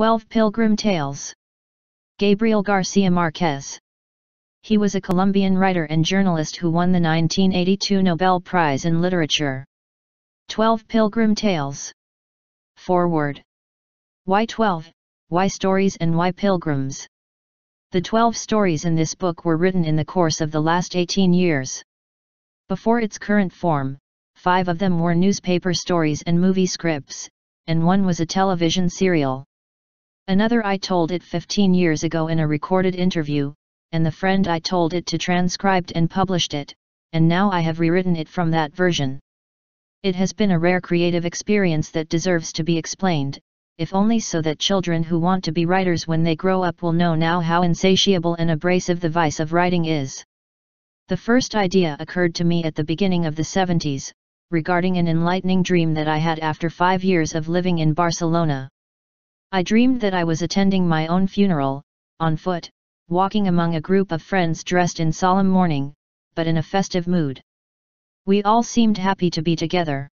Twelve Pilgrim Tales. Gabriel Garcia Marquez. He was a Colombian writer and journalist who won the 1982 Nobel Prize in Literature. Twelve Pilgrim Tales. Forward. Why 12? Why stories and why pilgrims? The 12 stories in this book were written in the course of the last 18 years. Before its current form, five of them were newspaper stories and movie scripts, and one was a television serial. Another I told it 15 years ago in a recorded interview, and the friend I told it to transcribed and published it, and now I have rewritten it from that version. It has been a rare creative experience that deserves to be explained, if only so that children who want to be writers when they grow up will know now how insatiable and abrasive the vice of writing is. The first idea occurred to me at the beginning of the 70s, regarding an enlightening dream that I had after five years of living in Barcelona. I dreamed that I was attending my own funeral, on foot, walking among a group of friends dressed in solemn mourning, but in a festive mood. We all seemed happy to be together.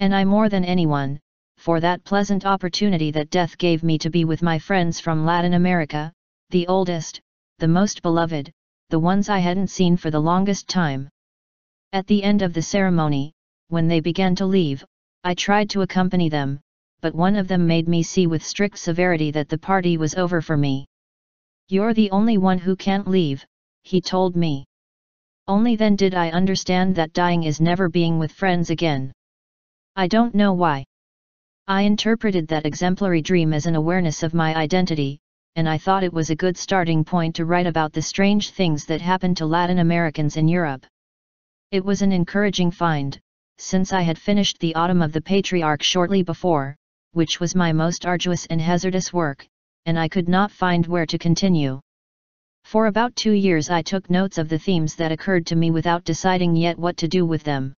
And I more than anyone, for that pleasant opportunity that death gave me to be with my friends from Latin America, the oldest, the most beloved, the ones I hadn't seen for the longest time. At the end of the ceremony, when they began to leave, I tried to accompany them, but one of them made me see with strict severity that the party was over for me. You're the only one who can't leave, he told me. Only then did I understand that dying is never being with friends again. I don't know why. I interpreted that exemplary dream as an awareness of my identity, and I thought it was a good starting point to write about the strange things that happened to Latin Americans in Europe. It was an encouraging find, since I had finished The Autumn of the Patriarch shortly before, which was my most arduous and hazardous work, and I could not find where to continue. For about two years I took notes of the themes that occurred to me without deciding yet what to do with them.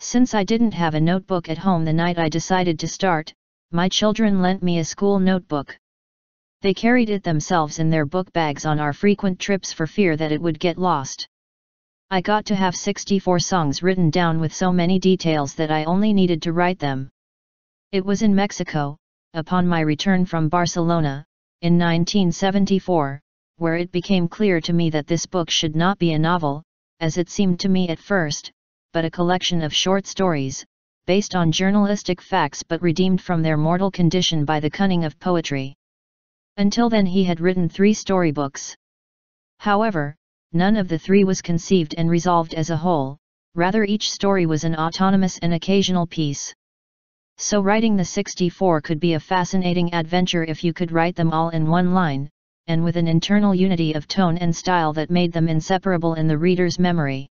Since I didn't have a notebook at home the night I decided to start, my children lent me a school notebook. They carried it themselves in their book bags on our frequent trips for fear that it would get lost. I got to have 64 songs written down with so many details that I only needed to write them. It was in Mexico, upon my return from Barcelona, in 1974, where it became clear to me that this book should not be a novel, as it seemed to me at first, but a collection of short stories, based on journalistic facts but redeemed from their mortal condition by the cunning of poetry. Until then he had written three storybooks. However, none of the three was conceived and resolved as a whole, rather each story was an autonomous and occasional piece. So writing the 64 could be a fascinating adventure if you could write them all in one line, and with an internal unity of tone and style that made them inseparable in the reader's memory.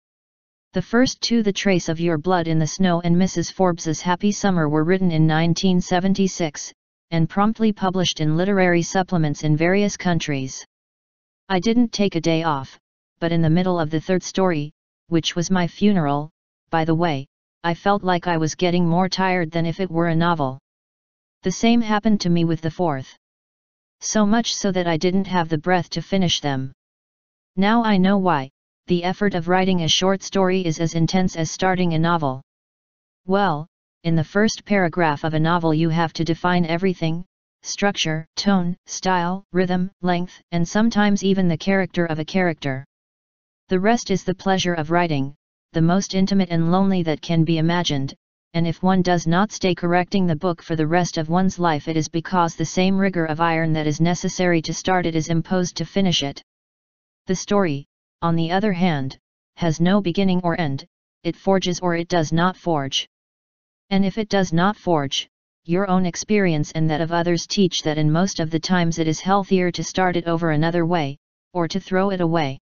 The first two The Trace of Your Blood in the Snow and Mrs. Forbes's Happy Summer were written in 1976, and promptly published in literary supplements in various countries. I didn't take a day off, but in the middle of the third story, which was my funeral, by the way, I felt like I was getting more tired than if it were a novel. The same happened to me with the fourth. So much so that I didn't have the breath to finish them. Now I know why, the effort of writing a short story is as intense as starting a novel. Well, in the first paragraph of a novel you have to define everything, structure, tone, style, rhythm, length, and sometimes even the character of a character. The rest is the pleasure of writing, the most intimate and lonely that can be imagined, and if one does not stay correcting the book for the rest of one's life it is because the same rigor of iron that is necessary to start it is imposed to finish it. The story, on the other hand, has no beginning or end, it forges or it does not forge. And if it does not forge, your own experience and that of others teach that in most of the times it is healthier to start it over another way, or to throw it away.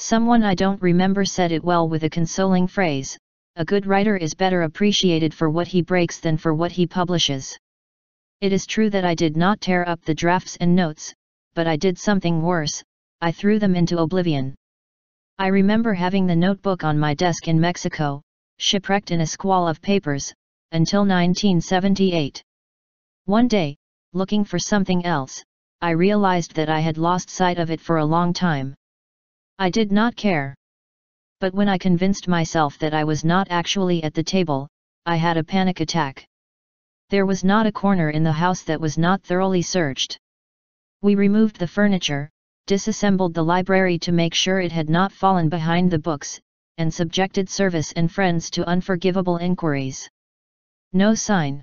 Someone I don't remember said it well with a consoling phrase, a good writer is better appreciated for what he breaks than for what he publishes. It is true that I did not tear up the drafts and notes, but I did something worse, I threw them into oblivion. I remember having the notebook on my desk in Mexico, shipwrecked in a squall of papers, until 1978. One day, looking for something else, I realized that I had lost sight of it for a long time. I did not care. But when I convinced myself that I was not actually at the table, I had a panic attack. There was not a corner in the house that was not thoroughly searched. We removed the furniture, disassembled the library to make sure it had not fallen behind the books, and subjected service and friends to unforgivable inquiries. No sign.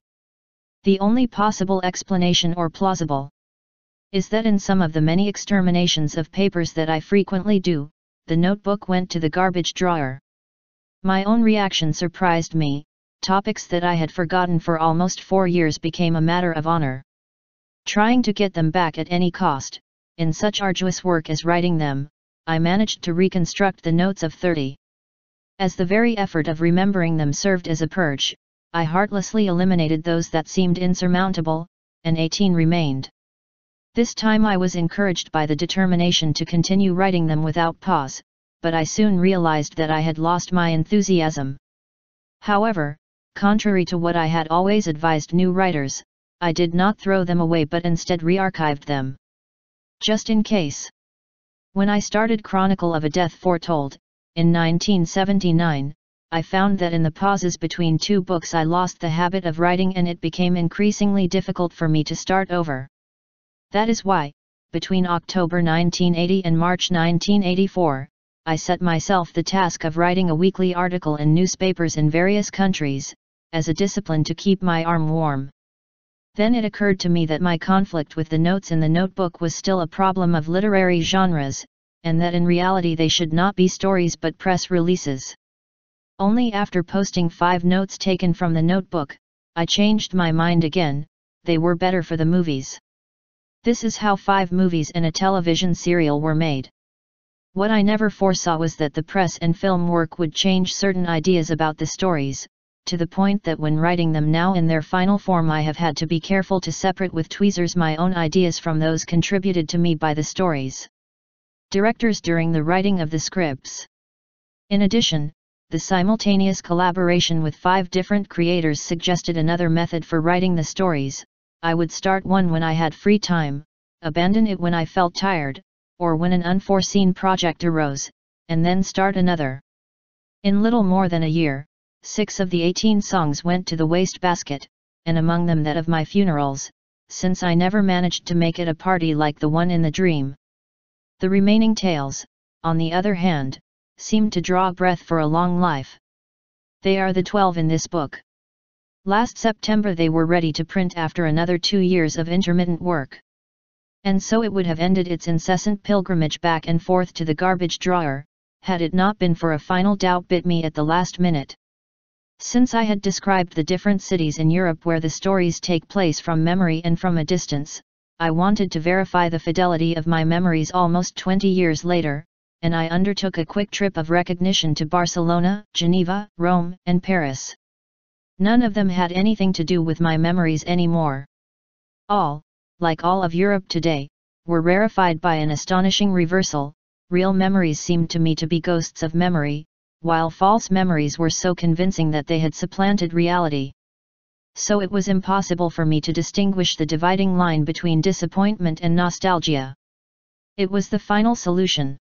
The only possible explanation or plausible is that in some of the many exterminations of papers that I frequently do, the notebook went to the garbage drawer. My own reaction surprised me, topics that I had forgotten for almost four years became a matter of honor. Trying to get them back at any cost, in such arduous work as writing them, I managed to reconstruct the notes of 30. As the very effort of remembering them served as a purge, I heartlessly eliminated those that seemed insurmountable, and 18 remained. This time I was encouraged by the determination to continue writing them without pause, but I soon realized that I had lost my enthusiasm. However, contrary to what I had always advised new writers, I did not throw them away but instead re-archived them. Just in case. When I started Chronicle of a Death Foretold, in 1979, I found that in the pauses between two books I lost the habit of writing and it became increasingly difficult for me to start over. That is why, between October 1980 and March 1984, I set myself the task of writing a weekly article in newspapers in various countries, as a discipline to keep my arm warm. Then it occurred to me that my conflict with the notes in the notebook was still a problem of literary genres, and that in reality they should not be stories but press releases. Only after posting five notes taken from the notebook, I changed my mind again, they were better for the movies. This is how five movies and a television serial were made. What I never foresaw was that the press and film work would change certain ideas about the stories, to the point that when writing them now in their final form I have had to be careful to separate with tweezers my own ideas from those contributed to me by the stories. Directors during the writing of the scripts. In addition, the simultaneous collaboration with five different creators suggested another method for writing the stories. I would start one when I had free time, abandon it when I felt tired, or when an unforeseen project arose, and then start another. In little more than a year, six of the 18 songs went to the wastebasket, and among them that of my funerals, since I never managed to make it a party like the one in the dream. The remaining tales, on the other hand, seem to draw breath for a long life. They are the 12 in this book. Last September they were ready to print after another two years of intermittent work. And so it would have ended its incessant pilgrimage back and forth to the garbage drawer, had it not been for a final doubt bit me at the last minute. Since I had described the different cities in Europe where the stories take place from memory and from a distance, I wanted to verify the fidelity of my memories almost 20 years later, and I undertook a quick trip of recognition to Barcelona, Geneva, Rome, and Paris. None of them had anything to do with my memories anymore. All, like all of Europe today, were rarefied by an astonishing reversal, real memories seemed to me to be ghosts of memory, while false memories were so convincing that they had supplanted reality. So it was impossible for me to distinguish the dividing line between disappointment and nostalgia. It was the final solution.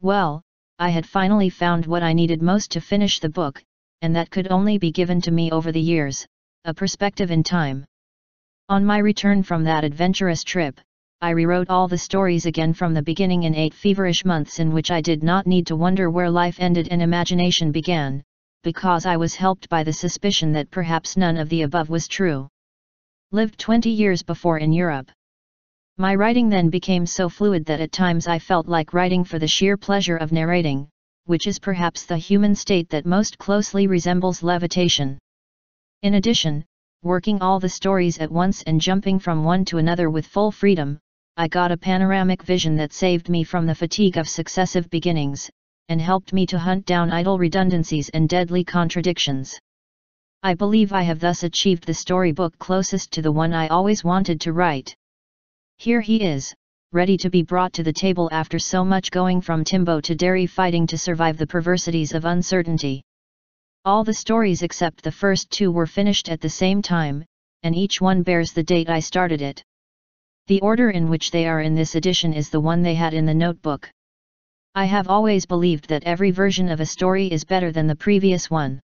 Well, I had finally found what I needed most to finish the book, and that could only be given to me over the years, a perspective in time. On my return from that adventurous trip, I rewrote all the stories again from the beginning in eight feverish months in which I did not need to wonder where life ended and imagination began, because I was helped by the suspicion that perhaps none of the above was true. Lived 20 years before in Europe. My writing then became so fluid that at times I felt like writing for the sheer pleasure of narrating, which is perhaps the human state that most closely resembles levitation. In addition, working all the stories at once and jumping from one to another with full freedom, I got a panoramic vision that saved me from the fatigue of successive beginnings, and helped me to hunt down idle redundancies and deadly contradictions. I believe I have thus achieved the storybook closest to the one I always wanted to write. Here he is, ready to be brought to the table after so much going from Timbo to Derry fighting to survive the perversities of uncertainty. All the stories except the first two were finished at the same time, and each one bears the date I started it. The order in which they are in this edition is the one they had in the notebook. I have always believed that every version of a story is better than the previous one.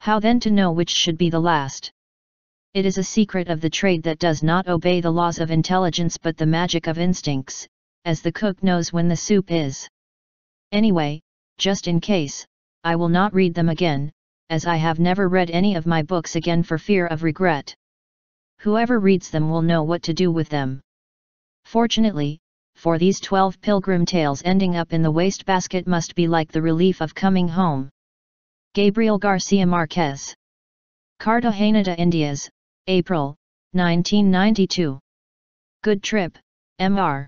How then to know which should be the last? It is a secret of the trade that does not obey the laws of intelligence but the magic of instincts, as the cook knows when the soup is. Anyway, just in case, I will not read them again, as I have never read any of my books again for fear of regret. Whoever reads them will know what to do with them. Fortunately, for these twelve pilgrim tales ending up in the wastebasket must be like the relief of coming home. Gabriel Garcia Marquez Cartagena de Indias, April, 1992 Good trip, Mr.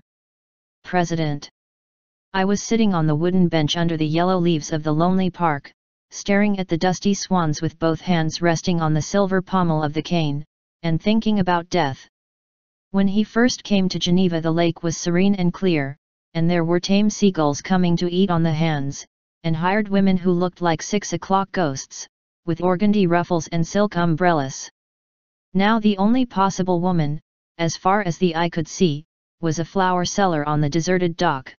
President. I was sitting on the wooden bench under the yellow leaves of the lonely park, staring at the dusty swans with both hands resting on the silver pommel of the cane, and thinking about death. When he first came to Geneva the lake was serene and clear, and there were tame seagulls coming to eat on the hands, and hired women who looked like six o'clock ghosts, with organdy ruffles and silk umbrellas. Now the only possible woman, as far as the eye could see, was a flower seller on the deserted dock.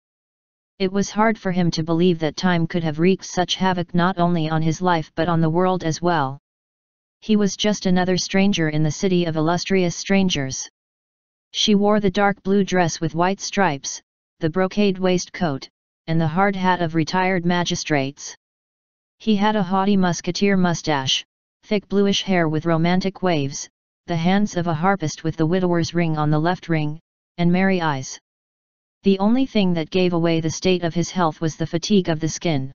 It was hard for him to believe that time could have wreaked such havoc not only on his life but on the world as well. He was just another stranger in the city of illustrious strangers. She wore the dark blue dress with white stripes, the brocade waistcoat, and the hard hat of retired magistrates. He had a haughty musketeer mustache, thick bluish hair with romantic waves, the hands of a harpist with the widower's ring on the left ring, and merry eyes. The only thing that gave away the state of his health was the fatigue of the skin.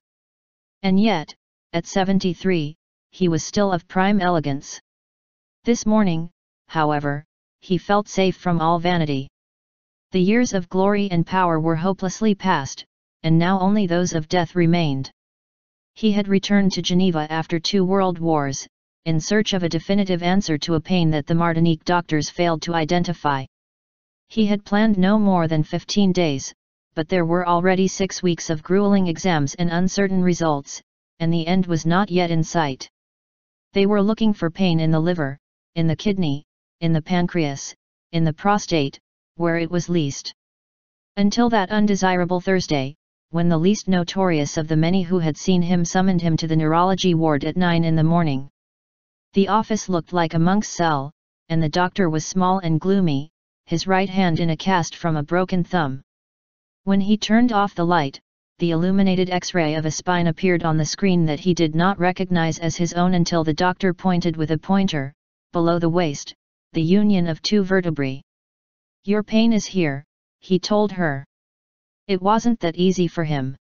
And yet, at 73, he was still of prime elegance. This morning, however, he felt safe from all vanity. The years of glory and power were hopelessly past, and now only those of death remained. He had returned to Geneva after two world wars, in search of a definitive answer to a pain that the Martinique doctors failed to identify. He had planned no more than 15 days, but there were already six weeks of grueling exams and uncertain results, and the end was not yet in sight. They were looking for pain in the liver, in the kidney, in the pancreas, in the prostate, where it was least. Until that undesirable Thursday, when the least notorious of the many who had seen him summoned him to the neurology ward at 9 in the morning. The office looked like a monk's cell, and the doctor was small and gloomy, his right hand in a cast from a broken thumb. When he turned off the light, the illuminated X-ray of a spine appeared on the screen that he did not recognize as his own until the doctor pointed with a pointer, below the waist, the union of two vertebrae. Your pain is here, he told her. It wasn't that easy for him.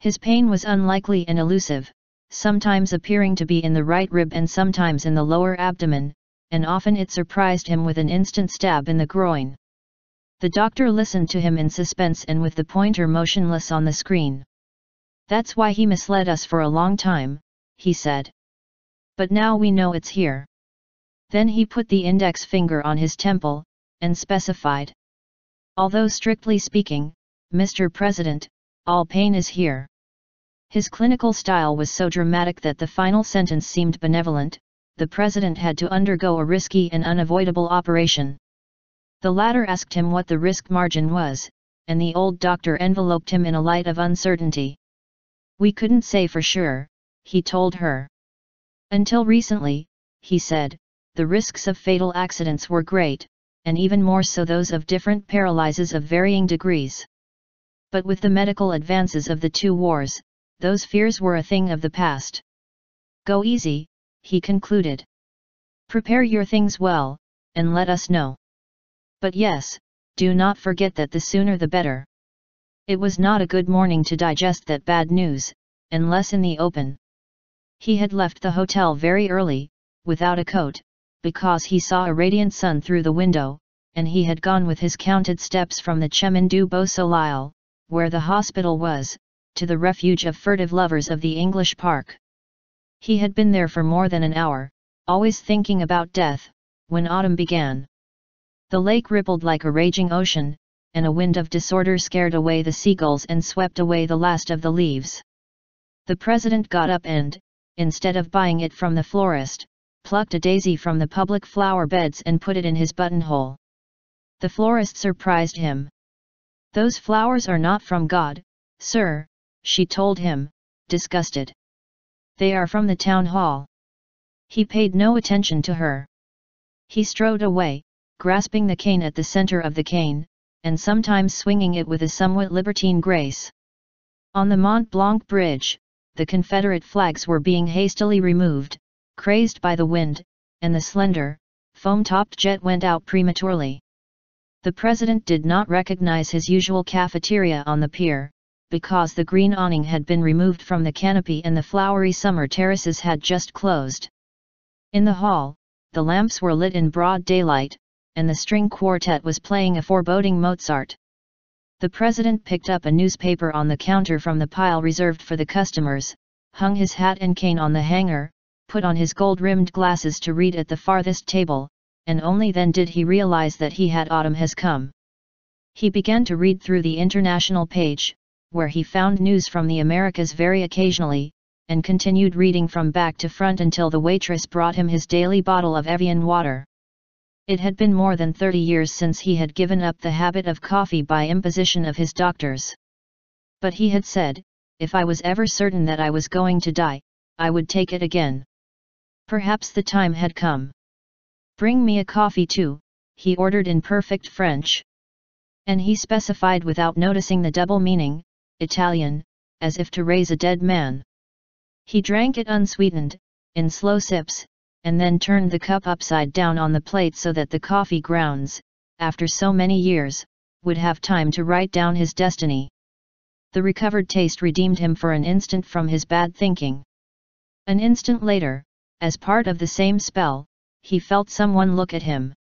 His pain was unlikely and elusive, sometimes appearing to be in the right rib and sometimes in the lower abdomen, and often it surprised him with an instant stab in the groin. The doctor listened to him in suspense and with the pointer motionless on the screen. That's why he misled us for a long time, he said. But now we know it's here. Then he put the index finger on his temple, and specified. Although strictly speaking, Mr. President, all pain is here. His clinical style was so dramatic that the final sentence seemed benevolent, the president had to undergo a risky and unavoidable operation. The latter asked him what the risk margin was, and the old doctor enveloped him in a light of uncertainty. We couldn't say for sure, he told her. Until recently, he said, the risks of fatal accidents were great, and even more so those of different paralyses of varying degrees. But with the medical advances of the two wars, those fears were a thing of the past. Go easy, he concluded. Prepare your things well, and let us know. But yes, do not forget that the sooner the better. It was not a good morning to digest that bad news, unless in the open. He had left the hotel very early, without a coat, because he saw a radiant sun through the window, and he had gone with his counted steps from the Chemin du Beau Soleil, where the hospital was, to the refuge of furtive lovers of the English park. He had been there for more than an hour, always thinking about death, when autumn began. The lake rippled like a raging ocean, and a wind of disorder scared away the seagulls and swept away the last of the leaves. The president got up and, instead of buying it from the florist, plucked a daisy from the public flower beds and put it in his buttonhole. The florist surprised him. Those flowers are not from God, sir, she told him, disgusted. They are from the town hall. He paid no attention to her. He strode away, grasping the cane at the center of the cane, and sometimes swinging it with a somewhat libertine grace. On the Mont Blanc Bridge, the Confederate flags were being hastily removed, crazed by the wind, and the slender, foam-topped jet went out prematurely. The president did not recognize his usual cafeteria on the pier, because the green awning had been removed from the canopy and the flowery summer terraces had just closed. In the hall, the lamps were lit in broad daylight, and the string quartet was playing a foreboding Mozart. The president picked up a newspaper on the counter from the pile reserved for the customers, hung his hat and cane on the hanger, put on his gold-rimmed glasses to read at the farthest table, and only then did he realize that he had autumn has come. He began to read through the international page, where he found news from the Americas very occasionally, and continued reading from back to front until the waitress brought him his daily bottle of Evian water. It had been more than 30 years since he had given up the habit of coffee by imposition of his doctors. But he had said, if I was ever certain that I was going to die, I would take it again. Perhaps the time had come. Bring me a coffee too, he ordered in perfect French. And he specified without noticing the double meaning, Italian, as if to raise a dead man. He drank it unsweetened, in slow sips, and then turned the cup upside down on the plate so that the coffee grounds, after so many years, would have time to write down his destiny. The recovered taste redeemed him for an instant from his bad thinking. An instant later, as part of the same spell, he felt someone look at him.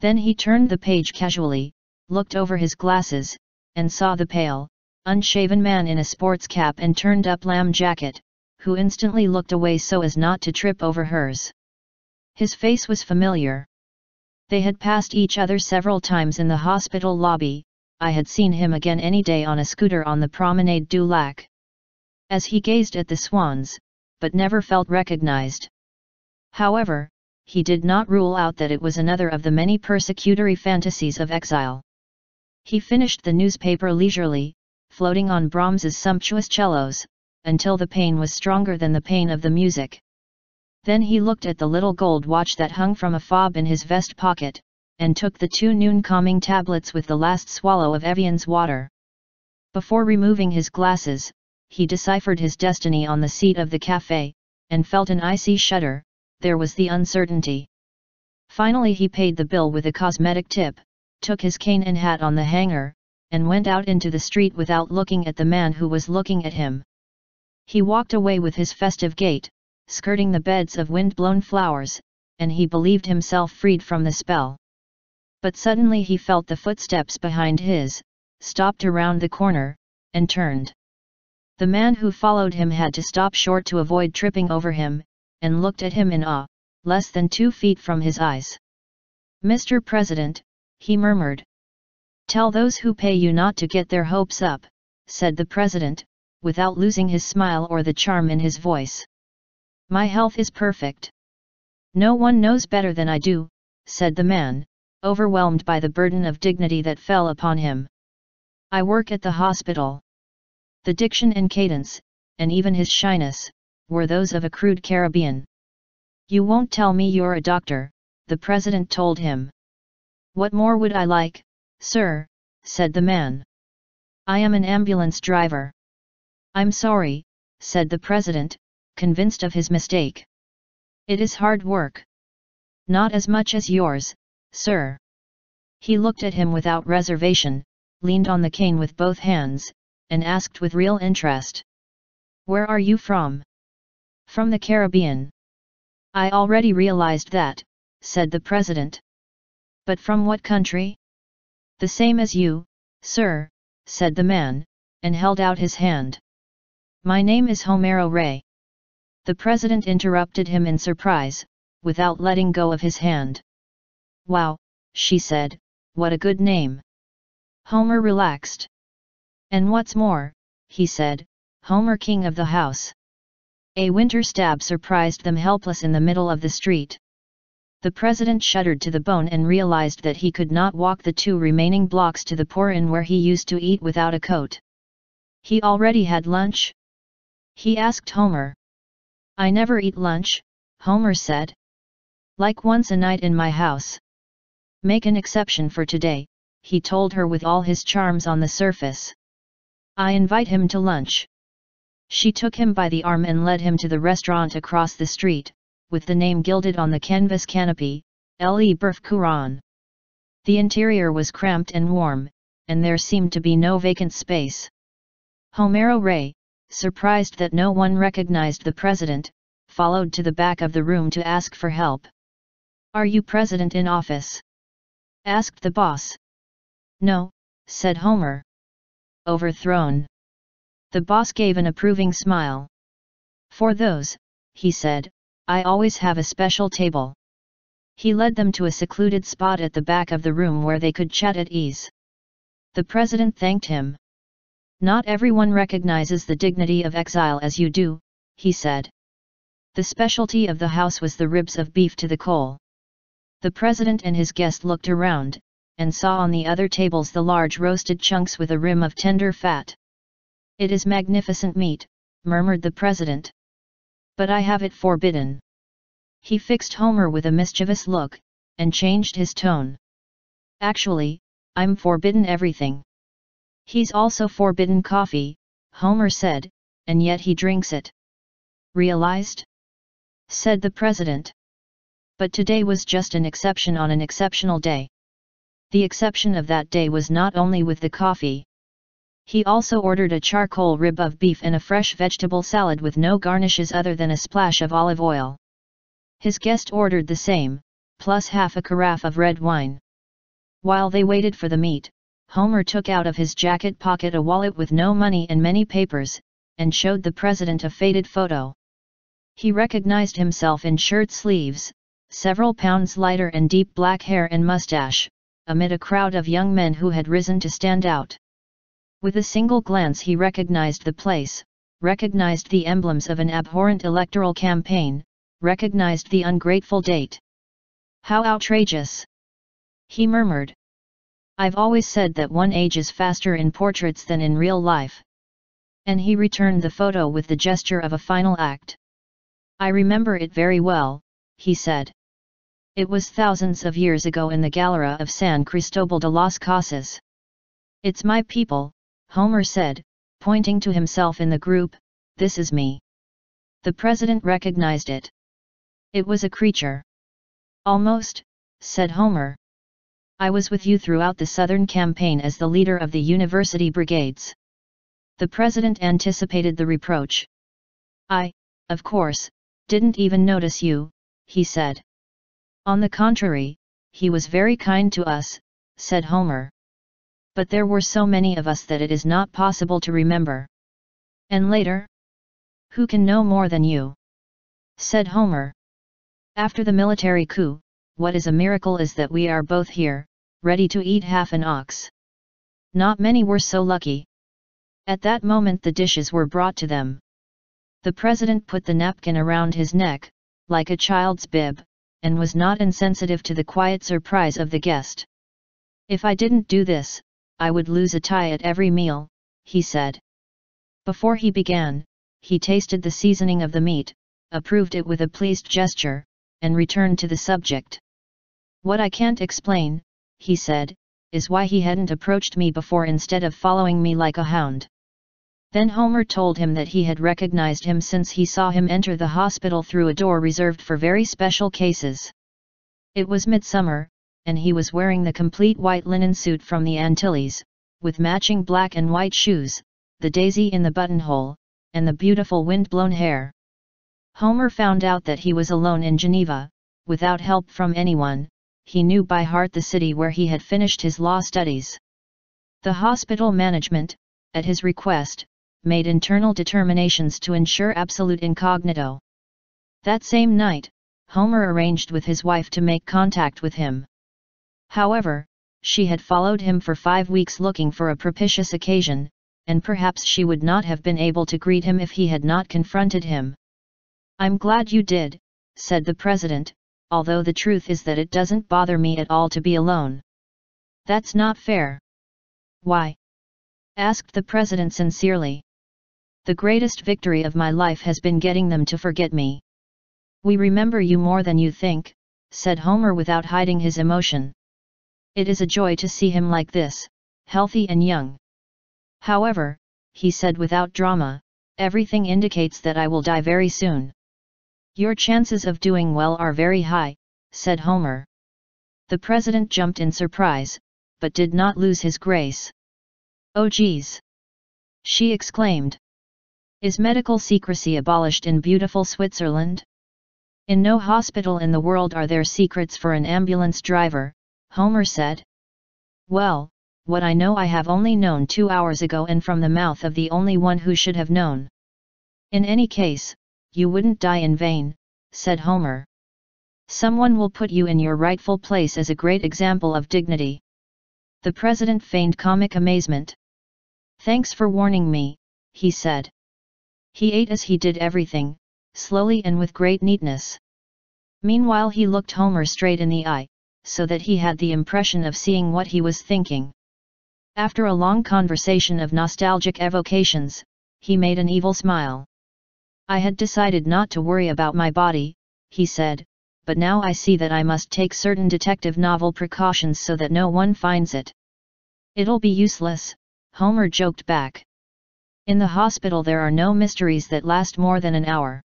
Then he turned the page casually, looked over his glasses, and saw the pale, unshaven man in a sports cap and turned up lamb jacket, who instantly looked away so as not to trip over hers. His face was familiar. They had passed each other several times in the hospital lobby, I had seen him again any day on a scooter on the Promenade du Lac. As he gazed at the swans, but never felt recognized. However, he did not rule out that it was another of the many persecutory fantasies of exile. He finished the newspaper leisurely, floating on Brahms's sumptuous cellos, until the pain was stronger than the pain of the music. Then he looked at the little gold watch that hung from a fob in his vest pocket, and took the two noon calming tablets with the last swallow of Evian's water. Before removing his glasses, he deciphered his destiny on the seat of the cafe, and felt an icy shudder, there was the uncertainty. Finally he paid the bill with a cosmetic tip, took his cane and hat on the hanger, and went out into the street without looking at the man who was looking at him. He walked away with his festive gait, skirting the beds of wind-blown flowers, and he believed himself freed from the spell. But suddenly he felt the footsteps behind his, stopped around the corner, and turned. The man who followed him had to stop short to avoid tripping over him, and looked at him in awe, less than two feet from his eyes. Mr. President, he murmured. Tell those who pay you not to get their hopes up, said the president, without losing his smile or the charm in his voice. My health is perfect. No one knows better than I do, said the man, overwhelmed by the burden of dignity that fell upon him. I work at the hospital. The diction and cadence, and even his shyness, were those of a crude Caribbean. You won't tell me you're a doctor, the president told him. What more would I like, sir, said the man. I am an ambulance driver. I'm sorry, said the president, convinced of his mistake. It is hard work. Not as much as yours, sir. He looked at him without reservation, leaned on the cane with both hands, and asked with real interest. Where are you from? From the Caribbean. I already realized that, said the president. But from what country? The same as you, sir, said the man, and held out his hand. My name is Homero Rey. The president interrupted him in surprise, without letting go of his hand. Wow, she said, what a good name. Homer relaxed. And what's more, he said, Homer king of the house. A winter stab surprised them helpless in the middle of the street. The president shuddered to the bone and realized that he could not walk the two remaining blocks to the poor inn where he used to eat without a coat. He already had lunch? He asked Homer. I never eat lunch, Homer said. Like once a night in my house. Make an exception for today, he told her with all his charms on the surface. I invite him to lunch. She took him by the arm and led him to the restaurant across the street, with the name gilded on the canvas canopy, Le Boeuf Couronne. The interior was cramped and warm, and there seemed to be no vacant space. Homero Rey, surprised that no one recognized the president, followed to the back of the room to ask for help. Are you president in office? asked the boss. No, said Homer. Overthrown. The boss gave an approving smile. For those, he said, I always have a special table. He led them to a secluded spot at the back of the room where they could chat at ease. The president thanked him. Not everyone recognizes the dignity of exile as you do, he said. The specialty of the house was the ribs of beef to the coal. The president and his guest looked around, and saw on the other tables the large roasted chunks with a rim of tender fat. It is magnificent meat, murmured the president. But I have it forbidden. He fixed Homer with a mischievous look, and changed his tone. Actually, I'm forbidden everything. He's also forbidden coffee, Homer said, and yet he drinks it. Realized? said the president. But today was just an exception on an exceptional day. The exception of that day was not only with the coffee. He also ordered a charcoal rib of beef and a fresh vegetable salad with no garnishes other than a splash of olive oil. His guest ordered the same, plus half a carafe of red wine. While they waited for the meat, Homer took out of his jacket pocket a wallet with no money and many papers, and showed the president a faded photo. He recognized himself in shirt sleeves, several pounds lighter and deep black hair and mustache, amid a crowd of young men who had risen to stand out. With a single glance he recognized the place, recognized the emblems of an abhorrent electoral campaign, recognized the ungrateful date. How outrageous! He murmured. I've always said that one ages faster in portraits than in real life. And he returned the photo with the gesture of a final act. I remember it very well, he said. It was thousands of years ago in the Galera of San Cristobal de las Casas. It's my people, Homer said, pointing to himself in the group, this is me. The president recognized it. It was a creature. Almost, said Homer. I was with you throughout the Southern campaign as the leader of the university brigades. The president anticipated the reproach. I, of course, didn't even notice you, he said. On the contrary, he was very kind to us, said Homer. But there were so many of us that it is not possible to remember. And later? Who can know more than you? said Homer. After the military coup, what is a miracle is that we are both here, ready to eat half an ox. Not many were so lucky. At that moment the dishes were brought to them. The president put the napkin around his neck, like a child's bib, and was not insensitive to the quiet surprise of the guest. If I didn't do this, I would lose a tie at every meal, he said. Before he began, he tasted the seasoning of the meat, approved it with a pleased gesture, and returned to the subject. What I can't explain, he said, is why he hadn't approached me before instead of following me like a hound. Then Homer told him that he had recognized him since he saw him enter the hospital through a door reserved for very special cases. It was midsummer, and he was wearing the complete white linen suit from the Antilles, with matching black and white shoes, the daisy in the buttonhole, and the beautiful wind-blown hair. Homer found out that he was alone in Geneva, without help from anyone, he knew by heart the city where he had finished his law studies. The hospital management, at his request, made internal determinations to ensure absolute incognito. That same night, Homer arranged with his wife to make contact with him. However, she had followed him for five weeks looking for a propitious occasion, and perhaps she would not have been able to greet him if he had not confronted him. I'm glad you did, said the president, although the truth is that it doesn't bother me at all to be alone. That's not fair. Why? asked the president sincerely. The greatest victory of my life has been getting them to forget me. We remember you more than you think, said Homer without hiding his emotion. It is a joy to see him like this, healthy and young. However, he said without drama, everything indicates that I will die very soon. Your chances of doing well are very high, said Homer. The president jumped in surprise, but did not lose his grace. Oh geez! She exclaimed. Is medical secrecy abolished in beautiful Switzerland? In no hospital in the world are there secrets for an ambulance driver, Homer said. Well, what I know I have only known two hours ago and from the mouth of the only one who should have known. In any case, you wouldn't die in vain, said Homer. Someone will put you in your rightful place as a great example of dignity. The president feigned comic amazement. Thanks for warning me, he said. He ate as he did everything, slowly and with great neatness. Meanwhile he looked Homer straight in the eye, so that he had the impression of seeing what he was thinking. After a long conversation of nostalgic evocations, he made an evil smile. I had decided not to worry about my body, he said, but now I see that I must take certain detective novel precautions so that no one finds it. It'll be useless, Homer joked back. In the hospital there are no mysteries that last more than an hour.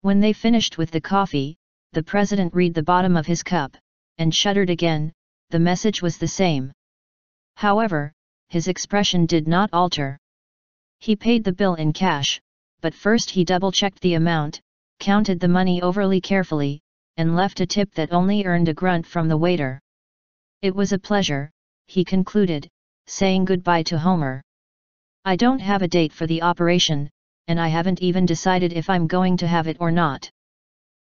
When they finished with the coffee, the president read the bottom of his cup, and shuddered again, the message was the same. However, his expression did not alter. He paid the bill in cash, but first he double-checked the amount, counted the money overly carefully, and left a tip that only earned a grunt from the waiter. It was a pleasure, he concluded, saying goodbye to Homer. I don't have a date for the operation, and I haven't even decided if I'm going to have it or not.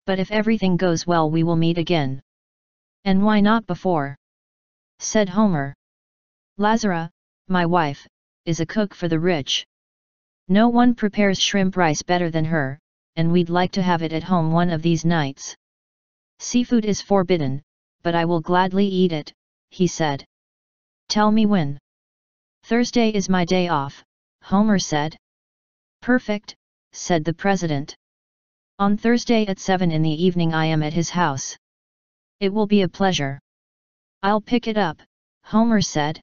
But if everything goes well we will meet again. And why not before? said Homer. Lazara, my wife, is a cook for the rich. No one prepares shrimp rice better than her, and we'd like to have it at home one of these nights. Seafood is forbidden, but I will gladly eat it, he said. Tell me when. Thursday is my day off, Homer said. Perfect, said the president. On Thursday at 7 in the evening I am at his house. It will be a pleasure. I'll pick it up, Homer said.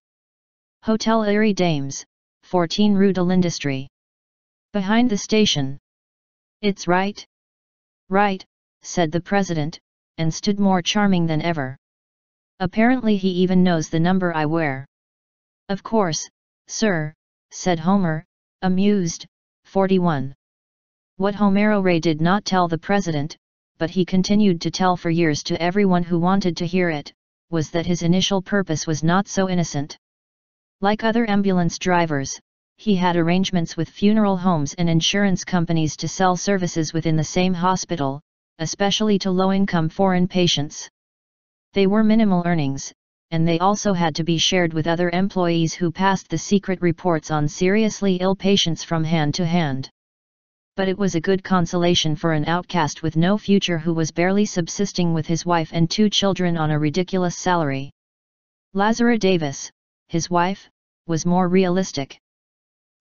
Hotel Airy Dames, 14 Rue de l'Industrie. Behind the station. It's right. Right, said the president, and stood more charming than ever. Apparently he even knows the number I wear. Of course, sir, said Homer, amused, 41. What Homero Rey did not tell the president, but he continued to tell for years to everyone who wanted to hear it, was that his initial purpose was not so innocent. Like other ambulance drivers, he had arrangements with funeral homes and insurance companies to sell services within the same hospital, especially to low-income foreign patients. They were minimal earnings, and they also had to be shared with other employees who passed the secret reports on seriously ill patients from hand to hand. But it was a good consolation for an outcast with no future who was barely subsisting with his wife and two children on a ridiculous salary. Lazara Davis, his wife, was more realistic.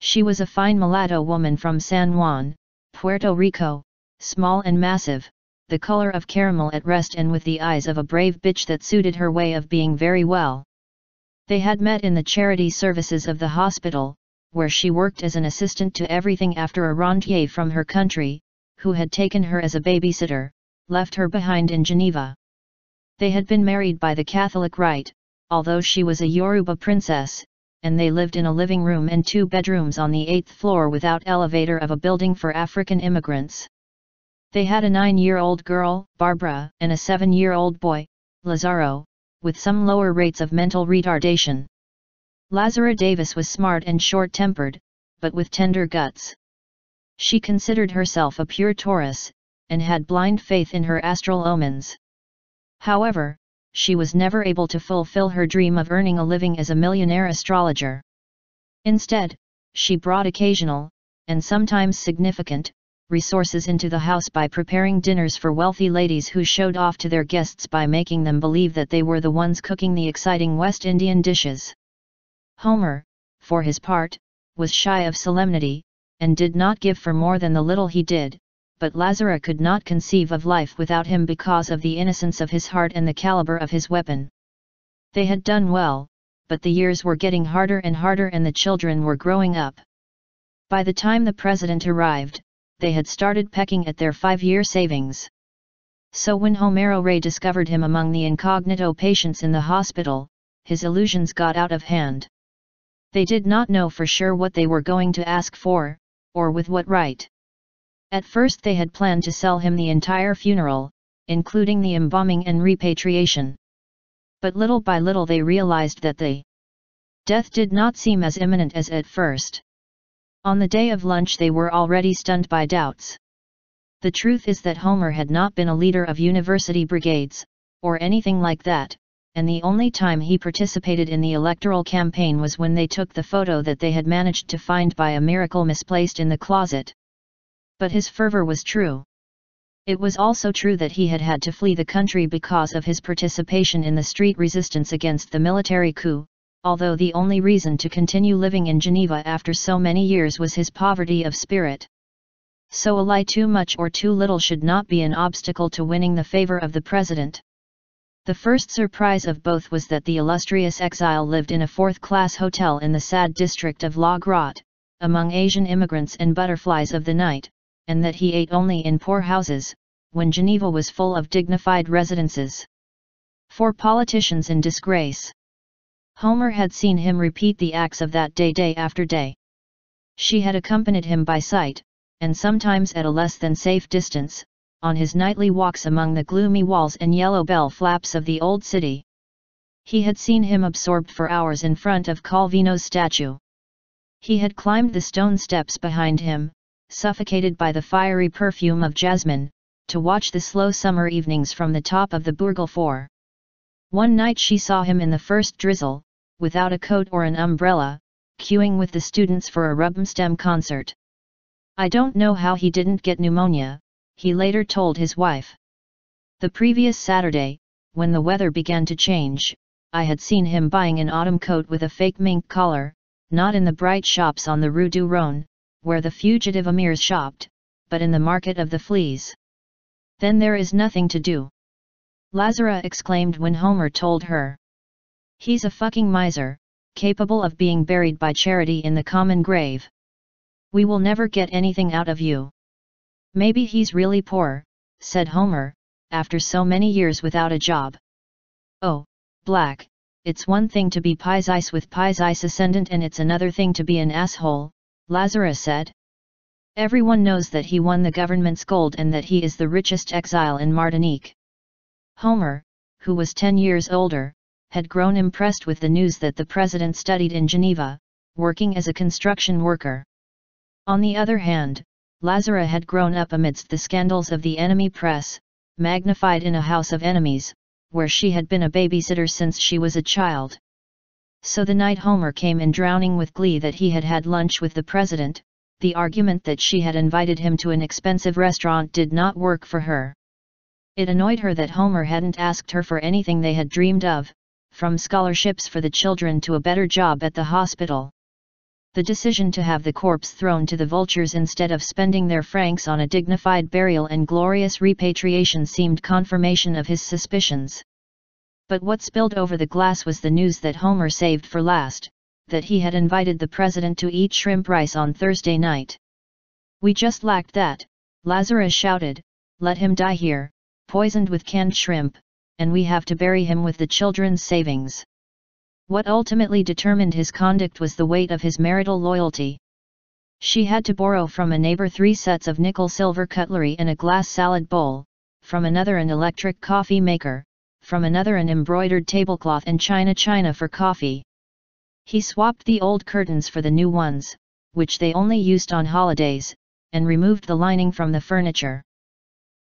She was a fine mulatto woman from San Juan, Puerto Rico, small and massive, the color of caramel at rest and with the eyes of a brave bitch that suited her way of being very well. They had met in the charity services of the hospital, where she worked as an assistant to everything after a rentier from her country, who had taken her as a babysitter, left her behind in Geneva. They had been married by the Catholic rite, although she was a Yoruba princess, and they lived in a living room and two bedrooms on the eighth floor without elevator of a building for African immigrants. They had a nine-year-old girl, Barbara, and a seven-year-old boy, Lazaro, with some lower rates of mental retardation. Lazara Davis was smart and short-tempered, but with tender guts. She considered herself a pure Taurus, and had blind faith in her astral omens. However, she was never able to fulfill her dream of earning a living as a millionaire astrologer. Instead, she brought occasional, and sometimes significant, resources into the house by preparing dinners for wealthy ladies who showed off to their guests by making them believe that they were the ones cooking the exciting West Indian dishes. Homer, for his part, was shy of solemnity, and did not give for more than the little he did, but Lazara could not conceive of life without him because of the innocence of his heart and the caliber of his weapon. They had done well, but the years were getting harder and harder and the children were growing up. By the time the president arrived, they had started pecking at their five-year savings. So when Homero Rey discovered him among the incognito patients in the hospital, his illusions got out of hand. They did not know for sure what they were going to ask for, or with what right. At first they had planned to sell him the entire funeral, including the embalming and repatriation. But little by little they realized that the death did not seem as imminent as at first. On the day of lunch they were already stunned by doubts. The truth is that Homer had not been a leader of university brigades, or anything like that, and the only time he participated in the electoral campaign was when they took the photo that they had managed to find by a miracle misplaced in the closet but his fervor was true. It was also true that he had had to flee the country because of his participation in the street resistance against the military coup, although the only reason to continue living in Geneva after so many years was his poverty of spirit. So a lie too much or too little should not be an obstacle to winning the favor of the president. The first surprise of both was that the illustrious exile lived in a fourth-class hotel in the sad district of La Grotte, among Asian immigrants and butterflies of the night, and that he ate only in poor houses, when Geneva was full of dignified residences. For politicians in disgrace. Homer had seen him repeat the acts of that day day after day. She had accompanied him by sight, and sometimes at a less than safe distance, on his nightly walks among the gloomy walls and yellow bell flaps of the old city. He had seen him absorbed for hours in front of Calvino's statue. He had climbed the stone steps behind him, suffocated by the fiery perfume of jasmine, to watch the slow summer evenings from the top of the Bourg-de-Four. One night she saw him in the first drizzle, without a coat or an umbrella, queuing with the students for a Rubinstein concert. I don't know how he didn't get pneumonia, he later told his wife. The previous Saturday, when the weather began to change, I had seen him buying an autumn coat with a fake mink collar, not in the bright shops on the Rue du Rhône, where the fugitive emirs shopped, but in the market of the fleas. Then there is nothing to do. Lazara exclaimed when Homer told her. He's a fucking miser, capable of being buried by charity in the common grave. We will never get anything out of you. Maybe he's really poor, said Homer, after so many years without a job. Oh, Black, it's one thing to be Pisces with Pisces ascendant and it's another thing to be an asshole, Lazarus said. Everyone knows that he won the government's gold and that he is the richest exile in Martinique. Homer, who was ten years older, had grown impressed with the news that the president studied in Geneva, working as a construction worker. On the other hand, Lazara had grown up amidst the scandals of the enemy press, magnified in a house of enemies, where she had been a babysitter since she was a child. So the night Homer came in drowning with glee that he had had lunch with the president, the argument that she had invited him to an expensive restaurant did not work for her. It annoyed her that Homer hadn't asked her for anything they had dreamed of, from scholarships for the children to a better job at the hospital. The decision to have the corpse thrown to the vultures instead of spending their francs on a dignified burial and glorious repatriation seemed confirmation of his suspicions. But what spilled over the glass was the news that Homer saved for last, that he had invited the president to eat shrimp rice on Thursday night. We just lacked that, Lazarus shouted, let him die here, poisoned with canned shrimp, and we have to bury him with the children's savings. What ultimately determined his conduct was the weight of his marital loyalty. She had to borrow from a neighbor three sets of nickel-silver cutlery and a glass salad bowl, from another an electric coffee maker, from another an embroidered tablecloth and china china for coffee. He swapped the old curtains for the new ones, which they only used on holidays, and removed the lining from the furniture.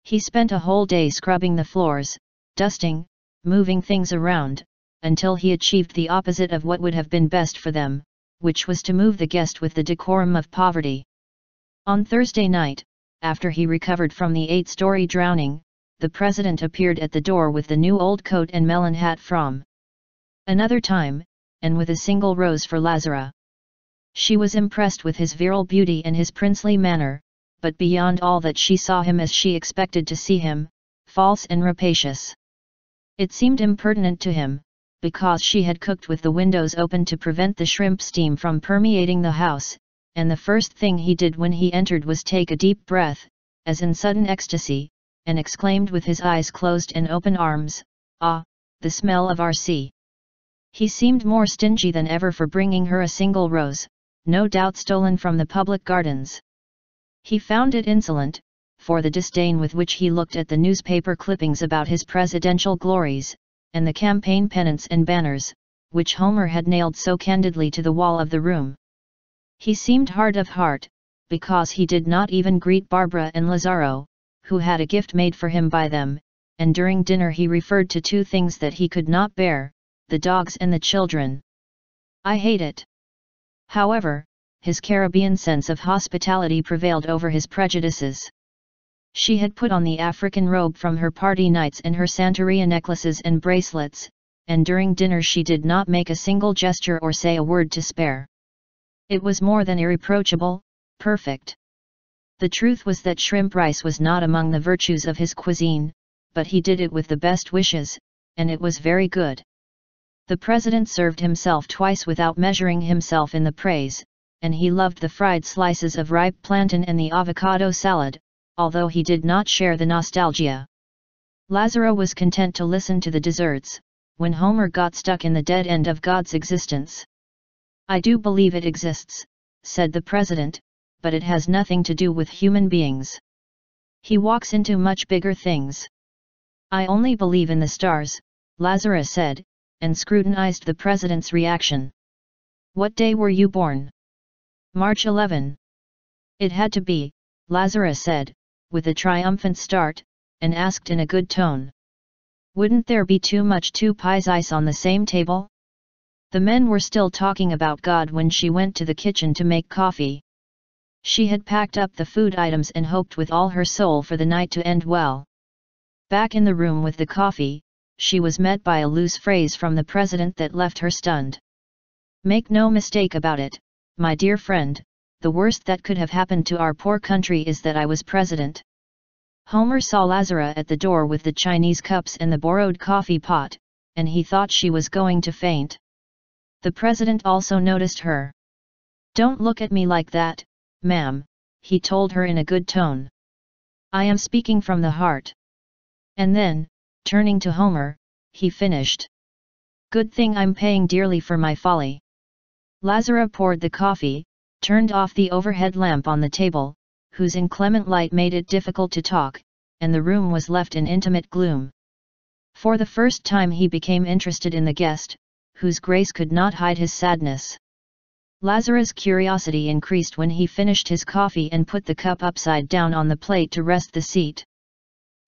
He spent a whole day scrubbing the floors, dusting, moving things around, until he achieved the opposite of what would have been best for them, which was to move the guest with the decorum of poverty. On Thursday night, after he recovered from the eight-story drowning, the president appeared at the door with the new old coat and melon hat from another time, and with a single rose for Lazara. She was impressed with his virile beauty and his princely manner, but beyond all that she saw him as she expected to see him, false and rapacious. It seemed impertinent to him, because she had cooked with the windows open to prevent the shrimp steam from permeating the house, and the first thing he did when he entered was take a deep breath, as in sudden ecstasy, and exclaimed with his eyes closed and open arms, Ah, the smell of our sea! He seemed more stingy than ever for bringing her a single rose, no doubt stolen from the public gardens. He found it insolent, for the disdain with which he looked at the newspaper clippings about his presidential glories, and the campaign pennants and banners, which Homer had nailed so candidly to the wall of the room. He seemed hard of heart, because he did not even greet Barbara and Lazaro, who had a gift made for him by them, and during dinner he referred to two things that he could not bear, the dogs and the children. I hate it. However, his Caribbean sense of hospitality prevailed over his prejudices. She had put on the African robe from her party nights and her Santeria necklaces and bracelets, and during dinner she did not make a single gesture or say a word to spare. It was more than irreproachable, perfect. The truth was that shrimp rice was not among the virtues of his cuisine, but he did it with the best wishes, and it was very good. The president served himself twice without measuring himself in the praise, and he loved the fried slices of ripe plantain and the avocado salad, although he did not share the nostalgia. Lazaro was content to listen to the desserts, when Homer got stuck in the dead end of God's existence. I do believe it exists, said the president, but it has nothing to do with human beings. He walks into much bigger things. I only believe in the stars, Lazarus said, and scrutinized the president's reaction. What day were you born? March 11. It had to be, Lazarus said, with a triumphant start, and asked in a good tone. Wouldn't there be too much two Pisces on the same table? The men were still talking about God when she went to the kitchen to make coffee. She had packed up the food items and hoped with all her soul for the night to end well. Back in the room with the coffee, she was met by a loose phrase from the president that left her stunned. Make no mistake about it, my dear friend, the worst that could have happened to our poor country is that I was president. Homer saw Lazara at the door with the Chinese cups and the borrowed coffee pot, and he thought she was going to faint. The president also noticed her. Don't look at me like that, ma'am, he told her in a good tone. I am speaking from the heart. And then, turning to Homer, he finished. Good thing I'm paying dearly for my folly. Lazara poured the coffee, turned off the overhead lamp on the table, whose inclement light made it difficult to talk, and the room was left in intimate gloom. For the first time he became interested in the guest, whose grace could not hide his sadness. Lazarus' curiosity increased when he finished his coffee and put the cup upside down on the plate to rest the seat.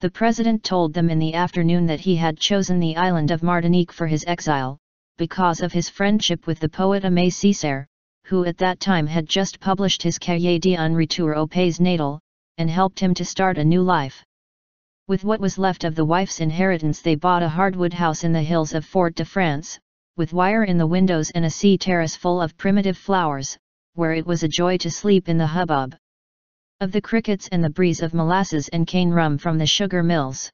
The president told them in the afternoon that he had chosen the island of Martinique for his exile, because of his friendship with the poet Aimé Césaire, who at that time had just published his Cahiers d'un retour au pays natal, and helped him to start a new life. With what was left of the wife's inheritance they bought a hardwood house in the hills of Fort de France, with wire in the windows and a sea terrace full of primitive flowers, where it was a joy to sleep in the hubbub of the crickets and the breeze of molasses and cane rum from the sugar mills.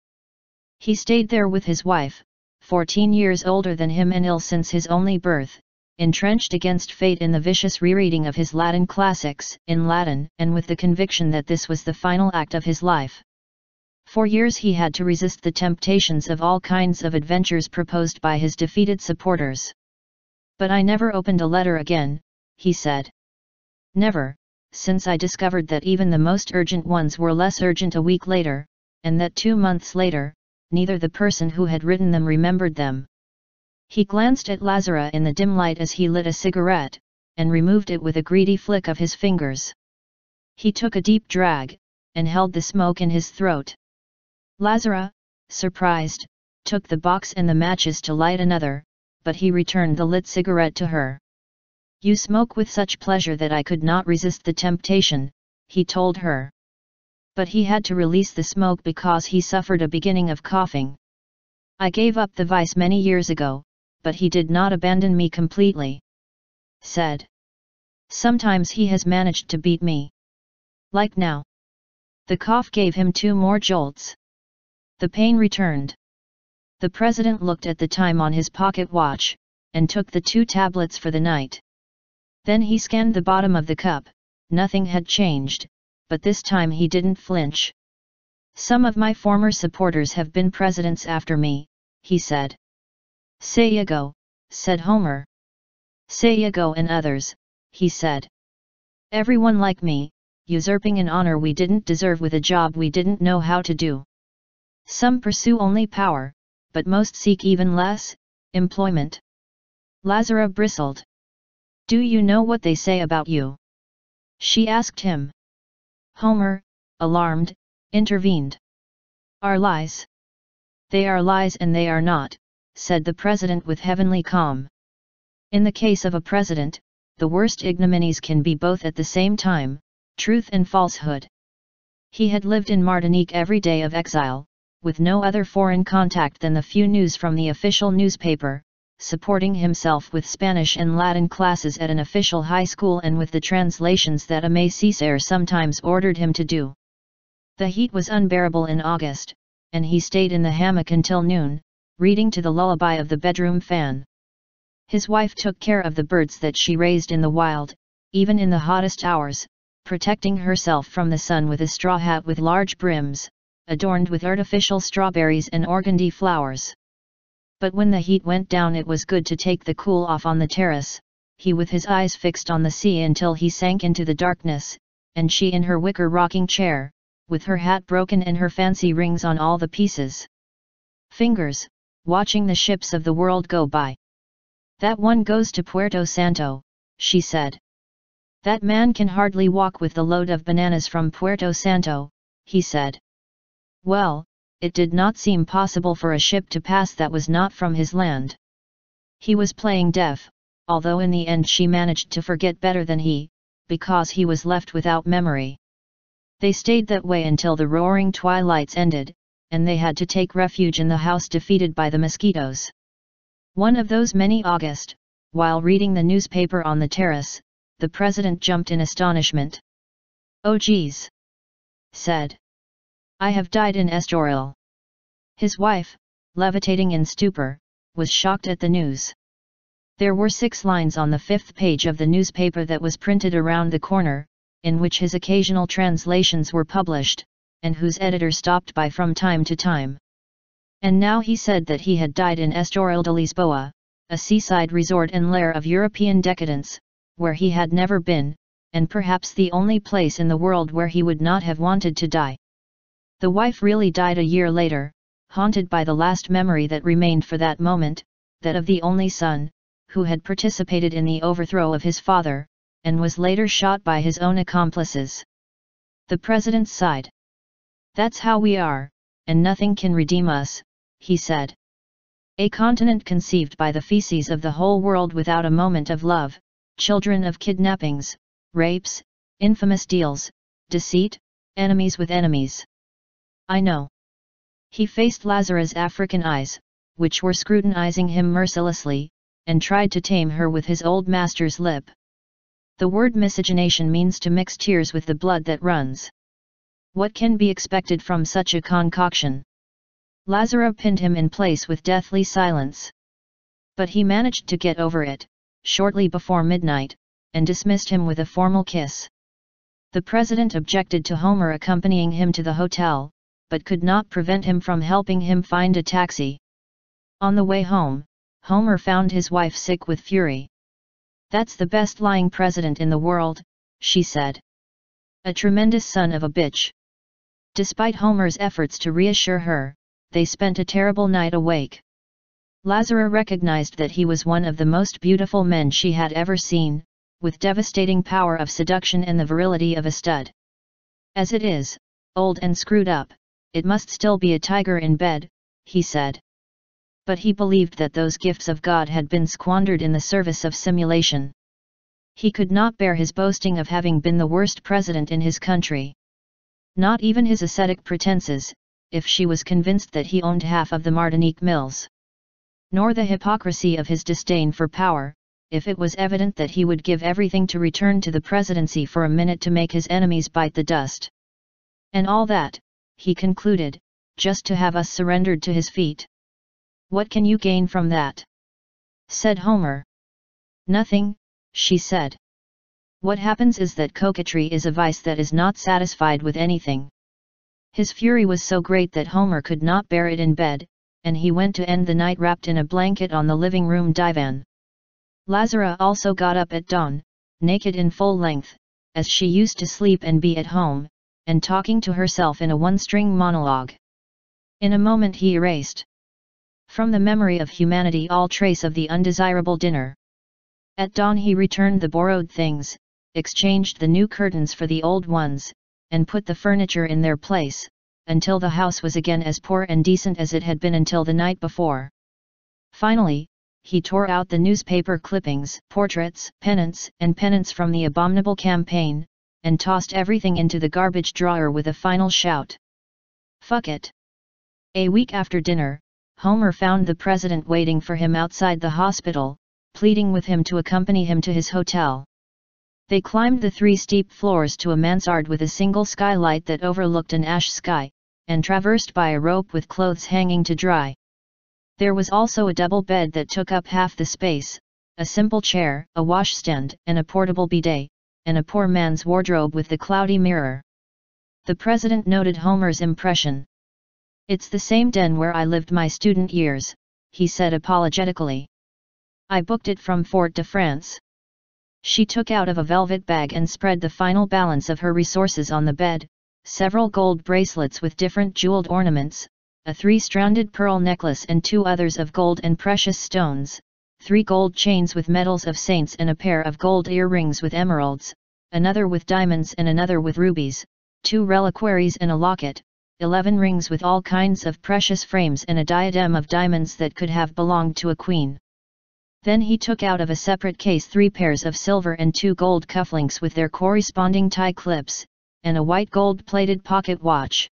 He stayed there with his wife, 14 years older than him and ill since his only birth, entrenched against fate in the vicious rereading of his Latin classics in Latin and with the conviction that this was the final act of his life. For years he had to resist the temptations of all kinds of adventures proposed by his defeated supporters. But I never opened a letter again, he said. Never, since I discovered that even the most urgent ones were less urgent a week later, and that two months later, neither the person who had written them remembered them. He glanced at Lazara in the dim light as he lit a cigarette, and removed it with a greedy flick of his fingers. He took a deep drag, and held the smoke in his throat. Lazara, surprised, took the box and the matches to light another, but he returned the lit cigarette to her. You smoke with such pleasure that I could not resist the temptation, he told her. But he had to release the smoke because he suffered a beginning of coughing. I gave up the vice many years ago, but he did not abandon me completely. Said. Sometimes he has managed to beat me. Like now. The cough gave him two more jolts. The pain returned. The president looked at the time on his pocket watch, and took the two tablets for the night. Then he scanned the bottom of the cup, nothing had changed, but this time he didn't flinch. Some of my former supporters have been presidents after me, he said. Sayago, said Homer. Sayago and others, he said. Everyone like me, usurping an honor we didn't deserve with a job we didn't know how to do. Some pursue only power, but most seek even less, employment. Lazara bristled. Do you know what they say about you? She asked him. Homer, alarmed, intervened. Are lies. They are lies and they are not, said the president with heavenly calm. In the case of a president, the worst ignominies can be both at the same time, truth and falsehood. He had lived in Martinique every day of exile, with no other foreign contact than the few news from the official newspaper, supporting himself with Spanish and Latin classes at an official high school and with the translations that Aimé Césaire sometimes ordered him to do. The heat was unbearable in August, and he stayed in the hammock until noon, reading to the lullaby of the bedroom fan. His wife took care of the birds that she raised in the wild, even in the hottest hours, protecting herself from the sun with a straw hat with large brims, adorned with artificial strawberries and organdy flowers. But when the heat went down it was good to take the cool off on the terrace, he with his eyes fixed on the sea until he sank into the darkness, and she in her wicker rocking chair, with her hat broken and her fancy rings on all the pieces. Fingers, watching the ships of the world go by. That one goes to Puerto Santo, she said. That man can hardly walk with the load of bananas from Puerto Santo, he said. Well, it did not seem possible for a ship to pass that was not from his land. He was playing deaf, although in the end she managed to forget better than he, because he was left without memory. They stayed that way until the roaring twilights ended, and they had to take refuge in the house defeated by the mosquitoes. One of those many August, while reading the newspaper on the terrace, the president jumped in astonishment. Oh geez! said. I have died in Estoril. His wife, levitating in stupor, was shocked at the news. There were six lines on the fifth page of the newspaper that was printed around the corner, in which his occasional translations were published, and whose editor stopped by from time to time. And now he said that he had died in Estoril de Lisboa, a seaside resort and lair of European decadence, where he had never been, and perhaps the only place in the world where he would not have wanted to die. The wife really died a year later, haunted by the last memory that remained for that moment, that of the only son, who had participated in the overthrow of his father, and was later shot by his own accomplices. The president sighed. That's how we are, and nothing can redeem us, he said. A continent conceived by the feces of the whole world without a moment of love, children of kidnappings, rapes, infamous deals, deceit, enemies with enemies. I know. He faced Lazara's African eyes, which were scrutinizing him mercilessly, and tried to tame her with his old master's lip. The word miscegenation means to mix tears with the blood that runs. What can be expected from such a concoction? Lazara pinned him in place with deathly silence. But he managed to get over it, shortly before midnight, and dismissed him with a formal kiss. The president objected to Homer accompanying him to the hotel, but could not prevent him from helping him find a taxi. On the way home, Homer found his wife sick with fury. That's the best lying president in the world, she said. A tremendous son of a bitch. Despite Homer's efforts to reassure her, they spent a terrible night awake. Lazara recognized that he was one of the most beautiful men she had ever seen, with devastating power of seduction and the virility of a stud. As it is, old and screwed up, it must still be a tiger in bed, he said. But he believed that those gifts of God had been squandered in the service of simulation. He could not bear his boasting of having been the worst president in his country. Not even his ascetic pretenses, if she was convinced that he owned half of the Martinique mills. Nor the hypocrisy of his disdain for power, if it was evident that he would give everything to return to the presidency for a minute to make his enemies bite the dust. And all that, he concluded, just to have us surrendered to his feet. What can you gain from that? said Homer. Nothing, she said. What happens is that coquetry is a vice that is not satisfied with anything. His fury was so great that Homer could not bear it in bed, and he went to end the night wrapped in a blanket on the living room divan. Lazara also got up at dawn, naked in full length, as she used to sleep and be at home, and talking to herself in a one-string monologue. In a moment he erased from the memory of humanity all trace of the undesirable dinner. At dawn he returned the borrowed things, exchanged the new curtains for the old ones, and put the furniture in their place, until the house was again as poor and decent as it had been until the night before. Finally, he tore out the newspaper clippings, portraits, pennants, and pennants from the abominable campaign, and tossed everything into the garbage drawer with a final shout. Fuck it! A week after dinner, Homer found the president waiting for him outside the hospital, pleading with him to accompany him to his hotel. They climbed the three steep floors to a mansard with a single skylight that overlooked an ash sky, and traversed by a rope with clothes hanging to dry. There was also a double bed that took up half the space, a simple chair, a washstand, and a portable bidet, and a poor man's wardrobe with the cloudy mirror. The president noted Homer's impression. It's the same den where I lived my student years, he said apologetically. I booked it from Fort de France. She took out of a velvet bag and spread the final balance of her resources on the bed, several gold bracelets with different jeweled ornaments, a three-stranded pearl necklace and two others of gold and precious stones, three gold chains with medals of saints and a pair of gold earrings with emeralds, another with diamonds and another with rubies, two reliquaries and a locket, eleven rings with all kinds of precious frames and a diadem of diamonds that could have belonged to a queen. Then he took out of a separate case three pairs of silver and two gold cufflinks with their corresponding tie clips, and a white gold-plated pocket watch.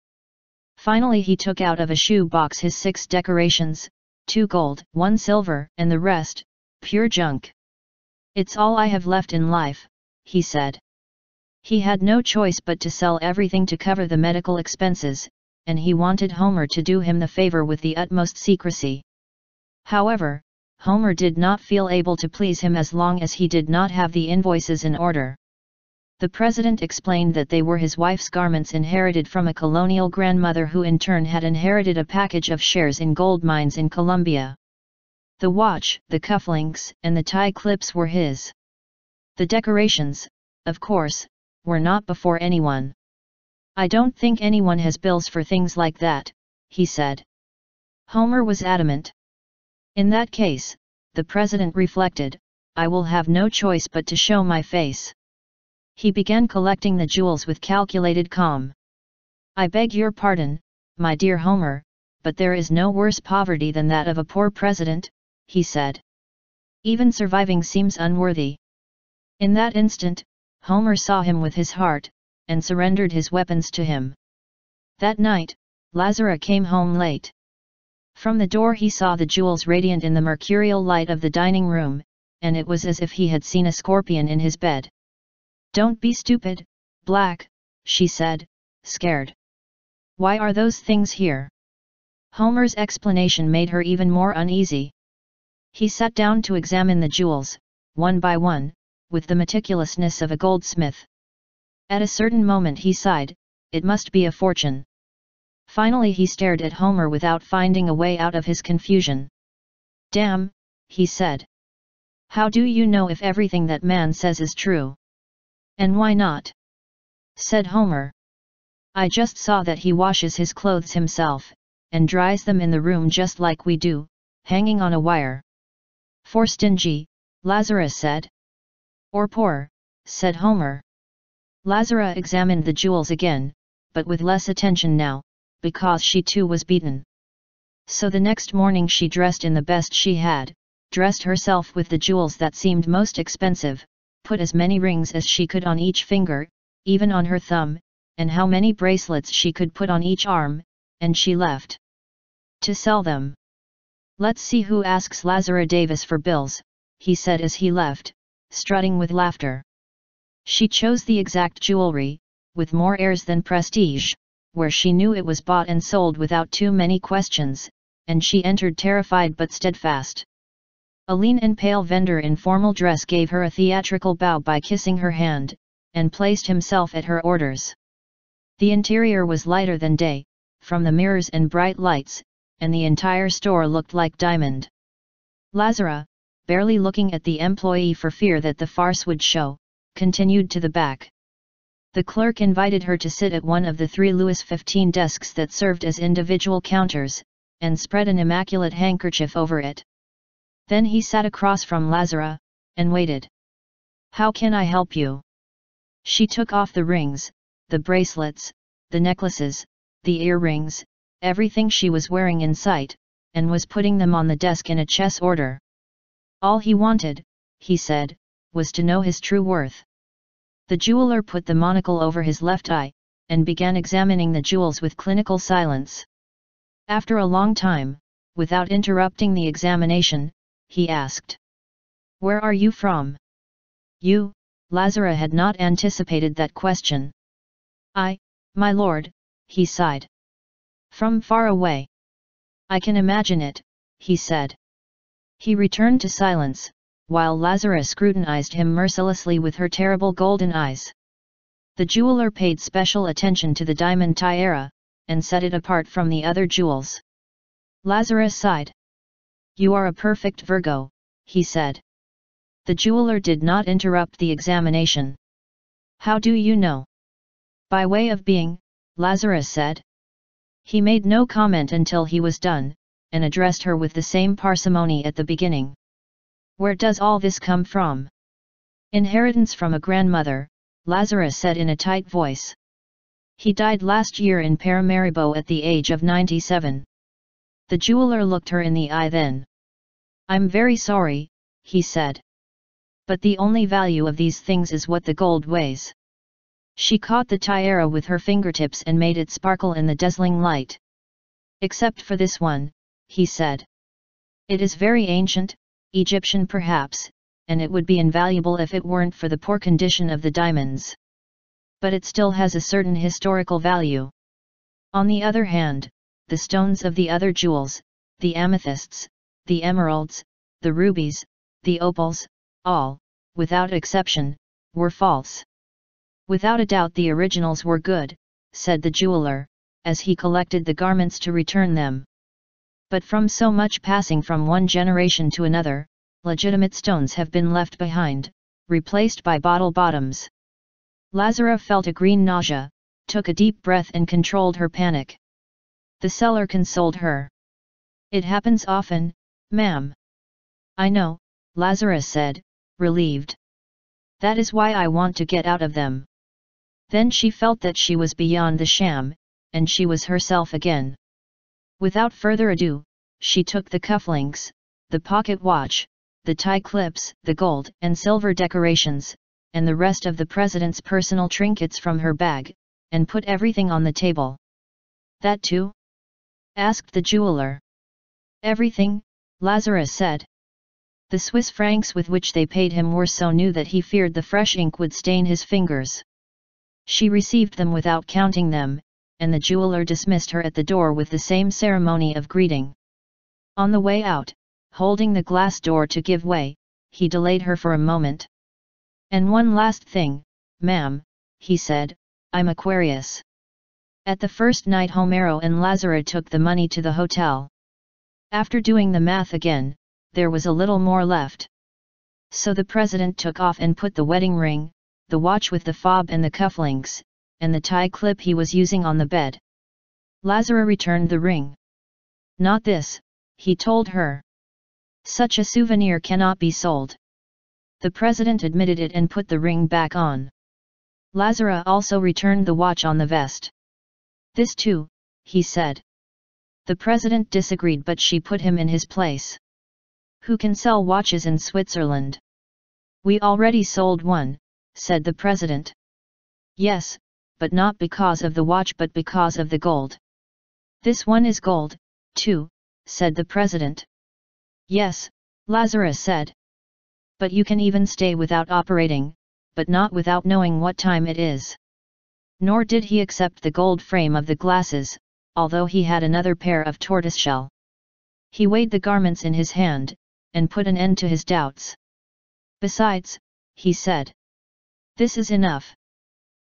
Finally he took out of a shoe box his six decorations, two gold, one silver, and the rest, pure junk. It's all I have left in life, he said. He had no choice but to sell everything to cover the medical expenses, and he wanted Homer to do him the favor with the utmost secrecy. However, Homer did not feel able to please him as long as he did not have the invoices in order. The president explained that they were his wife's garments inherited from a colonial grandmother who in turn had inherited a package of shares in gold mines in Colombia. The watch, the cufflinks, and the tie clips were his. The decorations, of course, were not before anyone. I don't think anyone has bills for things like that, he said. Homer was adamant. In that case, the president reflected, I will have no choice but to show my face. He began collecting the jewels with calculated calm. I beg your pardon, my dear Homer, but there is no worse poverty than that of a poor president, he said. Even surviving seems unworthy. In that instant, Homer saw him with his heart, and surrendered his weapons to him. That night, Lazara came home late. From the door he saw the jewels radiant in the mercurial light of the dining room, and it was as if he had seen a scorpion in his bed. Don't be stupid, Black, she said, scared. Why are those things here? Homer's explanation made her even more uneasy. He sat down to examine the jewels, one by one, with the meticulousness of a goldsmith. At a certain moment he sighed, it must be a fortune. Finally he stared at Homer without finding a way out of his confusion. Damn, he said. How do you know if everything that man says is true? And why not? said Homer. I just saw that he washes his clothes himself, and dries them in the room just like we do, hanging on a wire. For stingy, Lazarus said. Or poor, said Homer. Lazarus examined the jewels again, but with less attention now, because she too was beaten. So the next morning she dressed in the best she had, dressed herself with the jewels that seemed most expensive, put as many rings as she could on each finger, even on her thumb, and how many bracelets she could put on each arm, and she left. To sell them. Let's see who asks Lazara Davis for bills, he said as he left, strutting with laughter. She chose the exact jewelry, with more airs than prestige. Where she knew it was bought and sold without too many questions, and she entered terrified but steadfast. A lean and pale vendor in formal dress gave her a theatrical bow by kissing her hand, and placed himself at her orders. The interior was lighter than day, from the mirrors and bright lights, and the entire store looked like diamond. Lazara, barely looking at the employee for fear that the farce would show, continued to the back. The clerk invited her to sit at one of the three Louis XV desks that served as individual counters, and spread an immaculate handkerchief over it. Then he sat across from Lazara, and waited. How can I help you? She took off the rings, the bracelets, the necklaces, the earrings, everything she was wearing in sight, and was putting them on the desk in a chess order. All he wanted, he said, was to know his true worth. The jeweler put the monocle over his left eye, and began examining the jewels with clinical silence. After a long time, without interrupting the examination, he asked. Where are you from? You, Lazara had not anticipated that question. I, my lord, he sighed. From far away. I can imagine it, he said. He returned to silence, while Lazarus scrutinized him mercilessly with her terrible golden eyes. The jeweler paid special attention to the diamond tiara, and set it apart from the other jewels. Lazarus sighed. You are a perfect Virgo, he said. The jeweler did not interrupt the examination. How do you know? By way of being, Lazarus said. He made no comment until he was done, and addressed her with the same parsimony at the beginning. Where does all this come from? Inheritance from a grandmother, Lazarus said in a tight voice. He died last year in Paramaribo at the age of 97. The jeweler looked her in the eye then. I'm very sorry, he said. But the only value of these things is what the gold weighs. She caught the tiara with her fingertips and made it sparkle in the dazzling light. Except for this one, he said. It is very ancient, Egyptian perhaps, and it would be invaluable if it weren't for the poor condition of the diamonds. But it still has a certain historical value. On the other hand, the stones of the other jewels, the amethysts, the emeralds, the rubies, the opals, all, without exception, were false. Without a doubt the originals were good, said the jeweler, as he collected the garments to return them. But from so much passing from one generation to another, legitimate stones have been left behind, replaced by bottle bottoms. Lazara felt a green nausea, took a deep breath and controlled her panic. The seller consoled her. It happens often, ma'am. I know, Lazarus said, relieved. That is why I want to get out of them. Then she felt that she was beyond the sham, and she was herself again. Without further ado, she took the cufflinks, the pocket watch, the tie clips, the gold and silver decorations, and the rest of the president's personal trinkets from her bag, and put everything on the table. That too? asked the jeweler. Everything, Lazarus said. The Swiss francs with which they paid him were so new that he feared the fresh ink would stain his fingers. She received them without counting them, and the jeweler dismissed her at the door with the same ceremony of greeting. On the way out, holding the glass door to give way, he delayed her for a moment. And one last thing, ma'am, he said, I'm Aquarius. At the first night Homero and Lazara took the money to the hotel. After doing the math again, there was a little more left. So the president took off and put the wedding ring, the watch with the fob and the cufflinks, and the tie clip he was using on the bed. Lazara returned the ring. Not this, he told her. Such a souvenir cannot be sold. The president admitted it and put the ring back on. Lazara also returned the watch on the vest. This too, he said. The president disagreed but she put him in his place. Who can sell watches in Switzerland? We already sold one, said the president. Yes, but not because of the watch but because of the gold. This one is gold, too, said the president. Yes, Lazarus said. But you can even stay without operating, but not without knowing what time it is. Nor did he accept the gold frame of the glasses, although he had another pair of tortoiseshell. He weighed the garments in his hand, and put an end to his doubts. Besides, he said, This is enough.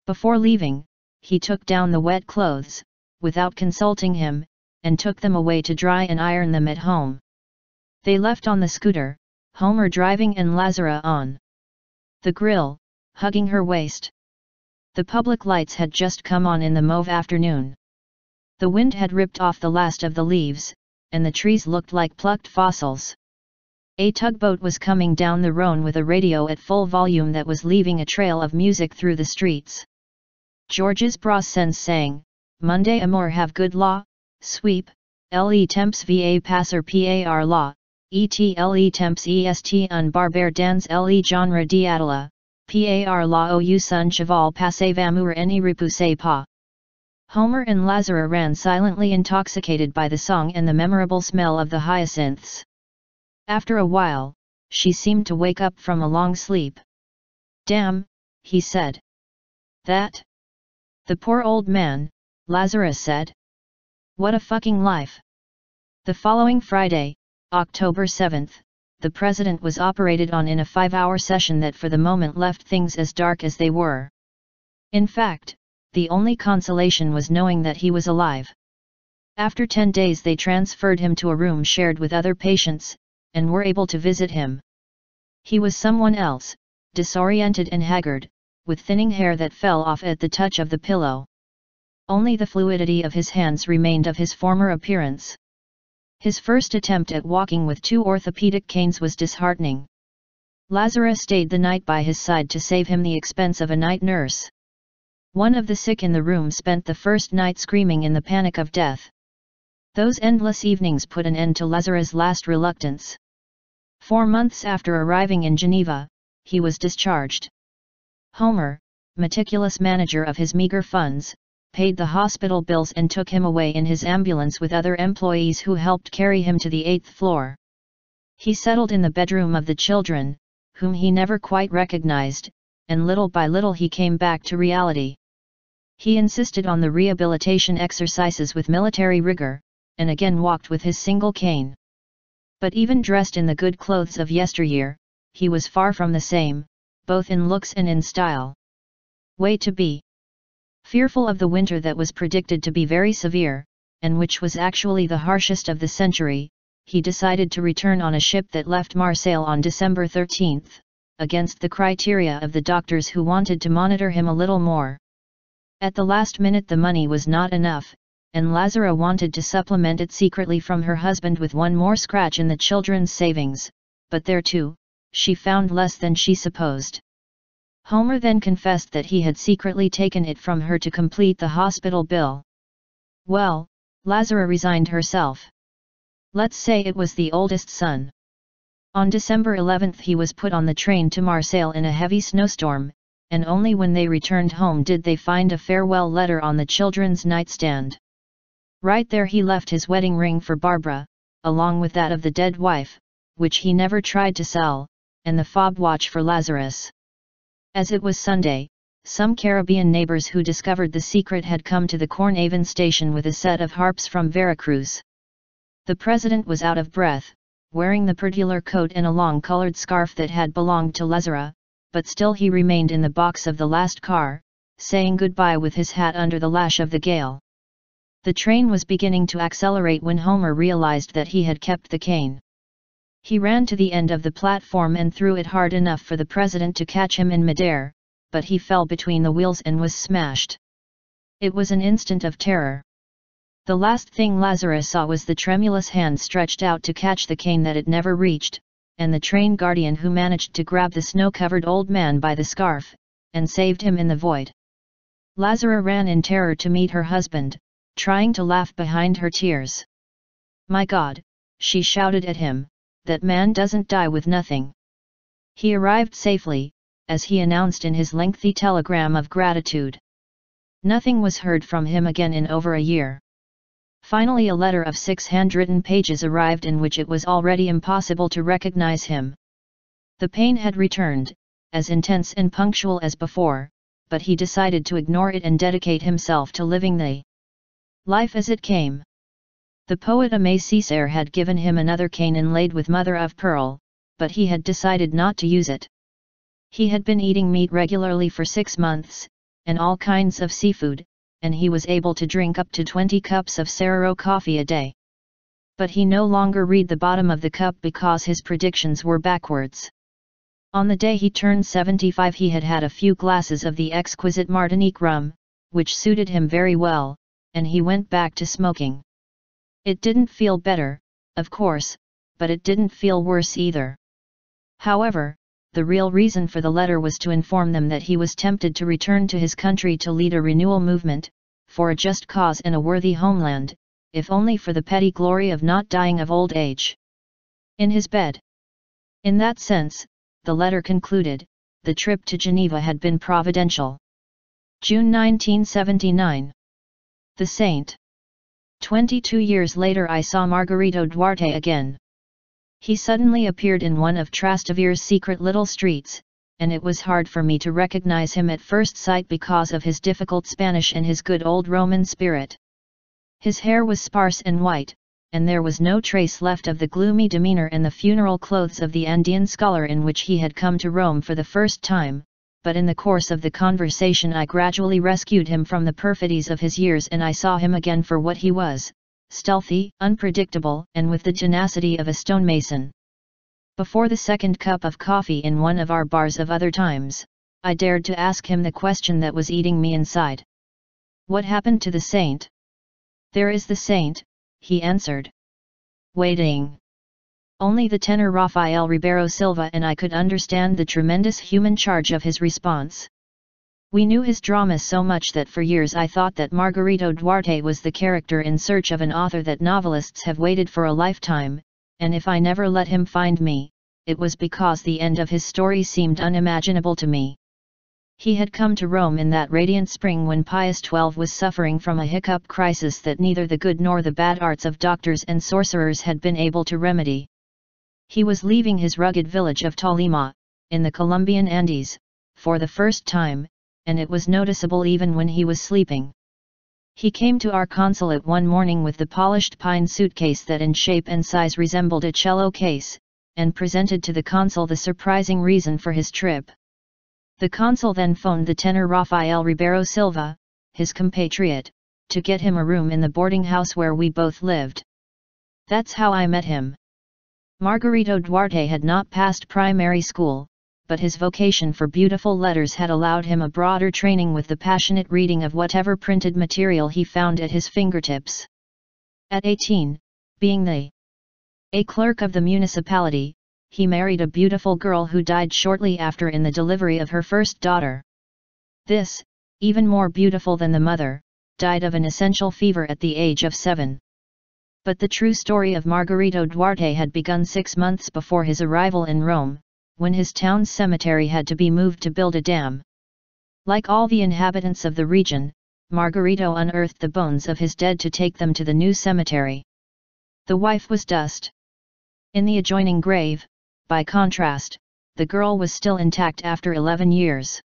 Before leaving, he took down the wet clothes, without consulting him, and took them away to dry and iron them at home. They left on the scooter, Homer driving and Lazara on the grill, hugging her waist. The public lights had just come on in the mauve afternoon. The wind had ripped off the last of the leaves, and the trees looked like plucked fossils. A tugboat was coming down the Rhone with a radio at full volume that was leaving a trail of music through the streets. Georges Brassens sang, Monday amour have good law, sweep, le temps va passer par law, et le temps est un barbare dans le genre d'Attila, par la ou sun cheval passe vamour ni repousse pas. Homer and Lazara ran silently intoxicated by the song and the memorable smell of the hyacinths. After a while, she seemed to wake up from a long sleep. Damn, he said. That? The poor old man, Lazarus said. What a fucking life. The following Friday, October 7th, the president was operated on in a five-hour session that for the moment left things as dark as they were. In fact, the only consolation was knowing that he was alive. After 10 days they transferred him to a room shared with other patients, and were able to visit him. He was someone else, disoriented and haggard, with thinning hair that fell off at the touch of the pillow. Only the fluidity of his hands remained of his former appearance. His first attempt at walking with two orthopedic canes was disheartening. Lazarus stayed the night by his side to save him the expense of a night nurse. One of the sick in the room spent the first night screaming in the panic of death. Those endless evenings put an end to Lazarus' last reluctance. Four months after arriving in Geneva, he was discharged. Homer, meticulous manager of his meager funds, paid the hospital bills and took him away in his ambulance with other employees who helped carry him to the eighth floor. He settled in the bedroom of the children, whom he never quite recognized, and little by little he came back to reality. He insisted on the rehabilitation exercises with military rigor, and again walked with his single cane. But even dressed in the good clothes of yesteryear, he was far from the same, both in looks and in style. Way to be. Fearful of the winter that was predicted to be very severe, and which was actually the harshest of the century, he decided to return on a ship that left Marseille on December 13, against the criteria of the doctors who wanted to monitor him a little more. At the last minute the money was not enough, and Lazara wanted to supplement it secretly from her husband with one more scratch in the children's savings, but there too, she found less than she supposed. Homer then confessed that he had secretly taken it from her to complete the hospital bill. Well, Lazara resigned herself. Let's say it was the oldest son. On December 11 he was put on the train to Marseille in a heavy snowstorm, and only when they returned home did they find a farewell letter on the children's nightstand. Right there he left his wedding ring for Barbara, along with that of the dead wife, which he never tried to sell, and the fob watch for Lazarus. As it was Sunday, some Caribbean neighbors who discovered the secret had come to the Cornavin station with a set of harps from Veracruz. The president was out of breath, wearing the particular coat and a long colored scarf that had belonged to Lazara, but still he remained in the box of the last car, saying goodbye with his hat under the lash of the gale. The train was beginning to accelerate when Homer realized that he had kept the cane. He ran to the end of the platform and threw it hard enough for the president to catch him in midair, but he fell between the wheels and was smashed. It was an instant of terror. The last thing Lazarus saw was the tremulous hand stretched out to catch the cane that it never reached, and the train guardian who managed to grab the snow-covered old man by the scarf, and saved him in the void. Lazara ran in terror to meet her husband, trying to laugh behind her tears. My God, she shouted at him, that man doesn't die with nothing. He arrived safely, as he announced in his lengthy telegram of gratitude. Nothing was heard from him again in over a year. Finally a letter of six handwritten pages arrived in which it was already impossible to recognize him. The pain had returned, as intense and punctual as before, but he decided to ignore it and dedicate himself to living the life as it came. The poet Aimé Césaire had given him another cane inlaid with mother of pearl, but he had decided not to use it. He had been eating meat regularly for six months, and all kinds of seafood, and he was able to drink up to 20 cups of Cerrero coffee a day. But he no longer read the bottom of the cup because his predictions were backwards. On the day he turned 75 he had had a few glasses of the exquisite Martinique rum, which suited him very well, and he went back to smoking. It didn't feel better, of course, but it didn't feel worse either. However, the real reason for the letter was to inform them that he was tempted to return to his country to lead a renewal movement, for a just cause in a worthy homeland, if only for the petty glory of not dying of old age. In his bed. In that sense, the letter concluded, the trip to Geneva had been providential. June 1979. The Saint. Twenty-two years later I saw Margarito Duarte again. He suddenly appeared in one of Trastevere's secret little streets, and it was hard for me to recognize him at first sight because of his difficult Spanish and his good old Roman spirit. His hair was sparse and white, and there was no trace left of the gloomy demeanor and the funeral clothes of the Andean scholar in which he had come to Rome for the first time, but in the course of the conversation I gradually rescued him from the perfidies of his years and I saw him again for what he was, stealthy, unpredictable, and with the tenacity of a stonemason. Before the second cup of coffee in one of our bars of other times, I dared to ask him the question that was eating me inside. What happened to the saint? There is the saint, he answered. Waiting. Only the tenor Rafael Ribeiro Silva and I could understand the tremendous human charge of his response. We knew his drama so much that for years I thought that Margarito Duarte was the character in search of an author that novelists have waited for a lifetime, and if I never let him find me, it was because the end of his story seemed unimaginable to me. He had come to Rome in that radiant spring when Pius XII was suffering from a hiccup crisis that neither the good nor the bad arts of doctors and sorcerers had been able to remedy. He was leaving his rugged village of Tolima, in the Colombian Andes, for the first time, and it was noticeable even when he was sleeping. He came to our consulate one morning with the polished pine suitcase that in shape and size resembled a cello case, and presented to the consul the surprising reason for his trip. The consul then phoned the tenor Rafael Ribeiro Silva, his compatriot, to get him a room in the boarding house where we both lived. That's how I met him. Margarito Duarte had not passed primary school, but his vocation for beautiful letters had allowed him a broader training with the passionate reading of whatever printed material he found at his fingertips. At 18, being the a clerk of the municipality, he married a beautiful girl who died shortly after in the delivery of her first daughter. This, even more beautiful than the mother, died of an essential fever at the age of seven. But the true story of Margarito Duarte had begun six months before his arrival in Rome, when his town's cemetery had to be moved to build a dam. Like all the inhabitants of the region, Margarito unearthed the bones of his dead to take them to the new cemetery. The wife was dust. In the adjoining grave, by contrast, the girl was still intact after 11 years.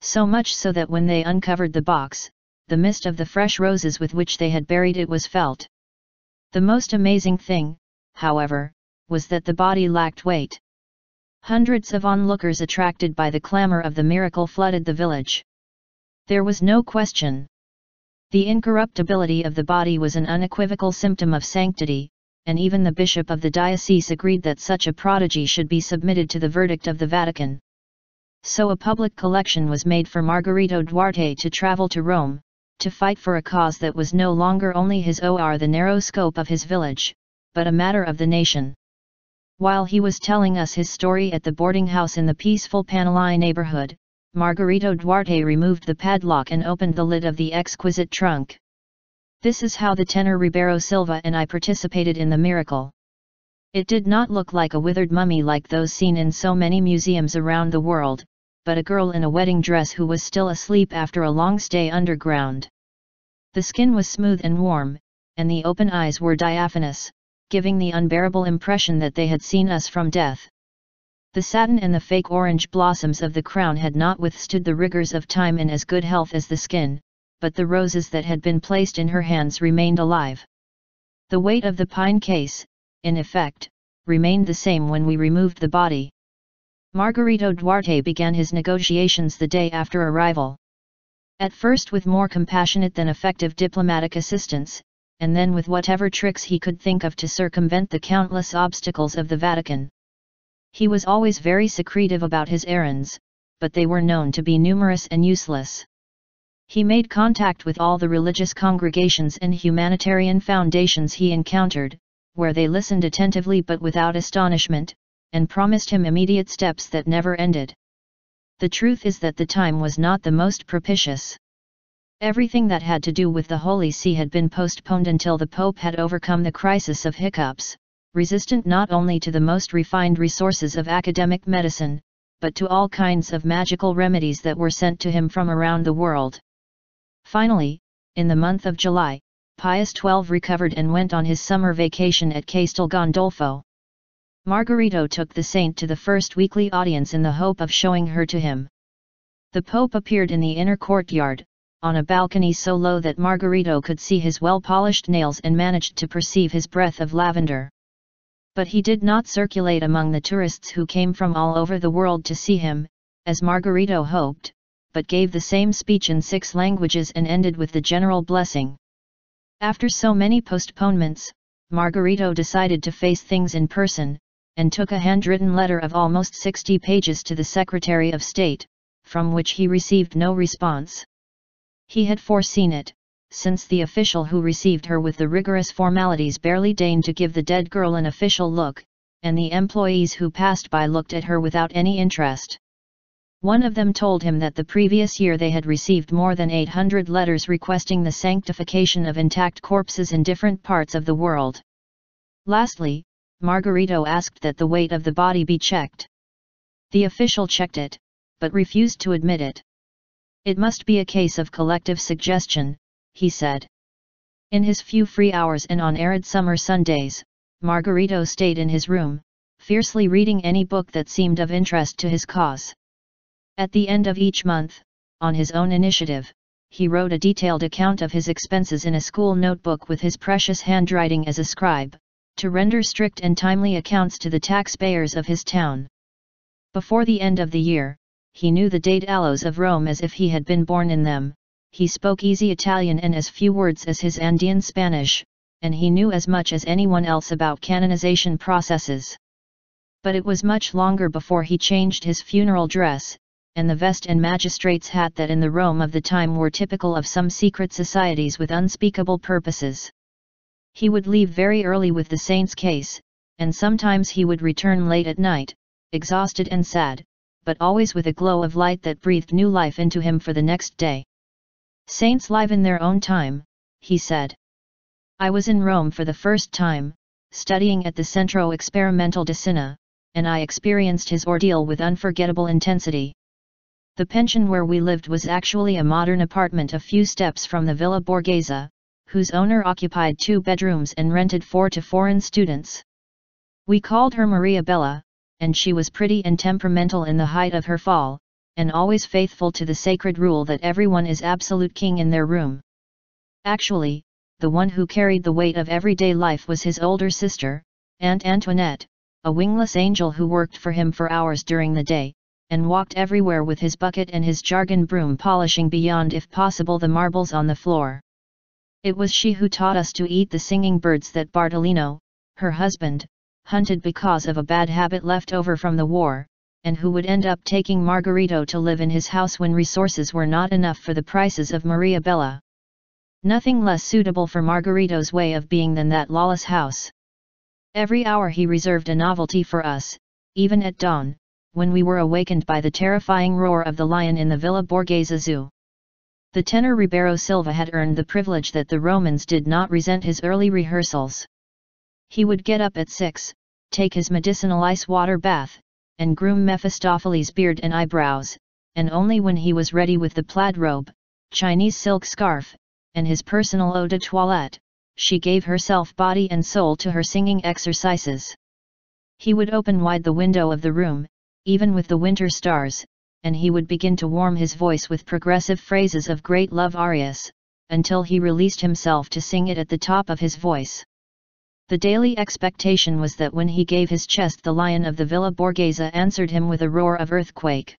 So much so that when they uncovered the box, the mist of the fresh roses with which they had buried it was felt. The most amazing thing, however, was that the body lacked weight. Hundreds of onlookers attracted by the clamor of the miracle flooded the village. There was no question. The incorruptibility of the body was an unequivocal symptom of sanctity, and even the bishop of the diocese agreed that such a prodigy should be submitted to the verdict of the Vatican. So a public collection was made for Margarito Duarte to travel to Rome, to fight for a cause that was no longer only his or the narrow scope of his village, but a matter of the nation. While he was telling us his story at the boarding house in the peaceful Panelai neighborhood, Margarito Duarte removed the padlock and opened the lid of the exquisite trunk. This is how the tenor Ribeiro Silva and I participated in the miracle. It did not look like a withered mummy like those seen in so many museums around the world, but a girl in a wedding dress who was still asleep after a long stay underground. The skin was smooth and warm, and the open eyes were diaphanous, giving the unbearable impression that they had seen us from death. The satin and the fake orange blossoms of the crown had not withstood the rigors of time in as good health as the skin, but the roses that had been placed in her hands remained alive. The weight of the pine case, in effect, remained the same when we removed the body. Margarito Duarte began his negotiations the day after arrival. At first with more compassionate than effective diplomatic assistance, and then with whatever tricks he could think of to circumvent the countless obstacles of the Vatican. He was always very secretive about his errands, but they were known to be numerous and useless. He made contact with all the religious congregations and humanitarian foundations he encountered, where they listened attentively but without astonishment, and promised him immediate steps that never ended the truth is that the time was not the most propitious. Everything that had to do with the Holy See had been postponed until the Pope had overcome the crisis of hiccups, resistant not only to the most refined resources of academic medicine, but to all kinds of magical remedies that were sent to him from around the world. Finally, in the month of July, Pius XII recovered and went on his summer vacation at Castel Gandolfo. Margarito took the saint to the first weekly audience in the hope of showing her to him. The Pope appeared in the inner courtyard, on a balcony so low that Margarito could see his well-polished nails and managed to perceive his breath of lavender. But he did not circulate among the tourists who came from all over the world to see him, as Margarito hoped, but gave the same speech in six languages and ended with the general blessing. After so many postponements, Margarito decided to face things in person, and took a handwritten letter of almost 60 pages to the Secretary of State, from which he received no response. He had foreseen it, since the official who received her with the rigorous formalities barely deigned to give the dead girl an official look, and the employees who passed by looked at her without any interest. One of them told him that the previous year they had received more than 800 letters requesting the sanctification of intact corpses in different parts of the world. Lastly, Margarito asked that the weight of the body be checked. The official checked it, but refused to admit it. It must be a case of collective suggestion, he said. In his few free hours and on arid summer Sundays, Margarito stayed in his room, fiercely reading any book that seemed of interest to his cause. At the end of each month, on his own initiative, he wrote a detailed account of his expenses in a school notebook with his precious handwriting as a scribe, to render strict and timely accounts to the taxpayers of his town. Before the end of the year, he knew the daedalus of Rome as if he had been born in them, he spoke easy Italian and as few words as his Andean Spanish, and he knew as much as anyone else about canonization processes. But it was much longer before he changed his funeral dress, and the vest and magistrate's hat that in the Rome of the time were typical of some secret societies with unspeakable purposes. He would leave very early with the saint's case, and sometimes he would return late at night, exhausted and sad, but always with a glow of light that breathed new life into him for the next day. Saints live in their own time, he said. I was in Rome for the first time, studying at the Centro Experimental de Cine, and I experienced his ordeal with unforgettable intensity. The pension where we lived was actually a modern apartment a few steps from the Villa Borghese, whose owner occupied two bedrooms and rented four to foreign students. We called her Maria Bella, and she was pretty and temperamental in the height of her fall, and always faithful to the sacred rule that everyone is absolute king in their room. Actually, the one who carried the weight of everyday life was his older sister, Aunt Antoinette, a wingless angel who worked for him for hours during the day, and walked everywhere with his bucket and his jargon broom polishing beyond if possible the marbles on the floor. It was she who taught us to eat the singing birds that Bartolino, her husband, hunted because of a bad habit left over from the war, and who would end up taking Margarito to live in his house when resources were not enough for the prices of Maria Bella. Nothing less suitable for Margarito's way of being than that lawless house. Every hour he reserved a novelty for us, even at dawn, when we were awakened by the terrifying roar of the lion in the Villa Borghese Zoo. The tenor Ribeiro Silva had earned the privilege that the Romans did not resent his early rehearsals. He would get up at six, take his medicinal ice water bath, and groom Mephistopheles' beard and eyebrows, and only when he was ready with the plaid robe, Chinese silk scarf, and his personal eau de toilette, she gave herself body and soul to her singing exercises. He would open wide the window of the room, even with the winter stars, and he would begin to warm his voice with progressive phrases of great love arias, until he released himself to sing it at the top of his voice. The daily expectation was that when he gave his chest the lion of the Villa Borghese answered him with a roar of earthquake.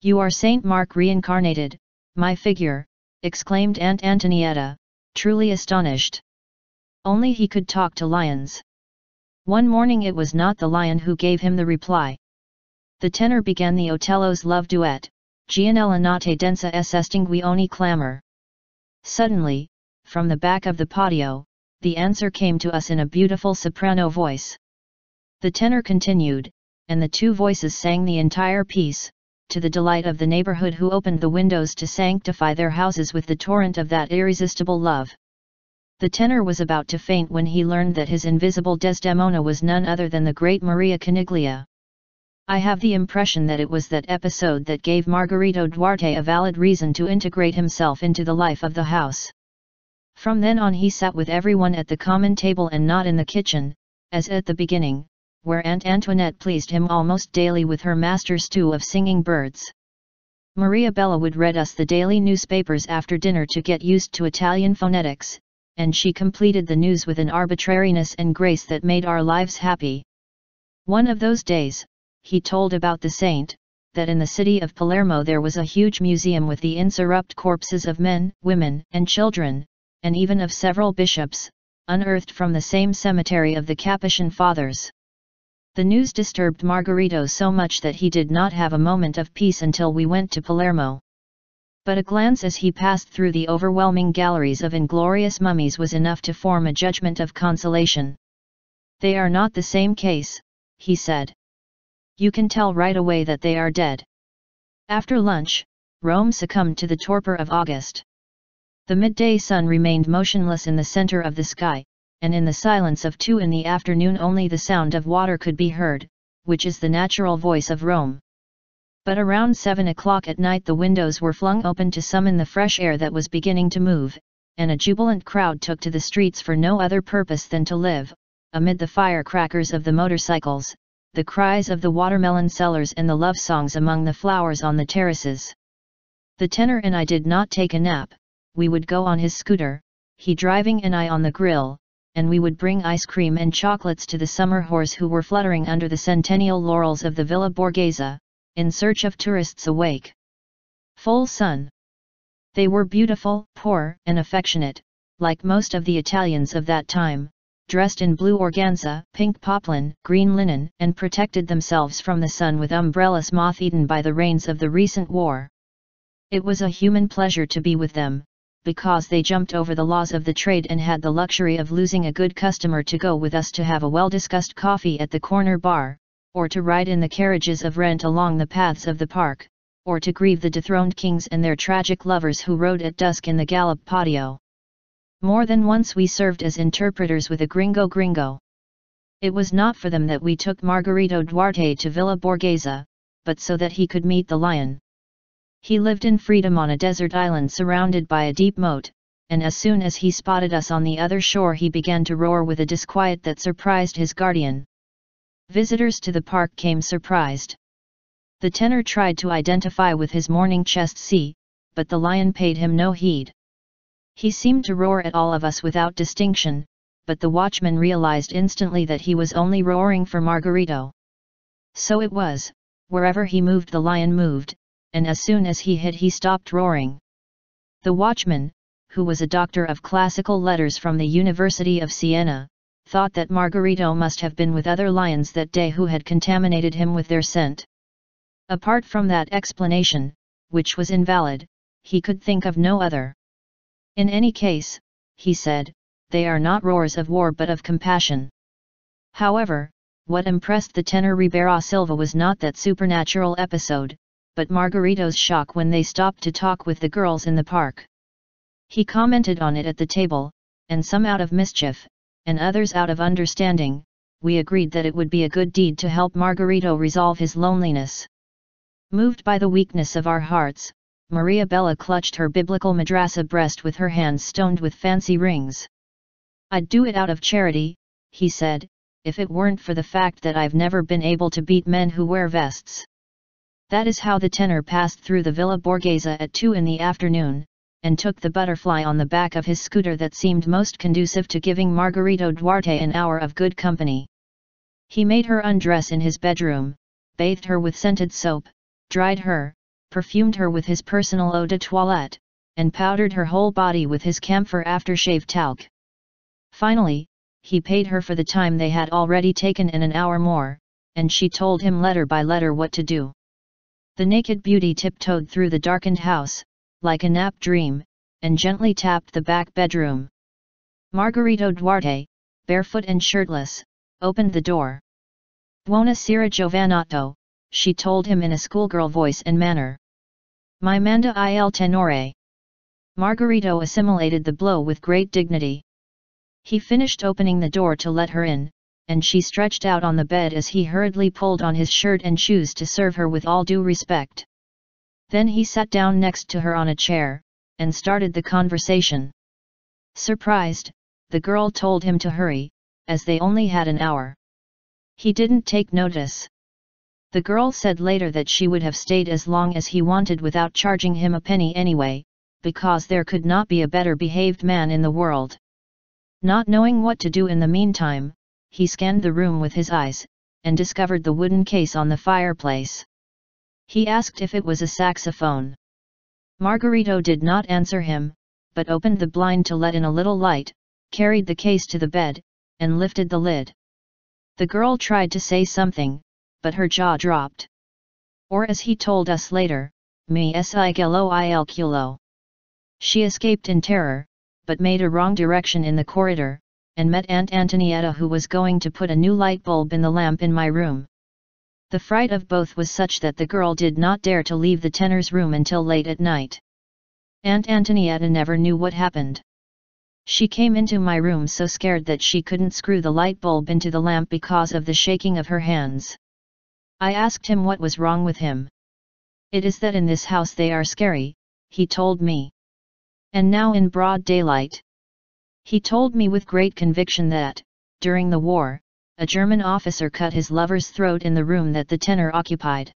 You are Saint Mark reincarnated, my figure, exclaimed Aunt Antonietta, truly astonished. Only he could talk to lions. One morning it was not the lion who gave him the reply. The tenor began the Otello's love duet, Gianella notte densa S. estinguioni clamor. Suddenly, from the back of the patio, the answer came to us in a beautiful soprano voice. The tenor continued, and the two voices sang the entire piece, to the delight of the neighborhood who opened the windows to sanctify their houses with the torrent of that irresistible love. The tenor was about to faint when he learned that his invisible Desdemona was none other than the great Maria Caniglia. I have the impression that it was that episode that gave Margarito Duarte a valid reason to integrate himself into the life of the house. From then on he sat with everyone at the common table and not in the kitchen, as at the beginning, where Aunt Antoinette pleased him almost daily with her master stew of singing birds. Maria Bella would read us the daily newspapers after dinner to get used to Italian phonetics, and she completed the news with an arbitrariness and grace that made our lives happy. One of those days, he told about the saint, that in the city of Palermo there was a huge museum with the incorrupt corpses of men, women, and children, and even of several bishops, unearthed from the same cemetery of the Capuchin Fathers. The news disturbed Margarito so much that he did not have a moment of peace until we went to Palermo. But a glance as he passed through the overwhelming galleries of inglorious mummies was enough to form a judgment of consolation. They are not the same case, he said. You can tell right away that they are dead. After lunch, Rome succumbed to the torpor of August. The midday sun remained motionless in the center of the sky, and in the silence of two in the afternoon only the sound of water could be heard, which is the natural voice of Rome. But around seven o'clock at night the windows were flung open to summon the fresh air that was beginning to move, and a jubilant crowd took to the streets for no other purpose than to live, amid the firecrackers of the motorcycles, the cries of the watermelon sellers and the love songs among the flowers on the terraces. The tenor and I did not take a nap, we would go on his scooter, he driving and I on the grill, and we would bring ice cream and chocolates to the summer horse who were fluttering under the centennial laurels of the Villa Borghese, in search of tourists awake. Full sun. They were beautiful, poor, and affectionate, like most of the Italians of that time, dressed in blue organza, pink poplin, green linen, and protected themselves from the sun with umbrellas moth-eaten by the rains of the recent war. It was a human pleasure to be with them, because they jumped over the laws of the trade and had the luxury of losing a good customer to go with us to have a well-discussed coffee at the corner bar, or to ride in the carriages of rent along the paths of the park, or to grieve the dethroned kings and their tragic lovers who rode at dusk in the gallop patio. More than once we served as interpreters with a gringo gringo. It was not for them that we took Margarito Duarte to Villa Borghese, but so that he could meet the lion. He lived in freedom on a desert island surrounded by a deep moat, and as soon as he spotted us on the other shore he began to roar with a disquiet that surprised his guardian. Visitors to the park came surprised. The tenor tried to identify with his morning chest C, but the lion paid him no heed. He seemed to roar at all of us without distinction, but the watchman realized instantly that he was only roaring for Margarito. So it was, wherever he moved the lion moved, and as soon as he hit he stopped roaring. The watchman, who was a doctor of classical letters from the University of Siena, thought that Margarito must have been with other lions that day who had contaminated him with their scent. Apart from that explanation, which was invalid, he could think of no other. In any case, he said, they are not roars of war but of compassion. However, what impressed the tenor Ribeiro Silva was not that supernatural episode, but Margarito's shock when they stopped to talk with the girls in the park. He commented on it at the table, and some out of mischief, and others out of understanding, we agreed that it would be a good deed to help Margarito resolve his loneliness. Moved by the weakness of our hearts, Maria Bella clutched her biblical madrasa breast with her hands stoned with fancy rings. I'd do it out of charity, he said, if it weren't for the fact that I've never been able to beat men who wear vests. That is how the tenor passed through the Villa Borghese at 2 in the afternoon, and took the butterfly on the back of his scooter that seemed most conducive to giving Margarito Duarte an hour of good company. He made her undress in his bedroom, bathed her with scented soap, dried her, perfumed her with his personal eau de toilette, and powdered her whole body with his camphor aftershave talc. Finally, he paid her for the time they had already taken and an hour more, and she told him letter by letter what to do. The naked beauty tiptoed through the darkened house, like a nap dream, and gently tapped the back bedroom. Margarito Duarte, barefoot and shirtless, opened the door. Buona sera giovanotto, she told him in a schoolgirl voice and manner. My manda il tenore. Margarito assimilated the blow with great dignity. He finished opening the door to let her in, and she stretched out on the bed as he hurriedly pulled on his shirt and shoes to serve her with all due respect. Then he sat down next to her on a chair, and started the conversation. Surprised, the girl told him to hurry, as they only had an hour. He didn't take notice. The girl said later that she would have stayed as long as he wanted without charging him a penny anyway, because there could not be a better behaved man in the world. Not knowing what to do in the meantime, he scanned the room with his eyes, and discovered the wooden case on the fireplace. He asked if it was a saxophone. Margarito did not answer him, but opened the blind to let in a little light, carried the case to the bed, and lifted the lid. The girl tried to say something, but her jaw dropped. Or as he told us later, me sigelo il culo. She escaped in terror, but made a wrong direction in the corridor, and met Aunt Antonietta who was going to put a new light bulb in the lamp in my room. The fright of both was such that the girl did not dare to leave the tenor's room until late at night. Aunt Antonietta never knew what happened. She came into my room so scared that she couldn't screw the light bulb into the lamp because of the shaking of her hands. I asked him what was wrong with him. It is that in this house they are scary, he told me. And now in broad daylight. He told me with great conviction that, during the war, a German officer cut his lover's throat in the room that the tenor occupied.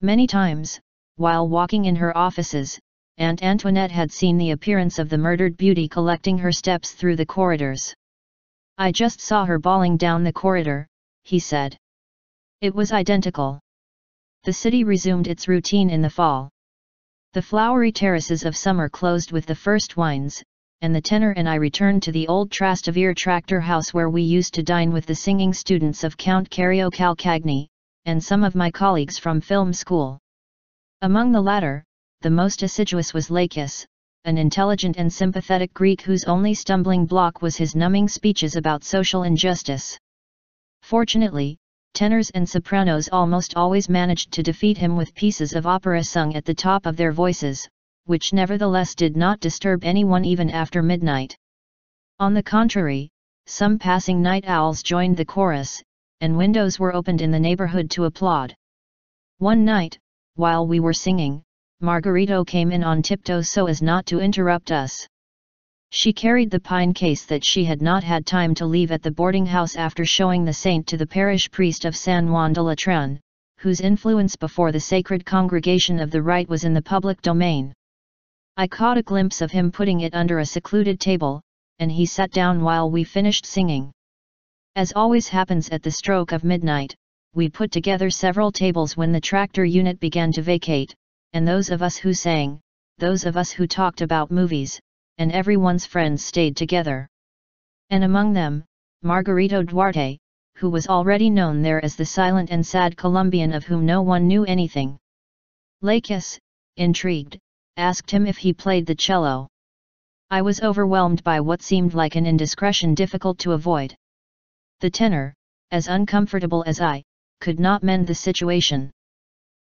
Many times, while walking in her offices, Aunt Antoinette had seen the appearance of the murdered beauty collecting her steps through the corridors. I just saw her bawling down the corridor, he said. It was identical. The city resumed its routine in the fall. The flowery terraces of summer closed with the first wines, and the tenor and I returned to the old Trastevere tractor house where we used to dine with the singing students of Count Carlo Calcagni, and some of my colleagues from film school. Among the latter, the most assiduous was Lakis, an intelligent and sympathetic Greek whose only stumbling block was his numbing speeches about social injustice. Fortunately, tenors and sopranos almost always managed to defeat him with pieces of opera sung at the top of their voices, which nevertheless did not disturb anyone even after midnight. On the contrary, some passing night owls joined the chorus, and windows were opened in the neighborhood to applaud. One night, while we were singing, Margarito came in on tiptoe so as not to interrupt us. She carried the pine case that she had not had time to leave at the boarding house after showing the saint to the parish priest of San Juan de Letrán, whose influence before the sacred congregation of the rite was in the public domain. I caught a glimpse of him putting it under a secluded table, and he sat down while we finished singing. As always happens at the stroke of midnight, we put together several tables when the tractor unit began to vacate, and those of us who sang, those of us who talked about movies, and everyone's friends stayed together. And among them, Margarito Duarte, who was already known there as the silent and sad Colombian of whom no one knew anything. Lakis, intrigued, asked him if he played the cello. I was overwhelmed by what seemed like an indiscretion difficult to avoid. The tenor, as uncomfortable as I, could not mend the situation.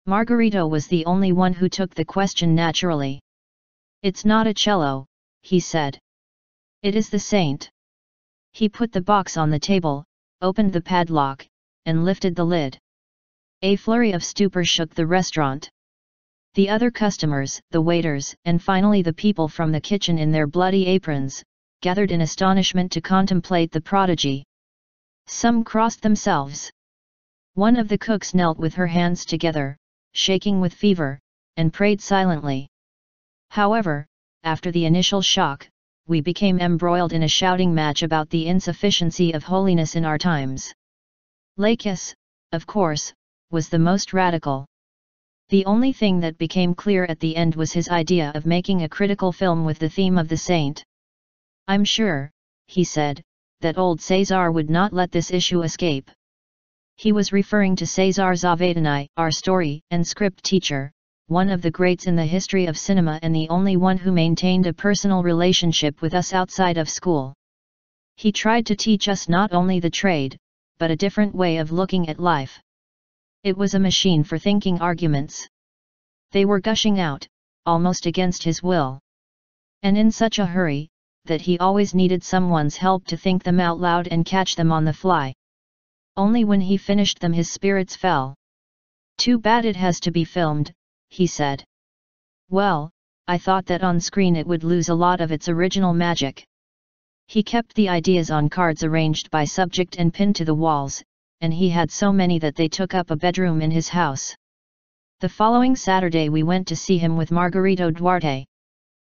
Margarito was the only one who took the question naturally. It's not a cello, he said. It is the saint. He put the box on the table, opened the padlock, and lifted the lid. A flurry of stupor shook the restaurant. The other customers, the waiters, and finally the people from the kitchen in their bloody aprons, gathered in astonishment to contemplate the prodigy. Some crossed themselves. One of the cooks knelt with her hands together, shaking with fever, and prayed silently. However, after the initial shock, we became embroiled in a shouting match about the insufficiency of holiness in our times. Lakis, of course, was the most radical. The only thing that became clear at the end was his idea of making a critical film with the theme of the saint. I'm sure, he said, that old Cesar would not let this issue escape. He was referring to Cesar Zavattini, our story and script teacher, one of the greats in the history of cinema and the only one who maintained a personal relationship with us outside of school. He tried to teach us not only the trade, but a different way of looking at life. It was a machine for thinking arguments. They were gushing out, almost against his will. And in such a hurry, that he always needed someone's help to think them out loud and catch them on the fly. Only when he finished them his spirits fell. Too bad it has to be filmed, he said. Well, I thought that on screen it would lose a lot of its original magic. He kept the ideas on cards arranged by subject and pinned to the walls, and he had so many that they took up a bedroom in his house. The following Saturday we went to see him with Margarito Duarte.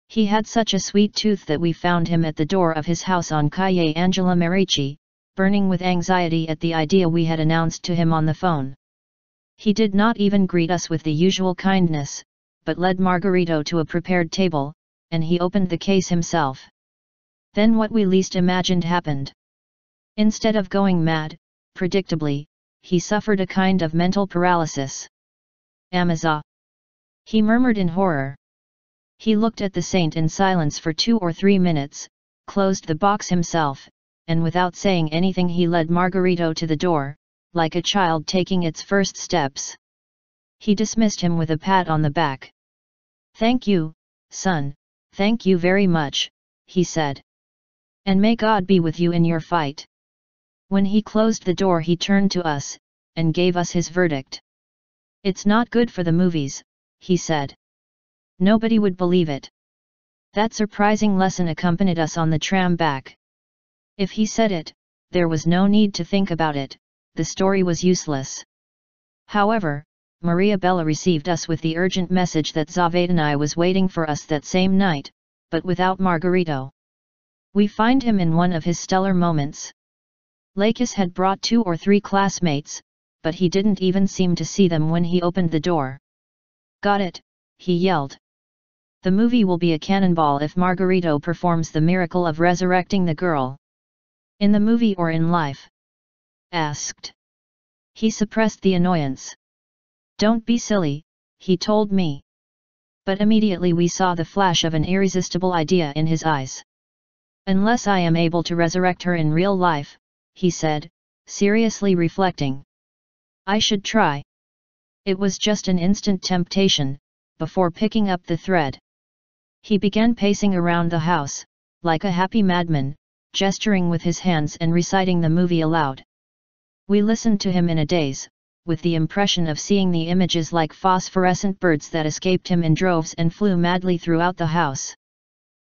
He had such a sweet tooth that we found him at the door of his house on Calle Angela Merici, burning with anxiety at the idea we had announced to him on the phone. He did not even greet us with the usual kindness, but led Margarito to a prepared table, and he opened the case himself. Then what we least imagined happened. Instead of going mad, predictably, he suffered a kind of mental paralysis. Amaza. He murmured in horror. He looked at the saint in silence for two or three minutes, closed the box himself, and without saying anything he led Margarito to the door, like a child taking its first steps. He dismissed him with a pat on the back. Thank you, son, thank you very much, he said. And may God be with you in your fight. When he closed the door he turned to us, and gave us his verdict. It's not good for the movies, he said. Nobody would believe it. That surprising lesson accompanied us on the tram back. If he said it, there was no need to think about it, the story was useless. However, Maria Bella received us with the urgent message that Zavattini was waiting for us that same night, but without Margarito. We find him in one of his stellar moments. Lakis had brought two or three classmates, but he didn't even seem to see them when he opened the door. Got it, he yelled. The movie will be a cannonball if Margarito performs the miracle of resurrecting the girl. In the movie or in life? Asked. He suppressed the annoyance. Don't be silly, he told me. But immediately we saw the flash of an irresistible idea in his eyes. Unless I am able to resurrect her in real life, he said, seriously reflecting. I should try. It was just an instant temptation, before picking up the thread. He began pacing around the house, like a happy madman, gesturing with his hands and reciting the movie aloud. We listened to him in a daze, with the impression of seeing the images like phosphorescent birds that escaped him in droves and flew madly throughout the house.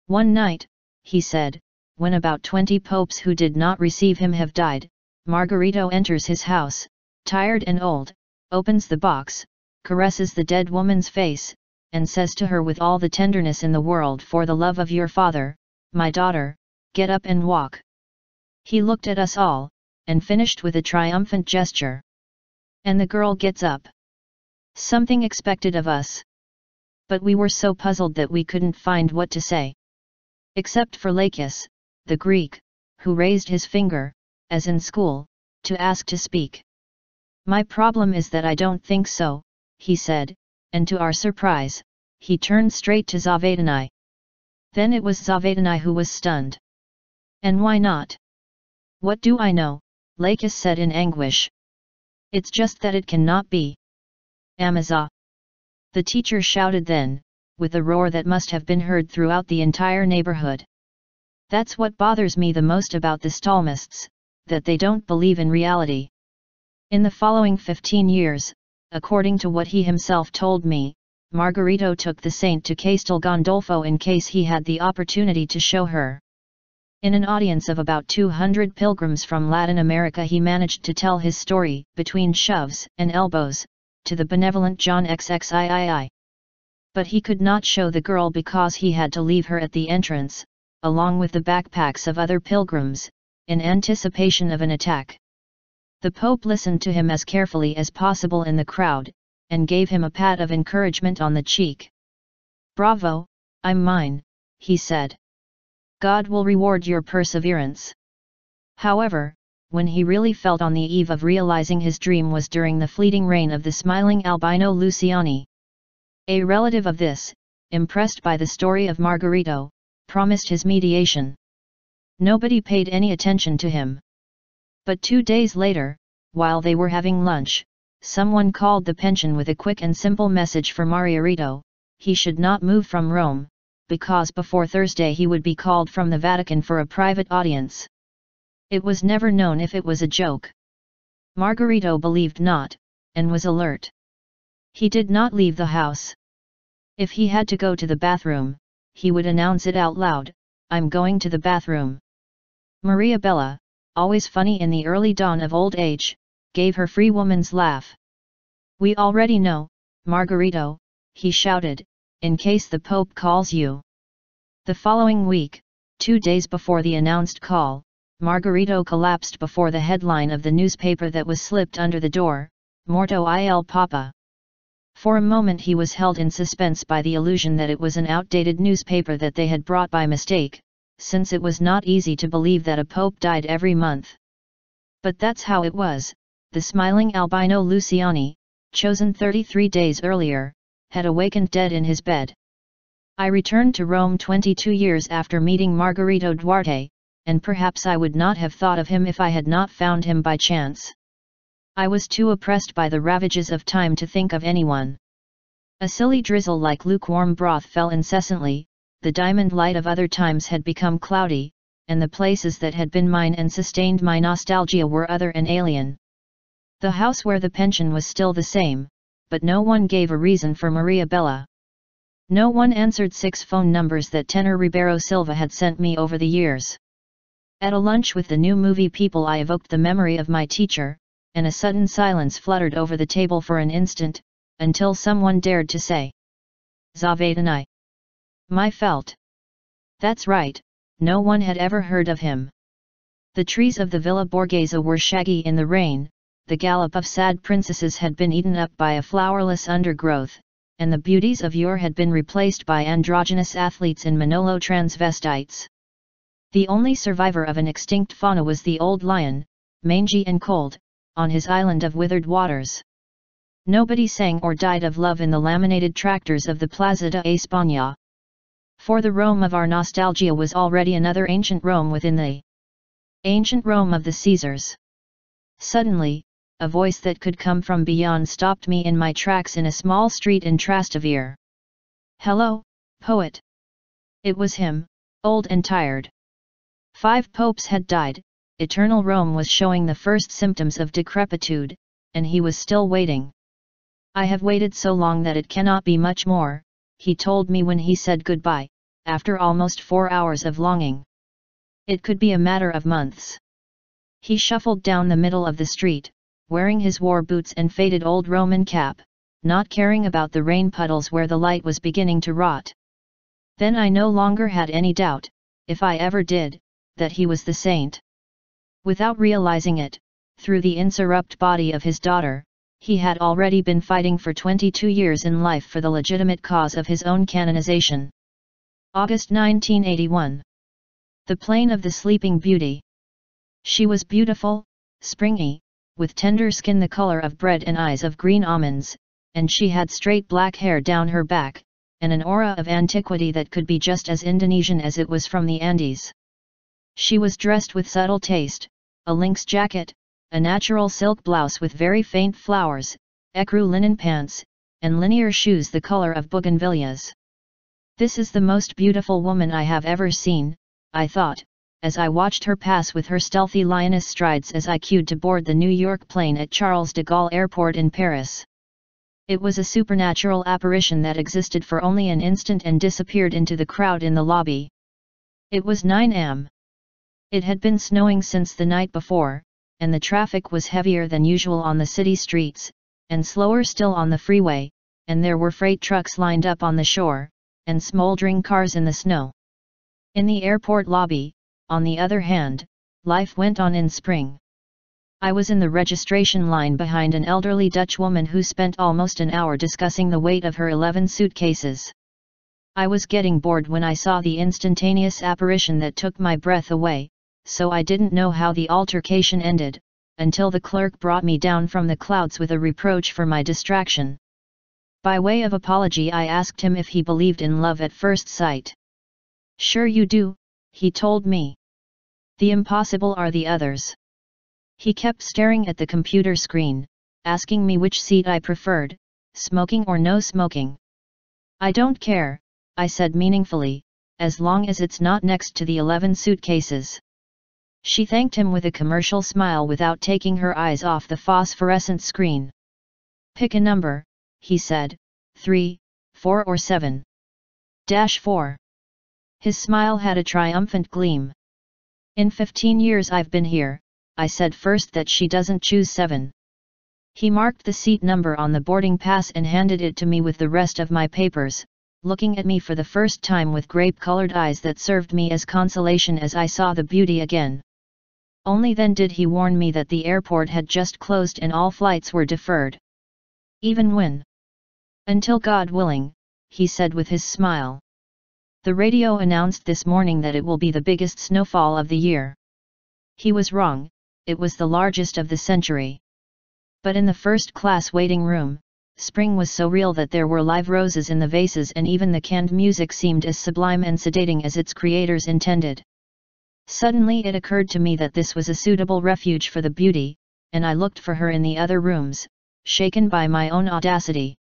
One night, he said, when about twenty popes who did not receive him have died, Margarito enters his house, tired and old, opens the box, caresses the dead woman's face, and says to her with all the tenderness in the world for the love of your father, my daughter, get up and walk. He looked at us all, and finished with a triumphant gesture. And the girl gets up. Something expected of us. But we were so puzzled that we couldn't find what to say. Except for Lakis, the Greek, who raised his finger, as in school, to ask to speak. My problem is that I don't think so, he said, and to our surprise, he turned straight to Zavattini. Then it was Zavattini who was stunned. And why not? What do I know, Lakis said in anguish. It's just that it cannot be. Amaza. The teacher shouted then, with a roar that must have been heard throughout the entire neighborhood. That's what bothers me the most about the Stalinists, that they don't believe in reality. In the following 15 years, according to what he himself told me, Margarito took the saint to Castel Gandolfo in case he had the opportunity to show her. In an audience of about 200 pilgrims from Latin America he managed to tell his story, between shoves and elbows, to the benevolent John XXIII. But he could not show the girl because he had to leave her at the entrance, along with the backpacks of other pilgrims, in anticipation of an attack. The Pope listened to him as carefully as possible in the crowd, and gave him a pat of encouragement on the cheek. Bravo, I'm mine, he said. God will reward your perseverance. However, when he really felt on the eve of realizing his dream was during the fleeting reign of the smiling albino Luciani. A relative of this, impressed by the story of Margarito, promised his mediation. Nobody paid any attention to him. But two days later, while they were having lunch, someone called the pension with a quick and simple message for Margarito, he should not move from Rome, because before Thursday he would be called from the Vatican for a private audience. It was never known if it was a joke. Margarito believed not, and was alert. He did not leave the house. If he had to go to the bathroom, he would announce it out loud, I'm going to the bathroom. Maria Bella, always funny in the early dawn of old age, gave her free woman's laugh. We already know, Margarito, he shouted, in case the Pope calls you. The following week, two days before the announced call, Margarito collapsed before the headline of the newspaper that was slipped under the door, Morto il Papa. For a moment he was held in suspense by the illusion that it was an outdated newspaper that they had brought by mistake, since it was not easy to believe that a pope died every month. But that's how it was, the smiling albino Luciani, chosen 33 days earlier, had awakened dead in his bed. I returned to Rome 22 years after meeting Margarito Duarte, and perhaps I would not have thought of him if I had not found him by chance. I was too oppressed by the ravages of time to think of anyone. A silly drizzle like lukewarm broth fell incessantly, the diamond light of other times had become cloudy, and the places that had been mine and sustained my nostalgia were other and alien. The house where the pension was still the same, but no one gave a reason for Maria Bella. No one answered six phone numbers that tenor Ribeiro Silva had sent me over the years. At a lunch with the new movie people I evoked the memory of my teacher, and a sudden silence fluttered over the table for an instant, until someone dared to say. Zavattini. My felt. That's right, no one had ever heard of him. The trees of the Villa Borghese were shaggy in the rain, the gallop of sad princesses had been eaten up by a flowerless undergrowth, and the beauties of yore had been replaced by androgynous athletes and Manolo transvestites. The only survivor of an extinct fauna was the old lion, mangy and cold, on his island of withered waters. Nobody sang or died of love in the laminated tractors of the Plaza de España. For the Rome of our nostalgia was already another ancient Rome within the ancient Rome of the Caesars. Suddenly, a voice that could come from beyond stopped me in my tracks in a small street in Trastevere. Hello, poet! It was him, old and tired. Five popes had died, eternal Rome was showing the first symptoms of decrepitude, and he was still waiting. I have waited so long that it cannot be much more, he told me when he said goodbye, after almost four hours of longing. It could be a matter of months. He shuffled down the middle of the street, wearing his war boots and faded old Roman cap, not caring about the rain puddles where the light was beginning to rot. Then I no longer had any doubt, if I ever did, that he was the saint. Without realizing it, through the incorrupt body of his daughter, he had already been fighting for 22 years in life for the legitimate cause of his own canonization. August 1981 The Plain of the Sleeping Beauty She was beautiful, springy, with tender skin the color of bread and eyes of green almonds, and she had straight black hair down her back, and an aura of antiquity that could be just as Indonesian as it was from the Andes. She was dressed with subtle taste, a lynx jacket, a natural silk blouse with very faint flowers, ecru linen pants, and linear shoes the color of bougainvilleas. This is the most beautiful woman I have ever seen, I thought, as I watched her pass with her stealthy lioness strides as I queued to board the New York plane at Charles de Gaulle Airport in Paris. It was a supernatural apparition that existed for only an instant and disappeared into the crowd in the lobby. It was 9 am. It had been snowing since the night before, and the traffic was heavier than usual on the city streets, and slower still on the freeway, and there were freight trucks lined up on the shore, and smoldering cars in the snow. In the airport lobby, on the other hand, life went on in spring. I was in the registration line behind an elderly Dutch woman who spent almost an hour discussing the weight of her 11 suitcases. I was getting bored when I saw the instantaneous apparition that took my breath away, so I didn't know how the altercation ended, until the clerk brought me down from the clouds with a reproach for my distraction. By way of apology I asked him if he believed in love at first sight. Sure you do, he told me. The impossible are the others. He kept staring at the computer screen, asking me which seat I preferred, smoking or no smoking. I don't care, I said meaningfully, as long as it's not next to the 11 suitcases. She thanked him with a commercial smile without taking her eyes off the phosphorescent screen. Pick a number, he said, 3, 4 or 7. Dash 4. His smile had a triumphant gleam. In 15 years I've been here, I said first that she doesn't choose 7. He marked the seat number on the boarding pass and handed it to me with the rest of my papers, looking at me for the first time with grape-colored eyes that served me as consolation as I saw the beauty again. Only then did he warn me that the airport had just closed and all flights were deferred. Even when? Until God willing, he said with his smile. The radio announced this morning that it will be the biggest snowfall of the year. He was wrong, it was the largest of the century. But in the first class waiting room, spring was so real that there were live roses in the vases and even the canned music seemed as sublime and sedating as its creators intended. Suddenly it occurred to me that this was a suitable refuge for the beauty, and I looked for her in the other rooms, shaken by my own audacity.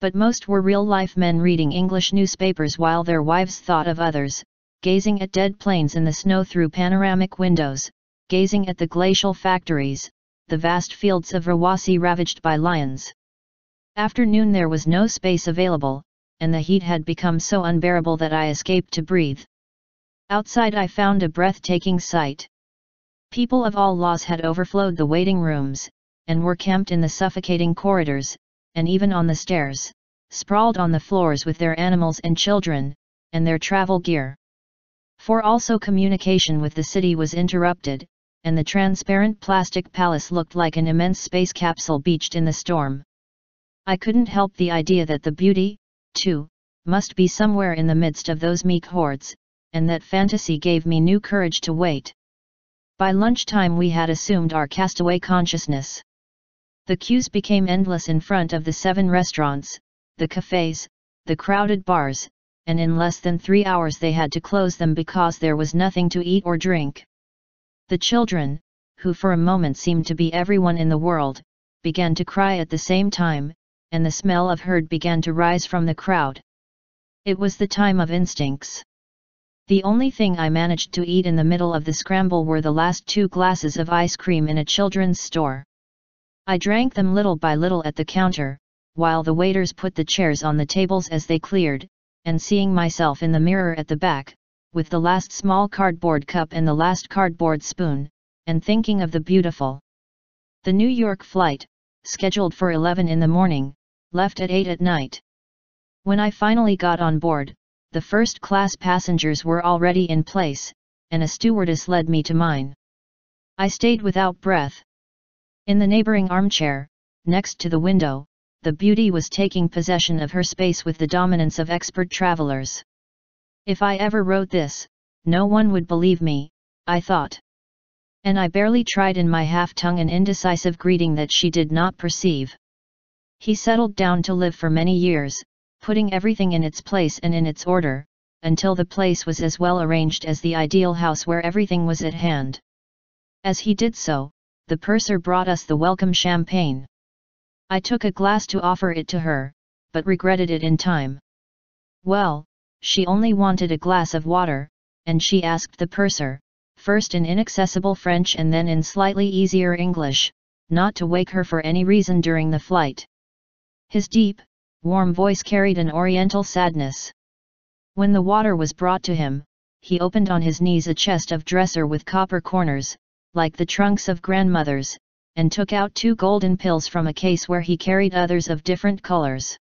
But most were real-life men reading English newspapers while their wives thought of others, gazing at dead planes in the snow through panoramic windows, gazing at the glacial factories, the vast fields of Roissy ravaged by lions. After noon there was no space available, and the heat had become so unbearable that I escaped to breathe. Outside I found a breathtaking sight. People of all laws had overflowed the waiting rooms, and were camped in the suffocating corridors, and even on the stairs, sprawled on the floors with their animals and children, and their travel gear. For also communication with the city was interrupted, and the transparent plastic palace looked like an immense space capsule beached in the storm. I couldn't help the idea that the beauty, too, must be somewhere in the midst of those meek hordes, and that fantasy gave me new courage to wait. By lunchtime we had assumed our castaway consciousness. The queues became endless in front of the seven restaurants, the cafes, the crowded bars, and in less than three hours they had to close them because there was nothing to eat or drink. The children, who for a moment seemed to be everyone in the world, began to cry at the same time, and the smell of herd began to rise from the crowd. It was the time of instincts. The only thing I managed to eat in the middle of the scramble were the last two glasses of ice cream in a children's store. I drank them little by little at the counter, while the waiters put the chairs on the tables as they cleared, and seeing myself in the mirror at the back, with the last small cardboard cup and the last cardboard spoon, and thinking of the beautiful. The New York flight, scheduled for 11 in the morning, left at 8 at night. When I finally got on board, the first-class passengers were already in place, and a stewardess led me to mine. I stayed without breath. In the neighboring armchair, next to the window, the beauty was taking possession of her space with the dominance of expert travelers. If I ever wrote this, no one would believe me, I thought. And I barely tried in my half-tongue an indecisive greeting that she did not perceive. He settled down to live for many years, putting everything in its place and in its order, until the place was as well arranged as the ideal house where everything was at hand. As he did so, the purser brought us the welcome champagne. I took a glass to offer it to her, but regretted it in time. Well, she only wanted a glass of water, and she asked the purser, first in inaccessible French and then in slightly easier English, not to wake her for any reason during the flight. His deep, warm voice carried an oriental sadness. When the water was brought to him, he opened on his knees a chest of dresser with copper corners, like the trunks of grandmothers, and took out two golden pills from a case where he carried others of different colors.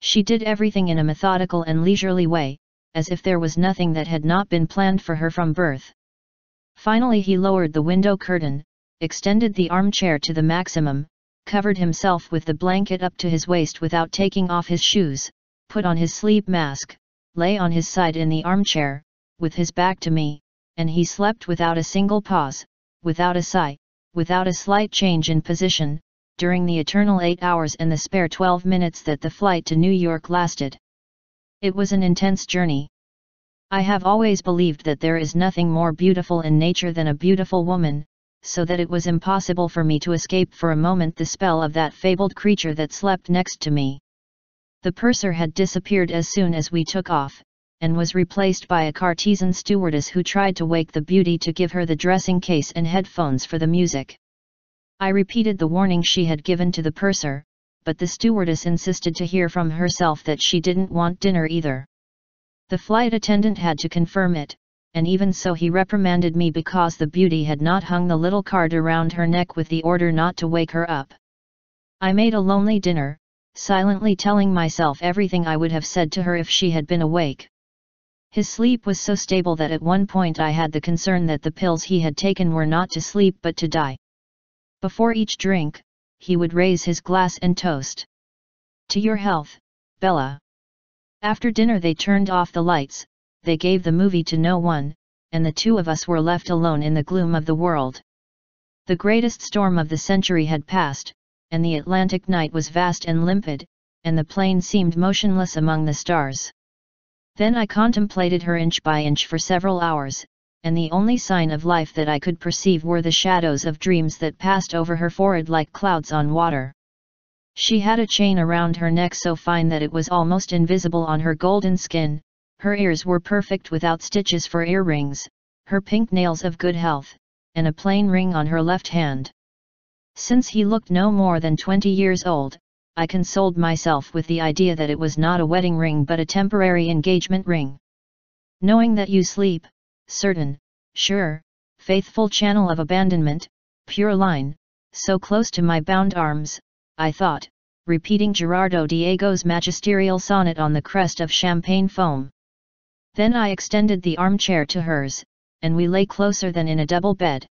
She did everything in a methodical and leisurely way, as if there was nothing that had not been planned for her from birth. Finally he lowered the window curtain, extended the armchair to the maximum, covered himself with the blanket up to his waist without taking off his shoes, put on his sleep mask, lay on his side in the armchair, with his back to me, and he slept without a single pause, without a sigh, without a slight change in position, during the eternal eight hours and the spare 12 minutes that the flight to New York lasted. It was an intense journey. I have always believed that there is nothing more beautiful in nature than a beautiful woman, so that it was impossible for me to escape for a moment the spell of that fabled creature that slept next to me. The purser had disappeared as soon as we took off, and was replaced by a Cartesian stewardess who tried to wake the beauty to give her the dressing case and headphones for the music. I repeated the warning she had given to the purser, but the stewardess insisted to hear from herself that she didn't want dinner either. The flight attendant had to confirm it, and even so he reprimanded me because the beauty had not hung the little card around her neck with the order not to wake her up. I made a lonely dinner, silently telling myself everything I would have said to her if she had been awake. His sleep was so stable that at one point I had the concern that the pills he had taken were not to sleep but to die. Before each drink, he would raise his glass and toast. To your health, Bella. After dinner they turned off the lights, they gave the movie to no one, and the two of us were left alone in the gloom of the world. The greatest storm of the century had passed, and the Atlantic night was vast and limpid, and the plain seemed motionless among the stars. Then I contemplated her inch by inch for several hours, and the only sign of life that I could perceive were the shadows of dreams that passed over her forehead like clouds on water. She had a chain around her neck so fine that it was almost invisible on her golden skin, her ears were perfect without stitches for earrings, her pink nails of good health, and a plain ring on her left hand. Since he looked no more than twenty years old, I consoled myself with the idea that it was not a wedding ring but a temporary engagement ring. Knowing that you sleep, certain, sure, faithful channel of abandonment, pure line, so close to my bound arms, I thought, repeating Gerardo Diego's magisterial sonnet on the crest of champagne foam. Then I extended the armchair to hers, and we lay closer than in a double bed.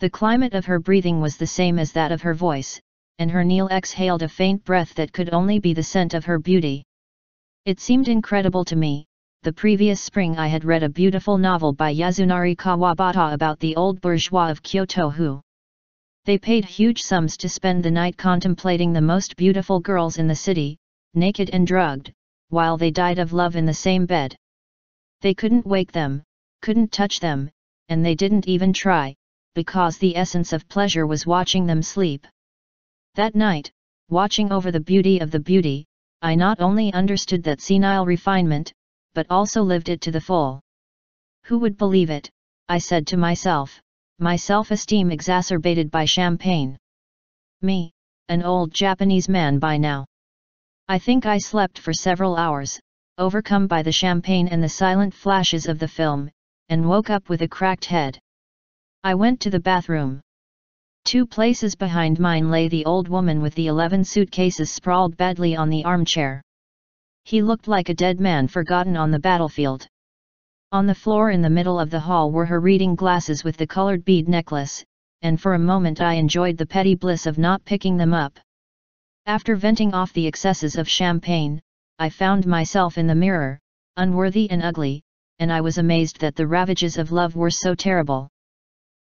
The climate of her breathing was the same as that of her voice, and her Neil exhaled a faint breath that could only be the scent of her beauty. It seemed incredible to me, the previous spring I had read a beautiful novel by Yasunari Kawabata about the old bourgeois of Kyoto who they paid huge sums to spend the night contemplating the most beautiful girls in the city, naked and drugged, while they died of love in the same bed. They couldn't wake them, couldn't touch them, and they didn't even try, because the essence of pleasure was watching them sleep. That night, watching over the beauty of the beauty, I not only understood that senile refinement, but also lived it to the full. Who would believe it, I said to myself, my self-esteem exacerbated by champagne. Me, an old Japanese man by now. I think I slept for several hours, overcome by the champagne and the silent flashes of the film, and woke up with a cracked head. I went to the bathroom. Two places behind mine lay the old woman with the eleven suitcases sprawled badly on the armchair. He looked like a dead man forgotten on the battlefield. On the floor in the middle of the hall were her reading glasses with the colored bead necklace, and for a moment I enjoyed the petty bliss of not picking them up. After venting off the excesses of champagne, I found myself in the mirror, unworthy and ugly, and I was amazed that the ravages of love were so terrible.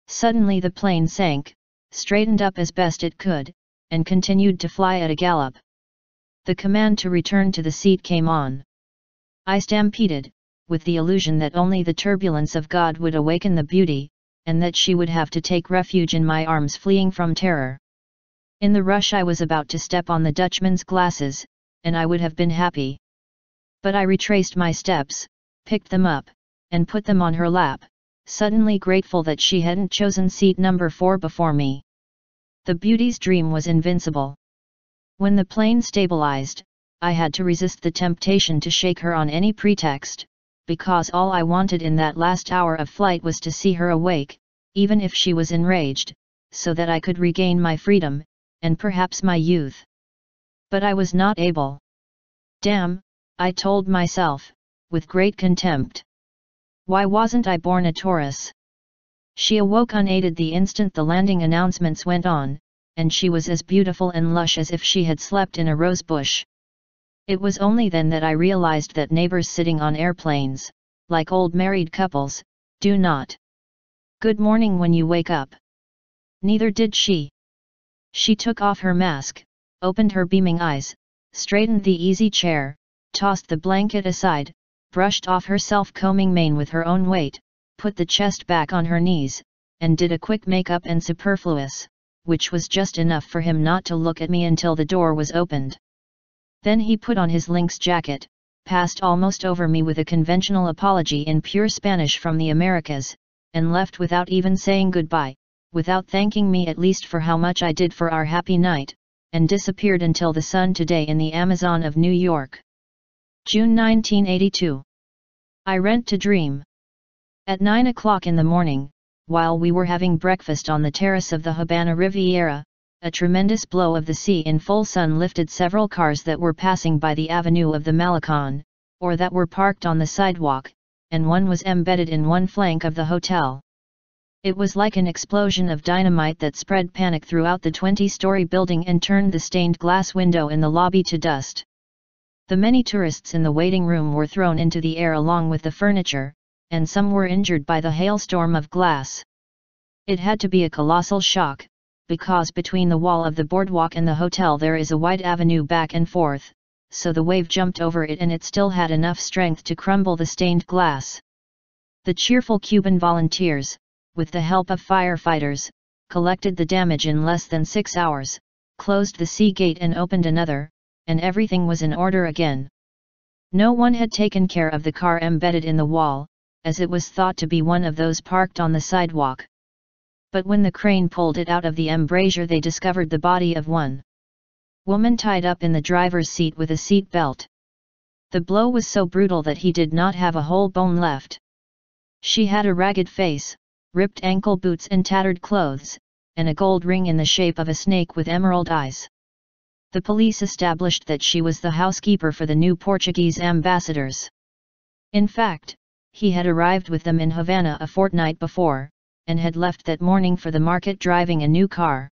Suddenly the plane sank, straightened up as best it could, and continued to fly at a gallop. The command to return to the seat came on. I stampeded, with the illusion that only the turbulence of God would awaken the beauty, and that she would have to take refuge in my arms fleeing from terror. In the rush I was about to step on the Dutchman's glasses, and I would have been happy. But I retraced my steps, picked them up, and put them on her lap, suddenly grateful that she hadn't chosen seat number 4 before me. The beauty's dream was invincible. When the plane stabilized, I had to resist the temptation to shake her on any pretext, because all I wanted in that last hour of flight was to see her awake, even if she was enraged, so that I could regain my freedom, and perhaps my youth. But I was not able. Damn, I told myself, with great contempt. Why wasn't I born a Taurus? She awoke unaided the instant the landing announcements went on, and she was as beautiful and lush as if she had slept in a rose bush. It was only then that I realized that neighbors sitting on airplanes, like old married couples, do not. Good morning when you wake up. Neither did she. She took off her mask, opened her beaming eyes, straightened the easy chair, tossed the blanket aside, brushed off her self-combing mane with her own weight, put the chest back on her knees, and did a quick makeup and superfluous, which was just enough for him not to look at me until the door was opened. Then he put on his lynx jacket, passed almost over me with a conventional apology in pure Spanish from the Americas, and left without even saying goodbye, without thanking me at least for how much I did for our happy night, and disappeared until the sun today in the Amazon of New York. June 1982. I rent to dream. At 9 o'clock in the morning, while we were having breakfast on the terrace of the Habana Riviera, a tremendous blow of the sea in full sun lifted several cars that were passing by the avenue of the Malecon, or that were parked on the sidewalk, and one was embedded in one flank of the hotel. It was like an explosion of dynamite that spread panic throughout the 20-story building and turned the stained glass window in the lobby to dust. The many tourists in the waiting room were thrown into the air along with the furniture, and some were injured by the hailstorm of glass. It had to be a colossal shock, because between the wall of the boardwalk and the hotel there is a wide avenue back and forth, so the wave jumped over it and it still had enough strength to crumble the stained glass. The cheerful Cuban volunteers, with the help of firefighters, collected the damage in less than six hours, closed the sea gate and opened another, and everything was in order again. No one had taken care of the car embedded in the wall, as it was thought to be one of those parked on the sidewalk but when the crane pulled it out of the embrasure they discovered the body of one woman tied up in the driver's seat with a seat belt. The blow was so brutal that he did not have a whole bone left. She had a ragged face, ripped ankle boots and tattered clothes, and a gold ring in the shape of a snake with emerald eyes. The police established that she was the housekeeper for the new Portuguese ambassadors. In fact, he had arrived with them in Havana a fortnight before, and had left that morning for the market driving a new car.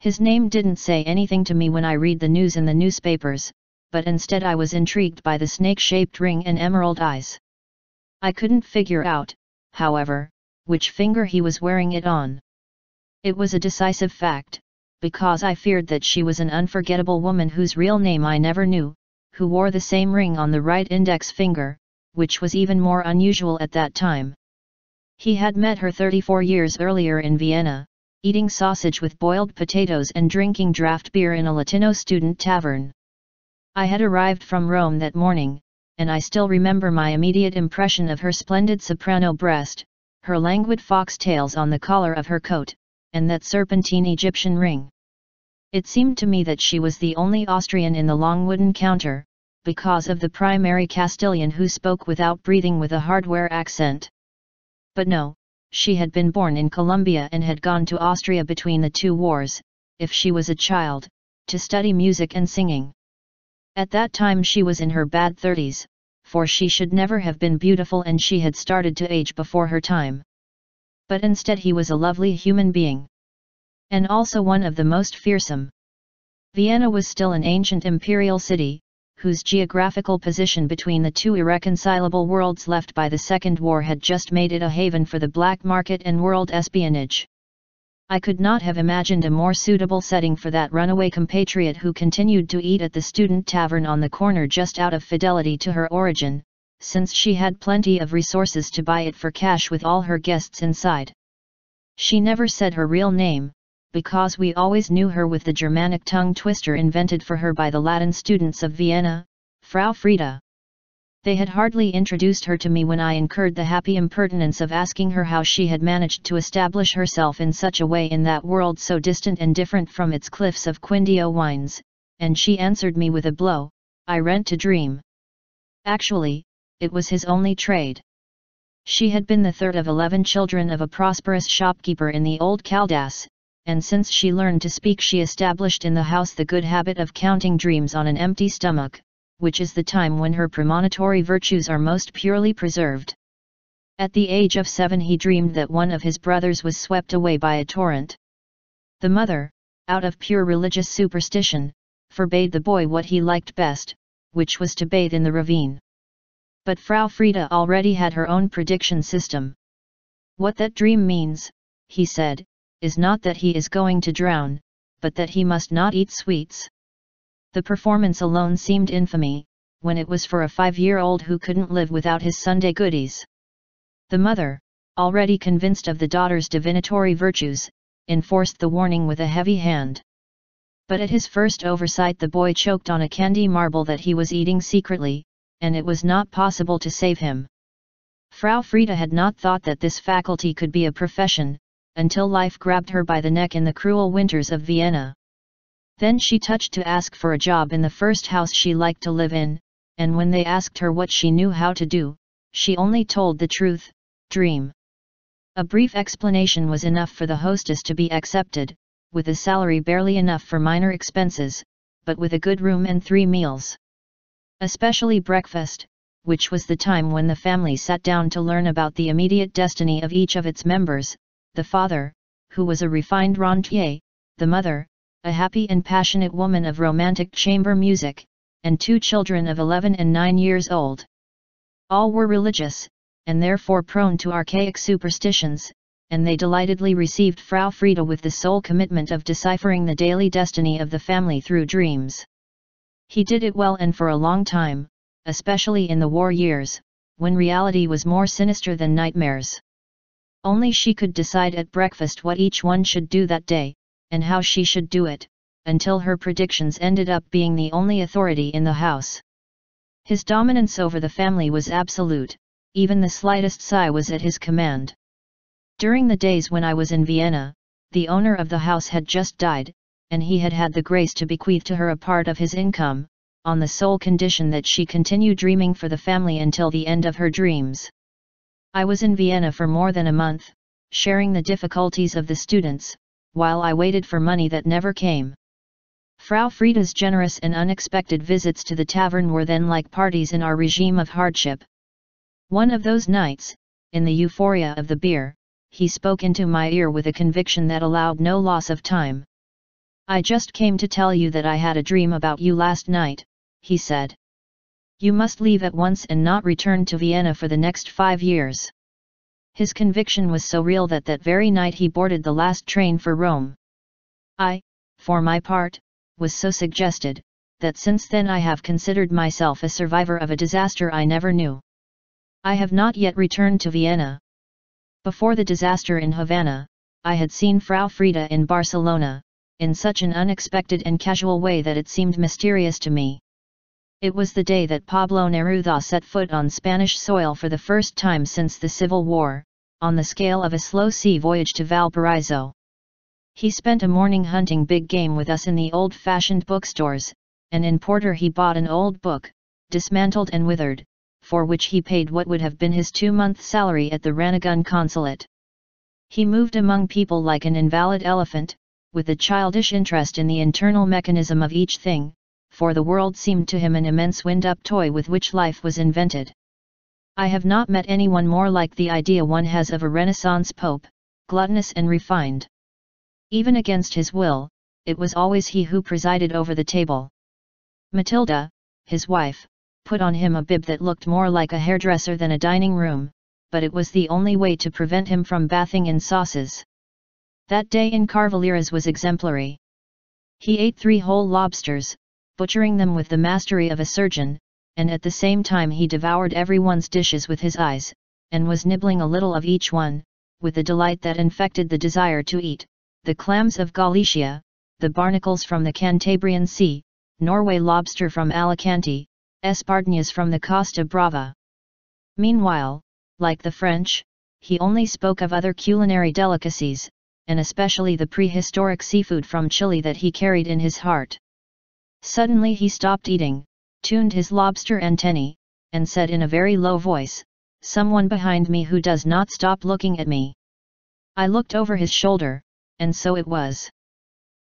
His name didn't say anything to me when I read the news in the newspapers, but instead I was intrigued by the snake-shaped ring and emerald eyes. I couldn't figure out, however, which finger he was wearing it on. It was a decisive fact, because I feared that she was an unforgettable woman whose real name I never knew, who wore the same ring on the right index finger, which was even more unusual at that time. He had met her 34 years earlier in Vienna, eating sausage with boiled potatoes and drinking draft beer in a Latino student tavern. I had arrived from Rome that morning, and I still remember my immediate impression of her splendid soprano breast, her languid foxtails on the collar of her coat, and that serpentine Egyptian ring. It seemed to me that she was the only Austrian in the long wooden counter, because of the primary Castilian who spoke without breathing with a hardware accent. But no, she had been born in Colombia and had gone to Austria between the two wars, if she was a child, to study music and singing. At that time she was in her bad thirties, for she should never have been beautiful and she had started to age before her time. But instead he was a lovely human being. And also one of the most fearsome. Vienna was still an ancient imperial city, whose geographical position between the two irreconcilable worlds left by the Second War had just made it a haven for the black market and world espionage. I could not have imagined a more suitable setting for that runaway compatriot who continued to eat at the student tavern on the corner just out of fidelity to her origin, since she had plenty of resources to buy it for cash with all her guests inside. She never said her real name, because we always knew her with the Germanic tongue twister invented for her by the Latin students of Vienna, Frau Frieda. They had hardly introduced her to me when I incurred the happy impertinence of asking her how she had managed to establish herself in such a way in that world so distant and different from its cliffs of Quindio wines, and she answered me with a blow, I rent to dream. Actually, it was his only trade. She had been the third of eleven children of a prosperous shopkeeper in the old Caldas, and since she learned to speak she established in the house the good habit of counting dreams on an empty stomach, which is the time when her premonitory virtues are most purely preserved. At the age of seven he dreamed that one of his brothers was swept away by a torrent. The mother, out of pure religious superstition, forbade the boy what he liked best, which was to bathe in the ravine. But Frau Frieda already had her own prediction system. What that dream means, he said, is not that he is going to drown, but that he must not eat sweets. The performance alone seemed infamy, when it was for a five-year-old who couldn't live without his Sunday goodies. The mother, already convinced of the daughter's divinatory virtues, enforced the warning with a heavy hand. But at his first oversight the boy choked on a candy marble that he was eating secretly, and it was not possible to save him. Frau Frieda had not thought that this faculty could be a profession, until life grabbed her by the neck in the cruel winters of Vienna. Then she touched to ask for a job in the first house she liked to live in, and when they asked her what she knew how to do, she only told the truth, dream. A brief explanation was enough for the hostess to be accepted, with a salary barely enough for minor expenses, but with a good room and three meals. Especially breakfast, which was the time when the family sat down to learn about the immediate destiny of each of its members, the father, who was a refined rentier, the mother, a happy and passionate woman of romantic chamber music, and two children of 11 and 9 years old. All were religious, and therefore prone to archaic superstitions, and they delightedly received Frau Frieda with the sole commitment of deciphering the daily destiny of the family through dreams. He did it well and for a long time, especially in the war years, when reality was more sinister than nightmares. Only she could decide at breakfast what each one should do that day, and how she should do it, until her predictions ended up being the only authority in the house. His dominance over the family was absolute, even the slightest sigh was at his command. During the days when I was in Vienna, the owner of the house had just died, and he had had the grace to bequeath to her a part of his income, on the sole condition that she continue dreaming for the family until the end of her dreams. I was in Vienna for more than a month, sharing the difficulties of the students, while I waited for money that never came. Frau Frieda's generous and unexpected visits to the tavern were then like parties in our regime of hardship, one of those nights, in the euphoria of the beer, he spoke into my ear with a conviction that allowed no loss of time. I just came to tell you that I had a dream about you last night, he said. You must leave at once and not return to Vienna for the next five years. His conviction was so real that that very night he boarded the last train for Rome. I, for my part, was so suggested, that since then I have considered myself a survivor of a disaster I never knew. I have not yet returned to Vienna. Before the disaster in Havana, I had seen Frau Frieda in Barcelona, in such an unexpected and casual way that it seemed mysterious to me. It was the day that Pablo Neruda set foot on Spanish soil for the first time since the Civil War, on the scale of a slow sea voyage to Valparaiso. He spent a morning hunting big game with us in the old-fashioned bookstores, and in Porter he bought an old book, dismantled and withered, for which he paid what would have been his two-month salary at the Rangoon consulate. He moved among people like an invalid elephant, with a childish interest in the internal mechanism of each thing, for the world seemed to him an immense wind-up toy with which life was invented. I have not met anyone more like the idea one has of a Renaissance pope, gluttonous and refined. Even against his will, it was always he who presided over the table. Matilda, his wife, put on him a bib that looked more like a hairdresser than a dining room, but it was the only way to prevent him from bathing in sauces. That day in Carvalheiras was exemplary. He ate three whole lobsters, butchering them with the mastery of a surgeon, and at the same time he devoured everyone's dishes with his eyes, and was nibbling a little of each one, with a delight that infected the desire to eat, the clams of Galicia, the barnacles from the Cantabrian Sea, Norway lobster from Alicante, Espardenas from the Costa Brava. Meanwhile, like the French, he only spoke of other culinary delicacies, and especially the prehistoric seafood from Chile that he carried in his heart. Suddenly he stopped eating, tuned his lobster antennae, and said in a very low voice, someone behind me who does not stop looking at me. I looked over his shoulder, and so it was.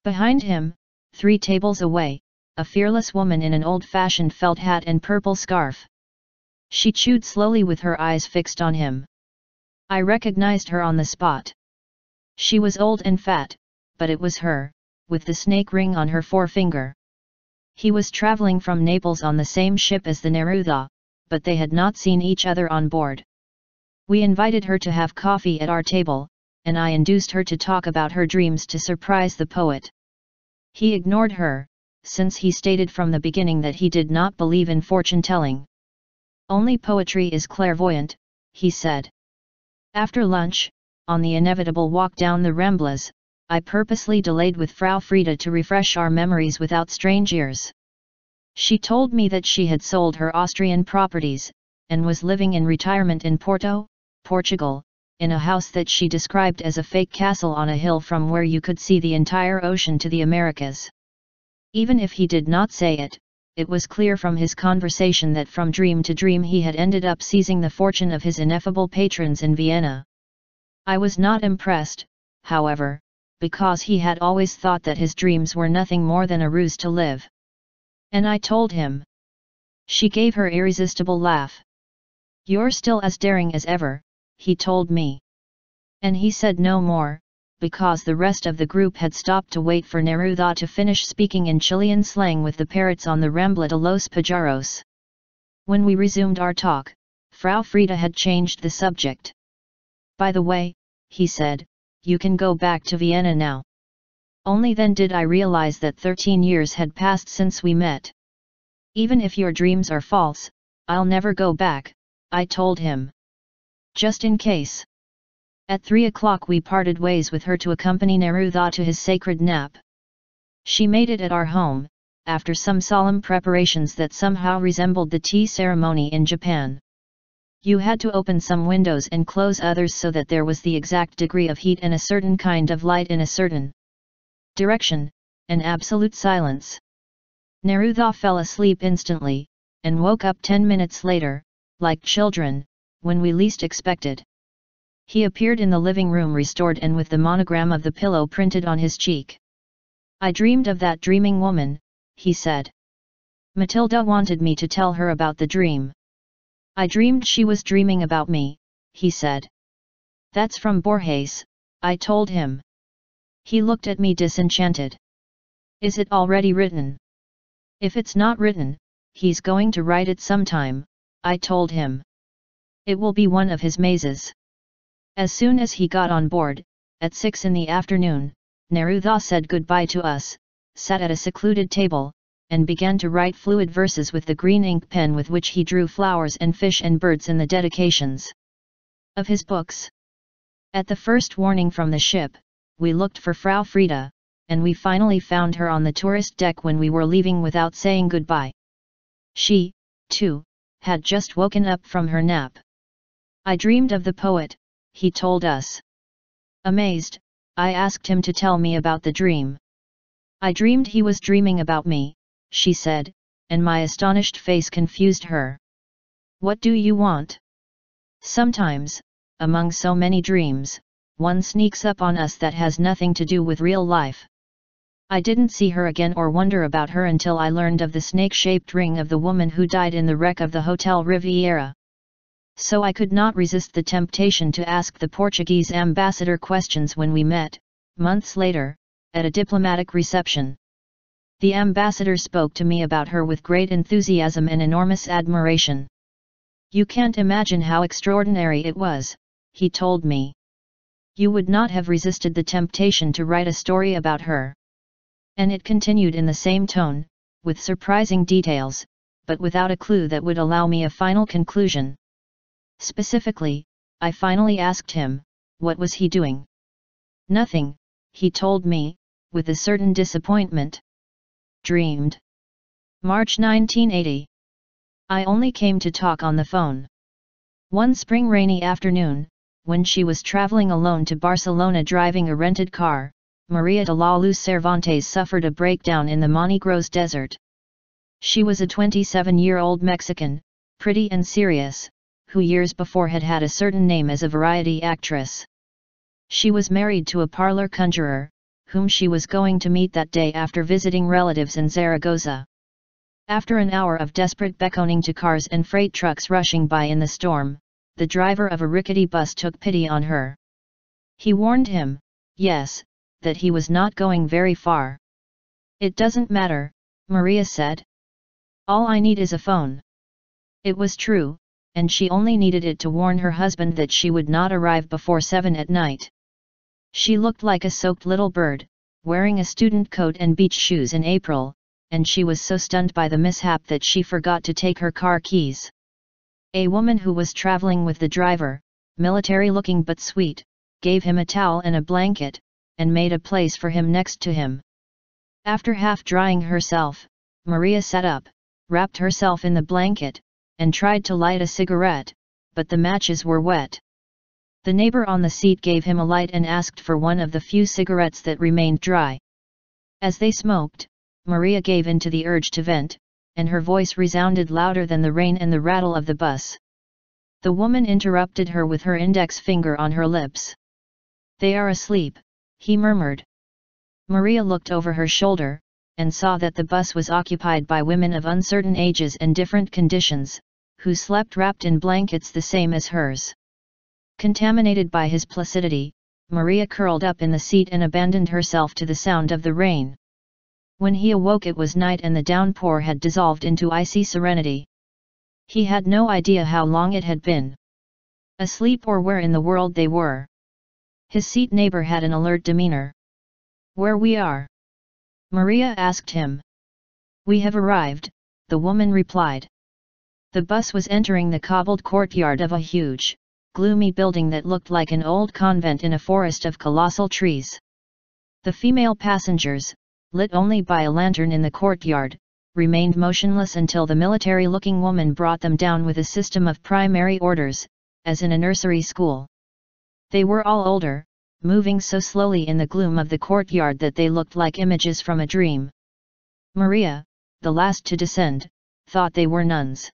Behind him, three tables away, a fearless woman in an old-fashioned felt hat and purple scarf. She chewed slowly with her eyes fixed on him. I recognized her on the spot. She was old and fat, but it was her, with the snake ring on her forefinger. He was traveling from Naples on the same ship as the Neruda, but they had not seen each other on board. We invited her to have coffee at our table, and I induced her to talk about her dreams to surprise the poet. He ignored her, since he stated from the beginning that he did not believe in fortune-telling. Only poetry is clairvoyant, he said. After lunch, on the inevitable walk down the Ramblas, I purposely delayed with Frau Frieda to refresh our memories without strange ears. She told me that she had sold her Austrian properties, and was living in retirement in Porto, Portugal, in a house that she described as a fake castle on a hill from where you could see the entire ocean to the Americas. Even if he did not say it, it was clear from his conversation that from dream to dream he had ended up seizing the fortune of his ineffable patrons in Vienna. I was not impressed, however, because he had always thought that his dreams were nothing more than a ruse to live. And I told him. She gave her irresistible laugh. You're still as daring as ever, he told me. And he said no more, because the rest of the group had stopped to wait for Neruda to finish speaking in Chilean slang with the parrots on the Rambla de los Pajaros. When we resumed our talk, Frau Frieda had changed the subject. By the way, he said, you can go back to Vienna now. Only then did I realize that 13 years had passed since we met. Even if your dreams are false, I'll never go back, I told him. Just in case. At three o'clock we parted ways with her to accompany Neruda to his sacred nap. She made it at our home, after some solemn preparations that somehow resembled the tea ceremony in Japan. You had to open some windows and close others so that there was the exact degree of heat and a certain kind of light in a certain direction, and absolute silence. Neruda fell asleep instantly, and woke up ten minutes later, like children, when we least expected. He appeared in the living room restored and with the monogram of the pillow printed on his cheek. I dreamed of that dreaming woman, he said. Matilda wanted me to tell her about the dream. I dreamed she was dreaming about me, he said. That's from Borges, I told him. He looked at me disenchanted. Is it already written? If it's not written, he's going to write it sometime, I told him. It will be one of his mazes. As soon as he got on board, at six in the afternoon, Neruda said goodbye to us, sat at a secluded table, and began to write fluid verses with the green ink pen with which he drew flowers and fish and birds in the dedications of his books. At the first warning from the ship, we looked for Frau Frieda, and we finally found her on the tourist deck when we were leaving without saying goodbye. She, too, had just woken up from her nap. I dreamed of the poet, he told us. Amazed, I asked him to tell me about the dream. I dreamed he was dreaming about me, she said, and my astonished face confused her. What do you want? Sometimes, among so many dreams, one sneaks up on us that has nothing to do with real life. I didn't see her again or wonder about her until I learned of the snake-shaped ring of the woman who died in the wreck of the Hotel Riviera. So I could not resist the temptation to ask the Portuguese ambassador questions when we met, months later, at a diplomatic reception. The ambassador spoke to me about her with great enthusiasm and enormous admiration. You can't imagine how extraordinary it was, he told me. You would not have resisted the temptation to write a story about her. And it continued in the same tone, with surprising details, but without a clue that would allow me a final conclusion. Specifically, I finally asked him, what was he doing? Nothing, he told me, with a certain disappointment. Dreamed. March 1980. I only came to talk on the phone. One spring rainy afternoon, when she was traveling alone to Barcelona driving a rented car, Maria de la Luz Cervantes suffered a breakdown in the Monte desert. She was a 27-year-old Mexican, pretty and serious, who years before had had a certain name as a variety actress. She was married to a parlor conjurer, whom she was going to meet that day after visiting relatives in Zaragoza. After an hour of desperate beckoning to cars and freight trucks rushing by in the storm, the driver of a rickety bus took pity on her. He warned him, yes, that he was not going very far. It doesn't matter, Maria said. All I need is a phone. It was true, and she only needed it to warn her husband that she would not arrive before seven at night. She looked like a soaked little bird, wearing a student coat and beach shoes in April, and she was so stunned by the mishap that she forgot to take her car keys. A woman who was traveling with the driver, military looking but sweet, gave him a towel and a blanket, and made a place for him next to him. After half drying herself, Maria sat up, wrapped herself in the blanket, and tried to light a cigarette, but the matches were wet. The neighbor on the seat gave him a light and asked for one of the few cigarettes that remained dry. As they smoked, Maria gave in to the urge to vent, and her voice resounded louder than the rain and the rattle of the bus. The woman interrupted her with her index finger on her lips. They are asleep, he murmured. Maria looked over her shoulder, and saw that the bus was occupied by women of uncertain ages and different conditions, who slept wrapped in blankets the same as hers. Contaminated by his placidity, Maria curled up in the seat and abandoned herself to the sound of the rain. When he awoke it was night and the downpour had dissolved into icy serenity. He had no idea how long it had been. Asleep or where in the world they were. His seat neighbor had an alert demeanor. Where we are? Maria asked him. We have arrived, the woman replied. The bus was entering the cobbled courtyard of a huge, gloomy building that looked like an old convent in a forest of colossal trees. The female passengers, lit only by a lantern in the courtyard, remained motionless until the military-looking woman brought them down with a system of primary orders, as in a nursery school. They were all older, moving so slowly in the gloom of the courtyard that they looked like images from a dream. Maria, the last to descend, thought they were nuns.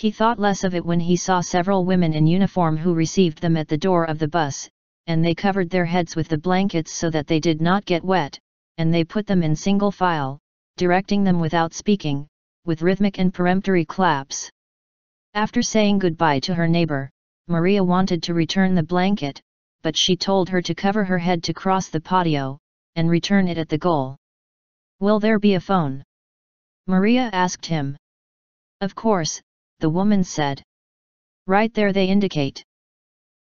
He thought less of it when he saw several women in uniform who received them at the door of the bus, and they covered their heads with the blankets so that they did not get wet, and they put them in single file, directing them without speaking, with rhythmic and peremptory claps. After saying goodbye to her neighbor, Maria wanted to return the blanket, but she told her to cover her head to cross the patio, and return it at the goal. Will there be a phone? Maria asked him. Of course, the woman said. Right there they indicate.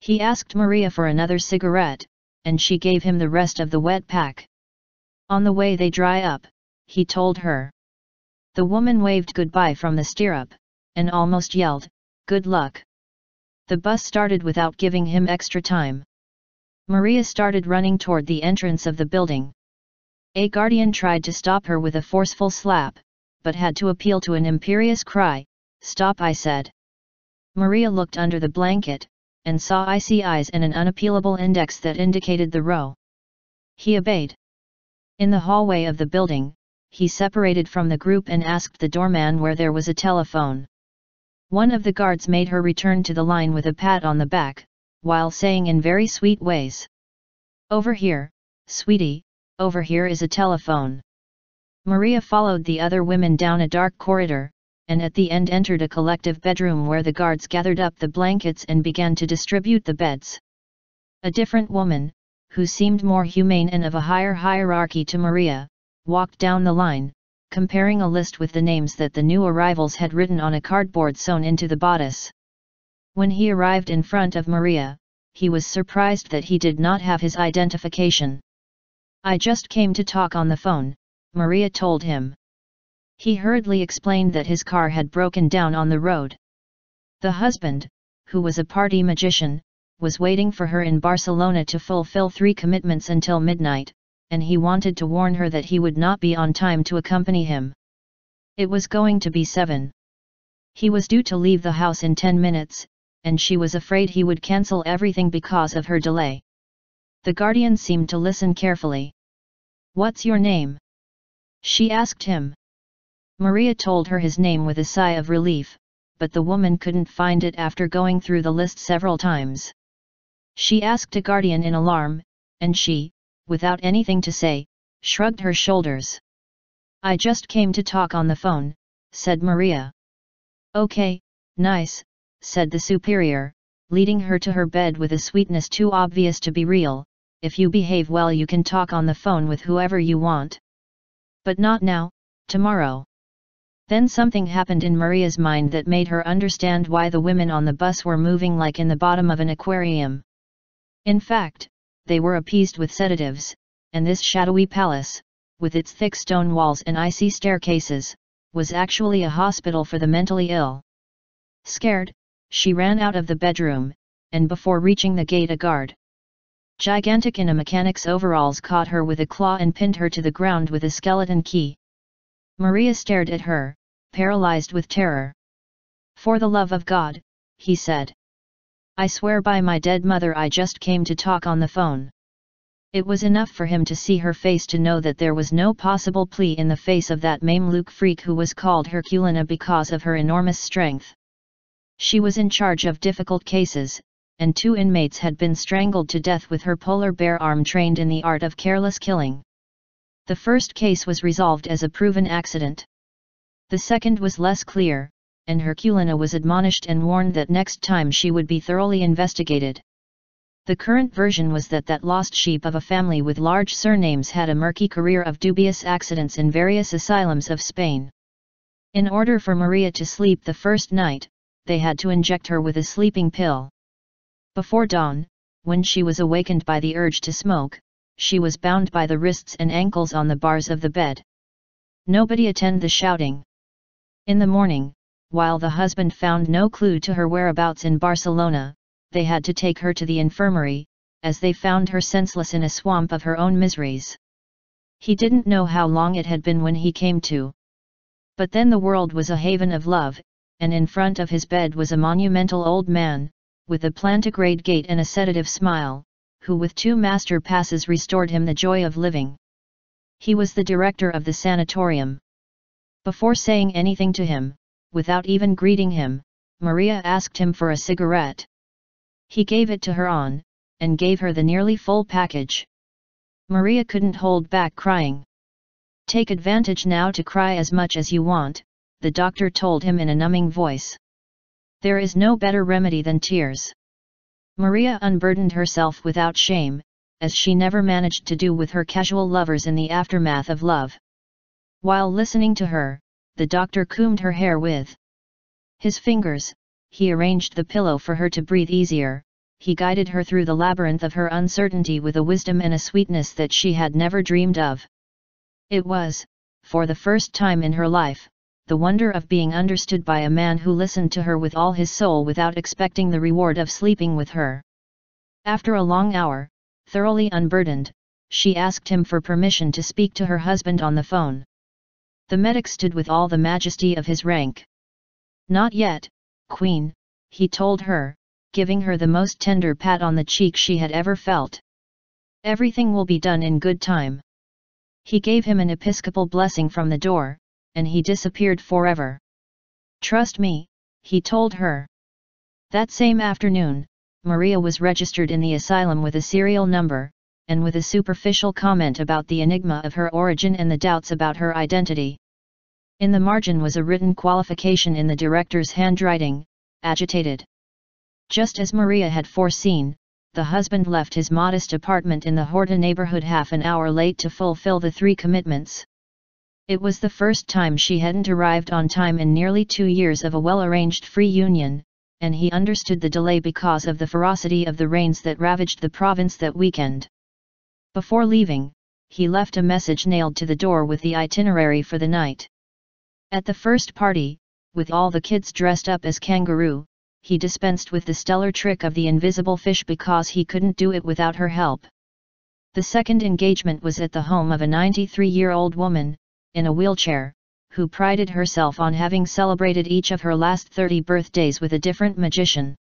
He asked Maria for another cigarette, and she gave him the rest of the wet pack. On the way they dry up, he told her. The woman waved goodbye from the stirrup, and almost yelled, good luck. The bus started without giving him extra time. Maria started running toward the entrance of the building. A guardian tried to stop her with a forceful slap, but had to appeal to an imperious cry, Stop I said. Maria looked under the blanket, and saw icy eyes and an unappealable index that indicated the row. He obeyed. In the hallway of the building, he separated from the group and asked the doorman where there was a telephone. One of the guards made her return to the line with a pat on the back, while saying in very sweet ways. Over here, sweetie, over here is a telephone. Maria followed the other women down a dark corridor, and at the end entered a collective bedroom where the guards gathered up the blankets and began to distribute the beds. A different woman, who seemed more humane and of a higher hierarchy to Maria, walked down the line, comparing a list with the names that the new arrivals had written on a cardboard sewn into the bodice. When he arrived in front of Maria, he was surprised that he did not have his identification. I just came to talk on the phone, Maria told him. He hurriedly explained that his car had broken down on the road. The husband, who was a party magician, was waiting for her in Barcelona to fulfill three commitments until midnight, and he wanted to warn her that he would not be on time to accompany him. It was going to be seven. He was due to leave the house in ten minutes, and she was afraid he would cancel everything because of her delay. The guardian seemed to listen carefully. What's your name? She asked him. Maria told her his name with a sigh of relief, but the woman couldn't find it after going through the list several times. She asked a guardian in alarm, and she, without anything to say, shrugged her shoulders. I just came to talk on the phone, said Maria. Okay, nice, said the superior, leading her to her bed with a sweetness too obvious to be real, if you behave well you can talk on the phone with whoever you want. But not now, tomorrow. Then something happened in Maria's mind that made her understand why the women on the bus were moving like in the bottom of an aquarium. In fact, they were appeased with sedatives, and this shadowy palace, with its thick stone walls and icy staircases, was actually a hospital for the mentally ill. Scared, she ran out of the bedroom, and before reaching the gate a guard, gigantic in a mechanic's overalls caught her with a claw and pinned her to the ground with a skeleton key. Maria stared at her, paralyzed with terror. For the love of God, he said. I swear by my dead mother I just came to talk on the phone. It was enough for him to see her face to know that there was no possible plea in the face of that Mameluke freak who was called Herculina because of her enormous strength. She was in charge of difficult cases, and two inmates had been strangled to death with her polar bear arm trained in the art of careless killing. The first case was resolved as a proven accident. The second was less clear, and Herculina was admonished and warned that next time she would be thoroughly investigated. The current version was that that lost sheep of a family with large surnames had a murky career of dubious accidents in various asylums of Spain. In order for Maria to sleep the first night, they had to inject her with a sleeping pill. Before dawn, when she was awakened by the urge to smoke, she was bound by the wrists and ankles on the bars of the bed. Nobody attend the shouting. In the morning, while the husband found no clue to her whereabouts in Barcelona, they had to take her to the infirmary, as they found her senseless in a swamp of her own miseries. He didn't know how long it had been when he came to. But then the world was a haven of love, and in front of his bed was a monumental old man, with a plantigrade gait and a sedative smile, who with two master passes restored him the joy of living. He was the director of the sanatorium. Before saying anything to him, without even greeting him, Maria asked him for a cigarette. He gave it to her on, and gave her the nearly full package. Maria couldn't hold back crying. Take advantage now to cry as much as you want, the doctor told him in a numbing voice. There is no better remedy than tears. Maria unburdened herself without shame, as she never managed to do with her casual lovers in the aftermath of love. While listening to her, the doctor combed her hair with his fingers, he arranged the pillow for her to breathe easier, he guided her through the labyrinth of her uncertainty with a wisdom and a sweetness that she had never dreamed of. It was, for the first time in her life, the wonder of being understood by a man who listened to her with all his soul without expecting the reward of sleeping with her. After a long hour, thoroughly unburdened, she asked him for permission to speak to her husband on the phone. The medic stood with all the majesty of his rank. Not yet, Queen, he told her, giving her the most tender pat on the cheek she had ever felt. Everything will be done in good time. He gave him an episcopal blessing from the door, and he disappeared forever. Trust me, he told her. That same afternoon, Maria was registered in the asylum with a serial number, and with a superficial comment about the enigma of her origin and the doubts about her identity. In the margin was a written qualification in the director's handwriting, agitated. Just as Maria had foreseen, the husband left his modest apartment in the Horta neighborhood half an hour late to fulfill the three commitments. It was the first time she hadn't arrived on time in nearly two years of a well-arranged free union, and he understood the delay because of the ferocity of the rains that ravaged the province that weekend. Before leaving, he left a message nailed to the door with the itinerary for the night. At the first party, with all the kids dressed up as kangaroo, he dispensed with the stellar trick of the invisible fish because he couldn't do it without her help. The second engagement was at the home of a 93-year-old woman, in a wheelchair, who prided herself on having celebrated each of her last 30 birthdays with a different magician.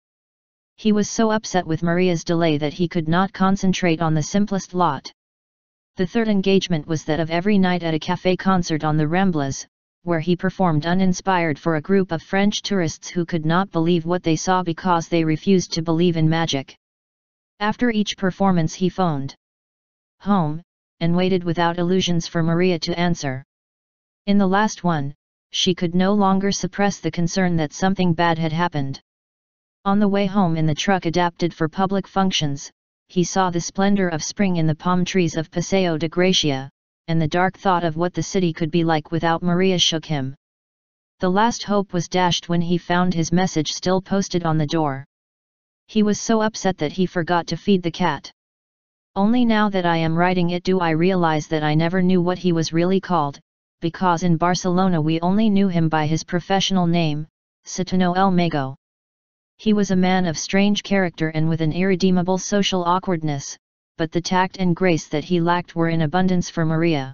He was so upset with Maria's delay that he could not concentrate on the simplest lot. The third engagement was that of every night at a cafe concert on the Ramblas, where he performed uninspired for a group of French tourists who could not believe what they saw because they refused to believe in magic. After each performance he phoned home, and waited without illusions for Maria to answer. In the last one, she could no longer suppress the concern that something bad had happened. On the way home in the truck adapted for public functions, he saw the splendor of spring in the palm trees of Paseo de Gracia, and the dark thought of what the city could be like without Maria shook him. The last hope was dashed when he found his message still posted on the door. He was so upset that he forgot to feed the cat. Only now that I am writing it do I realize that I never knew what he was really called, because in Barcelona we only knew him by his professional name, Saturnino El Mago. He was a man of strange character and with an irredeemable social awkwardness, but the tact and grace that he lacked were in abundance for Maria.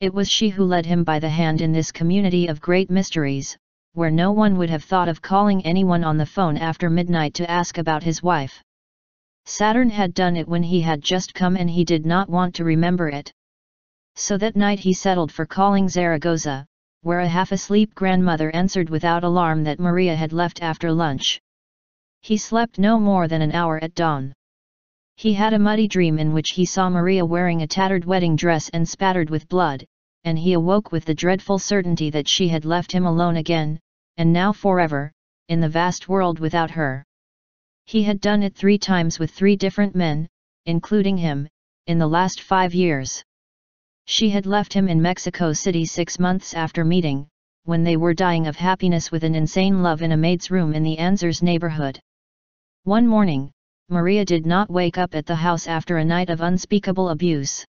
It was she who led him by the hand in this community of great mysteries, where no one would have thought of calling anyone on the phone after midnight to ask about his wife. Saturn had done it when he had just come and he did not want to remember it. So that night he settled for calling Zaragoza, where a half-asleep grandmother answered without alarm that Maria had left after lunch. He slept no more than an hour at dawn. He had a muddy dream in which he saw Maria wearing a tattered wedding dress and spattered with blood, and he awoke with the dreadful certainty that she had left him alone again, and now forever, in the vast world without her. He had done it three times with three different men, including him, in the last five years. She had left him in Mexico City six months after meeting, when they were dying of happiness with an insane love in a maid's room in the Anzures neighborhood. One morning, Maria did not wake up at the house after a night of unspeakable abuse.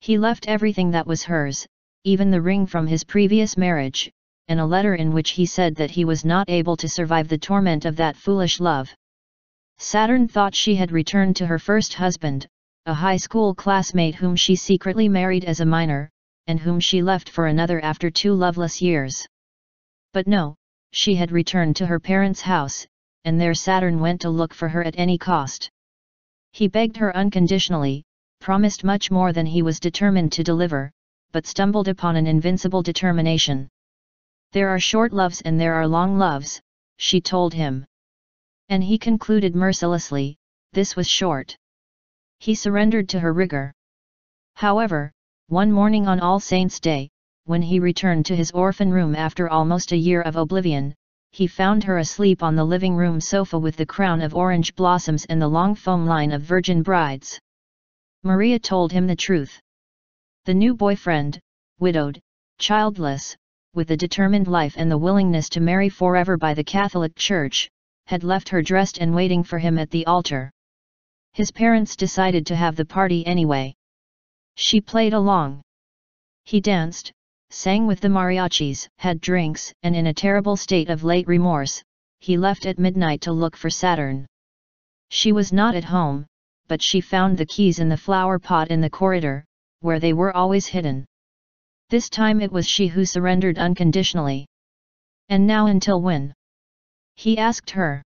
He left everything that was hers, even the ring from his previous marriage, and a letter in which he said that he was not able to survive the torment of that foolish love. Saturn thought she had returned to her first husband, a high school classmate whom she secretly married as a minor, and whom she left for another after two loveless years. But no, she had returned to her parents' house, and there Saturn went to look for her at any cost. He begged her unconditionally, promised much more than he was determined to deliver, but stumbled upon an invincible determination. There are short loves and there are long loves, she told him. And he concluded mercilessly, this was short. He surrendered to her rigor. However, one morning on All Saints' Day, when he returned to his orphan room after almost a year of oblivion, he found her asleep on the living room sofa with the crown of orange blossoms and the long foam line of virgin brides. Maria told him the truth. The new boyfriend, widowed, childless, with a determined life and the willingness to marry forever by the Catholic Church, had left her dressed and waiting for him at the altar. His parents decided to have the party anyway. She played along. He danced, sang with the mariachis, had drinks, and in a terrible state of late remorse, he left at midnight to look for Saturn. She was not at home, but she found the keys in the flower pot in the corridor, where they were always hidden. This time it was she who surrendered unconditionally. And now until when? He asked her.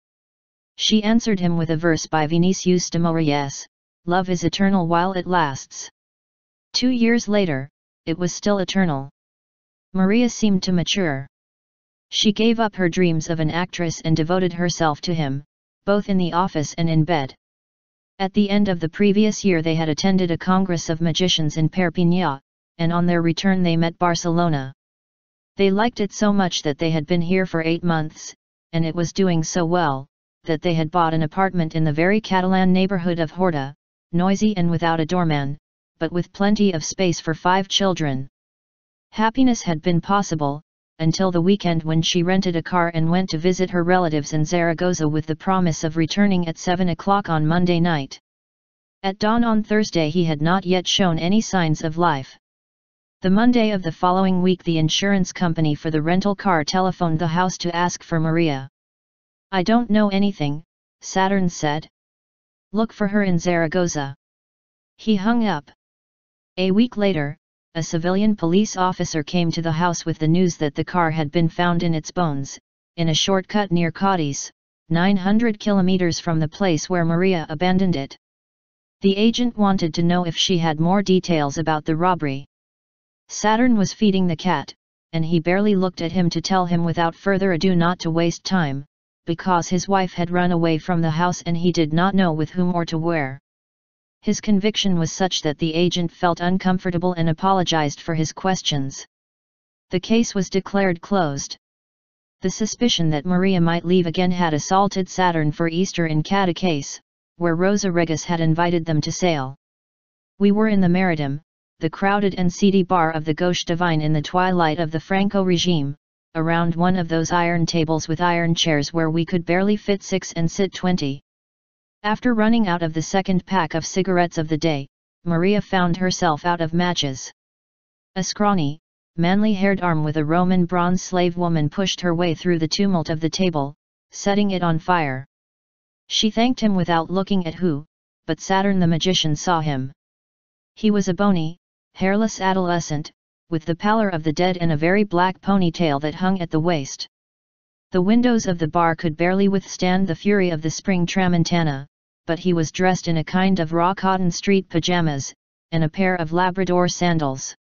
She answered him with a verse by Vinicius de Moraes, Love is eternal while it lasts. Two years later, it was still eternal. Maria seemed to mature. She gave up her dreams of an actress and devoted herself to him, both in the office and in bed. At the end of the previous year they had attended a congress of magicians in Perpignan, and on their return they met Barcelona. They liked it so much that they had been here for eight months, and it was doing so well, that they had bought an apartment in the very Catalan neighborhood of Horta, noisy and without a doorman, but with plenty of space for five children. Happiness had been possible, until the weekend when she rented a car and went to visit her relatives in Zaragoza with the promise of returning at 7 o'clock on Monday night. At dawn on Thursday he had not yet shown any signs of life. The Monday of the following week the insurance company for the rental car telephoned the house to ask for Maria. I don't know anything, Saturn said. Look for her in Zaragoza. He hung up. A week later, a civilian police officer came to the house with the news that the car had been found in its bones, in a shortcut near Cadiz, 900 kilometers from the place where Maria abandoned it. The agent wanted to know if she had more details about the robbery. Saturn was feeding the cat, and he barely looked at him to tell him without further ado not to waste time, because his wife had run away from the house and he did not know with whom or to where. His conviction was such that the agent felt uncomfortable and apologized for his questions. The case was declared closed. The suspicion that Maria might leave again had assaulted Saturn for Easter in Cadaqués, where Rosa Regàs had invited them to sail. We were in the Maritime, the crowded and seedy bar of the Gauche Divine in the twilight of the Franco regime, around one of those iron tables with iron chairs where we could barely fit six and sit twenty. After running out of the second pack of cigarettes of the day, Maria found herself out of matches. A scrawny, manly-haired arm with a Roman bronze slave woman pushed her way through the tumult of the table, setting it on fire. She thanked him without looking at who, but Saturn the magician saw him. He was a bony, hairless adolescent, with the pallor of the dead and a very black ponytail that hung at the waist. The windows of the bar could barely withstand the fury of the spring tramontana, but he was dressed in a kind of raw cotton street pajamas, and a pair of Labrador sandals.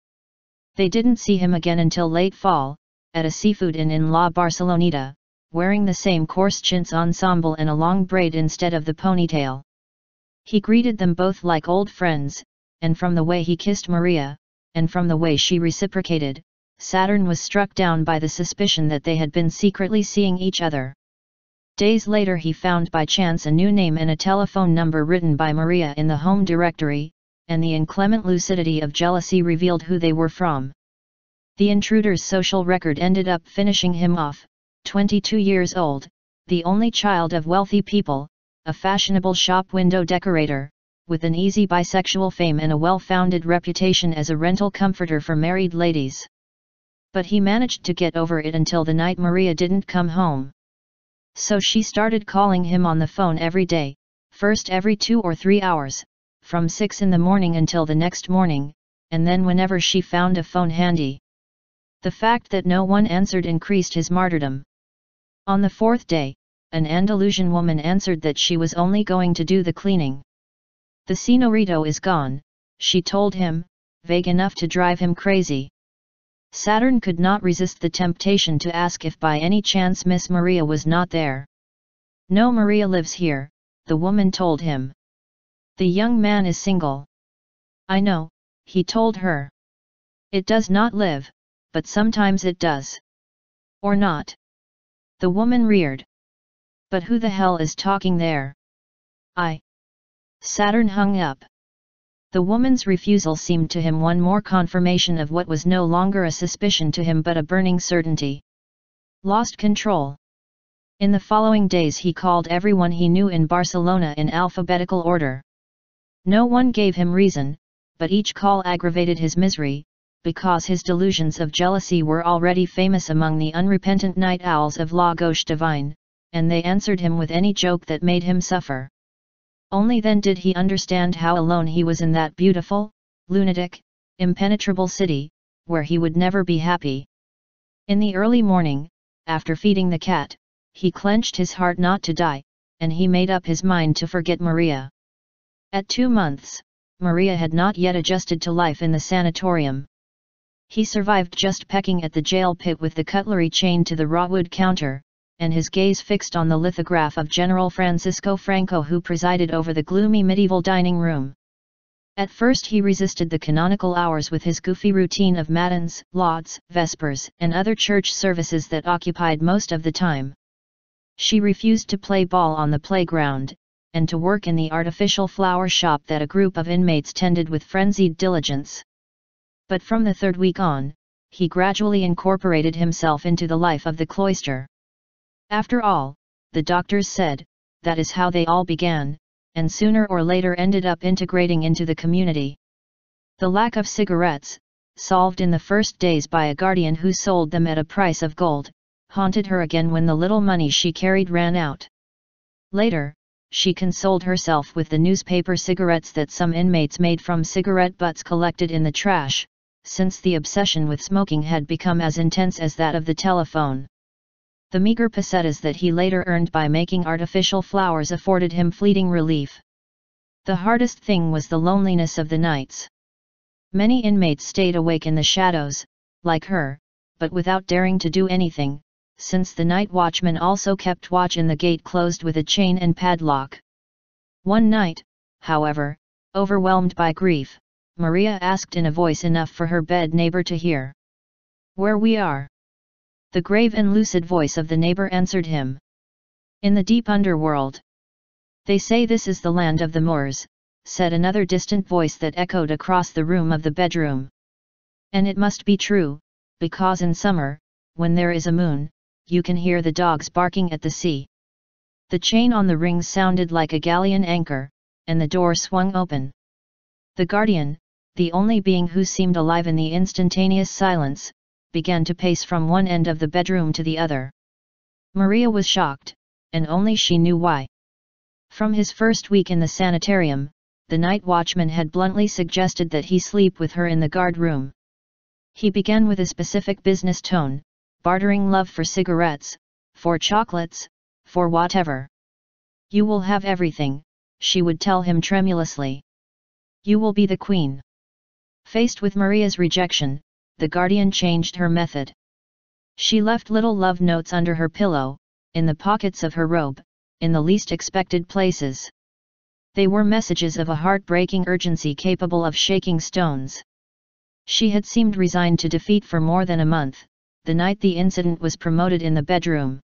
They didn't see him again until late fall, at a seafood inn in La Barceloneta, wearing the same coarse chintz ensemble and a long braid instead of the ponytail. He greeted them both like old friends, and from the way he kissed Maria, and from the way she reciprocated, Saturn was struck down by the suspicion that they had been secretly seeing each other. Days later he found by chance a new name and a telephone number written by Maria in the home directory, and the inclement lucidity of jealousy revealed who they were from. The intruder's social record ended up finishing him off, 22 years old, the only child of wealthy people, a fashionable shop window decorator, with an easy bisexual fame and a well-founded reputation as a rental comforter for married ladies. But he managed to get over it until the night Maria didn't come home. So she started calling him on the phone every day, first every two or three hours, from 6 in the morning until the next morning, and then whenever she found a phone handy. The fact that no one answered increased his martyrdom. On the fourth day, an Andalusian woman answered that she was only going to do the cleaning. The senorito is gone, she told him, vague enough to drive him crazy. Saturn could not resist the temptation to ask if by any chance Miss Maria was not there. No Maria lives here, the woman told him. The young man is single. I know, he told her. It does not live, but sometimes it does. Or not. The woman reared. But who the hell is talking there? I. Saturn hung up. The woman's refusal seemed to him one more confirmation of what was no longer a suspicion to him but a burning certainty. Lost control. In the following days he called everyone he knew in Barcelona in alphabetical order. No one gave him reason, but each call aggravated his misery, because his delusions of jealousy were already famous among the unrepentant night owls of La Gauche Divine, and they answered him with any joke that made him suffer. Only then did he understand how alone he was in that beautiful, lunatic, impenetrable city, where he would never be happy. In the early morning, after feeding the cat, he clenched his heart not to die, and he made up his mind to forget Maria. At two months, Maria had not yet adjusted to life in the sanatorium. He survived just pecking at the jail pit with the cutlery chained to the raw wood counter, and his gaze fixed on the lithograph of General Francisco Franco who presided over the gloomy medieval dining room. At first he resisted the canonical hours with his goofy routine of matins, lauds, vespers, and other church services that occupied most of the time. She refused to play ball on the playground, and to work in the artificial flower shop that a group of inmates tended with frenzied diligence. But from the third week on, he gradually incorporated himself into the life of the cloister. After all, the doctors said, that is how they all began, and sooner or later ended up integrating into the community. The lack of cigarettes, solved in the first days by a guardian who sold them at a price of gold, haunted her again when the little money she carried ran out. Later, she consoled herself with the newspaper cigarettes that some inmates made from cigarette butts collected in the trash, since the obsession with smoking had become as intense as that of the telephone. The meager pesetas that he later earned by making artificial flowers afforded him fleeting relief. The hardest thing was the loneliness of the nights. Many inmates stayed awake in the shadows, like her, but without daring to do anything, since the night watchman also kept watch in the gate closed with a chain and padlock. One night, however, overwhelmed by grief, Maria asked in a voice enough for her bed neighbor to hear. Where we are? The grave and lucid voice of the neighbor answered him. In the deep underworld. They say this is the land of the Moors, said another distant voice that echoed across the room of the bedroom. And it must be true, because in summer, when there is a moon, you can hear the dogs barking at the sea. The chain on the ring sounded like a galleon anchor, and the door swung open. The guardian, the only being who seemed alive in the instantaneous silence, began to pace from one end of the bedroom to the other. Maria was shocked, and only she knew why. From his first week in the sanitarium, the night watchman had bluntly suggested that he sleep with her in the guard room. He began with a specific business tone, bartering love for cigarettes, for chocolates, for whatever. You will have everything, she would tell him tremulously. You will be the queen. Faced with Maria's rejection, the guardian changed her method. She left little love notes under her pillow, in the pockets of her robe, in the least expected places. They were messages of a heartbreaking urgency capable of shaking stones. She had seemed resigned to defeat for more than a month, the night the incident was promoted in the bedroom.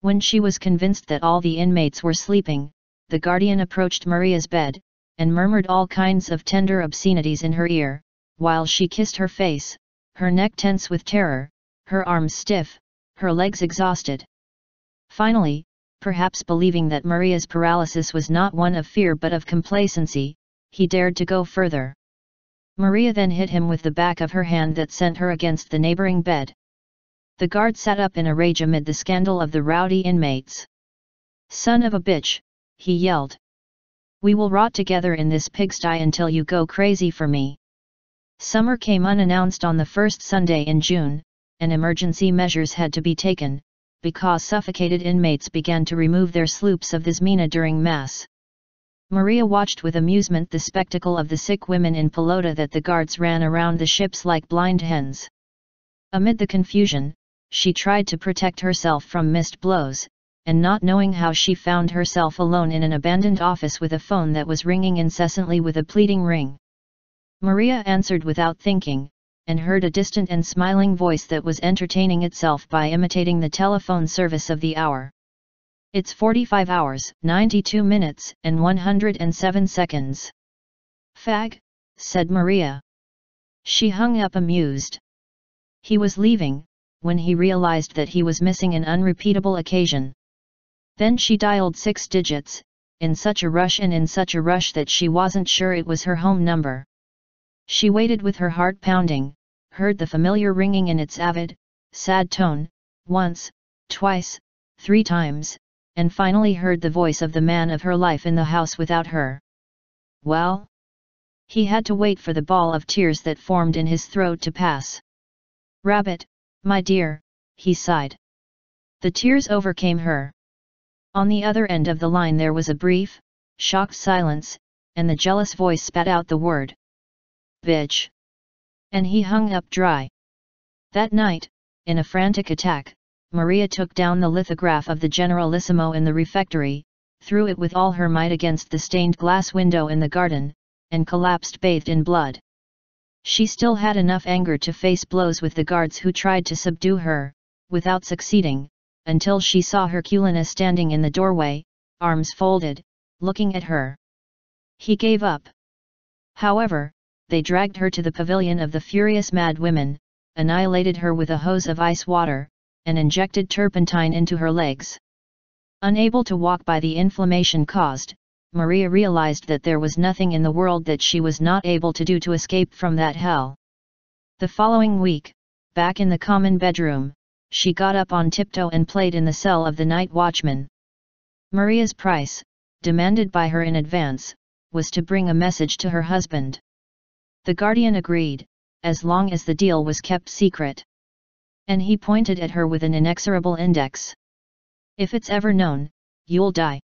When she was convinced that all the inmates were sleeping, the guardian approached Maria's bed, and murmured all kinds of tender obscenities in her ear, while she kissed her face, her neck tense with terror, her arms stiff, her legs exhausted. Finally, perhaps believing that Maria's paralysis was not one of fear but of complacency, he dared to go further. Maria then hit him with the back of her hand that sent her against the neighboring bed. The guard sat up in a rage amid the scandal of the rowdy inmates. Son of a bitch, he yelled. We will rot together in this pigsty until you go crazy for me. Summer came unannounced on the first Sunday in June, and emergency measures had to be taken, because suffocated inmates began to remove their sloops of the Zmina during Mass. Maria watched with amusement the spectacle of the sick women in Pelota that the guards ran around the ships like blind hens. Amid the confusion, she tried to protect herself from missed blows, and not knowing how she found herself alone in an abandoned office with a phone that was ringing incessantly with a pleading ring. Maria answered without thinking, and heard a distant and smiling voice that was entertaining itself by imitating the telephone service of the hour. It's 45 hours, 92 minutes, and 107 seconds. Fag, said Maria. She hung up amused. He was leaving, when he realized that he was missing an unrepeatable occasion. Then she dialed six digits, in such a rush and in such a rush that she wasn't sure it was her home number. She waited with her heart pounding, heard the familiar ringing in its avid, sad tone, once, twice, three times, and finally heard the voice of the man of her life in the house without her. Well? He had to wait for the ball of tears that formed in his throat to pass. Rabbit, my dear, he sighed. The tears overcame her. On the other end of the line there was a brief, shocked silence, and the jealous voice spat out the word. Bitch! And he hung up dry. That night, in a frantic attack, Maria took down the lithograph of the Generalissimo in the refectory, threw it with all her might against the stained glass window in the garden, and collapsed bathed in blood. She still had enough anger to face blows with the guards who tried to subdue her, without succeeding, until she saw Herculina standing in the doorway, arms folded, looking at her. He gave up. However, they dragged her to the pavilion of the furious mad women, annihilated her with a hose of ice water, and injected turpentine into her legs. Unable to walk by the inflammation caused, Maria realized that there was nothing in the world that she was not able to do to escape from that hell. The following week, back in the common bedroom, she got up on tiptoe and played in the cell of the night watchman. Maria's price, demanded by her in advance, was to bring a message to her husband. The guardian agreed, as long as the deal was kept secret. And he pointed at her with an inexorable index. If it's ever known, you'll die.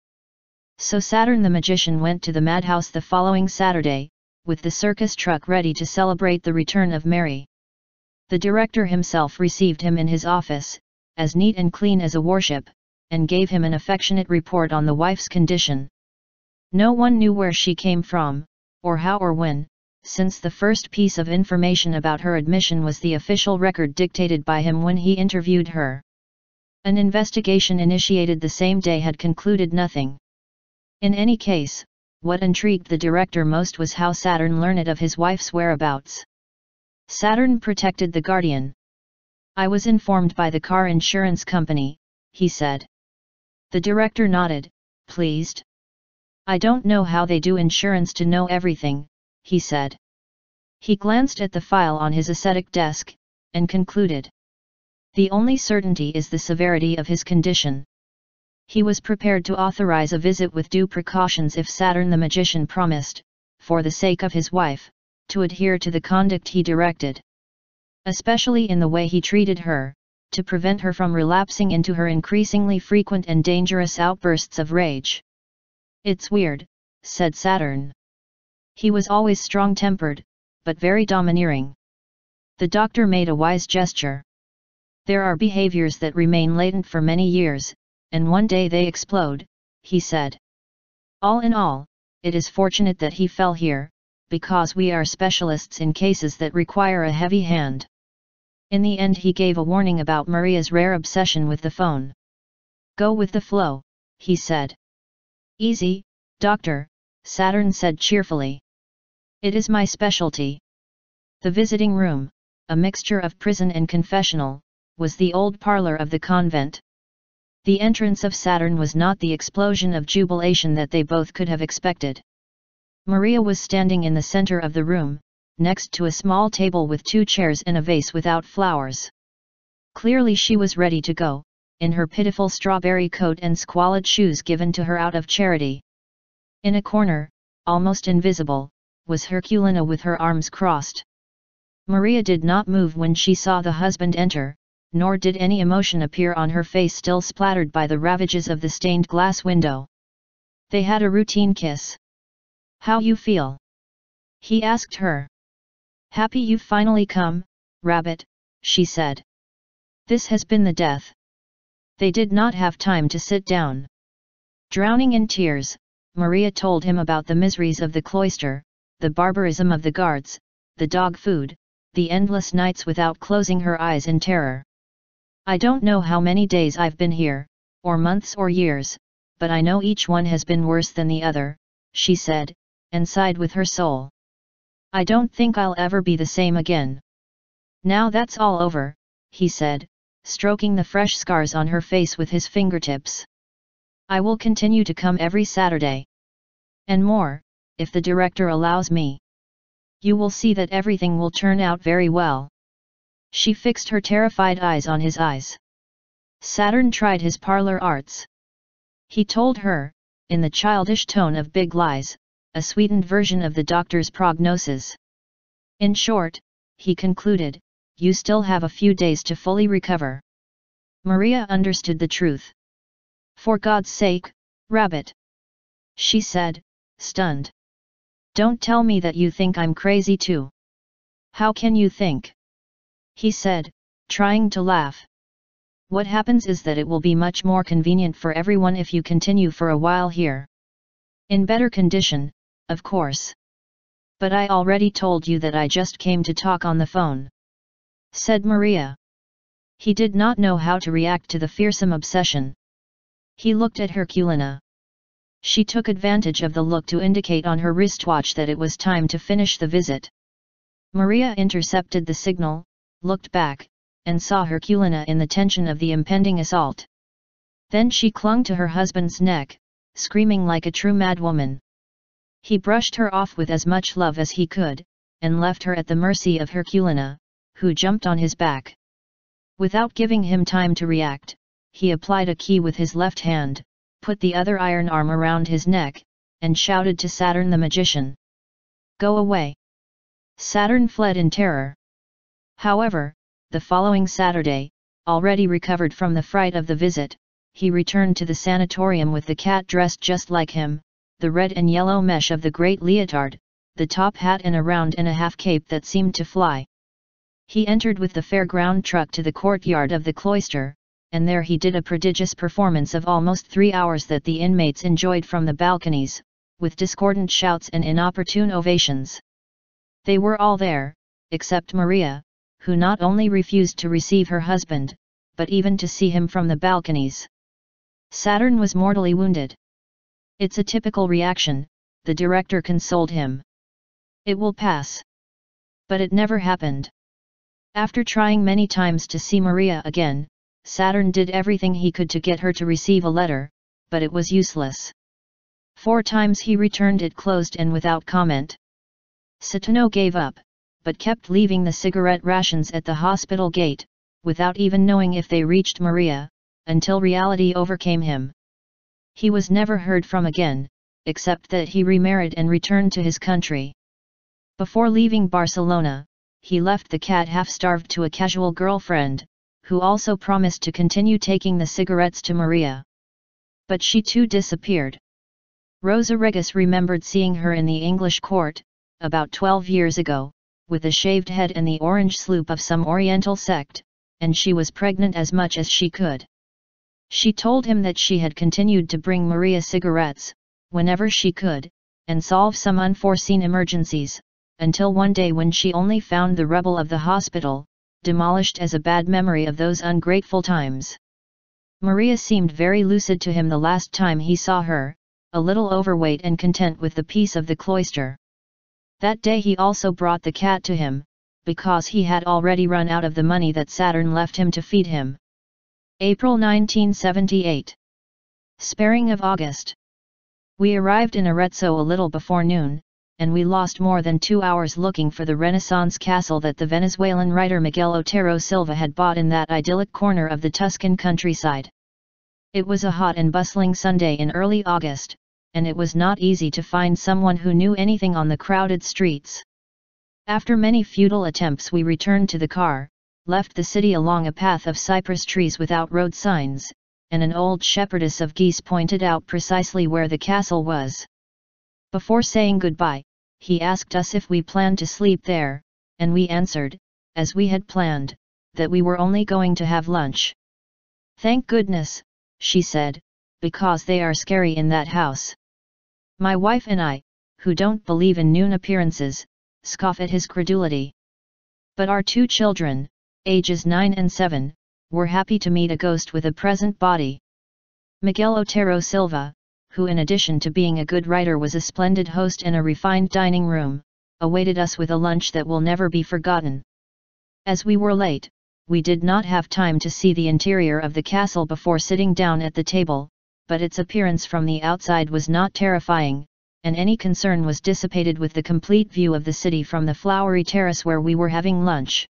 So Saturn the magician went to the madhouse the following Saturday, with the circus truck ready to celebrate the return of Mary. The director himself received him in his office, as neat and clean as a warship, and gave him an affectionate report on the wife's condition. No one knew where she came from, or how or when, since the first piece of information about her admission was the official record dictated by him when he interviewed her. An investigation initiated the same day had concluded nothing. In any case, what intrigued the director most was how Saturn learned of his wife's whereabouts. Saturn protected the guardian. I was informed by the car insurance company, he said. The director nodded, pleased. I don't know how they do insurance to know everything, he said. He glanced at the file on his ascetic desk, and concluded. The only certainty is the severity of his condition. He was prepared to authorize a visit with due precautions if Saturn the magician promised, for the sake of his wife, to adhere to the conduct he directed especially in the way he treated her, to prevent her from relapsing into her increasingly frequent and dangerous outbursts of rage. It's weird, said Saturn. He was always strong-tempered, but very domineering. The doctor made a wise gesture. There are behaviors that remain latent for many years, and one day they explode, he said. All in all, it is fortunate that he fell here, because we are specialists in cases that require a heavy hand. In the end he gave a warning about Maria's rare obsession with the phone. Go with the flow, he said. Easy, doctor, Saturn said cheerfully. It is my specialty. The visiting room, a mixture of prison and confessional, was the old parlor of the convent. The entrance of Saturn was not the explosion of jubilation that they both could have expected. Maria was standing in the center of the room, next to a small table with two chairs and a vase without flowers. Clearly she was ready to go, in her pitiful strawberry coat and squalid shoes given to her out of charity. In a corner, almost invisible, was Herculina with her arms crossed. Maria did not move when she saw the husband enter, nor did any emotion appear on her face still splattered by the ravages of the stained glass window. They had a routine kiss. How you feel? He asked her. Happy you've finally come, rabbit, she said. This has been the death. They did not have time to sit down. Drowning in tears, Maria told him about the miseries of the cloister, the barbarism of the guards, the dog food, the endless nights without closing her eyes in terror. I don't know how many days I've been here, or months or years, but I know each one has been worse than the other, she said, and sighed with her soul. I don't think I'll ever be the same again. Now that's all over, he said, stroking the fresh scars on her face with his fingertips. I will continue to come every Saturday. And more, if the director allows me. You will see that everything will turn out very well. She fixed her terrified eyes on his eyes. Saturn tried his parlor arts. He told her, in the childish tone of big lies, a sweetened version of the doctor's prognosis. In short, he concluded, you still have a few days to fully recover. Maria understood the truth. For God's sake, rabbit! She said, stunned. Don't tell me that you think I'm crazy too. How can you think? He said, trying to laugh. What happens is that it will be much more convenient for everyone if you continue for a while here. In better condition, of course. But I already told you that I just came to talk on the phone. Said Maria. He did not know how to react to the fearsome obsession. He looked at Herculina. She took advantage of the look to indicate on her wristwatch that it was time to finish the visit. Maria intercepted the signal, looked back, and saw Herculina in the tension of the impending assault. Then she clung to her husband's neck, screaming like a true madwoman. He brushed her off with as much love as he could, and left her at the mercy of Herculina, who jumped on his back. Without giving him time to react, he applied a key with his left hand, put the other iron arm around his neck, and shouted to Saturn the magician. Go away! Saturn fled in terror. However, the following Saturday, already recovered from the fright of the visit, he returned to the sanatorium with the cat dressed just like him, the red and yellow mesh of the great leotard, the top hat and a round and a half cape that seemed to fly. He entered with the fairground truck to the courtyard of the cloister, and there he did a prodigious performance of almost three hours that the inmates enjoyed from the balconies, with discordant shouts and inopportune ovations. They were all there, except Maria, who not only refused to receive her husband, but even to see him from the balconies. Saturn was mortally wounded. It's a typical reaction, the director consoled him. It will pass. But it never happened. After trying many times to see Maria again, Saturn did everything he could to get her to receive a letter, but it was useless. Four times he returned it closed and without comment. Saturno gave up, but kept leaving the cigarette rations at the hospital gate, without even knowing if they reached Maria, until reality overcame him. He was never heard from again, except that he remarried and returned to his country. Before leaving Barcelona, he left the cat half-starved to a casual girlfriend, who also promised to continue taking the cigarettes to Maria. But she too disappeared. Rosa Regàs remembered seeing her in the English court, about 12 years ago, with a shaved head and the orange sloop of some oriental sect, and she was pregnant as much as she could. She told him that she had continued to bring Maria cigarettes, whenever she could, and solve some unforeseen emergencies, until one day when she only found the rubble of the hospital, demolished as a bad memory of those ungrateful times. Maria seemed very lucid to him the last time he saw her, a little overweight and content with the peace of the cloister. That day he also brought the cat to him, because he had already run out of the money that Saturn left him to feed him. April 1978 Sparing of August We arrived in Arezzo a little before noon, and we lost more than two hours looking for the Renaissance castle that the Venezuelan writer Miguel Otero Silva had bought in that idyllic corner of the Tuscan countryside. It was a hot and bustling Sunday in early August, and it was not easy to find someone who knew anything on the crowded streets. After many futile attempts we returned to the car, left the city along a path of cypress trees without road signs, and an old shepherdess of geese pointed out precisely where the castle was. Before saying goodbye, he asked us if we planned to sleep there, and we answered, as we had planned, that we were only going to have lunch. Thank goodness, she said, because they are scary in that house. My wife and I, who don't believe in noon appearances, scoff at his credulity. But our two children, ages 9 and 7, were happy to meet a ghost with a present body. Miguel Otero Silva, who in addition to being a good writer was a splendid host and a refined dining room, awaited us with a lunch that will never be forgotten. As we were late, we did not have time to see the interior of the castle before sitting down at the table, but its appearance from the outside was not terrifying, and any concern was dissipated with the complete view of the city from the flowery terrace where we were having lunch.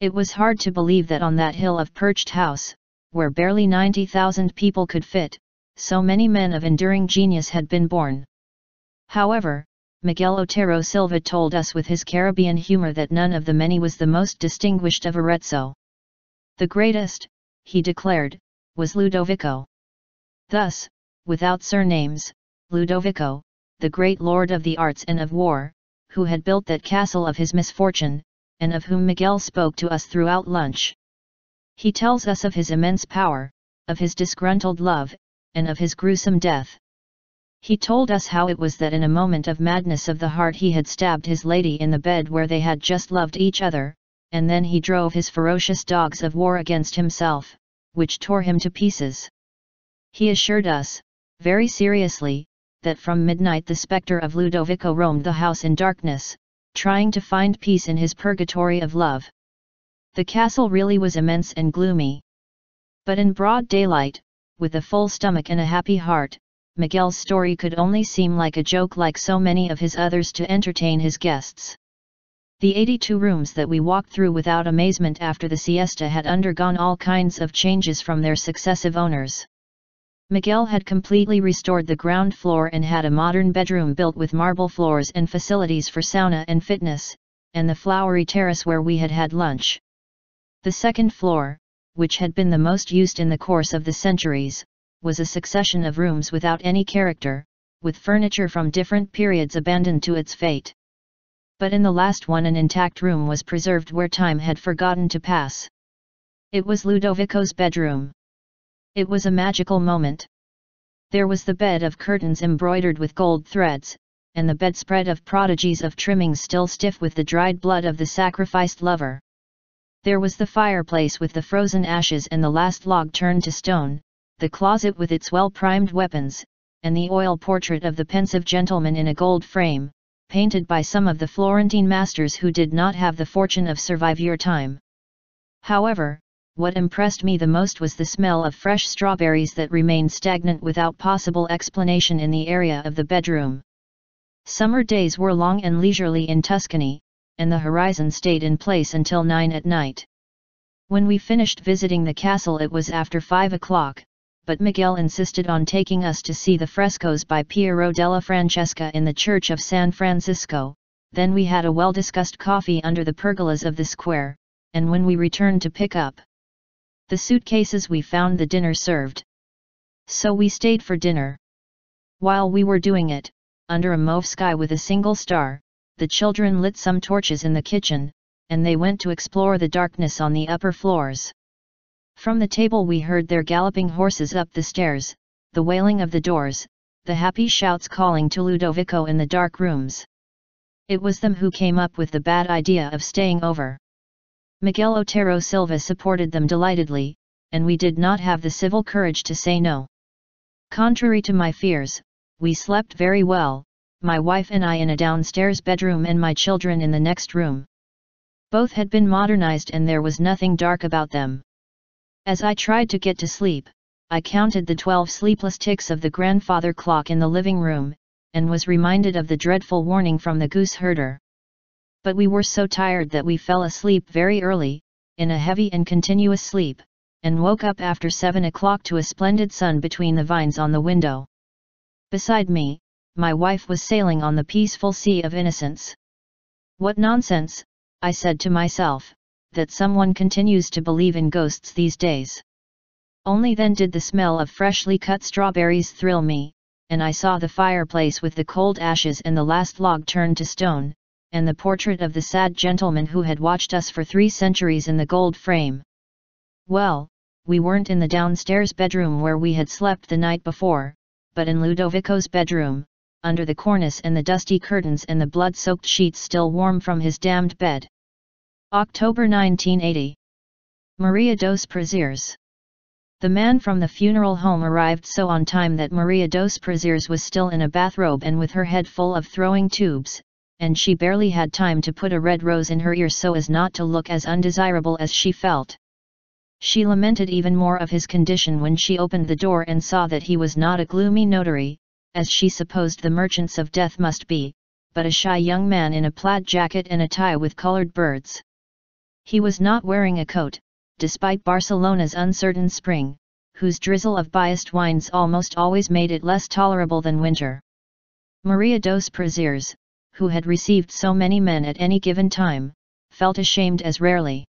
It was hard to believe that on that hill of perched house, where barely 90,000 people could fit, so many men of enduring genius had been born. However, Miguel Otero Silva told us with his Caribbean humor that none of the many was the most distinguished of Arezzo. The greatest, he declared, was Ludovico. Thus, without surnames, Ludovico, the great lord of the arts and of war, who had built that castle of his misfortune, and of whom Miguel spoke to us throughout lunch. He tells us of his immense power, of his disgruntled love, and of his gruesome death. He told us how it was that in a moment of madness of the heart he had stabbed his lady in the bed where they had just loved each other, and then he drove his ferocious dogs of war against himself, which tore him to pieces. He assured us, very seriously, that from midnight the spectre of Ludovico roamed the house in darkness, trying to find peace in his purgatory of love. The castle really was immense and gloomy. But in broad daylight, with a full stomach and a happy heart, Miguel's story could only seem like a joke like so many of his others to entertain his guests. The 82 rooms that we walked through without amazement after the siesta had undergone all kinds of changes from their successive owners. Miguel had completely restored the ground floor and had a modern bedroom built with marble floors and facilities for sauna and fitness, and the flowery terrace where we had had lunch. The second floor, which had been the most used in the course of the centuries, was a succession of rooms without any character, with furniture from different periods abandoned to its fate. But in the last one an intact room was preserved where time had forgotten to pass. It was Ludovico's bedroom. It was a magical moment. There was the bed of curtains embroidered with gold threads, and the bedspread of prodigies of trimmings still stiff with the dried blood of the sacrificed lover. There was the fireplace with the frozen ashes and the last log turned to stone, the closet with its well-primed weapons, and the oil portrait of the pensive gentleman in a gold frame, painted by some of the Florentine masters who did not have the fortune of survive your time. However, what impressed me the most was the smell of fresh strawberries that remained stagnant without possible explanation in the area of the bedroom. Summer days were long and leisurely in Tuscany, and the horizon stayed in place until nine at night. When we finished visiting the castle it was after five o'clock, but Miguel insisted on taking us to see the frescoes by Piero della Francesca in the Church of San Francisco, then we had a well-discussed coffee under the pergolas of the square, and when we returned to pick up the suitcases we found the dinner served. So we stayed for dinner. While we were doing it, under a mauve sky with a single star, the children lit some torches in the kitchen, and they went to explore the darkness on the upper floors. From the table we heard their galloping horses up the stairs, the wailing of the doors, the happy shouts calling to Ludovico in the dark rooms. It was them who came up with the bad idea of staying over. Miguel Otero Silva supported them delightedly, and we did not have the civil courage to say no. Contrary to my fears, we slept very well, my wife and I in a downstairs bedroom and my children in the next room. Both had been modernized and there was nothing dark about them. As I tried to get to sleep, I counted the twelve sleepless ticks of the grandfather clock in the living room, and was reminded of the dreadful warning from the goose herder but we were so tired that we fell asleep very early, in a heavy and continuous sleep, and woke up after seven o'clock to a splendid sun between the vines on the window. Beside me, my wife was sailing on the peaceful sea of innocence. What nonsense, I said to myself, that someone continues to believe in ghosts these days. Only then did the smell of freshly cut strawberries thrill me, and I saw the fireplace with the cold ashes and the last log turned to stone, and the portrait of the sad gentleman who had watched us for three centuries in the gold frame. Well, we weren't in the downstairs bedroom where we had slept the night before, but in Ludovico's bedroom, under the cornice and the dusty curtains and the blood-soaked sheets still warm from his damned bed. October 1980 Maria dos Prazeres The man from the funeral home arrived so on time that Maria dos Prazeres was still in a bathrobe and with her head full of throwing tubes, and she barely had time to put a red rose in her ear so as not to look as undesirable as she felt. She lamented even more of his condition when she opened the door and saw that he was not a gloomy notary, as she supposed the merchants of death must be, but a shy young man in a plaid jacket and a tie with colored birds. He was not wearing a coat, despite Barcelona's uncertain spring, whose drizzle of biased wines almost always made it less tolerable than winter. Maria dos Prazeres, who had received so many men at any given time, felt ashamed as rarely.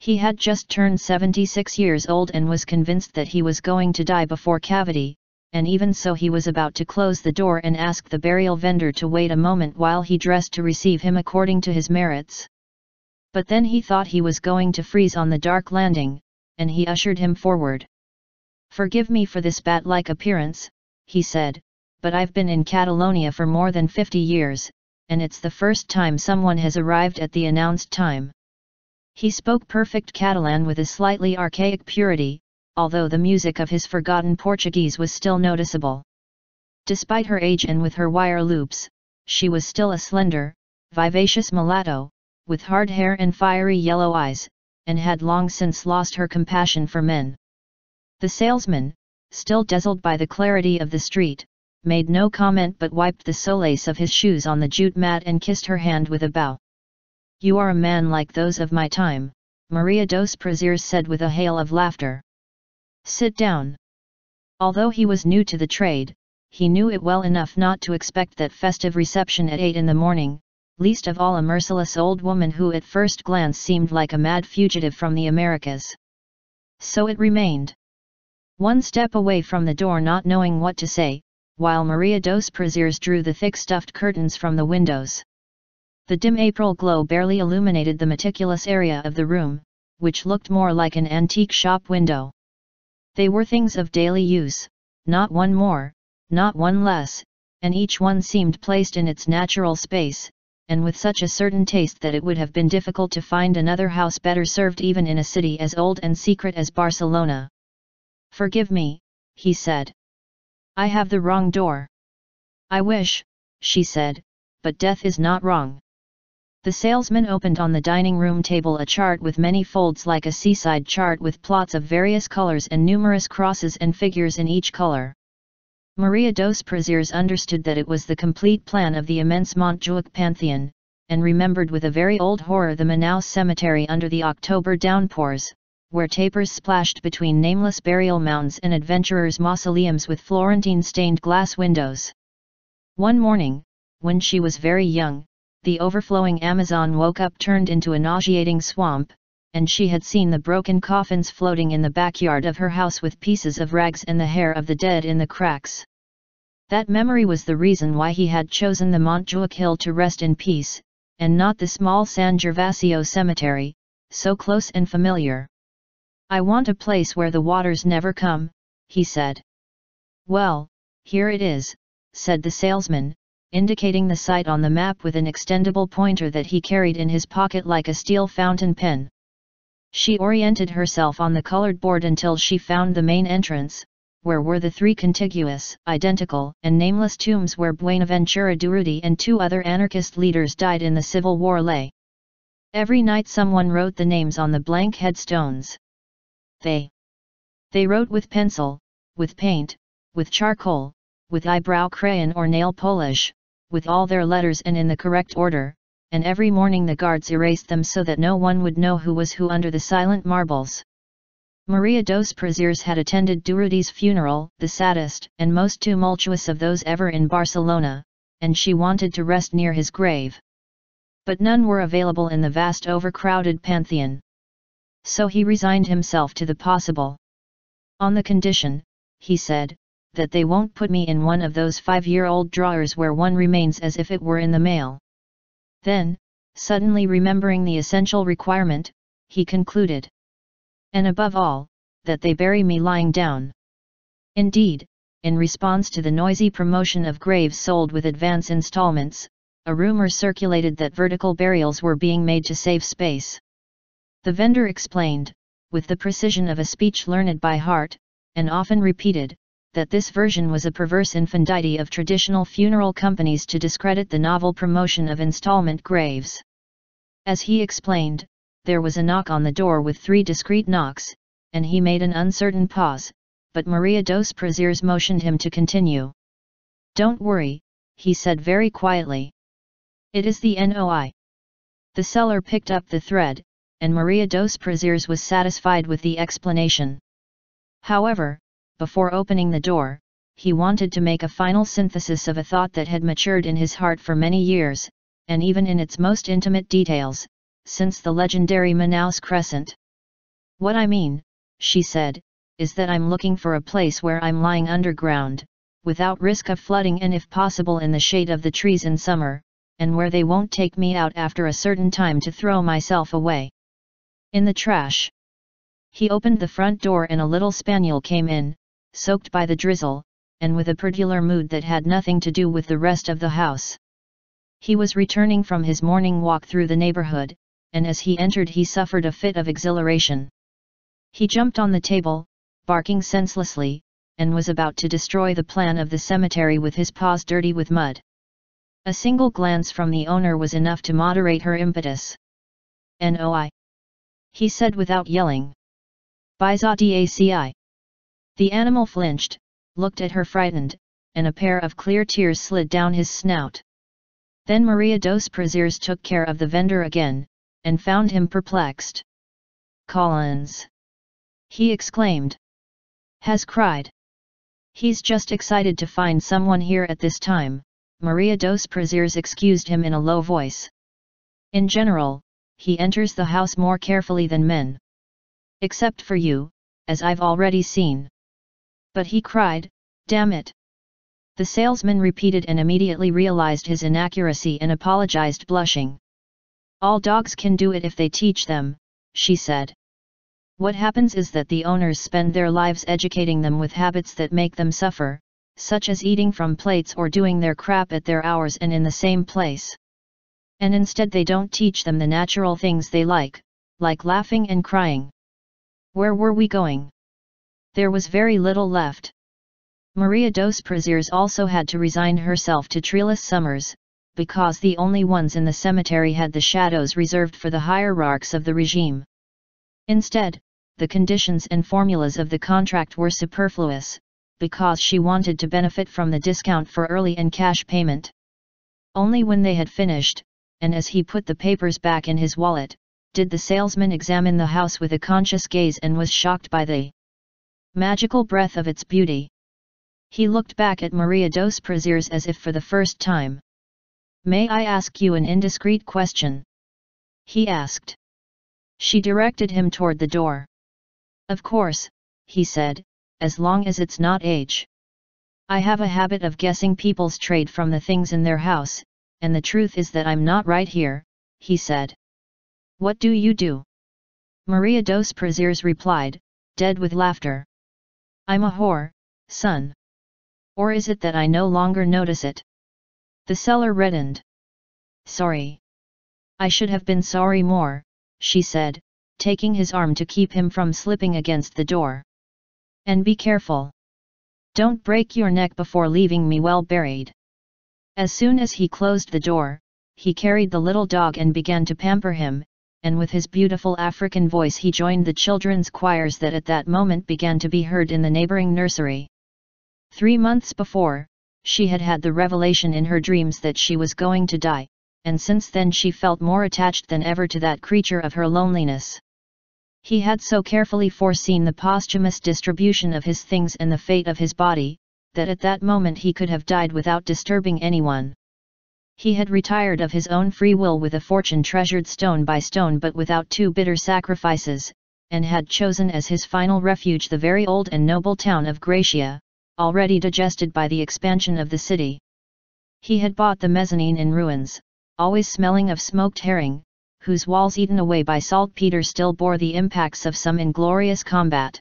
He had just turned 76 years old and was convinced that he was going to die before cavity, and even so he was about to close the door and ask the burial vendor to wait a moment while he dressed to receive him according to his merits. But then he thought he was going to freeze on the dark landing, and he ushered him forward. Forgive me for this bat-like appearance, he said, but I've been in Catalonia for more than 50 years, and it's the first time someone has arrived at the announced time. He spoke perfect Catalan with a slightly archaic purity, although the music of his forgotten Portuguese was still noticeable. Despite her age and with her wire loops, she was still a slender, vivacious mulatto, with hard hair and fiery yellow eyes, and had long since lost her compassion for men. The salesman, still dazzled by the clarity of the street, made no comment but wiped the solace of his shoes on the jute mat and kissed her hand with a bow. You are a man like those of my time, Maria dos Prazeres said with a hail of laughter. Sit down. Although he was new to the trade, he knew it well enough not to expect that festive reception at 8 in the morning, least of all a merciless old woman who at first glance seemed like a mad fugitive from the Americas. So it remained. One step away from the door not knowing what to say, while Maria dos Prazeres drew the thick stuffed curtains from the windows. The dim April glow barely illuminated the meticulous area of the room, which looked more like an antique shop window. They were things of daily use, not one more, not one less, and each one seemed placed in its natural space, and with such a certain taste that it would have been difficult to find another house better served even in a city as old and secret as Barcelona. Forgive me, he said. I have the wrong door. I wish, she said, but death is not wrong. The salesman opened on the dining room table a chart with many folds like a seaside chart with plots of various colors and numerous crosses and figures in each color. Maria dos Prazeres understood that it was the complete plan of the immense Montjuic Pantheon, and remembered with a very old horror the Manaus cemetery under the October downpours, where tapers splashed between nameless burial mounds and adventurers' mausoleums with Florentine stained glass windows. One morning, when she was very young, the overflowing Amazon woke up turned into a nauseating swamp, and she had seen the broken coffins floating in the backyard of her house with pieces of rags and the hair of the dead in the cracks. That memory was the reason why he had chosen the Montjuic Hill to rest in peace, and not the small San Gervasio cemetery, so close and familiar. I want a place where the waters never come, he said. Well, here it is, said the salesman, indicating the site on the map with an extendable pointer that he carried in his pocket like a steel fountain pen. She oriented herself on the colored board until she found the main entrance, where were the three contiguous, identical, and nameless tombs where Buenaventura Durruti and two other anarchist leaders died in the Civil War lay. Every night someone wrote the names on the blank headstones. They. They wrote with pencil, with paint, with charcoal, with eyebrow crayon or nail polish, with all their letters and in the correct order, and every morning the guards erased them so that no one would know who was who under the silent marbles. Maria dos Prazeres had attended Durruti's funeral, the saddest and most tumultuous of those ever in Barcelona, and she wanted to rest near his grave. But none were available in the vast overcrowded pantheon. So he resigned himself to the possible. On the condition, he said, that they won't put me in one of those five-year-old drawers where one remains as if it were in the mail. Then, suddenly remembering the essential requirement, he concluded. And above all, that they bury me lying down. Indeed, in response to the noisy promotion of graves sold with advance installments, a rumor circulated that vertical burials were being made to save space. The vendor explained, with the precision of a speech learned by heart, and often repeated, that this version was a perverse infanticide of traditional funeral companies to discredit the novel promotion of installment graves. As he explained, there was a knock on the door with three discreet knocks, and he made an uncertain pause, but Maria dos Prazeres motioned him to continue. Don't worry, he said very quietly. It is the NOI. The seller picked up the thread, and Maria dos Prazeres was satisfied with the explanation. However, before opening the door, he wanted to make a final synthesis of a thought that had matured in his heart for many years, and even in its most intimate details, since the legendary Manaus Crescent. What I mean, she said, is that I'm looking for a place where I'm lying underground, without risk of flooding and if possible in the shade of the trees in summer, and where they won't take me out after a certain time to throw myself away. In the trash. He opened the front door and a little spaniel came in, soaked by the drizzle, and with a particular mood that had nothing to do with the rest of the house. He was returning from his morning walk through the neighborhood, and as he entered he suffered a fit of exhilaration. He jumped on the table, barking senselessly, and was about to destroy the plan of the cemetery with his paws dirty with mud. A single glance from the owner was enough to moderate her impetus. NOI. He said without yelling. Bizaci. The animal flinched, looked at her frightened, and a pair of clear tears slid down his snout. Then Maria dos Prazeres took care of the vendor again, and found him perplexed. Collins! He exclaimed. Has cried. He's just excited to find someone here at this time, Maria dos Prazeres excused him in a low voice. In general, he enters the house more carefully than men. Except for you, as I've already seen. But he cried, damn it! The salesman repeated and immediately realized his inaccuracy and apologized blushing. All dogs can do it if they teach them, she said. What happens is that the owners spend their lives educating them with habits that make them suffer, such as eating from plates or doing their crap at their hours and in the same place. And instead they don't teach them the natural things they like, like laughing and crying. Where were we going? There was very little left. Maria dos Prazeres also had to resign herself to treeless summers, because the only ones in the cemetery had the shadows reserved for the hierarchs of the regime. Instead, the conditions and formulas of the contract were superfluous, because she wanted to benefit from the discount for early and cash payment. Only when they had finished, and as he put the papers back in his wallet, did the salesman examine the house with a conscious gaze and was shocked by the magical breath of its beauty. He looked back at Maria dos Prazeres as if for the first time. May I ask you an indiscreet question? He asked. She directed him toward the door. Of course, he said, as long as it's not age. I have a habit of guessing people's trade from the things in their house, and the truth is that I'm not right here, he said. What do you do? Maria dos Prazeres replied, dead with laughter. I'm a whore, son. Or is it that I no longer notice it? The seller reddened. Sorry. I should have been sorry more, she said, taking his arm to keep him from slipping against the door. And be careful. Don't break your neck before leaving me well buried. As soon as he closed the door, he carried the little dog and began to pamper him, and with his beautiful African voice he joined the children's choirs that at that moment began to be heard in the neighboring nursery. Three months before, she had had the revelation in her dreams that she was going to die, and since then she felt more attached than ever to that creature of her loneliness. He had so carefully foreseen the posthumous distribution of his things and the fate of his body, that at that moment he could have died without disturbing anyone. He had retired of his own free will with a fortune treasured stone by stone but without too bitter sacrifices, and had chosen as his final refuge the very old and noble town of Gracia, already digested by the expansion of the city. He had bought the mezzanine in ruins, always smelling of smoked herring, whose walls eaten away by saltpeter still bore the impacts of some inglorious combat.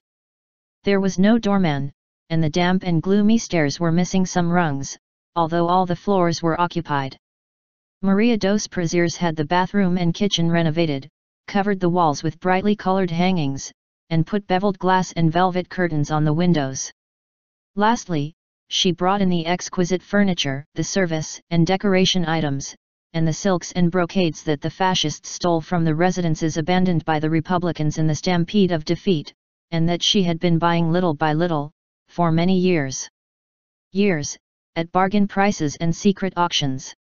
There was no doorman, and the damp and gloomy stairs were missing some rungs, although all the floors were occupied. Maria dos Prazeres had the bathroom and kitchen renovated, covered the walls with brightly colored hangings, and put beveled glass and velvet curtains on the windows. Lastly, she brought in the exquisite furniture, the service and decoration items, and the silks and brocades that the fascists stole from the residences abandoned by the Republicans in the stampede of defeat, and that she had been buying little by little, for many years. Years, at bargain prices and secret auctions.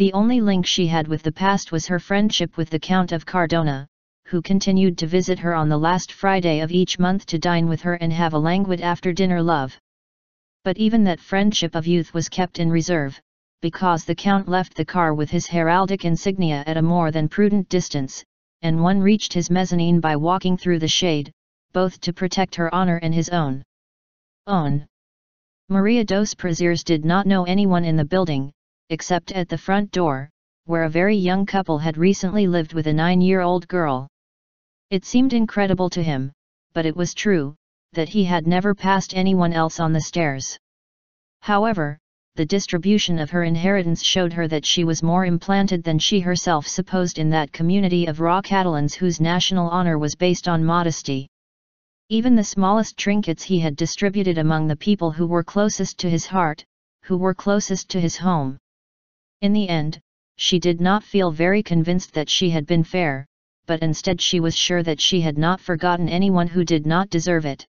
The only link she had with the past was her friendship with the Count of Cardona, who continued to visit her on the last Friday of each month to dine with her and have a languid after-dinner love. But even that friendship of youth was kept in reserve, because the Count left the car with his heraldic insignia at a more than prudent distance, and one reached his mezzanine by walking through the shade, both to protect her honor and his own. Own. Maria dos Prazeres did not know anyone in the building, except at the front door, where a very young couple had recently lived with a nine-year-old girl. It seemed incredible to him, but it was true, that he had never passed anyone else on the stairs. However, the distribution of her inheritance showed her that she was more implanted than she herself supposed in that community of raw Catalans whose national honor was based on modesty. Even the smallest trinkets he had distributed among the people who were closest to his heart, who were closest to his home. In the end, she did not feel very convinced that she had been fair, but instead she was sure that she had not forgotten anyone who did not deserve it.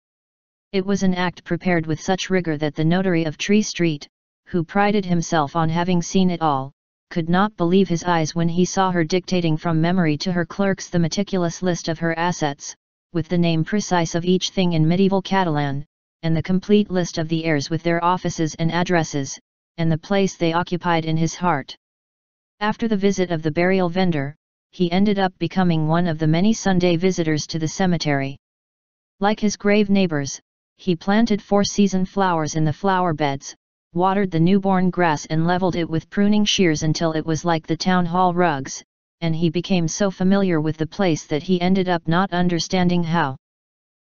It was an act prepared with such rigor that the notary of Tree Street, who prided himself on having seen it all, could not believe his eyes when he saw her dictating from memory to her clerks the meticulous list of her assets, with the name precise of each thing in medieval Catalan, and the complete list of the heirs with their offices and addresses, and the place they occupied in his heart. After the visit of the burial vendor, he ended up becoming one of the many Sunday visitors to the cemetery. Like his grave neighbors, he planted four season flowers in the flower beds, watered the newborn grass and leveled it with pruning shears until it was like the town hall rugs, and he became so familiar with the place that he ended up not understanding how.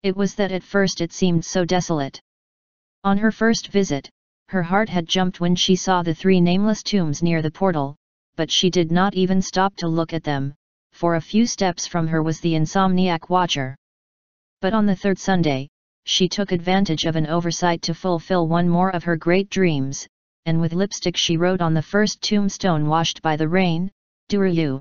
It was that at first it seemed so desolate. On her first visit, her heart had jumped when she saw the three nameless tombs near the portal, but she did not even stop to look at them, for a few steps from her was the insomniac watcher. But on the third Sunday, she took advantage of an oversight to fulfill one more of her great dreams, and with lipstick she wrote on the first tombstone washed by the rain, Durruti.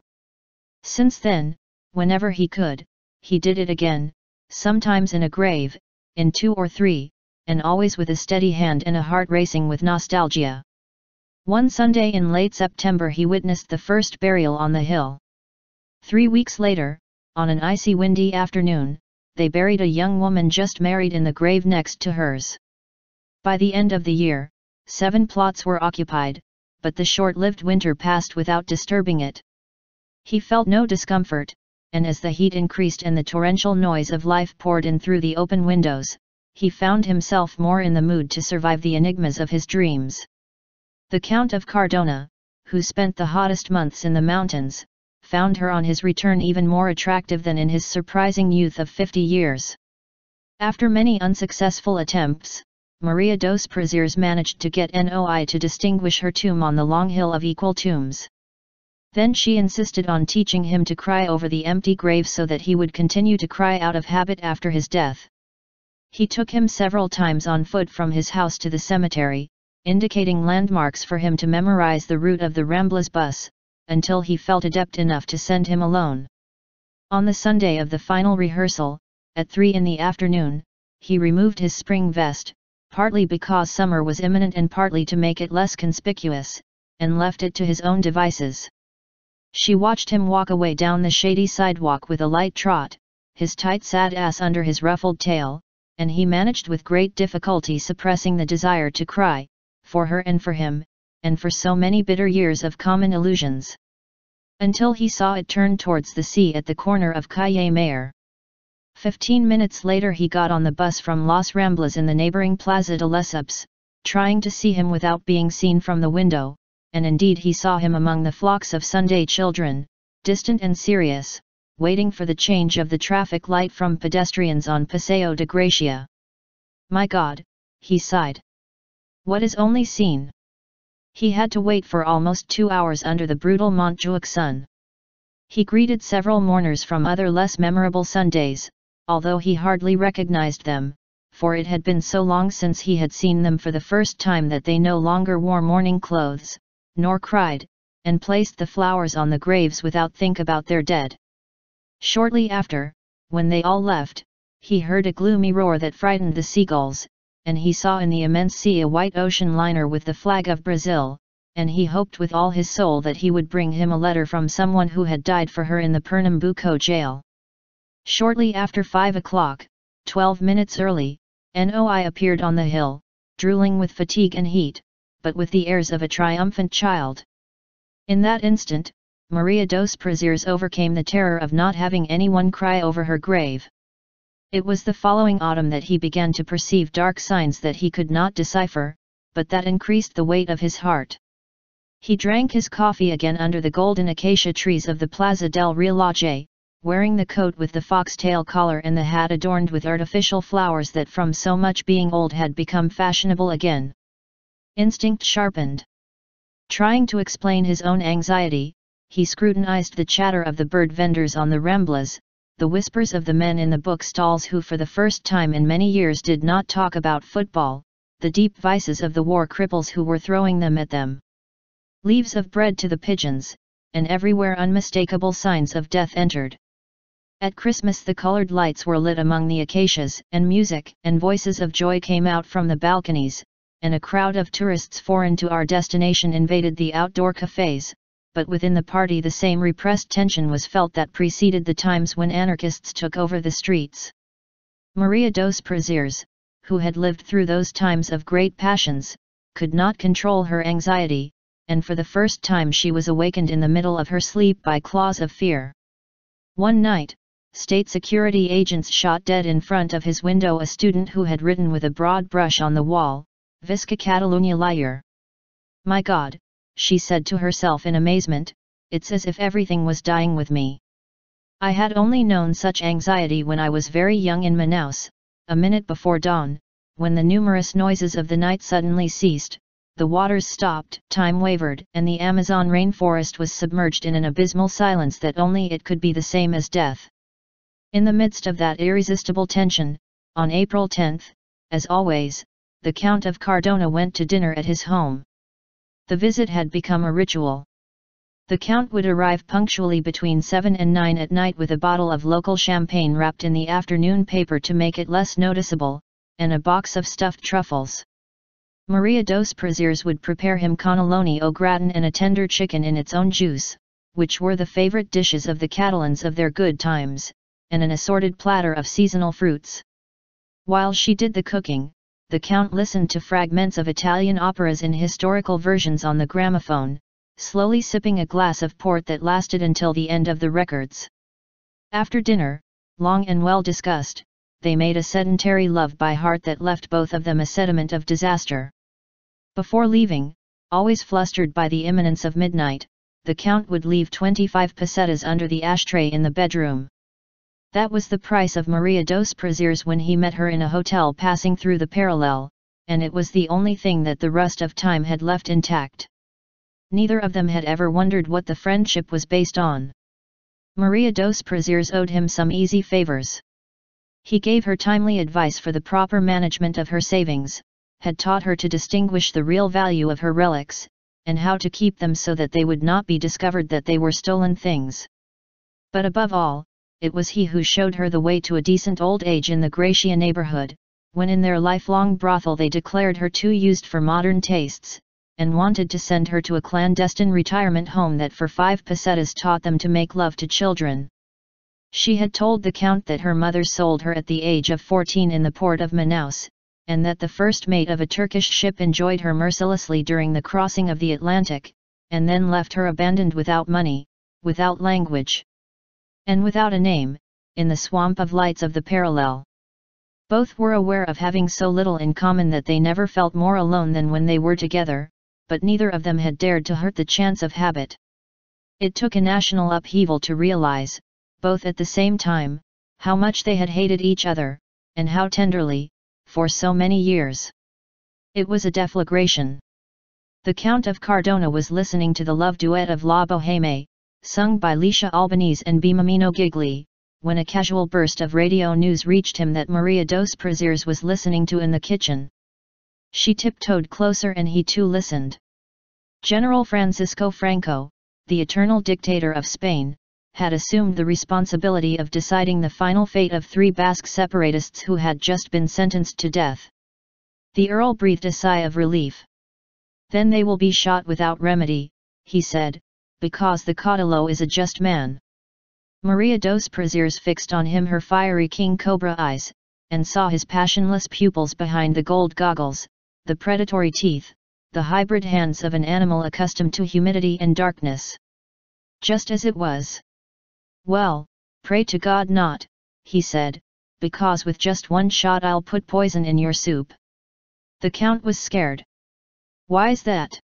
Since then, whenever he could, he did it again, sometimes in a grave, in two or three, and always with a steady hand and a heart racing with nostalgia. One Sunday in late September he witnessed the first burial on the hill. Three weeks later, on an icy windy afternoon, they buried a young woman just married in the grave next to hers. By the end of the year, seven plots were occupied, but the short-lived winter passed without disturbing it. He felt no discomfort, and as the heat increased and the torrential noise of life poured in through the open windows, he found himself more in the mood to survive the enigmas of his dreams. The Count of Cardona, who spent the hottest months in the mountains, found her on his return even more attractive than in his surprising youth of 50 years. After many unsuccessful attempts, Maria dos Prazeres managed to get Noi to distinguish her tomb on the long hill of equal tombs. Then she insisted on teaching him to cry over the empty grave so that he would continue to cry out of habit after his death. He took him several times on foot from his house to the cemetery, indicating landmarks for him to memorize the route of the Ramblas bus, until he felt adept enough to send him alone. On the Sunday of the final rehearsal, at 3 in the afternoon, he removed his spring vest, partly because summer was imminent and partly to make it less conspicuous, and left it to his own devices. She watched him walk away down the shady sidewalk with a light trot, his tight sad ass under his ruffled tail, and he managed with great difficulty suppressing the desire to cry, for her and for him, and for so many bitter years of common illusions. Until he saw it turn towards the sea at the corner of Calle Mayor. Fifteen minutes later he got on the bus from Las Ramblas in the neighboring Plaza de Lesseps, trying to see him without being seen from the window, and indeed he saw him among the flocks of Sunday children, distant and serious, waiting for the change of the traffic light from pedestrians on Paseo de Gracia. My God, he sighed. What is only seen? He had to wait for almost two hours under the brutal Montjuic sun. He greeted several mourners from other less memorable Sundays, although he hardly recognized them, for it had been so long since he had seen them for the first time that they no longer wore mourning clothes, nor cried, and placed the flowers on the graves without think about their dead. Shortly after, when they all left, he heard a gloomy roar that frightened the seagulls, and he saw in the immense sea a white ocean liner with the flag of Brazil, and he hoped with all his soul that he would bring him a letter from someone who had died for her in the Pernambuco jail. Shortly after five o'clock, twelve minutes early, Noi appeared on the hill, drooling with fatigue and heat, but with the airs of a triumphant child. In that instant, Maria dos Prazeres overcame the terror of not having anyone cry over her grave. It was the following autumn that he began to perceive dark signs that he could not decipher, but that increased the weight of his heart. He drank his coffee again under the golden acacia trees of the Plaza del Reloj, wearing the coat with the foxtail collar and the hat adorned with artificial flowers that from so much being old had become fashionable again. Instinct sharpened. Trying to explain his own anxiety, he scrutinized the chatter of the bird vendors on the Ramblas, the whispers of the men in the bookstalls who for the first time in many years did not talk about football, the deep vices of the war cripples who were throwing them at them. Leaves of bread to the pigeons, and everywhere unmistakable signs of death entered. At Christmas the colored lights were lit among the acacias, and music and voices of joy came out from the balconies, and a crowd of tourists foreign to our destination invaded the outdoor cafes, but within the party the same repressed tension was felt that preceded the times when anarchists took over the streets. Maria dos Prazeres, who had lived through those times of great passions, could not control her anxiety, and for the first time she was awakened in the middle of her sleep by claws of fear. One night, state security agents shot dead in front of his window a student who had written with a broad brush on the wall, Visca Catalunya lliure. My God, she said to herself in amazement, it's as if everything was dying with me. I had only known such anxiety when I was very young in Manaus, a minute before dawn, when the numerous noises of the night suddenly ceased, the waters stopped, time wavered, and the Amazon rainforest was submerged in an abysmal silence that only it could be the same as death. In the midst of that irresistible tension, on April 10, as always, the Count of Cardona went to dinner at his home. The visit had become a ritual. The Count would arrive punctually between 7 and 9 at night with a bottle of local champagne wrapped in the afternoon paper to make it less noticeable, and a box of stuffed truffles. Maria dos Prazeres would prepare him cannelloni au gratin and a tender chicken in its own juice, which were the favorite dishes of the Catalans of their good times, and an assorted platter of seasonal fruits. While she did the cooking, the Count listened to fragments of Italian operas in historical versions on the gramophone, slowly sipping a glass of port that lasted until the end of the records. After dinner, long and well discussed, they made a sedentary love by heart that left both of them a sediment of disaster. Before leaving, always flustered by the imminence of midnight, the Count would leave 25 pesetas under the ashtray in the bedroom. That was the price of Maria dos Prazeres when he met her in a hotel passing through the parallel, and it was the only thing that the rust of time had left intact. Neither of them had ever wondered what the friendship was based on. Maria dos Prazeres owed him some easy favors. He gave her timely advice for the proper management of her savings, had taught her to distinguish the real value of her relics, and how to keep them so that they would not be discovered that they were stolen things. But above all, it was he who showed her the way to a decent old age in the Gracia neighborhood, when in their lifelong brothel they declared her too used for modern tastes, and wanted to send her to a clandestine retirement home that for five pesetas taught them to make love to children. She had told the Count that her mother sold her at the age of 14 in the port of Manaus, and that the first mate of a Turkish ship enjoyed her mercilessly during the crossing of the Atlantic, and then left her abandoned without money, without language, and without a name, in the swamp of lights of the parallel. Both were aware of having so little in common that they never felt more alone than when they were together, but neither of them had dared to hurt the chance of habit. It took a national upheaval to realize, both at the same time, how much they had hated each other, and how tenderly, for so many years. It was a deflagration. The Count of Cardona was listening to the love duet of La Boheme, sung by Licia Albanese and Beniamino Gigli, when a casual burst of radio news reached him that Maria dos Prazeres was listening to in the kitchen. She tiptoed closer and he too listened. General Francisco Franco, the eternal dictator of Spain, had assumed the responsibility of deciding the final fate of three Basque separatists who had just been sentenced to death. The Earl breathed a sigh of relief. Then they will be shot without remedy, he said, because the Caudillo is a just man. Maria dos Prazeres fixed on him her fiery king cobra eyes, and saw his passionless pupils behind the gold goggles, the predatory teeth, the hybrid hands of an animal accustomed to humidity and darkness. Just as it was. Well, pray to God not, he said, because with just one shot I'll put poison in your soup. The count was scared. Why's that?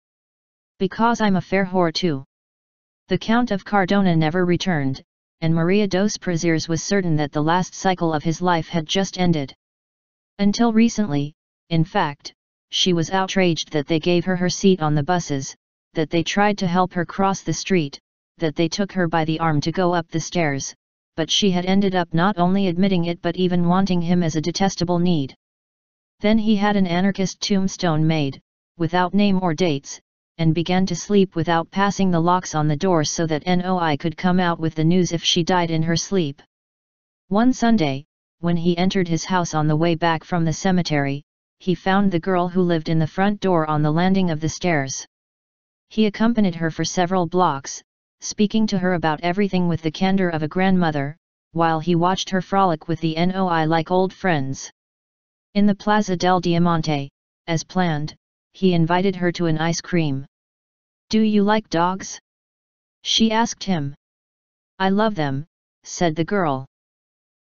Because I'm a fair whore too. The Count of Cardona never returned, and Maria dos Prazeres was certain that the last cycle of his life had just ended. Until recently, in fact, she was outraged that they gave her her seat on the buses, that they tried to help her cross the street, that they took her by the arm to go up the stairs, but she had ended up not only admitting it but even wanting him as a detestable need. Then he had an anarchist tombstone made, without name or dates, and began to sleep without passing the locks on the door so that NOI could come out with the news if she died in her sleep. One Sunday, when he entered his house on the way back from the cemetery, he found the girl who lived in the front door on the landing of the stairs. He accompanied her for several blocks, speaking to her about everything with the candor of a grandmother, while he watched her frolic with the NOI like old friends. In the Plaza del Diamante, as planned, he invited her to an ice cream. Do you like dogs? She asked him. I love them, said the girl.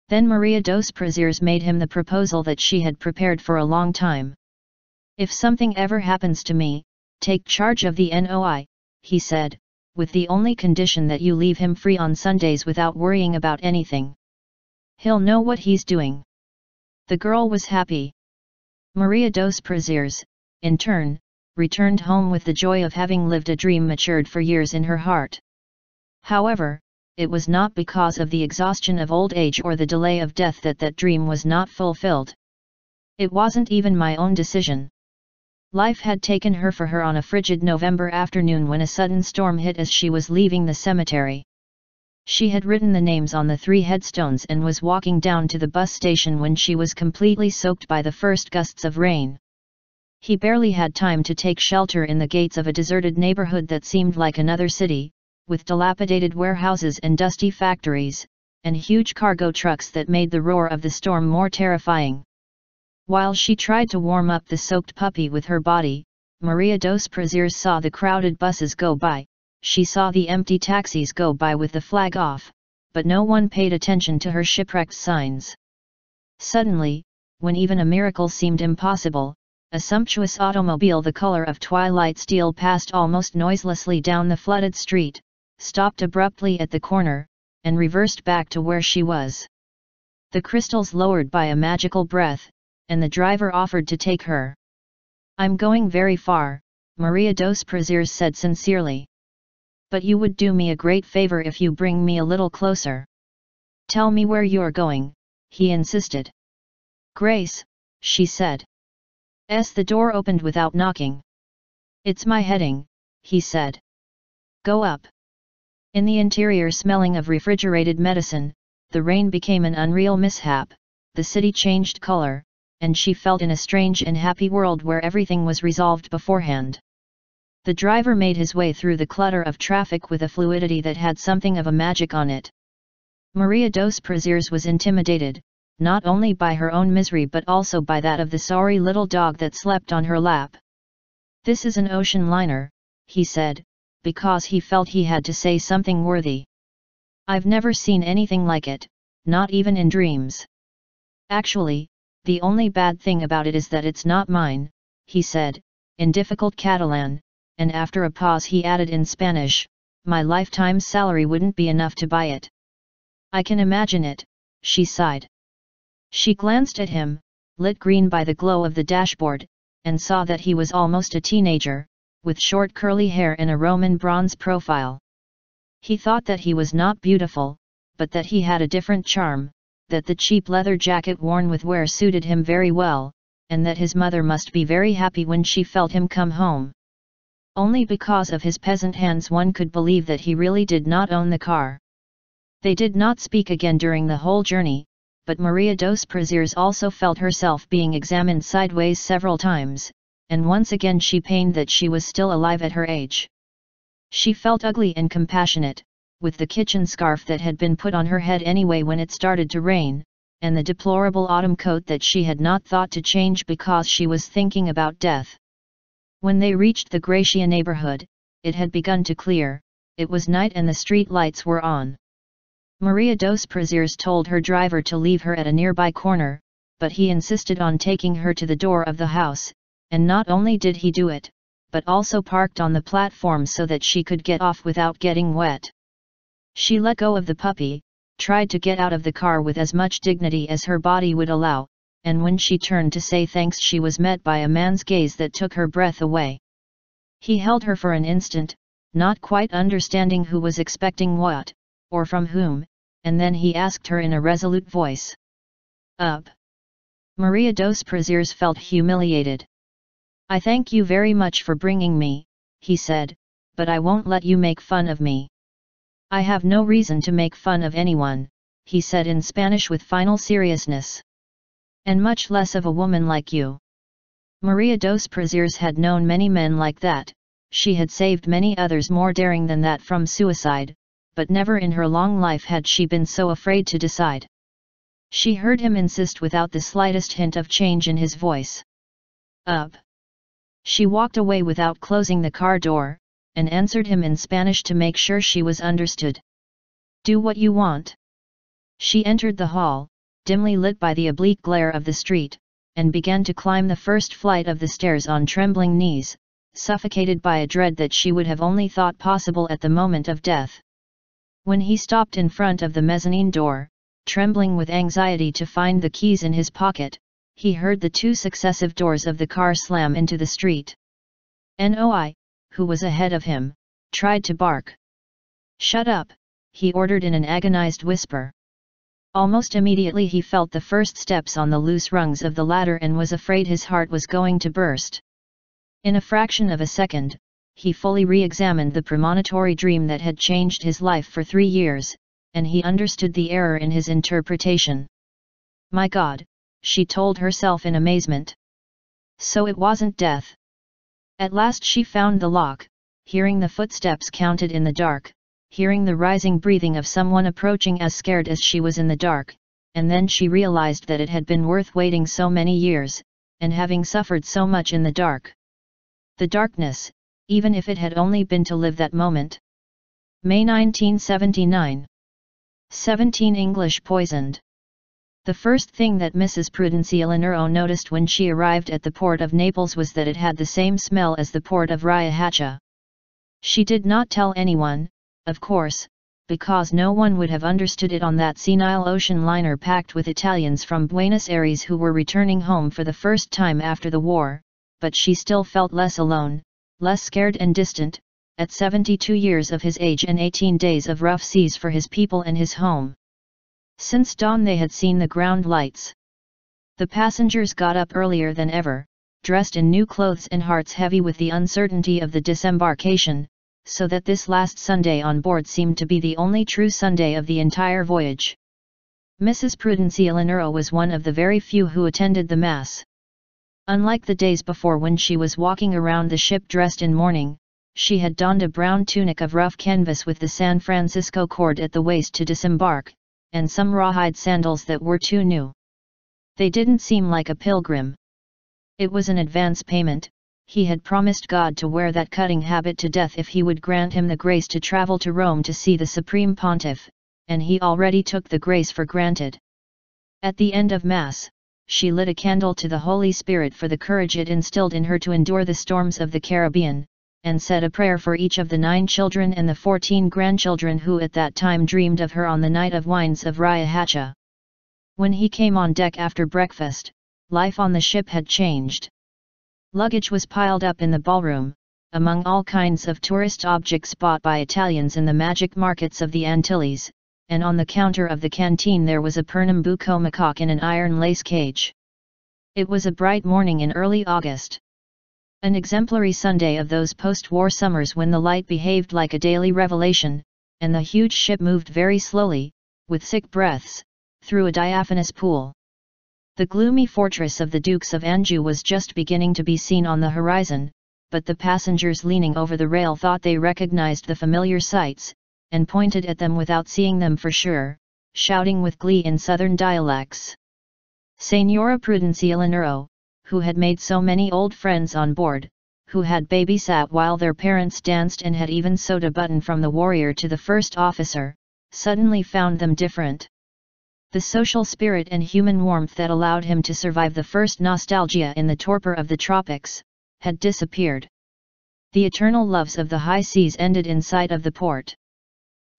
Then Maria dos Prazeres made him the proposal that she had prepared for a long time. If something ever happens to me, take charge of the NOI, he said, with the only condition that you leave him free on Sundays without worrying about anything. He'll know what he's doing. The girl was happy. Maria dos Prazeres, in turn, returned home with the joy of having lived a dream matured for years in her heart. However, it was not because of the exhaustion of old age or the delay of death that that dream was not fulfilled. It wasn't even my own decision. Life had taken her for her on a frigid November afternoon when a sudden storm hit as she was leaving the cemetery. She had written the names on the three headstones and was walking down to the bus station when she was completely soaked by the first gusts of rain. He barely had time to take shelter in the gates of a deserted neighborhood that seemed like another city, with dilapidated warehouses and dusty factories, and huge cargo trucks that made the roar of the storm more terrifying. While she tried to warm up the soaked puppy with her body, Maria dos Prazeres saw the crowded buses go by, she saw the empty taxis go by with the flag off, but no one paid attention to her shipwrecked signs. Suddenly, when even a miracle seemed impossible, a sumptuous automobile the color of twilight steel passed almost noiselessly down the flooded street, stopped abruptly at the corner, and reversed back to where she was. The crystals lowered by a magical breath, and the driver offered to take her. I'm going very far, Maria dos Prazeres said sincerely. But you would do me a great favor if you bring me a little closer. Tell me where you're going, he insisted. Grace, she said. S. The door opened without knocking. It's my heading, he said. Go up. In the interior smelling of refrigerated medicine, the rain became an unreal mishap, the city changed color, and she felt in a strange and happy world where everything was resolved beforehand. The driver made his way through the clutter of traffic with a fluidity that had something of a magic on it. Maria dos Prazeres was intimidated, not only by her own misery but also by that of the sorry little dog that slept on her lap. This is an ocean liner, he said, because he felt he had to say something worthy. I've never seen anything like it, not even in dreams. Actually, the only bad thing about it is that it's not mine, he said, in difficult Catalan, and after a pause he added in Spanish, my lifetime's salary wouldn't be enough to buy it. I can imagine it, she sighed. She glanced at him, lit green by the glow of the dashboard, and saw that he was almost a teenager, with short curly hair and a Roman bronze profile. He thought that he was not beautiful, but that he had a different charm, that the cheap leather jacket worn with wear suited him very well, and that his mother must be very happy when she felt him come home. Only because of his peasant hands one could believe that he really did not own the car. They did not speak again during the whole journey, but Maria dos Prazeres also felt herself being examined sideways several times, and once again she pained that she was still alive at her age. She felt ugly and compassionate, with the kitchen scarf that had been put on her head anyway when it started to rain, and the deplorable autumn coat that she had not thought to change because she was thinking about death. When they reached the Gracia neighborhood, it had begun to clear, it was night and the street lights were on. Maria dos Prazeres told her driver to leave her at a nearby corner, but he insisted on taking her to the door of the house, and not only did he do it, but also parked on the platform so that she could get off without getting wet. She let go of the puppy, tried to get out of the car with as much dignity as her body would allow, and when she turned to say thanks she was met by a man's gaze that took her breath away. He held her for an instant, not quite understanding who was expecting what, or from whom, and then he asked her in a resolute voice. Up. Maria dos Prazeres felt humiliated. I thank you very much for bringing me, he said, but I won't let you make fun of me. I have no reason to make fun of anyone, he said in Spanish with final seriousness. And much less of a woman like you. Maria dos Prazeres had known many men like that, she had saved many others more daring than that from suicide, but never in her long life had she been so afraid to decide. She heard him insist without the slightest hint of change in his voice. Up. She walked away without closing the car door, and answered him in Spanish to make sure she was understood. Do what you want. She entered the hall, dimly lit by the oblique glare of the street, and began to climb the first flight of the stairs on trembling knees, suffocated by a dread that she would have only thought possible at the moment of death. When he stopped in front of the mezzanine door, trembling with anxiety to find the keys in his pocket, he heard the two successive doors of the car slam into the street. Noi, who was ahead of him, tried to bark. Shut up, he ordered in an agonized whisper. Almost immediately he felt the first steps on the loose rungs of the ladder and was afraid his heart was going to burst. In a fraction of a second, he fully re-examined the premonitory dream that had changed his life for three years, and he understood the error in his interpretation. My God, she told herself in amazement. So it wasn't death. At last she found the lock, hearing the footsteps counted in the dark, hearing the rising breathing of someone approaching as scared as she was in the dark, and then she realized that it had been worth waiting so many years, and having suffered so much in the dark. The darkness, even if it had only been to live that moment. May 1979 17 English poisoned. The first thing that Mrs. Prudencia Linero noticed when she arrived at the port of Naples was that it had the same smell as the port of Riohacha. She did not tell anyone, of course, because no one would have understood it on that senile ocean liner packed with Italians from Buenos Aires who were returning home for the first time after the war, but she still felt less alone, less scared and distant, at 72 years of his age and 18 days of rough seas for his people and his home. Since dawn they had seen the ground lights. The passengers got up earlier than ever, dressed in new clothes and hearts heavy with the uncertainty of the disembarkation, so that this last Sunday on board seemed to be the only true Sunday of the entire voyage. Mrs. Prudencia Linero was one of the very few who attended the Mass. Unlike the days before when she was walking around the ship dressed in mourning, she had donned a brown tunic of rough canvas with the San Francisco cord at the waist to disembark, and some rawhide sandals that were too new. They didn't seem like a pilgrim. It was an advance payment, he had promised God to wear that cutting habit to death if he would grant him the grace to travel to Rome to see the Supreme Pontiff, and he already took the grace for granted. At the end of Mass, she lit a candle to the Holy Spirit for the courage it instilled in her to endure the storms of the Caribbean, and said a prayer for each of the nine children and the fourteen grandchildren who at that time dreamed of her on the night of wines of Riohacha. When he came on deck after breakfast, life on the ship had changed. Luggage was piled up in the ballroom, among all kinds of tourist objects bought by Italians in the magic markets of the Antilles, and on the counter of the canteen there was a Pernambuco macaque in an iron lace cage. It was a bright morning in early August. An exemplary Sunday of those post-war summers when the light behaved like a daily revelation, and the huge ship moved very slowly, with sick breaths, through a diaphanous pool. The gloomy fortress of the Dukes of Anjou was just beginning to be seen on the horizon, but the passengers leaning over the rail thought they recognized the familiar sights, and pointed at them without seeing them for sure, shouting with glee in southern dialects. Senora Prudencia Linero, who had made so many old friends on board, who had babysat while their parents danced and had even sewed a button from the warrior to the first officer, suddenly found them different. The social spirit and human warmth that allowed him to survive the first nostalgia in the torpor of the tropics, had disappeared. The eternal loves of the high seas ended in sight of the port.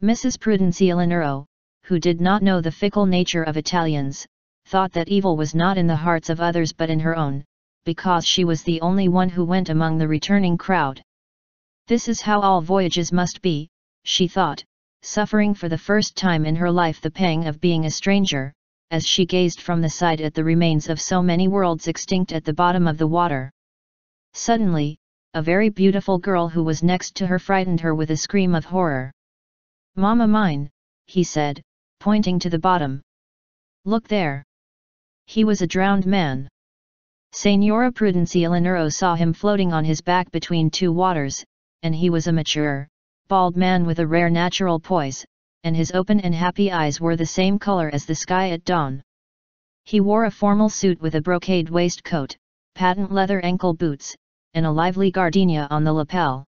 Mrs. Prudencia Linero, who did not know the fickle nature of Italians, thought that evil was not in the hearts of others but in her own, because she was the only one who went among the returning crowd. This is how all voyages must be, she thought, suffering for the first time in her life the pang of being a stranger, as she gazed from the side at the remains of so many worlds extinct at the bottom of the water. Suddenly, a very beautiful girl who was next to her frightened her with a scream of horror. Mama mine, he said, pointing to the bottom. Look there. He was a drowned man. Senora Prudencia Linero saw him floating on his back between two waters, and he was a mature, bald man with a rare natural poise, and his open and happy eyes were the same color as the sky at dawn. He wore a formal suit with a brocade waistcoat, patent leather ankle boots, and a lively gardenia on the lapel.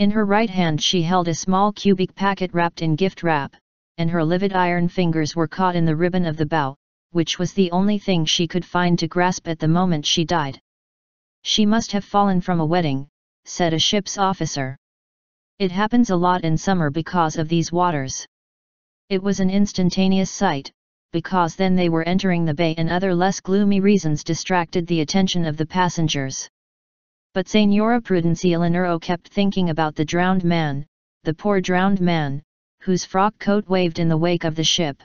In her right hand she held a small cubic packet wrapped in gift wrap, and her livid iron fingers were caught in the ribbon of the bow, which was the only thing she could find to grasp at the moment she died. She must have fallen from a wedding, said a ship's officer. It happens a lot in summer because of these waters. It was an instantaneous sight, because then they were entering the bay and other less gloomy reasons distracted the attention of the passengers. But Senora Prudencia Linero kept thinking about the drowned man, the poor drowned man, whose frock coat waved in the wake of the ship.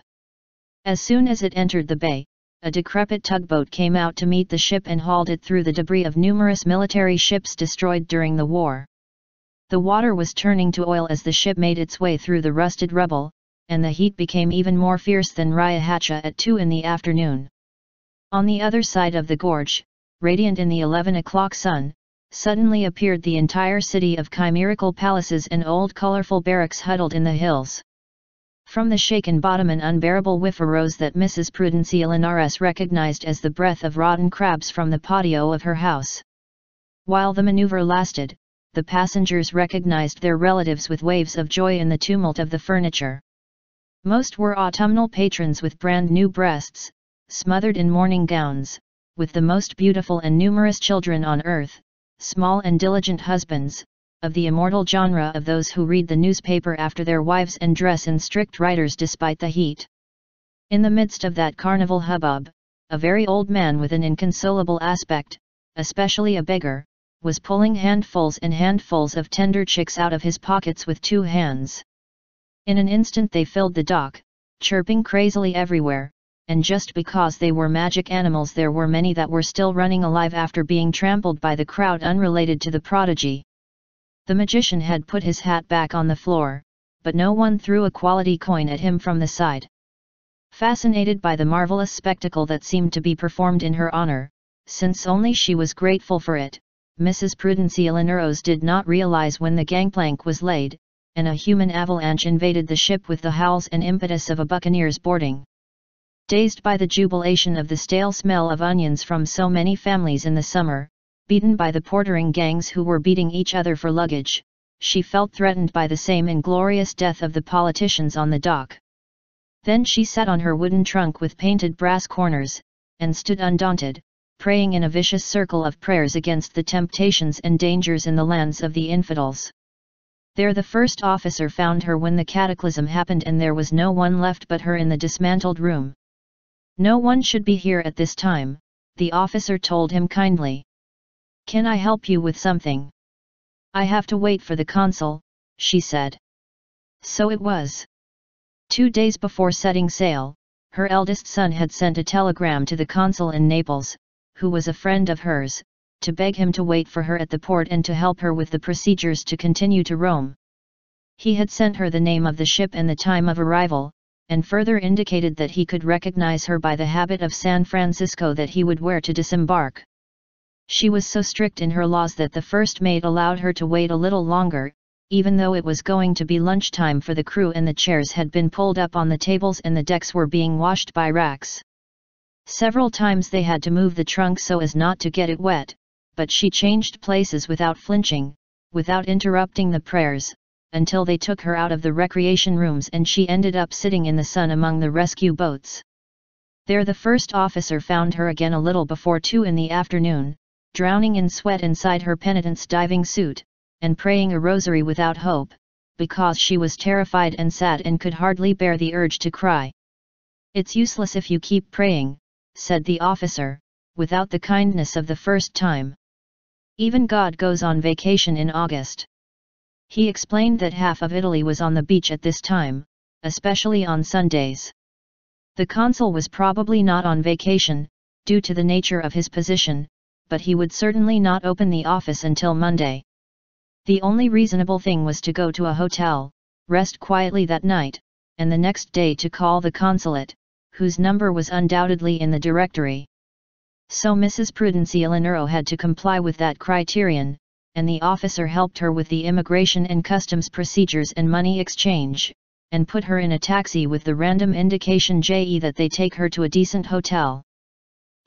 As soon as it entered the bay, a decrepit tugboat came out to meet the ship and hauled it through the debris of numerous military ships destroyed during the war. The water was turning to oil as the ship made its way through the rusted rubble, and the heat became even more fierce than Riohacha at 2 in the afternoon. On the other side of the gorge, radiant in the 11 o'clock sun, suddenly appeared the entire city of chimerical palaces and old colorful barracks huddled in the hills. From the shaken bottom an unbearable whiff arose that Mrs. Prudencia Linares recognized as the breath of rotten crabs from the patio of her house. While the maneuver lasted, the passengers recognized their relatives with waves of joy in the tumult of the furniture. Most were autumnal patrons with brand new breasts, smothered in mourning gowns, with the most beautiful and numerous children on earth, small and diligent husbands, of the immortal genre of those who read the newspaper after their wives and dress in strict riders despite the heat. In the midst of that carnival hubbub, a very old man with an inconsolable aspect, especially a beggar, was pulling handfuls and handfuls of tender chicks out of his pockets with two hands. In an instant they filled the dock, chirping crazily everywhere, and just because they were magic animals there were many that were still running alive after being trampled by the crowd unrelated to the prodigy. The magician had put his hat back on the floor, but no one threw a quality coin at him from the side. Fascinated by the marvelous spectacle that seemed to be performed in her honor, since only she was grateful for it, Mrs. Prudencia Lineros did not realize when the gangplank was laid, and a human avalanche invaded the ship with the howls and impetus of a buccaneer's boarding. Dazed by the jubilation of the stale smell of onions from so many families in the summer, beaten by the portering gangs who were beating each other for luggage, she felt threatened by the same inglorious death of the politicians on the dock. Then she sat on her wooden trunk with painted brass corners, and stood undaunted, praying in a vicious circle of prayers against the temptations and dangers in the lands of the infidels. There the first officer found her when the cataclysm happened and there was no one left but her in the dismantled room. No one should be here at this time, the officer told him kindly. Can I help you with something? I have to wait for the consul, she said. So it was. Two days before setting sail, her eldest son had sent a telegram to the consul in Naples, who was a friend of hers, to beg him to wait for her at the port and to help her with the procedures to continue to Rome. He had sent her the name of the ship and the time of arrival, and further indicated that he could recognize her by the habit of San Francisco that he would wear to disembark. She was so strict in her laws that the first mate allowed her to wait a little longer, even though it was going to be lunchtime for the crew and the chairs had been pulled up on the tables and the decks were being washed by racks. Several times they had to move the trunk so as not to get it wet, but she changed places without flinching, without interrupting the prayers, until they took her out of the recreation rooms and she ended up sitting in the sun among the rescue boats. There the first officer found her again a little before two in the afternoon, drowning in sweat inside her penitent's diving suit, and praying a rosary without hope, because she was terrified and sad and could hardly bear the urge to cry. It's useless if you keep praying, said the officer, without the kindness of the first time. Even God goes on vacation in August. He explained that half of Italy was on the beach at this time, especially on Sundays. The consul was probably not on vacation, due to the nature of his position, but he would certainly not open the office until Monday. The only reasonable thing was to go to a hotel, rest quietly that night, and the next day to call the consulate, whose number was undoubtedly in the directory. So Mrs. Prudencia Linero had to comply with that criterion, and the officer helped her with the immigration and customs procedures and money exchange, and put her in a taxi with the random indication JE that they take her to a decent hotel.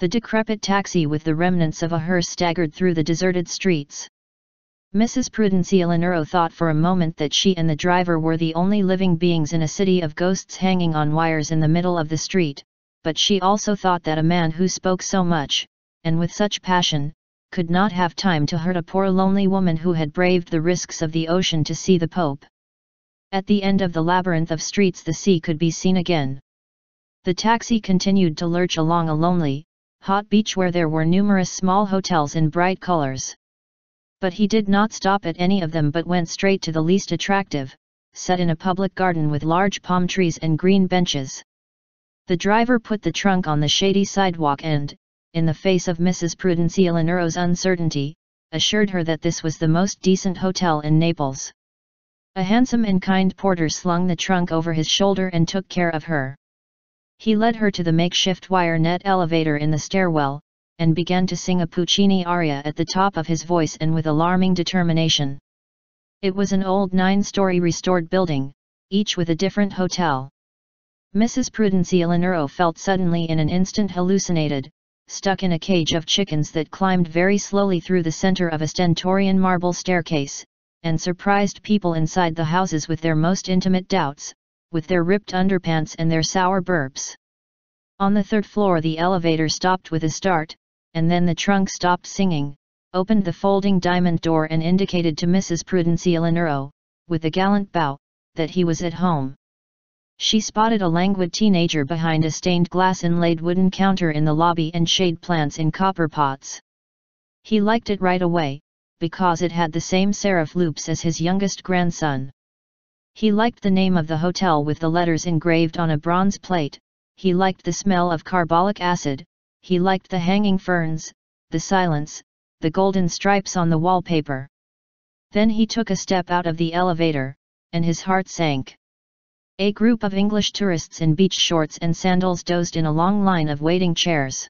The decrepit taxi with the remnants of a hearse staggered through the deserted streets. Mrs. Prudencia Linero thought for a moment that she and the driver were the only living beings in a city of ghosts hanging on wires in the middle of the street, but she also thought that a man who spoke so much, and with such passion, could not have time to hurt a poor lonely woman who had braved the risks of the ocean to see the Pope. At the end of the labyrinth of streets the sea could be seen again. The taxi continued to lurch along a lonely, hot beach where there were numerous small hotels in bright colors. But he did not stop at any of them but went straight to the least attractive, set in a public garden with large palm trees and green benches. The driver put the trunk on the shady sidewalk and, in the face of Mrs. Prudencia Linero's uncertainty, assured her that this was the most decent hotel in Naples. A handsome and kind porter slung the trunk over his shoulder and took care of her. He led her to the makeshift wire net elevator in the stairwell, and began to sing a Puccini aria at the top of his voice and with alarming determination. It was an old nine-story restored building, each with a different hotel. Mrs. Prudencia Linero felt suddenly in an instant hallucinated, stuck in a cage of chickens that climbed very slowly through the center of a stentorian marble staircase, and surprised people inside the houses with their most intimate doubts, with their ripped underpants and their sour burps. On the third floor the elevator stopped with a start, and then the trunk stopped singing, opened the folding diamond door and indicated to Mrs. Prudencia Linero, with a gallant bow, that he was at home. She spotted a languid teenager behind a stained glass inlaid wooden counter in the lobby and shade plants in copper pots. He liked it right away, because it had the same serif loops as his youngest grandson. He liked the name of the hotel with the letters engraved on a bronze plate, he liked the smell of carbolic acid, he liked the hanging ferns, the silence, the golden stripes on the wallpaper. Then he took a step out of the elevator, and his heart sank. A group of English tourists in beach shorts and sandals dozed in a long line of waiting chairs.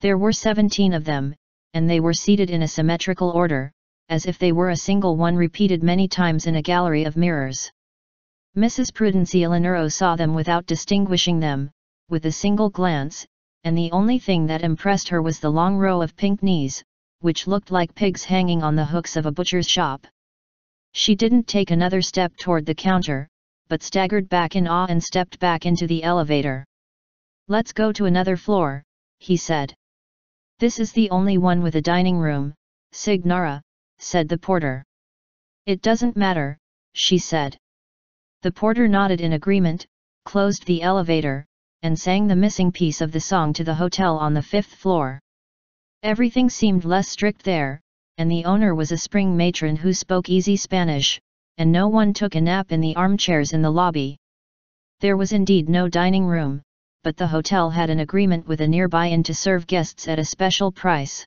There were 17 of them, and they were seated in a symmetrical order, as if they were a single one repeated many times in a gallery of mirrors. Mrs. Prudencia Linero saw them without distinguishing them, with a single glance, and the only thing that impressed her was the long row of pink knees, which looked like pigs hanging on the hooks of a butcher's shop. She didn't take another step toward the counter, but staggered back in awe and stepped back into the elevator. Let's go to another floor, he said. This is the only one with a dining room, Signora, said the porter. It doesn't matter, she said. The porter nodded in agreement, closed the elevator, and sang the missing piece of the song to the hotel on the fifth floor. Everything seemed less strict there, and the owner was a spring matron who spoke easy Spanish, and no one took a nap in the armchairs in the lobby. There was indeed no dining room, but the hotel had an agreement with a nearby inn to serve guests at a special price.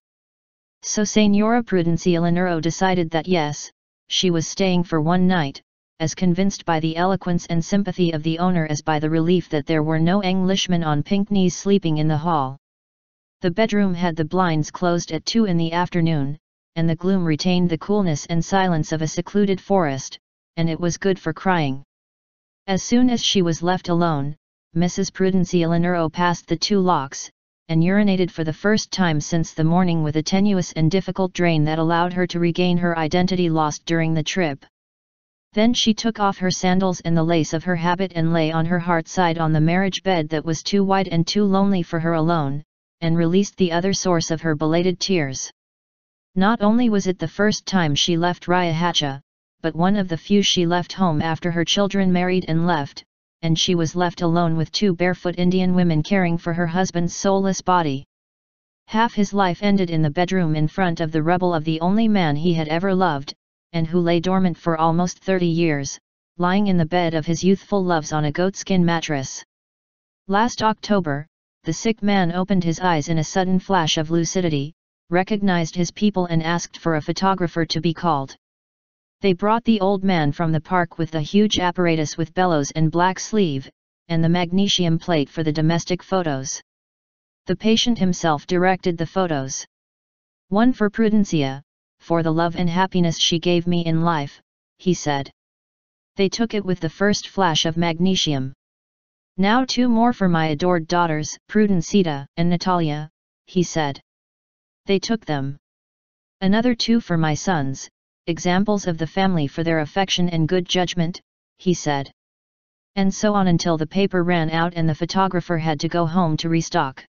So Senora Prudencia Linero decided that yes, she was staying for one night, as convinced by the eloquence and sympathy of the owner as by the relief that there were no Englishmen on pink knees sleeping in the hall. The bedroom had the blinds closed at 2 in the afternoon, and the gloom retained the coolness and silence of a secluded forest, and it was good for crying. As soon as she was left alone, Mrs. Prudencia Linero passed the two locks, and urinated for the first time since the morning with a tenuous and difficult drain that allowed her to regain her identity lost during the trip. Then she took off her sandals and the lace of her habit and lay on her heart side on the marriage bed that was too wide and too lonely for her alone, and released the other source of her belated tears. Not only was it the first time she left Riohacha, but one of the few she left home after her children married and left, and she was left alone with two barefoot Indian women caring for her husband's soulless body. Half his life ended in the bedroom in front of the rebel of the only man he had ever loved, and who lay dormant for almost thirty years, lying in the bed of his youthful loves on a goatskin mattress. Last October, the sick man opened his eyes in a sudden flash of lucidity, recognized his people and asked for a photographer to be called. They brought the old man from the park with the huge apparatus with bellows and black sleeve, and the magnesium plate for the domestic photos. The patient himself directed the photos. One for Prudencia, for the love and happiness she gave me in life, he said. They took it with the first flash of magnesium. Now two more for my adored daughters, Prudencita and Natalia, he said. They took them. Another two for my sons, examples of the family for their affection and good judgment, he said. And so on until the paper ran out and the photographer had to go home to restock.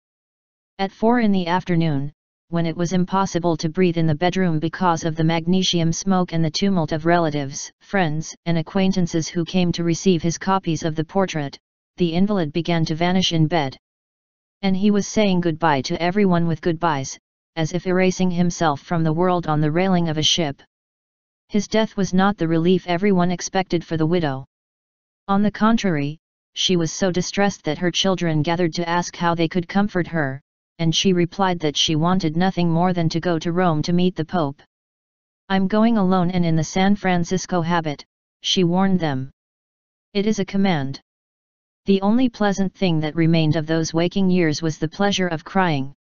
At 4 in the afternoon, when it was impossible to breathe in the bedroom because of the magnesium smoke and the tumult of relatives, friends, and acquaintances who came to receive his copies of the portrait, the invalid began to vanish in bed. And he was saying goodbye to everyone with goodbyes, as if erasing himself from the world on the railing of a ship. His death was not the relief everyone expected for the widow. On the contrary, she was so distressed that her children gathered to ask how they could comfort her, and she replied that she wanted nothing more than to go to Rome to meet the Pope. I'm going alone and in the San Francisco habit, she warned them. It is a command. The only pleasant thing that remained of those waking years was the pleasure of crying.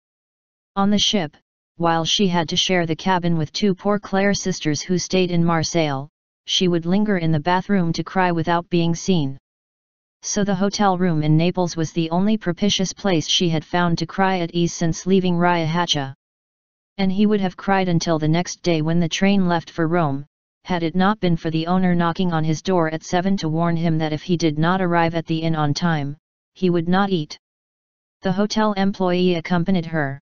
On the ship, while she had to share the cabin with two poor Clare sisters who stayed in Marseille, she would linger in the bathroom to cry without being seen. So the hotel room in Naples was the only propitious place she had found to cry at ease since leaving Riohacha. And he would have cried until the next day when the train left for Rome, had it not been for the owner knocking on his door at seven to warn him that if he did not arrive at the inn on time, he would not eat. The hotel employee accompanied her.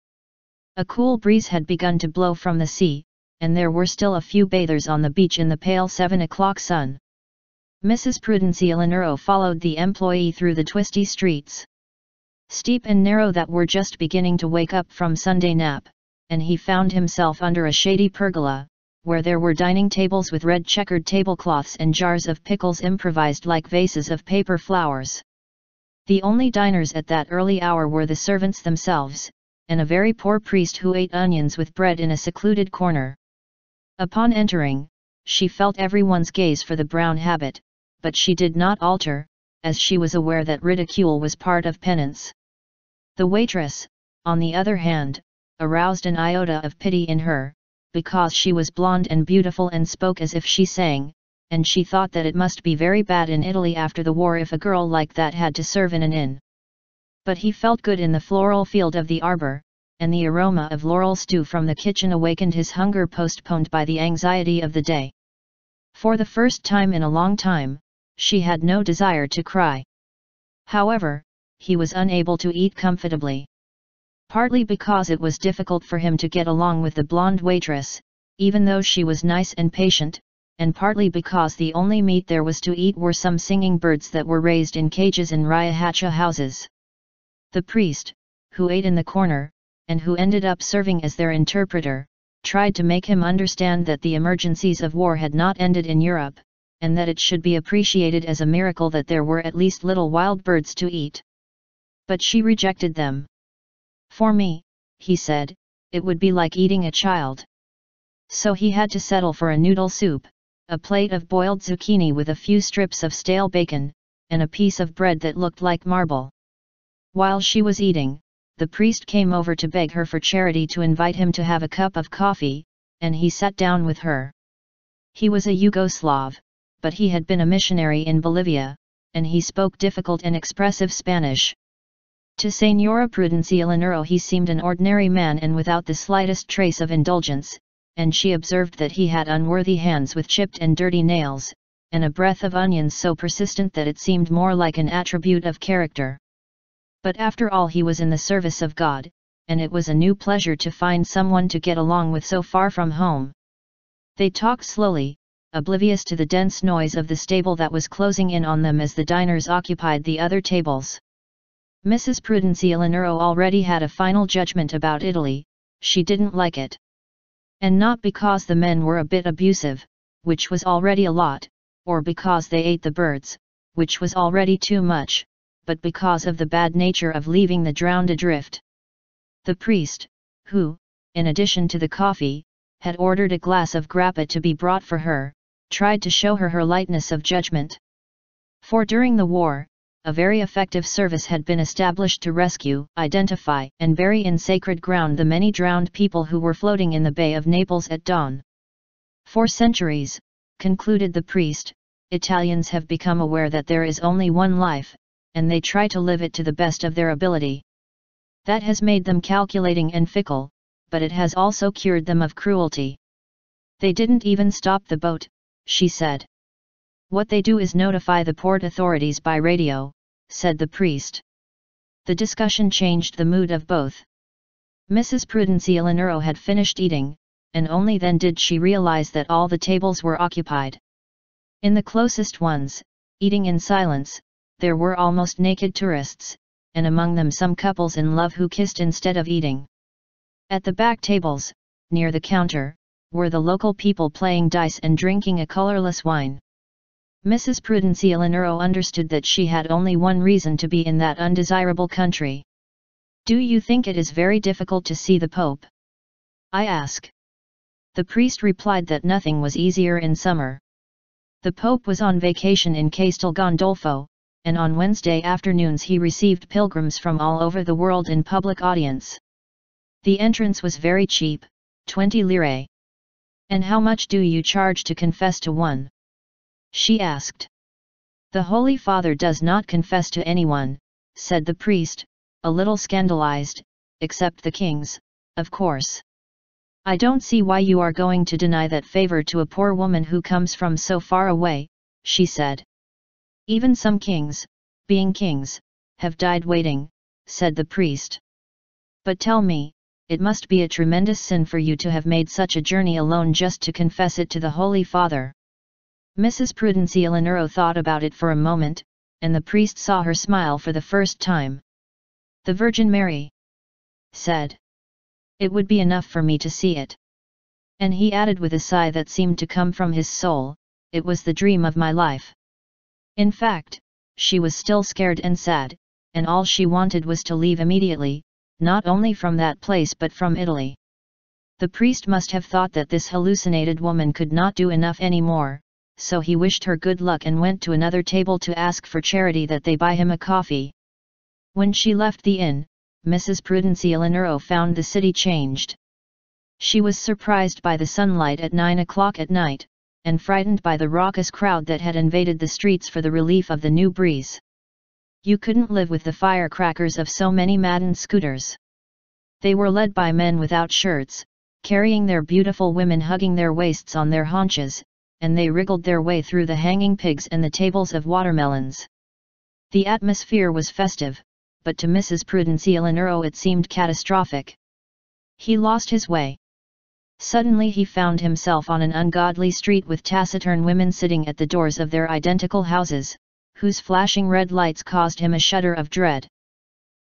A cool breeze had begun to blow from the sea, and there were still a few bathers on the beach in the pale seven o'clock sun. Mrs. Prudencia Linero followed the employee through the twisty streets. Steep and narrow that were just beginning to wake up from Sunday nap, and he found himself under a shady pergola, where there were dining tables with red checkered tablecloths and jars of pickles improvised like vases of paper flowers. The only diners at that early hour were the servants themselves, and a very poor priest who ate onions with bread in a secluded corner. Upon entering, she felt everyone's gaze for the brown habit, but she did not alter, as she was aware that ridicule was part of penance. The waitress, on the other hand, aroused an iota of pity in her, because she was blonde and beautiful and spoke as if she sang, and she thought that it must be very bad in Italy after the war if a girl like that had to serve in an inn. But he felt good in the floral field of the arbor, and the aroma of laurel stew from the kitchen awakened his hunger postponed by the anxiety of the day. For the first time in a long time, she had no desire to cry. However, he was unable to eat comfortably. Partly because it was difficult for him to get along with the blonde waitress, even though she was nice and patient, and partly because the only meat there was to eat were some singing birds that were raised in cages in Riohacha houses. The priest, who ate in the corner, and who ended up serving as their interpreter, tried to make him understand that the emergencies of war had not ended in Europe, and that it should be appreciated as a miracle that there were at least little wild birds to eat. But she rejected them. For me, he said, it would be like eating a child. So he had to settle for a noodle soup, a plate of boiled zucchini with a few strips of stale bacon, and a piece of bread that looked like marble. While she was eating, the priest came over to beg her for charity to invite him to have a cup of coffee, and he sat down with her. He was a Yugoslav, but he had been a missionary in Bolivia, and he spoke difficult and expressive Spanish. To Senora Prudencia Linero he seemed an ordinary man and without the slightest trace of indulgence, and she observed that he had unworthy hands with chipped and dirty nails, and a breath of onions so persistent that it seemed more like an attribute of character. But after all he was in the service of God, and it was a new pleasure to find someone to get along with so far from home. They talked slowly, oblivious to the dense noise of the stable that was closing in on them as the diners occupied the other tables. Mrs. Prudencia Linero already had a final judgment about Italy, she didn't like it. And not because the men were a bit abusive, which was already a lot, or because they ate the birds, which was already too much, but because of the bad nature of leaving the drowned adrift. The priest, who, in addition to the coffee, had ordered a glass of grappa to be brought for her, tried to show her her lightness of judgment. For during the war, a very effective service had been established to rescue, identify, and bury in sacred ground the many drowned people who were floating in the Bay of Naples at dawn. For centuries, concluded the priest, Italians have become aware that there is only one life, and they try to live it to the best of their ability. That has made them calculating and fickle, but it has also cured them of cruelty. They didn't even stop the boat, she said. What they do is notify the port authorities by radio, said the priest. The discussion changed the mood of both. Mrs. Prudencia Linero had finished eating, and only then did she realize that all the tables were occupied. In the closest ones, eating in silence, there were almost naked tourists, and among them some couples in love who kissed instead of eating. At the back tables, near the counter, were the local people playing dice and drinking a colorless wine. Mrs. Prudencia Linero understood that she had only one reason to be in that undesirable country. Do you think it is very difficult to see the Pope? I ask. The priest replied that nothing was easier in summer. The Pope was on vacation in Castel Gandolfo, and on Wednesday afternoons he received pilgrims from all over the world in public audience. The entrance was very cheap, 20 lire. And how much do you charge to confess to one? She asked. The Holy Father does not confess to anyone, said the priest, a little scandalized, except the kings, of course. I don't see why you are going to deny that favor to a poor woman who comes from so far away, she said. Even some kings, being kings, have died waiting, said the priest. But tell me, it must be a tremendous sin for you to have made such a journey alone just to confess it to the Holy Father. Mrs. Prudencia Linero thought about it for a moment, and the priest saw her smile for the first time. The Virgin Mary said. It would be enough for me to see it. And he added with a sigh that seemed to come from his soul, it was the dream of my life. In fact, she was still scared and sad, and all she wanted was to leave immediately, not only from that place but from Italy. The priest must have thought that this hallucinated woman could not do enough anymore, so he wished her good luck and went to another table to ask for charity that they buy him a coffee. When she left the inn, Mrs. Prudencia Linero found the city changed. She was surprised by the sunlight at nine o'clock at night, and frightened by the raucous crowd that had invaded the streets for the relief of the new breeze. You couldn't live with the firecrackers of so many maddened scooters. They were led by men without shirts, carrying their beautiful women hugging their waists on their haunches, and they wriggled their way through the hanging pigs and the tables of watermelons. The atmosphere was festive, but to Mrs. Prudencia Linero oh, it seemed catastrophic. He lost his way. Suddenly he found himself on an ungodly street with taciturn women sitting at the doors of their identical houses, whose flashing red lights caused him a shudder of dread.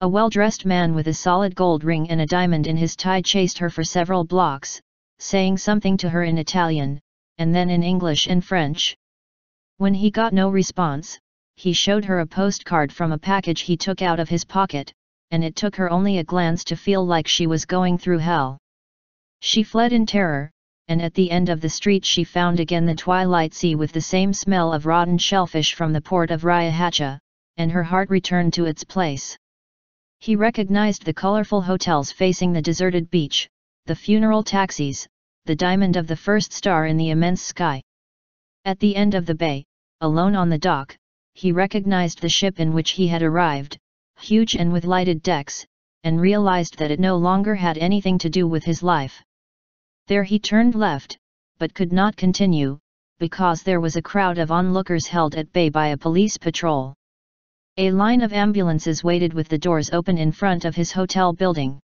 A well-dressed man with a solid gold ring and a diamond in his tie chased her for several blocks, saying something to her in Italian, and then in English and French. When he got no response, he showed her a postcard from a package he took out of his pocket, and it took her only a glance to feel like she was going through hell. She fled in terror, and at the end of the street she found again the twilight sea with the same smell of rotten shellfish from the port of Riohacha, and her heart returned to its place. He recognized the colorful hotels facing the deserted beach, the funeral taxis, the diamond of the first star in the immense sky. At the end of the bay, alone on the dock, he recognized the ship in which he had arrived, huge and with lighted decks, and realized that it no longer had anything to do with his life. There he turned left, but could not continue, because there was a crowd of onlookers held at bay by a police patrol. A line of ambulances waited with the doors open in front of his hotel building.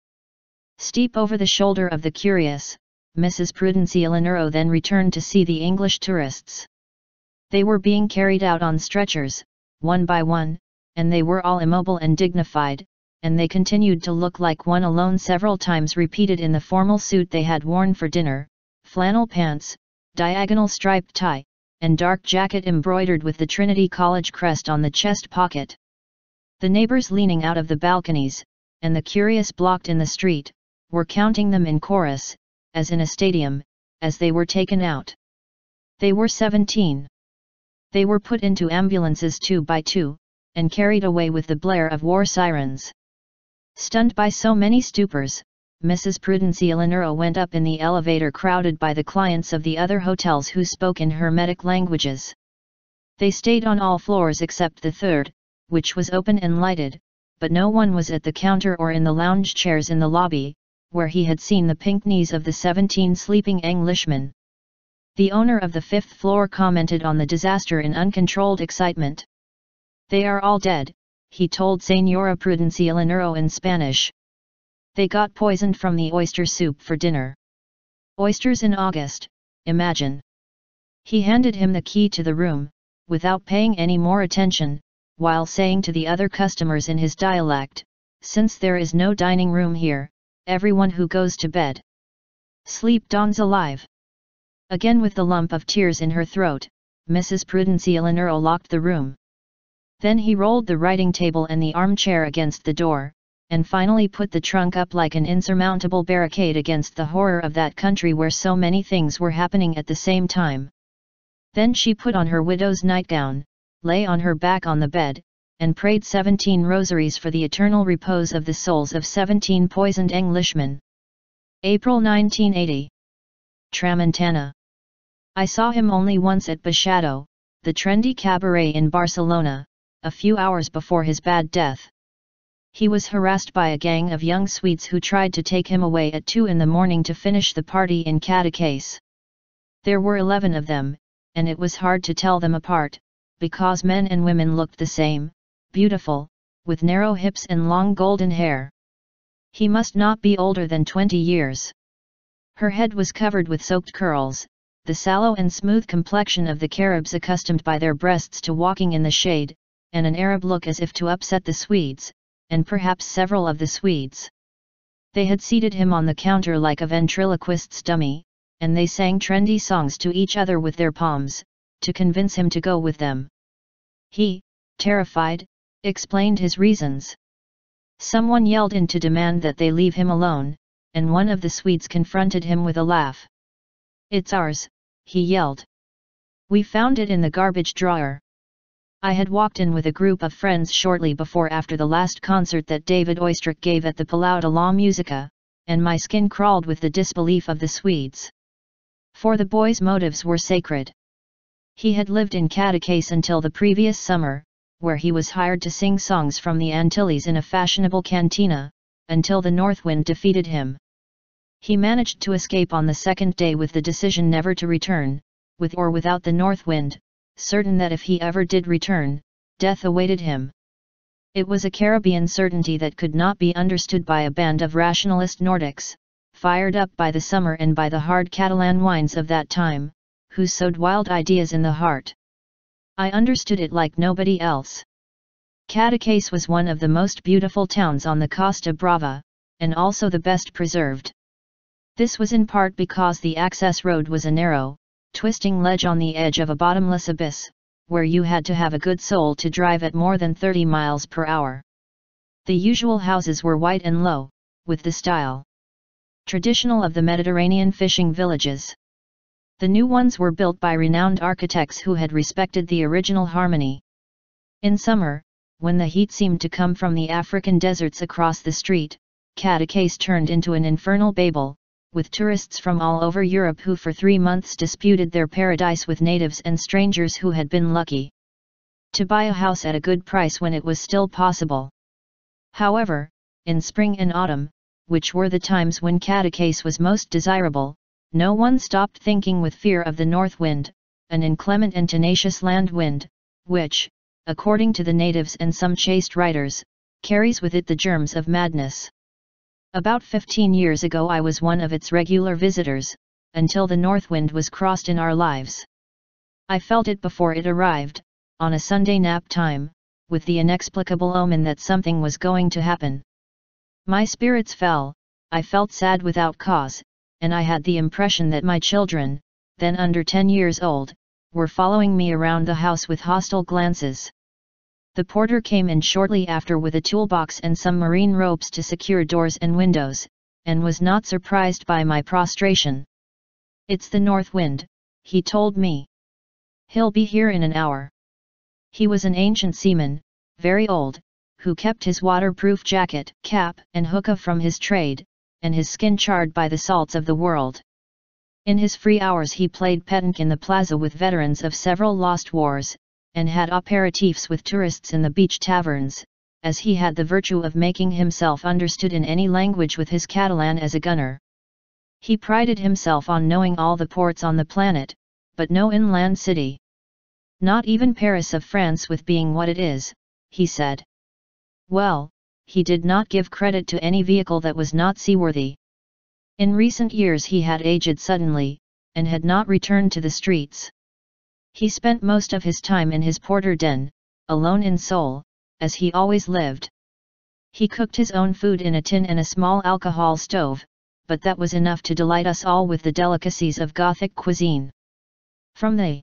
Steep over the shoulder of the curious, Mrs. Prudencia Linero then returned to see the English tourists. They were being carried out on stretchers, one by one, and they were all immobile and dignified, and they continued to look like one alone several times repeated in the formal suit they had worn for dinner, flannel pants, diagonal striped tie, and dark jacket embroidered with the Trinity College crest on the chest pocket. The neighbors leaning out of the balconies, and the curious blocked in the street, were counting them in chorus, as in a stadium, as they were taken out. They were seventeen. They were put into ambulances two by two, and carried away with the blare of war sirens. Stunned by so many stupors, Mrs. Prudencia Linero went up in the elevator crowded by the clients of the other hotels who spoke in Hermetic languages. They stayed on all floors except the third, which was open and lighted, but no one was at the counter or in the lounge chairs in the lobby, where he had seen the pink knees of the seventeen sleeping Englishmen. The owner of the fifth floor commented on the disaster in uncontrolled excitement. They are all dead, he told Senora Prudencia Linero in Spanish. They got poisoned from the oyster soup for dinner. Oysters in August, imagine. He handed him the key to the room, without paying any more attention, while saying to the other customers in his dialect, since there is no dining room here, everyone who goes to bed. Sleep dawns alive. Again with the lump of tears in her throat, Mrs. Prudencia Linero locked the room. Then he rolled the writing table and the armchair against the door, and finally put the trunk up like an insurmountable barricade against the horror of that country where so many things were happening at the same time. Then she put on her widow's nightgown, lay on her back on the bed, and prayed seventeen rosaries for the eternal repose of the souls of seventeen poisoned Englishmen. April 1980 Tramontana I saw him only once at Baixado, the trendy cabaret in Barcelona, a few hours before his bad death. He was harassed by a gang of young Swedes who tried to take him away at 2 in the morning to finish the party in Cadaqués. There were 11 of them, and it was hard to tell them apart, because men and women looked the same, beautiful, with narrow hips and long golden hair. He must not be older than 20 years. Her head was covered with soaked curls, the sallow and smooth complexion of the Caribs accustomed by their breasts to walking in the shade, and an Arab look as if to upset the Swedes, and perhaps several of the Swedes. They had seated him on the counter like a ventriloquist's dummy, and they sang trendy songs to each other with their palms, to convince him to go with them. He, terrified, explained his reasons. Someone yelled in to demand that they leave him alone, and one of the Swedes confronted him with a laugh. It's ours, he yelled. We found it in the garbage drawer. I had walked in with a group of friends shortly before after the last concert that David Oistrakh gave at the Palau de la Musica, and my skin crawled with the disbelief of the Swedes. For the boy's motives were sacred. He had lived in Cadaqués until the previous summer, where he was hired to sing songs from the Antilles in a fashionable cantina, until the north wind defeated him. He managed to escape on the second day with the decision never to return, with or without the north wind, certain that if he ever did return, death awaited him. It was a Caribbean certainty that could not be understood by a band of rationalist Nordics, fired up by the summer and by the hard Catalan wines of that time, who sowed wild ideas in the heart. I understood it like nobody else. Cadaqués was one of the most beautiful towns on the Costa Brava, and also the best preserved. This was in part because the access road was a narrow, twisting ledge on the edge of a bottomless abyss, where you had to have a good soul to drive at more than 30 miles per hour. The usual houses were white and low, with the style traditional of the Mediterranean fishing villages. The new ones were built by renowned architects who had respected the original harmony. In summer, when the heat seemed to come from the African deserts across the street, Cadaqués turned into an infernal Babel, with tourists from all over Europe who for three months disputed their paradise with natives and strangers who had been lucky to buy a house at a good price when it was still possible. However, in spring and autumn, which were the times when Cadaqués was most desirable, no one stopped thinking with fear of the north wind, an inclement and tenacious land wind, which, according to the natives and some chaste writers, carries with it the germs of madness. About 15 years ago I was one of its regular visitors, until the north wind was crossed in our lives. I felt it before it arrived, on a Sunday nap time, with the inexplicable omen that something was going to happen. My spirits fell, I felt sad without cause, and I had the impression that my children, then under 10 years old, were following me around the house with hostile glances. The porter came in shortly after with a toolbox and some marine ropes to secure doors and windows, and was not surprised by my prostration. It's the north wind, he told me. He'll be here in an hour. He was an ancient seaman, very old, who kept his waterproof jacket, cap and hookah from his trade, and his skin charred by the salts of the world. In his free hours he played petanque in the plaza with veterans of several lost wars, and had aperitifs with tourists in the beach taverns, as he had the virtue of making himself understood in any language with his Catalan as a gunner. He prided himself on knowing all the ports on the planet, but no inland city. Not even Paris of France with being what it is, he said. Well, he did not give credit to any vehicle that was not seaworthy. In recent years he had aged suddenly, and had not returned to the streets. He spent most of his time in his porter den, alone in soul, as he always lived. He cooked his own food in a tin and a small alcohol stove, but that was enough to delight us all with the delicacies of Gothic cuisine. From the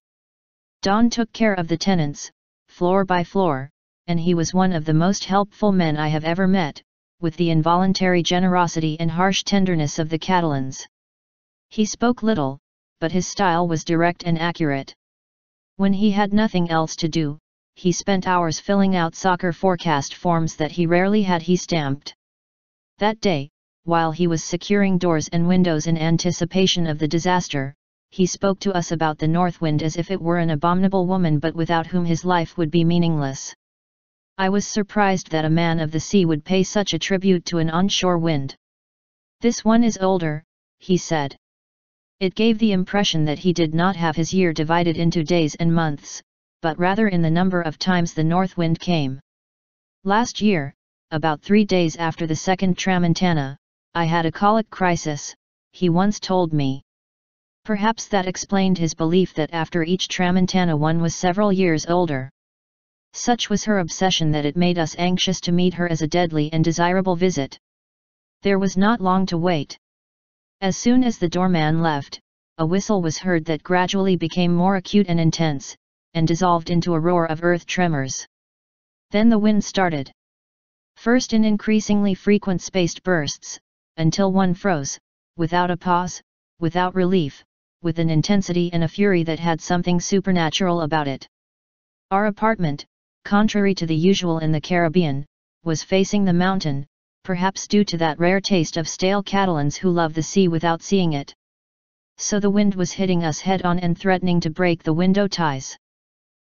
Don took care of the tenants, floor by floor, and he was one of the most helpful men I have ever met, with the involuntary generosity and harsh tenderness of the Catalans. He spoke little, but his style was direct and accurate. When he had nothing else to do, he spent hours filling out soccer forecast forms that he rarely had he stamped. That day, while he was securing doors and windows in anticipation of the disaster, he spoke to us about the north wind as if it were an abominable woman but without whom his life would be meaningless. I was surprised that a man of the sea would pay such a tribute to an onshore wind. This one is older, he said. It gave the impression that he did not have his year divided into days and months, but rather in the number of times the north wind came. Last year, about three days after the second Tramontana, I had a colic crisis, he once told me. Perhaps that explained his belief that after each Tramontana one was several years older. Such was her obsession that it made us anxious to meet her as a deadly and desirable visit. There was not long to wait. As soon as the doorman left, a whistle was heard that gradually became more acute and intense, and dissolved into a roar of earth tremors. Then the wind started. First in increasingly frequent spaced bursts, until one froze, without a pause, without relief, with an intensity and a fury that had something supernatural about it. Our apartment, contrary to the usual in the Caribbean, was facing the mountain, perhaps due to that rare taste of stale Catalans who love the sea without seeing it. So the wind was hitting us head on and threatening to break the window ties.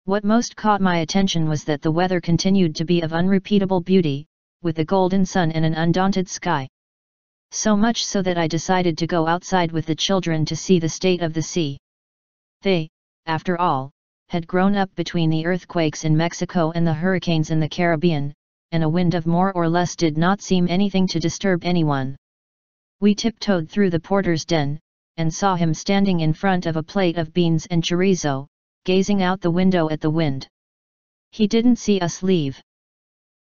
What most caught my attention was that the weather continued to be of unrepeatable beauty, with a golden sun and an undaunted sky. So much so that I decided to go outside with the children to see the state of the sea. They, after all, had grown up between the earthquakes in Mexico and the hurricanes in the Caribbean, and a wind of more or less did not seem anything to disturb anyone. We tiptoed through the porter's den, and saw him standing in front of a plate of beans and chorizo, gazing out the window at the wind. He didn't see us leave.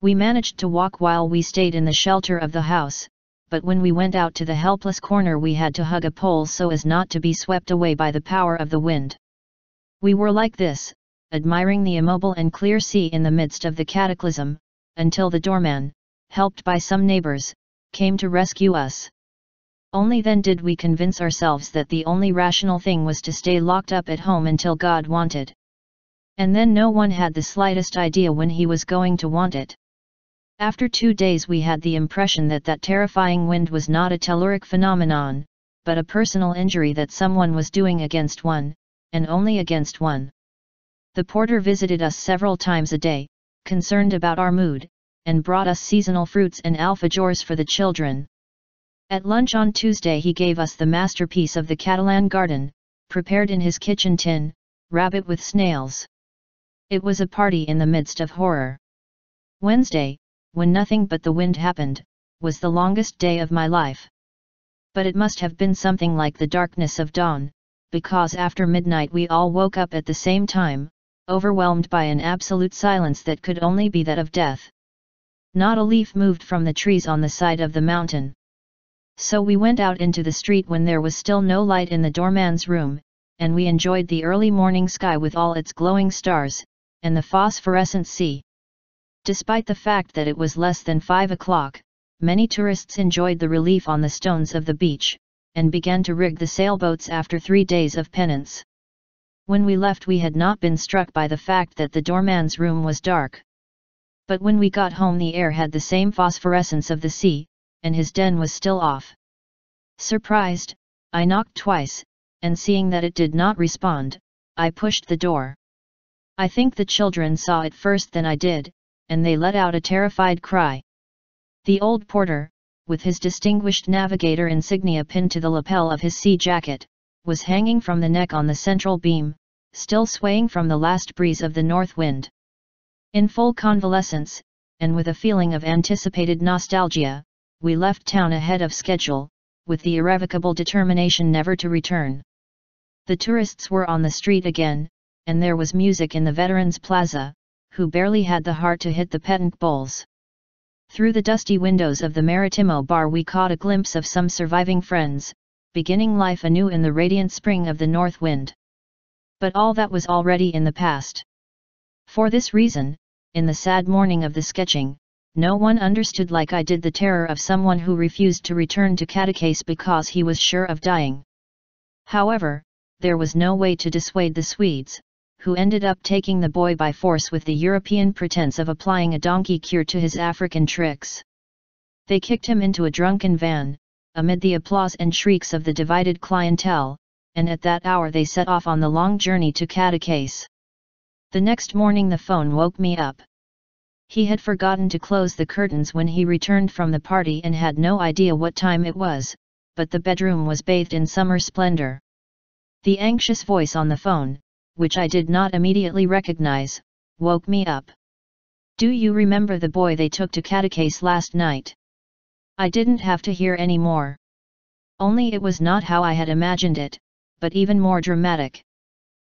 We managed to walk while we stayed in the shelter of the house, but when we went out to the helpless corner we had to hug a pole so as not to be swept away by the power of the wind. We were like this, admiring the immobile and clear sea in the midst of the cataclysm, until the doorman, helped by some neighbors, came to rescue us. Only then did we convince ourselves that the only rational thing was to stay locked up at home until God wanted. And then no one had the slightest idea when he was going to want it. After two days we had the impression that that terrifying wind was not a telluric phenomenon, but a personal injury that someone was doing against one, and only against one. The porter visited us several times a day, concerned about our mood, and brought us seasonal fruits and alfajores for the children. At lunch on Tuesday he gave us the masterpiece of the Catalan garden, prepared in his kitchen tin, rabbit with snails. It was a party in the midst of horror. Wednesday, when nothing but the wind happened, was the longest day of my life. But it must have been something like the darkness of dawn, because after midnight we all woke up at the same time, overwhelmed by an absolute silence that could only be that of death. Not a leaf moved from the trees on the side of the mountain. So we went out into the street when there was still no light in the doorman's room, and we enjoyed the early morning sky with all its glowing stars, and the phosphorescent sea. Despite the fact that it was less than five o'clock, many tourists enjoyed the relief on the stones of the beach, and began to rig the sailboats after three days of penance. When we left we had not been struck by the fact that the doorman's room was dark. But when we got home the air had the same phosphorescence of the sea, and his den was still off. Surprised, I knocked twice, and seeing that it did not respond, I pushed the door. I think the children saw it first than I did, and they let out a terrified cry. The old porter, with his distinguished navigator insignia pinned to the lapel of his sea jacket, was hanging from the neck on the central beam, still swaying from the last breeze of the north wind. In full convalescence, and with a feeling of anticipated nostalgia, we left town ahead of schedule, with the irrevocable determination never to return. The tourists were on the street again, and there was music in the Veterans Plaza, who barely had the heart to hit the petant bowls. Through the dusty windows of the Maritimo bar we caught a glimpse of some surviving friends, beginning life anew in the radiant spring of the north wind. But all that was already in the past. For this reason, in the sad morning of the sketching, no one understood like I did the terror of someone who refused to return to Cadaqués because he was sure of dying. However, there was no way to dissuade the Swedes, who ended up taking the boy by force with the European pretense of applying a donkey cure to his African tricks. They kicked him into a drunken van, amid the applause and shrieks of the divided clientele, and at that hour they set off on the long journey to Cadaqués. The next morning the phone woke me up. He had forgotten to close the curtains when he returned from the party and had no idea what time it was, but the bedroom was bathed in summer splendor. The anxious voice on the phone, which I did not immediately recognize, woke me up. Do you remember the boy they took to Cadaqués last night? I didn't have to hear any more. Only it was not how I had imagined it, but even more dramatic.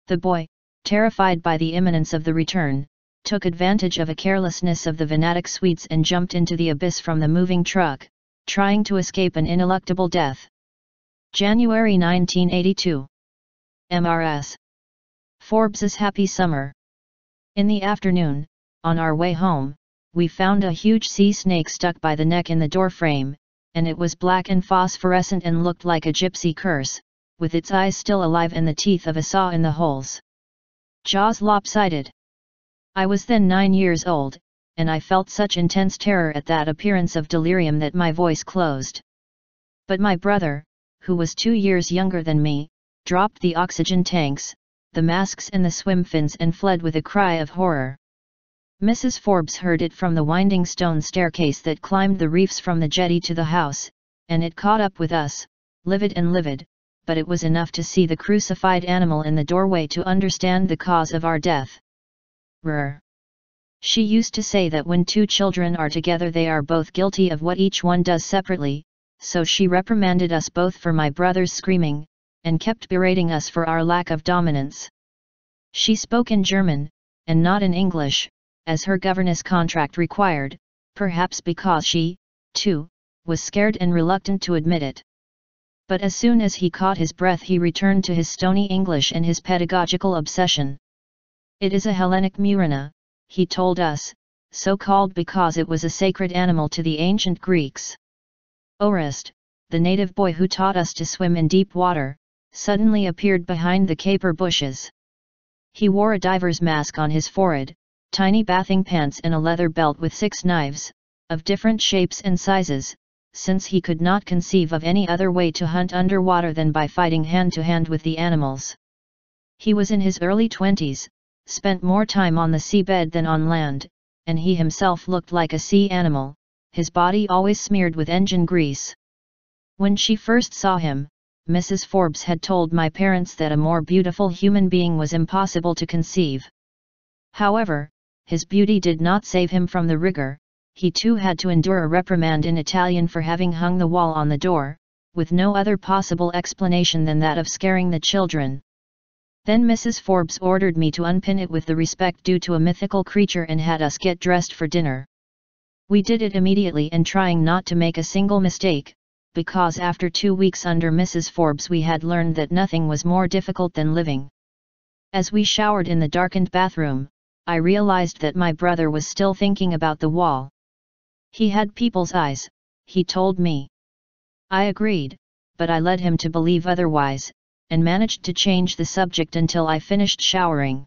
The boy, terrified by the imminence of the return, took advantage of a carelessness of the Venatic Swedes and jumped into the abyss from the moving truck, trying to escape an ineluctable death. January 1982 MRS Forbes's Happy Summer In the afternoon, on our way home, we found a huge sea snake stuck by the neck in the doorframe, and it was black and phosphorescent and looked like a gypsy curse, with its eyes still alive and the teeth of a saw in the holes. Jaws lopsided. I was then nine years old, and I felt such intense terror at that appearance of delirium that my voice closed. But my brother, who was two years younger than me, dropped the oxygen tanks, the masks and the swim fins and fled with a cry of horror. Mrs. Forbes heard it from the winding stone staircase that climbed the reefs from the jetty to the house, and it caught up with us, livid and livid, but it was enough to see the crucified animal in the doorway to understand the cause of our death. Rrr. She used to say that when two children are together they are both guilty of what each one does separately, so she reprimanded us both for my brother's screaming, and kept berating us for our lack of dominance. She spoke in German, and not in English, as her governess contract required, perhaps because she, too, was scared and reluctant to admit it. But as soon as he caught his breath he returned to his stony English and his pedagogical obsession. It is a Hellenic murena, he told us, so called because it was a sacred animal to the ancient Greeks. Orest, the native boy who taught us to swim in deep water, suddenly appeared behind the caper bushes. He wore a diver's mask on his forehead, tiny bathing pants and a leather belt with six knives, of different shapes and sizes, since he could not conceive of any other way to hunt underwater than by fighting hand to hand with the animals. He was in his early twenties, spent more time on the seabed than on land, and he himself looked like a sea animal, his body always smeared with engine grease. When she first saw him, Mrs. Forbes had told my parents that a more beautiful human being was impossible to conceive. However, his beauty did not save him from the rigor, he too had to endure a reprimand in Italian for having hung the wall on the door, with no other possible explanation than that of scaring the children. Then Mrs. Forbes ordered me to unpin it with the respect due to a mythical creature and had us get dressed for dinner. We did it immediately and trying not to make a single mistake, because after two weeks under Mrs. Forbes we had learned that nothing was more difficult than living. As we showered in the darkened bathroom, I realized that my brother was still thinking about the wall. He had people's eyes, he told me. I agreed, but I led him to believe otherwise, and managed to change the subject until I finished showering.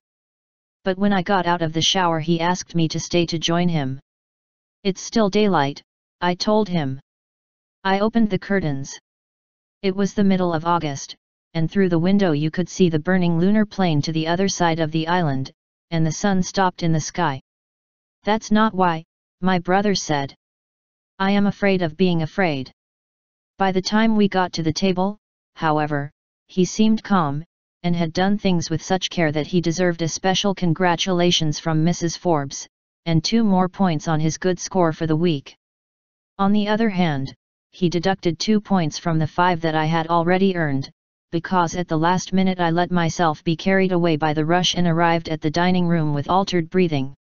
But when I got out of the shower he asked me to stay to join him. It's still daylight, I told him. I opened the curtains. It was the middle of August, and through the window you could see the burning lunar plain to the other side of the island, and the sun stopped in the sky. That's not why, my brother said. I am afraid of being afraid. By the time we got to the table, however, he seemed calm, and had done things with such care that he deserved a special congratulations from Mrs. Forbes, and two more points on his good score for the week. On the other hand, he deducted two points from the five that I had already earned, because at the last minute I let myself be carried away by the rush and arrived at the dining room with altered breathing.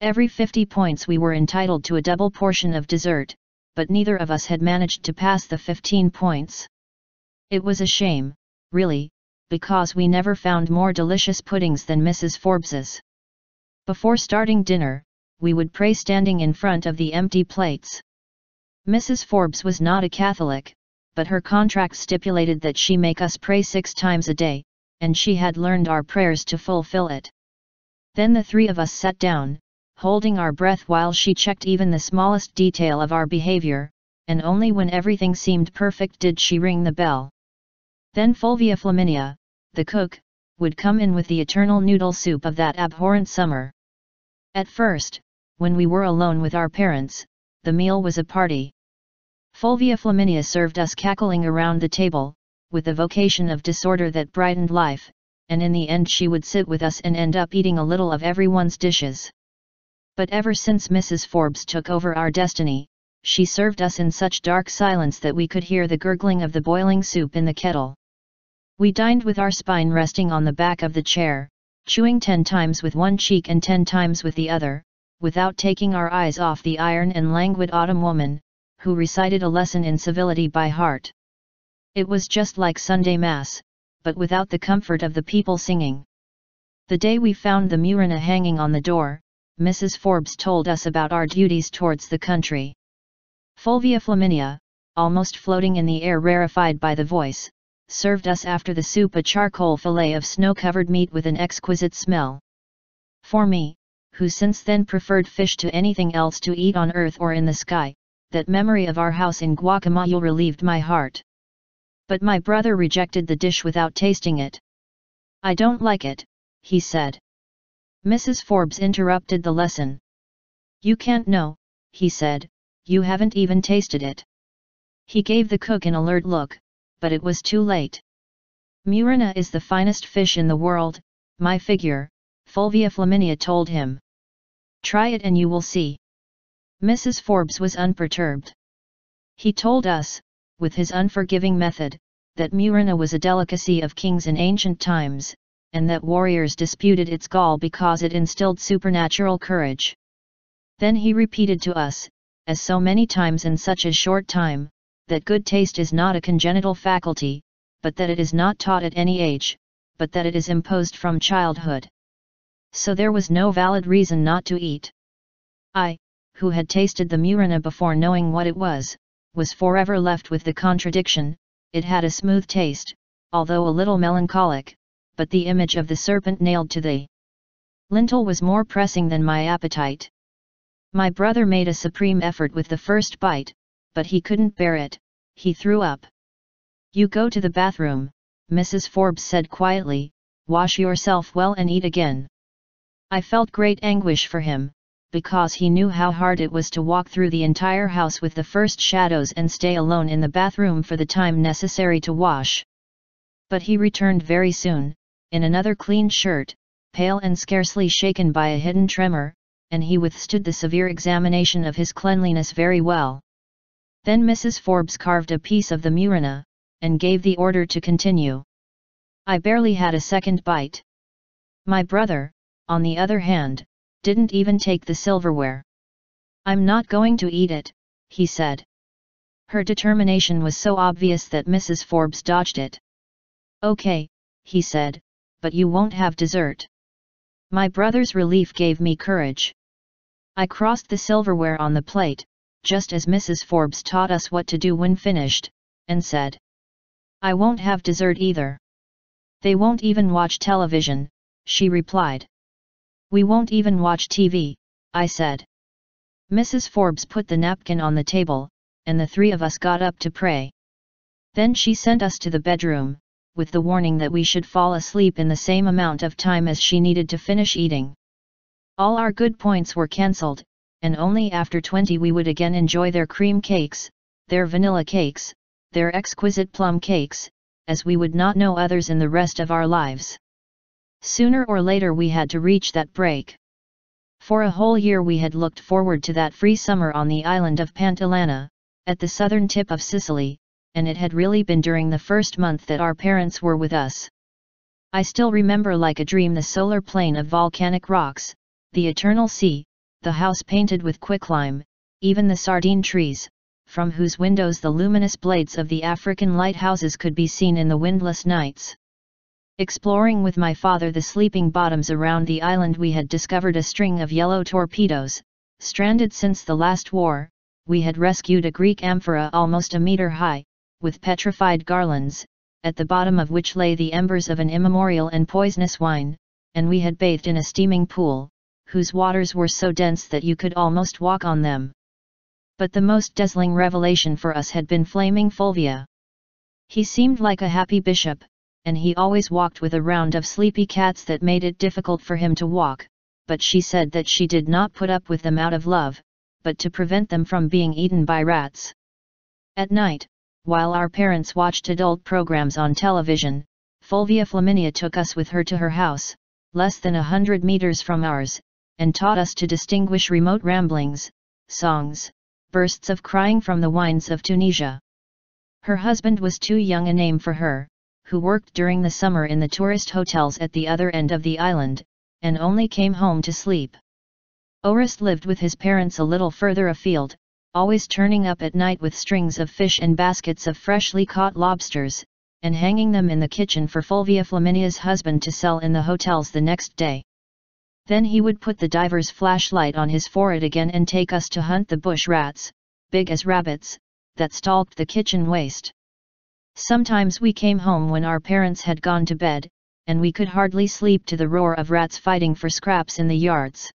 Every 50 points we were entitled to a double portion of dessert, but neither of us had managed to pass the 15 points. It was a shame, really, because we never found more delicious puddings than Mrs. Forbes's. Before starting dinner, we would pray standing in front of the empty plates. Mrs. Forbes was not a Catholic, but her contract stipulated that she make us pray six times a day, and she had learned our prayers to fulfill it. Then the three of us sat down, holding our breath while she checked even the smallest detail of our behavior, and only when everything seemed perfect did she ring the bell. Then Fulvia Flaminia, the cook, would come in with the eternal noodle soup of that abhorrent summer. At first, when we were alone with our parents, the meal was a party. Fulvia Flaminia served us cackling around the table, with a vocation of disorder that brightened life, and in the end she would sit with us and end up eating a little of everyone's dishes. But ever since Mrs. Forbes took over our destiny, she served us in such dark silence that we could hear the gurgling of the boiling soup in the kettle. We dined with our spine resting on the back of the chair, chewing ten times with one cheek and ten times with the other, without taking our eyes off the iron and languid autumn woman, who recited a lesson in civility by heart. It was just like Sunday Mass, but without the comfort of the people singing. The day we found the Murena hanging on the door, Mrs. Forbes told us about our duties towards the country. Fulvia Flaminia, almost floating in the air rarefied by the voice, served us after the soup a charcoal fillet of snow-covered meat with an exquisite smell. For me, who since then preferred fish to anything else to eat on earth or in the sky, that memory of our house in Guacamayal relieved my heart. But my brother rejected the dish without tasting it. I don't like it, he said. Mrs. Forbes interrupted the lesson. You can't know, he said, you haven't even tasted it. He gave the cook an alert look, but it was too late. Murena is the finest fish in the world, my figure, Fulvia Flaminia told him. Try it and you will see. Mrs. Forbes was unperturbed. He told us, with his unforgiving method, that Murena was a delicacy of kings in ancient times, and that warriors disputed its gall because it instilled supernatural courage. Then he repeated to us, as so many times in such a short time, that good taste is not a congenital faculty, but that it is not taught at any age, but that it is imposed from childhood. So there was no valid reason not to eat. I, who had tasted the murena before knowing what it was, was forever left with the contradiction, it had a smooth taste, although a little melancholic, but the image of the serpent nailed to the lintel was more pressing than my appetite. My brother made a supreme effort with the first bite, but he couldn't bear it, he threw up. You go to the bathroom, Mrs. Forbes said quietly, wash yourself well and eat again. I felt great anguish for him, because he knew how hard it was to walk through the entire house with the first shadows and stay alone in the bathroom for the time necessary to wash. But he returned very soon, in another clean shirt, pale and scarcely shaken by a hidden tremor, and he withstood the severe examination of his cleanliness very well. Then Mrs. Forbes carved a piece of the murena, and gave the order to continue. I barely had a second bite. My brother, on the other hand, didn't even take the silverware. I'm not going to eat it, he said. Her determination was so obvious that Mrs. Forbes dodged it. Okay, he said, but you won't have dessert. My brother's relief gave me courage. I crossed the silverware on the plate, just as Mrs. Forbes taught us what to do when finished, and said. I won't have dessert either. They won't even watch television, she replied. We won't even watch TV, I said. Mrs. Forbes put the napkin on the table, and the three of us got up to pray. Then she sent us to the bedroom, with the warning that we should fall asleep in the same amount of time as she needed to finish eating. All our good points were cancelled, and only after 20 we would again enjoy their cream cakes, their vanilla cakes, their exquisite plum cakes, as we would not know others in the rest of our lives. Sooner or later we had to reach that break. For a whole year we had looked forward to that free summer on the island of Pantellaria, at the southern tip of Sicily, and it had really been during the first month that our parents were with us. I still remember like a dream the solar plain of volcanic rocks, the eternal sea, the house painted with quicklime, even the sardine trees, from whose windows the luminous blades of the African lighthouses could be seen in the windless nights. Exploring with my father the sleeping bottoms around the island we had discovered a string of yellow torpedoes, stranded since the last war, we had rescued a Greek amphora almost a meter high, with petrified garlands, at the bottom of which lay the embers of an immemorial and poisonous wine, and we had bathed in a steaming pool, whose waters were so dense that you could almost walk on them. But the most dazzling revelation for us had been Flaming Fulvia. He seemed like a happy bishop, and he always walked with a round of sleepy cats that made it difficult for him to walk, but she said that she did not put up with them out of love, but to prevent them from being eaten by rats. At night, while our parents watched adult programs on television, Fulvia Flaminia took us with her to her house, less than a hundred meters from ours, and taught us to distinguish remote ramblings, songs, bursts of crying from the wines of Tunisia. Her husband was too young a name for her, who worked during the summer in the tourist hotels at the other end of the island, and only came home to sleep. Orest lived with his parents a little further afield, always turning up at night with strings of fish and baskets of freshly caught lobsters, and hanging them in the kitchen for Fulvia Flaminia's husband to sell in the hotels the next day. Then he would put the diver's flashlight on his forehead again and take us to hunt the bush rats, big as rabbits, that stalked the kitchen waste. Sometimes we came home when our parents had gone to bed, and we could hardly sleep to the roar of rats fighting for scraps in the yards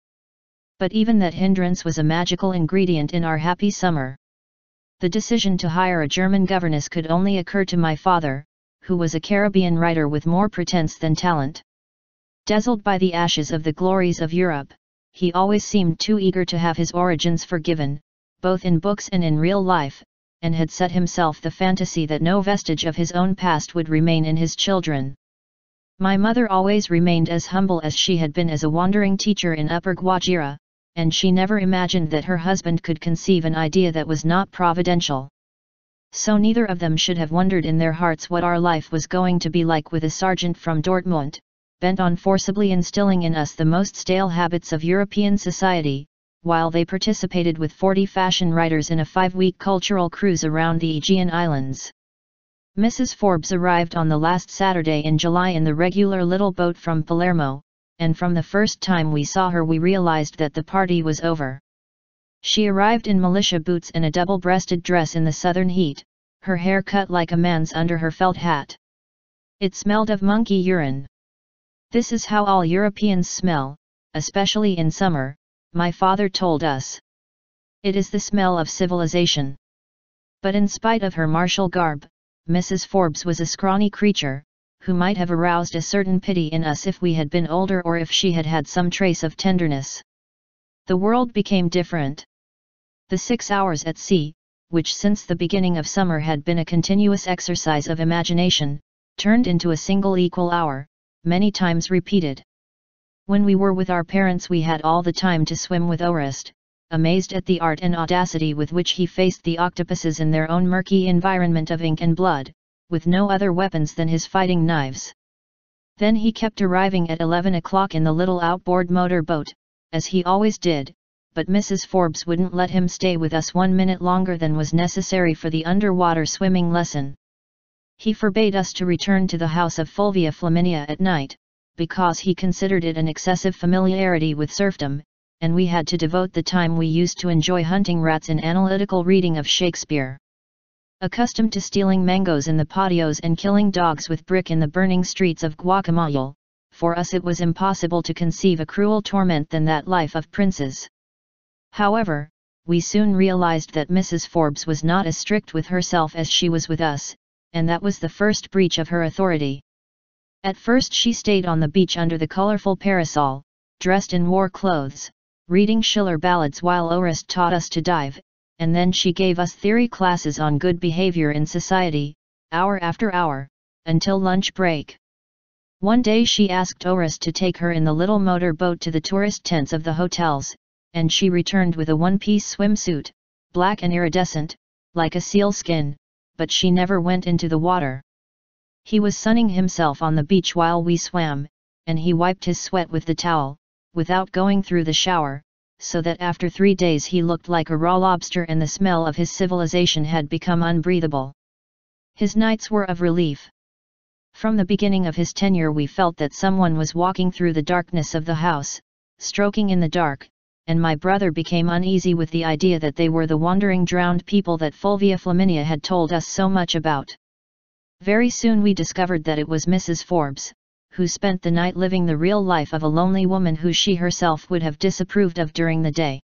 but even that hindrance was a magical ingredient in our happy summer. The decision to hire a German governess could only occur to my father, who was a Caribbean writer with more pretense than talent. Dazzled by the ashes of the glories of Europe, he always seemed too eager to have his origins forgiven, both in books and in real life, and had set himself the fantasy that no vestige of his own past would remain in his children. My mother always remained as humble as she had been as a wandering teacher in Upper Guajira, and she never imagined that her husband could conceive an idea that was not providential. So neither of them should have wondered in their hearts what our life was going to be like with a sergeant from Dortmund, bent on forcibly instilling in us the most stale habits of European society, while they participated with 40 fashion writers in a five-week cultural cruise around the Aegean Islands. Mrs. Forbes arrived on the last Saturday in July in the regular little boat from Palermo, and from the first time we saw her we realized that the party was over. She arrived in militia boots and a double-breasted dress in the southern heat, her hair cut like a man's under her felt hat. It smelled of monkey urine. This is how all Europeans smell, especially in summer, my father told us. It is the smell of civilization. But in spite of her martial garb, Mrs. Forbes was a scrawny creature, who might have aroused a certain pity in us if we had been older or if she had had some trace of tenderness. The world became different. The six hours at sea, which since the beginning of summer had been a continuous exercise of imagination, turned into a single equal hour, many times repeated. When we were with our parents we had all the time to swim with Orest, amazed at the art and audacity with which he faced the octopuses in their own murky environment of ink and blood, with no other weapons than his fighting knives. Then he kept arriving at 11 o'clock in the little outboard motor boat, as he always did, but Mrs. Forbes wouldn't let him stay with us one minute longer than was necessary for the underwater swimming lesson. He forbade us to return to the house of Fulvia Flaminia at night, because he considered it an excessive familiarity with serfdom, and we had to devote the time we used to enjoy hunting rats in analytical reading of Shakespeare. Accustomed to stealing mangoes in the patios and killing dogs with brick in the burning streets of Guacamayal, for us it was impossible to conceive a cruel torment than that life of princes. However, we soon realized that Mrs. Forbes was not as strict with herself as she was with us, and that was the first breach of her authority. At first she stayed on the beach under the colorful parasol, dressed in war clothes, reading Schiller ballads while Orest taught us to dive, and then she gave us theory classes on good behavior in society, hour after hour, until lunch break. One day she asked Orest to take her in the little motor boat to the tourist tents of the hotels, and she returned with a one-piece swimsuit, black and iridescent, like a seal skin, but she never went into the water. He was sunning himself on the beach while we swam, and he wiped his sweat with the towel, without going through the shower, so that after three days he looked like a raw lobster and the smell of his civilization had become unbreathable. His nights were of relief. From the beginning of his tenure we felt that someone was walking through the darkness of the house, stroking in the dark, and my brother became uneasy with the idea that they were the wandering drowned people that Fulvia Flaminia had told us so much about. Very soon we discovered that it was Mrs. Forbes, who spent the night living the real life of a lonely woman who she herself would have disapproved of during the day.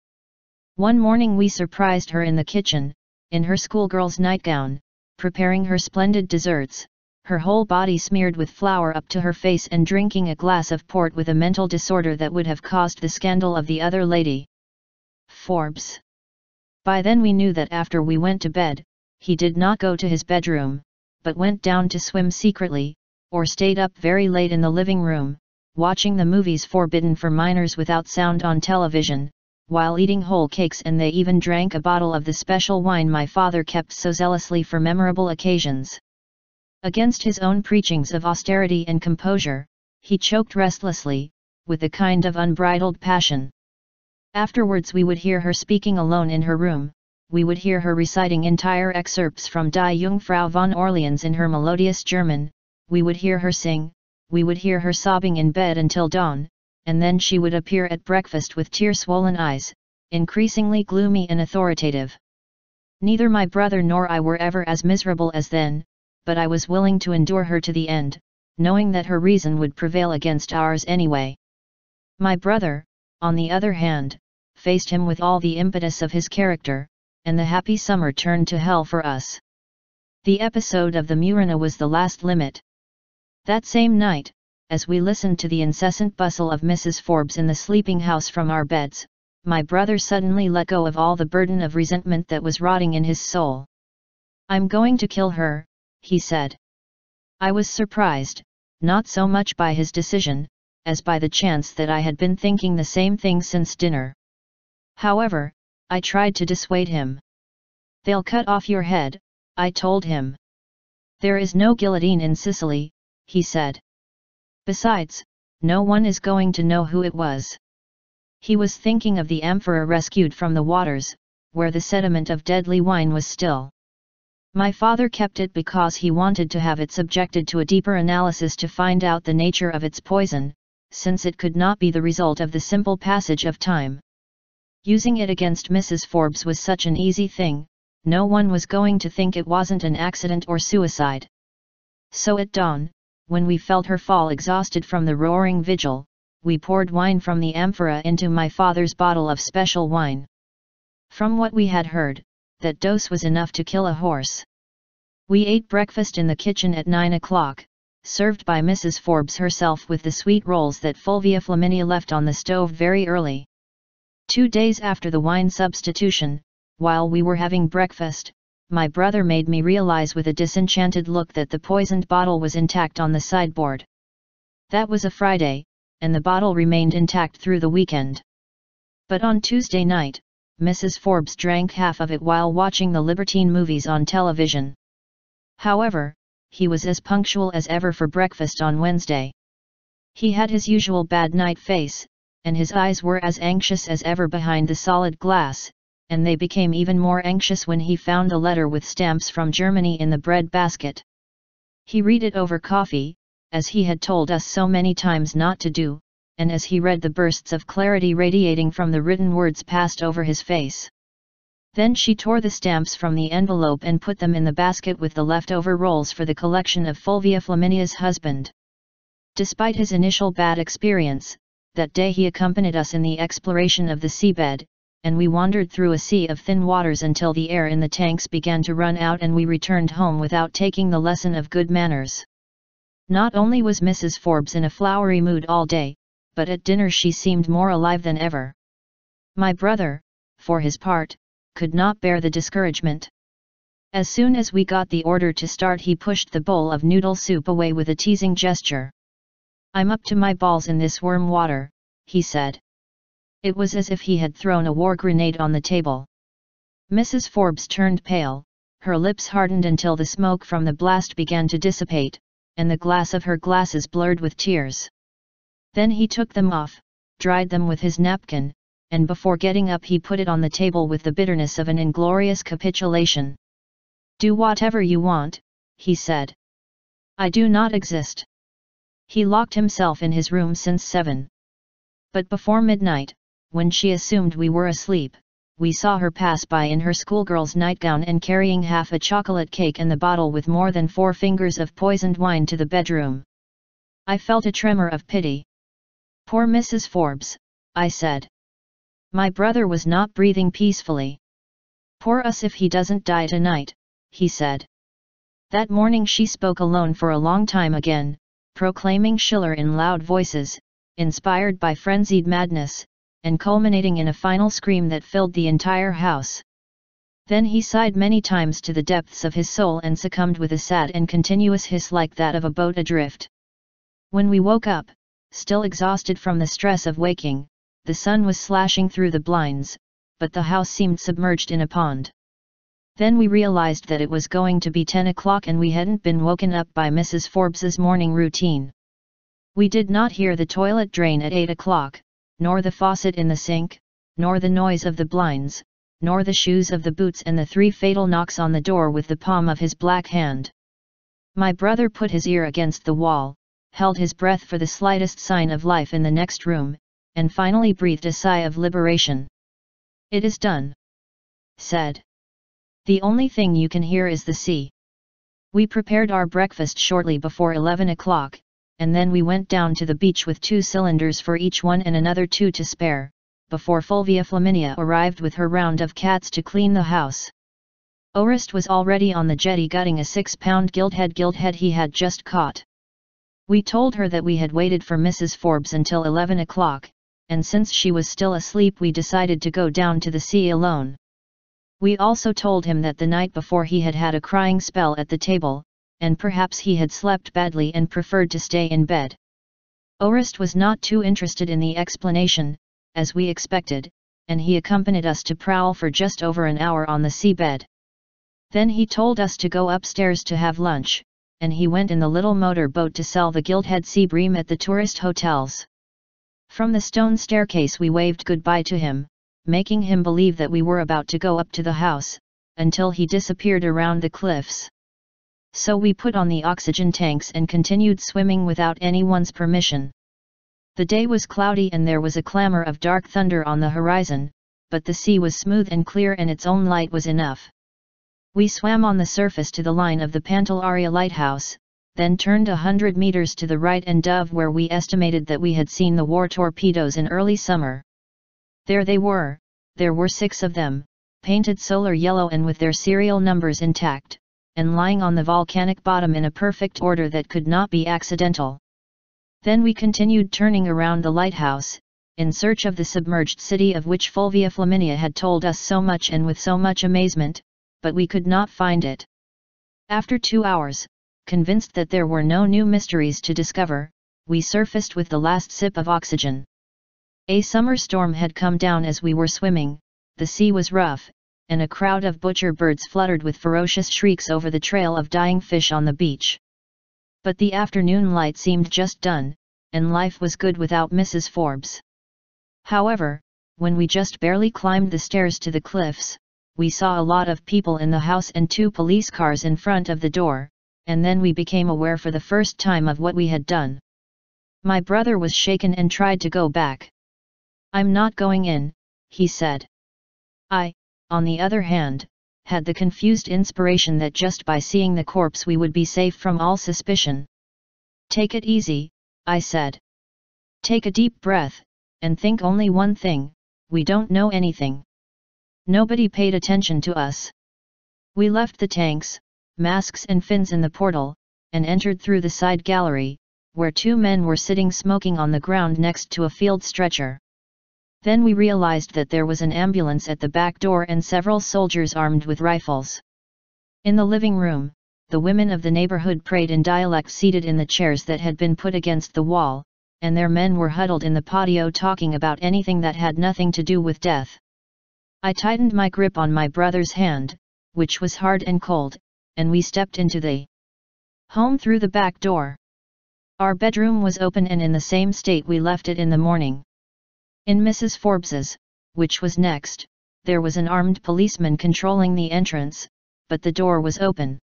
One morning we surprised her in the kitchen, in her schoolgirl's nightgown, preparing her splendid desserts, her whole body smeared with flour up to her face and drinking a glass of port with a mental disorder that would have caused the scandal of the other lady. Forbes. By then we knew that after we went to bed, he did not go to his bedroom, but went down to swim secretly, or stayed up very late in the living room, watching the movies forbidden for minors without sound on television, while eating whole cakes and they even drank a bottle of the special wine my father kept so zealously for memorable occasions. Against his own preachings of austerity and composure, he choked restlessly, with a kind of unbridled passion. Afterwards we would hear her speaking alone in her room, we would hear her reciting entire excerpts from Die Jungfrau von Orleans in her melodious German, we would hear her sing, we would hear her sobbing in bed until dawn, and then she would appear at breakfast with tear-swollen eyes, increasingly gloomy and authoritative. Neither my brother nor I were ever as miserable as then, but I was willing to endure her to the end, knowing that her reason would prevail against ours anyway. My brother, on the other hand, faced him with all the impetus of his character, and the happy summer turned to hell for us. The episode of the Murena was the last limit. That same night, as we listened to the incessant bustle of Mrs. Forbes in the sleeping house from our beds, my brother suddenly let go of all the burden of resentment that was rotting in his soul. I'm going to kill her, he said. I was surprised, not so much by his decision, as by the chance that I had been thinking the same thing since dinner. However, I tried to dissuade him. They'll cut off your head, I told him. There is no guillotine in Sicily, he said. Besides, no one is going to know who it was. He was thinking of the amphora rescued from the waters, where the sediment of deadly wine was still. My father kept it because he wanted to have it subjected to a deeper analysis to find out the nature of its poison, since it could not be the result of the simple passage of time. Using it against Mrs. Forbes was such an easy thing, no one was going to think it wasn't an accident or suicide. So at dawn, when we felt her fall exhausted from the roaring vigil, we poured wine from the amphora into my father's bottle of special wine. From what we had heard, that dose was enough to kill a horse. We ate breakfast in the kitchen at 9 o'clock, served by Mrs. Forbes herself with the sweet rolls that Fulvia Flaminia left on the stove very early. Two days after the wine substitution, while we were having breakfast, my brother made me realize with a disenchanted look that the poisoned bottle was intact on the sideboard. That was a Friday, and the bottle remained intact through the weekend. But on Tuesday night, Mrs. Forbes drank half of it while watching the Libertine movies on television. However, he was as punctual as ever for breakfast on Wednesday. He had his usual bad night face, and his eyes were as anxious as ever behind the solid glass, and they became even more anxious when he found a letter with stamps from Germany in the bread basket. He read it over coffee, as he had told us so many times not to do, and as he read the bursts of clarity radiating from the written words passed over his face. Then she tore the stamps from the envelope and put them in the basket with the leftover rolls for the collection of Fulvia Flaminia's husband. Despite his initial bad experience, that day he accompanied us in the exploration of the seabed, and we wandered through a sea of thin waters until the air in the tanks began to run out and we returned home without taking the lesson of good manners. Not only was Mrs. Forbes in a flowery mood all day, but at dinner she seemed more alive than ever. My brother, for his part, could not bear the discouragement. As soon as we got the order to start he pushed the bowl of noodle soup away with a teasing gesture. I'm up to my balls in this worm water, he said. It was as if he had thrown a war grenade on the table. Mrs. Forbes turned pale, her lips hardened until the smoke from the blast began to dissipate, and the glass of her glasses blurred with tears. Then he took them off, dried them with his napkin, and before getting up he put it on the table with the bitterness of an inglorious capitulation. Do whatever you want, he said. I do not exist. He locked himself in his room since seven. But before midnight, when she assumed we were asleep, we saw her pass by in her schoolgirl's nightgown and carrying half a chocolate cake and the bottle with more than four fingers of poisoned wine to the bedroom. I felt a tremor of pity. Poor Mrs. Forbes, I said. My brother was not breathing peacefully. Poor us if he doesn't die tonight, he said. That morning she spoke alone for a long time again, proclaiming Schiller in loud voices, inspired by frenzied madness, and culminating in a final scream that filled the entire house. Then he sighed many times to the depths of his soul and succumbed with a sad and continuous hiss like that of a boat adrift. When we woke up, still exhausted from the stress of waking, the sun was slashing through the blinds, but the house seemed submerged in a pond. Then we realized that it was going to be 10 o'clock and we hadn't been woken up by Mrs. Forbes's morning routine. We did not hear the toilet drain at 8 o'clock, nor the faucet in the sink, nor the noise of the blinds, nor the shoes of the boots and the three fatal knocks on the door with the palm of his black hand. My brother put his ear against the wall, held his breath for the slightest sign of life in the next room, and finally breathed a sigh of liberation. It is done. Said. The only thing you can hear is the sea. We prepared our breakfast shortly before 11 o'clock, and then we went down to the beach with two cylinders for each one and another two to spare, before Fulvia Flaminia arrived with her round of cats to clean the house. Orest was already on the jetty gutting a six-pound gilthead gilthead he had just caught. We told her that we had waited for Mrs. Forbes until 11 o'clock, and since she was still asleep we decided to go down to the sea alone. We also told him that the night before he had had a crying spell at the table, and perhaps he had slept badly and preferred to stay in bed. Orest was not too interested in the explanation, as we expected, and he accompanied us to prowl for just over an hour on the seabed. Then he told us to go upstairs to have lunch, and he went in the little motor boat to sell the Gilthead Sea Bream at the tourist hotels. From the stone staircase we waved goodbye to him, making him believe that we were about to go up to the house, until he disappeared around the cliffs. So we put on the oxygen tanks and continued swimming without anyone's permission. The day was cloudy and there was a clamor of dark thunder on the horizon, but the sea was smooth and clear and its own light was enough. We swam on the surface to the line of the Pantellaria lighthouse, then turned a hundred meters to the right and dove where we estimated that we had seen the war torpedoes in early summer. There they were, there were six of them, painted solar yellow and with their serial numbers intact, and lying on the volcanic bottom in a perfect order that could not be accidental. Then we continued turning around the lighthouse, in search of the submerged city of which Fulvia Flaminia had told us so much and with so much amazement, but we could not find it. After two hours, convinced that there were no new mysteries to discover, we surfaced with the last sip of oxygen. A summer storm had come down as we were swimming, the sea was rough, and a crowd of butcher birds fluttered with ferocious shrieks over the trail of dying fish on the beach. But the afternoon light seemed just done, and life was good without Mrs. Forbes. However, when we just barely climbed the stairs to the cliffs, we saw a lot of people in the house and two police cars in front of the door, and then we became aware for the first time of what we had done. My brother was shaken and tried to go back. I'm not going in, he said. I, on the other hand, had the confused inspiration that just by seeing the corpse we would be safe from all suspicion. Take it easy, I said. Take a deep breath, and think only one thing, we don't know anything. Nobody paid attention to us. We left the tanks, masks and fins in the portal, and entered through the side gallery, where two men were sitting smoking on the ground next to a field stretcher. Then we realized that there was an ambulance at the back door and several soldiers armed with rifles. In the living room, the women of the neighborhood prayed in dialect seated in the chairs that had been put against the wall, and their men were huddled in the patio talking about anything that had nothing to do with death. I tightened my grip on my brother's hand, which was hard and cold, and we stepped into the home through the back door. Our bedroom was open and in the same state we left it in the morning. In Mrs. Forbes's, which was next, there was an armed policeman controlling the entrance, but the door was open.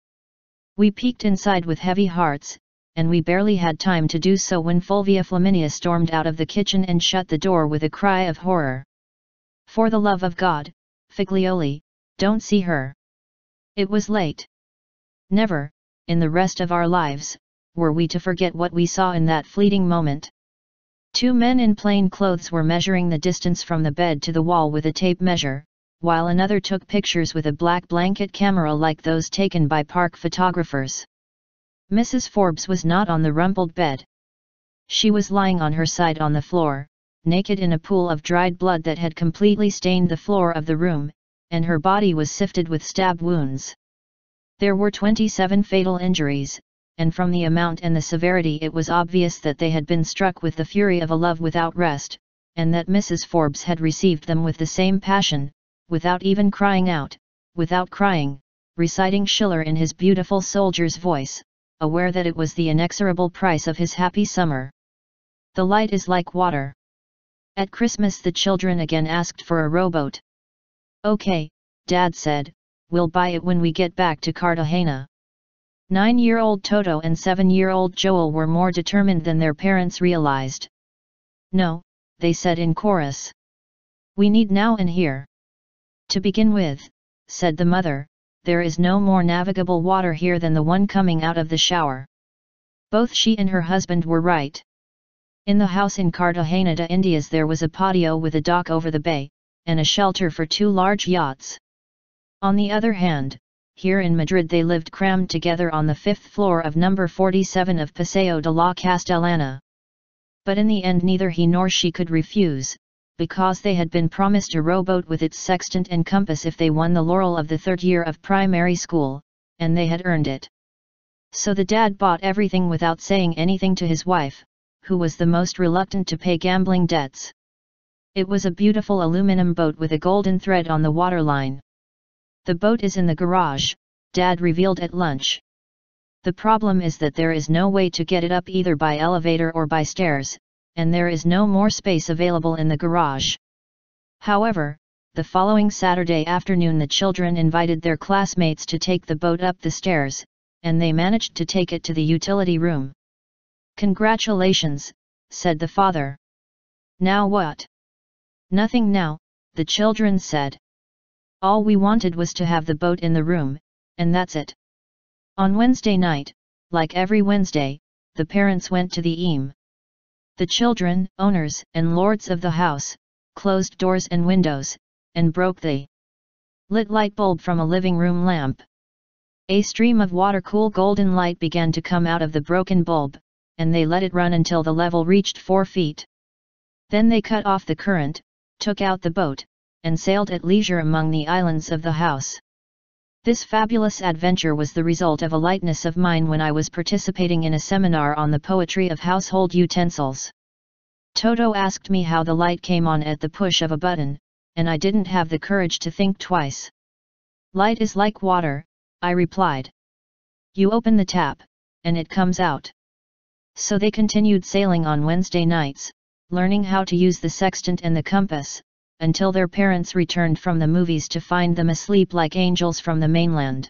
We peeked inside with heavy hearts, and we barely had time to do so when Fulvia Flaminia stormed out of the kitchen and shut the door with a cry of horror. For the love of God, Figlioli, don't see her. It was late. Never, in the rest of our lives, were we to forget what we saw in that fleeting moment. Two men in plain clothes were measuring the distance from the bed to the wall with a tape measure, while another took pictures with a black blanket camera like those taken by park photographers. Mrs. Forbes was not on the rumpled bed. She was lying on her side on the floor, naked in a pool of dried blood that had completely stained the floor of the room, and her body was sifted with stab wounds. There were 27 fatal injuries, and from the amount and the severity it was obvious that they had been struck with the fury of a love without rest, and that Mrs. Forbes had received them with the same passion, without even crying out, without crying, reciting Schiller in his beautiful soldier's voice, aware that it was the inexorable price of his happy summer. The light is like water. At Christmas the children again asked for a rowboat. Okay, Dad said, we'll buy it when we get back to Cartagena. Nine-year-old Toto and seven-year-old Joel were more determined than their parents realized. No, they said in chorus. We need now and here. To begin with, said the mother, there is no more navigable water here than the one coming out of the shower. Both she and her husband were right. In the house in Cartagena de Indias there was a patio with a dock over the bay, and a shelter for two large yachts. On the other hand, here in Madrid they lived crammed together on the fifth floor of number 47 of Paseo de la Castellana. But in the end neither he nor she could refuse, because they had been promised a rowboat with its sextant and compass if they won the laurel of the third year of primary school, and they had earned it. So the dad bought everything without saying anything to his wife, who was the most reluctant to pay gambling debts. It was a beautiful aluminum boat with a golden thread on the waterline. The boat is in the garage, Dad revealed at lunch. The problem is that there is no way to get it up either by elevator or by stairs, and there is no more space available in the garage. However, the following Saturday afternoon the children invited their classmates to take the boat up the stairs, and they managed to take it to the utility room. Congratulations, said the father. Now what? Nothing now, the children said. All we wanted was to have the boat in the room, and that's it. On Wednesday night, like every Wednesday, the parents went to the EAM. The children, owners, and lords of the house, closed doors and windows, and broke the lit light bulb from a living room lamp. A stream of water-cool golden light began to come out of the broken bulb, and they let it run until the level reached four feet. Then they cut off the current, took out the boat, and sailed at leisure among the islands of the house. This fabulous adventure was the result of a lightness of mind when I was participating in a seminar on the poetry of household utensils. Toto asked me how the light came on at the push of a button, and I didn't have the courage to think twice. Light is like water, I replied. You open the tap, and it comes out. So they continued sailing on Wednesday nights, learning how to use the sextant and the compass, until their parents returned from the movies to find them asleep like angels from the mainland.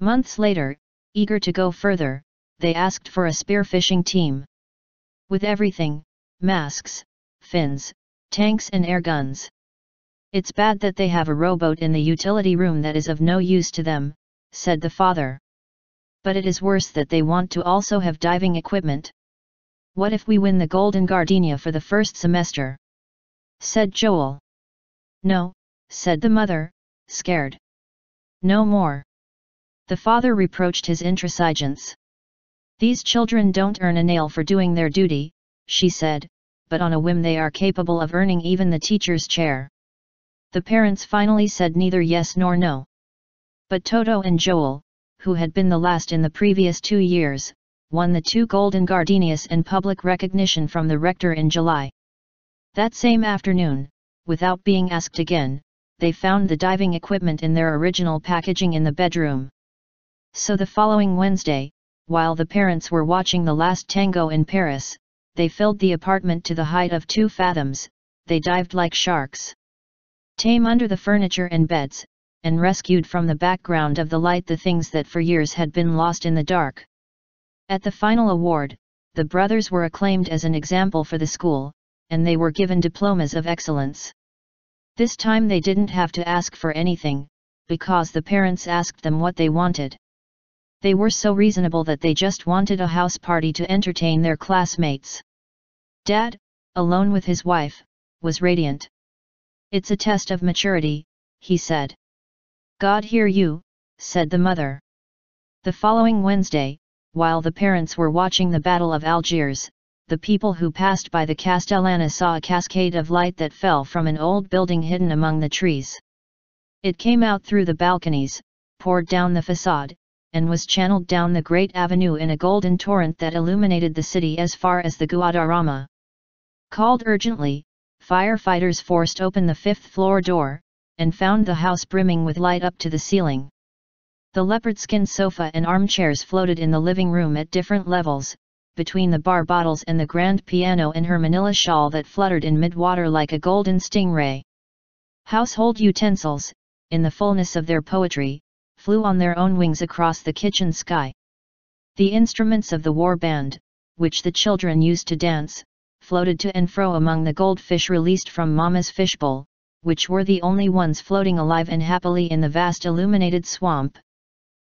Months later, eager to go further, they asked for a spearfishing team. With everything, masks, fins, tanks and air guns. It's bad that they have a rowboat in the utility room that is of no use to them, said the father. But it is worse that they want to also have diving equipment. What if we win the Golden Gardenia for the first semester? Said Joel. No, said the mother, scared. No more. The father reproached his intransigence. These children don't earn a nail for doing their duty, she said, but on a whim they are capable of earning even the teacher's chair. The parents finally said neither yes nor no. But Toto and Joel, who had been the last in the previous two years, won the two Golden Gardenias and public recognition from the rector in July. That same afternoon, without being asked again, they found the diving equipment in their original packaging in the bedroom. So the following Wednesday, while the parents were watching the last tango in Paris, they filled the apartment to the height of two fathoms, they dived like sharks. Tame under the furniture and beds, and rescued from the background of the light the things that for years had been lost in the dark. At the final award, the brothers were acclaimed as an example for the school, and they were given diplomas of excellence. This time they didn't have to ask for anything, because the parents asked them what they wanted. They were so reasonable that they just wanted a house party to entertain their classmates. Dad, alone with his wife, was radiant. It's a test of maturity, he said. God hear you, said the mother. The following Wednesday, while the parents were watching the Battle of Algiers, the people who passed by the Castellana saw a cascade of light that fell from an old building hidden among the trees. It came out through the balconies, poured down the facade, and was channeled down the great avenue in a golden torrent that illuminated the city as far as the Guadarrama. Called urgently, firefighters forced open the fifth floor door, and found the house brimming with light up to the ceiling. The leopard skin sofa and armchairs floated in the living room at different levels, between the bar bottles and the grand piano and her manila shawl that fluttered in mid-water like a golden stingray. Household utensils, in the fullness of their poetry, flew on their own wings across the kitchen sky. The instruments of the war band, which the children used to dance, floated to and fro among the goldfish released from Mama's fishbowl, which were the only ones floating alive and happily in the vast illuminated swamp.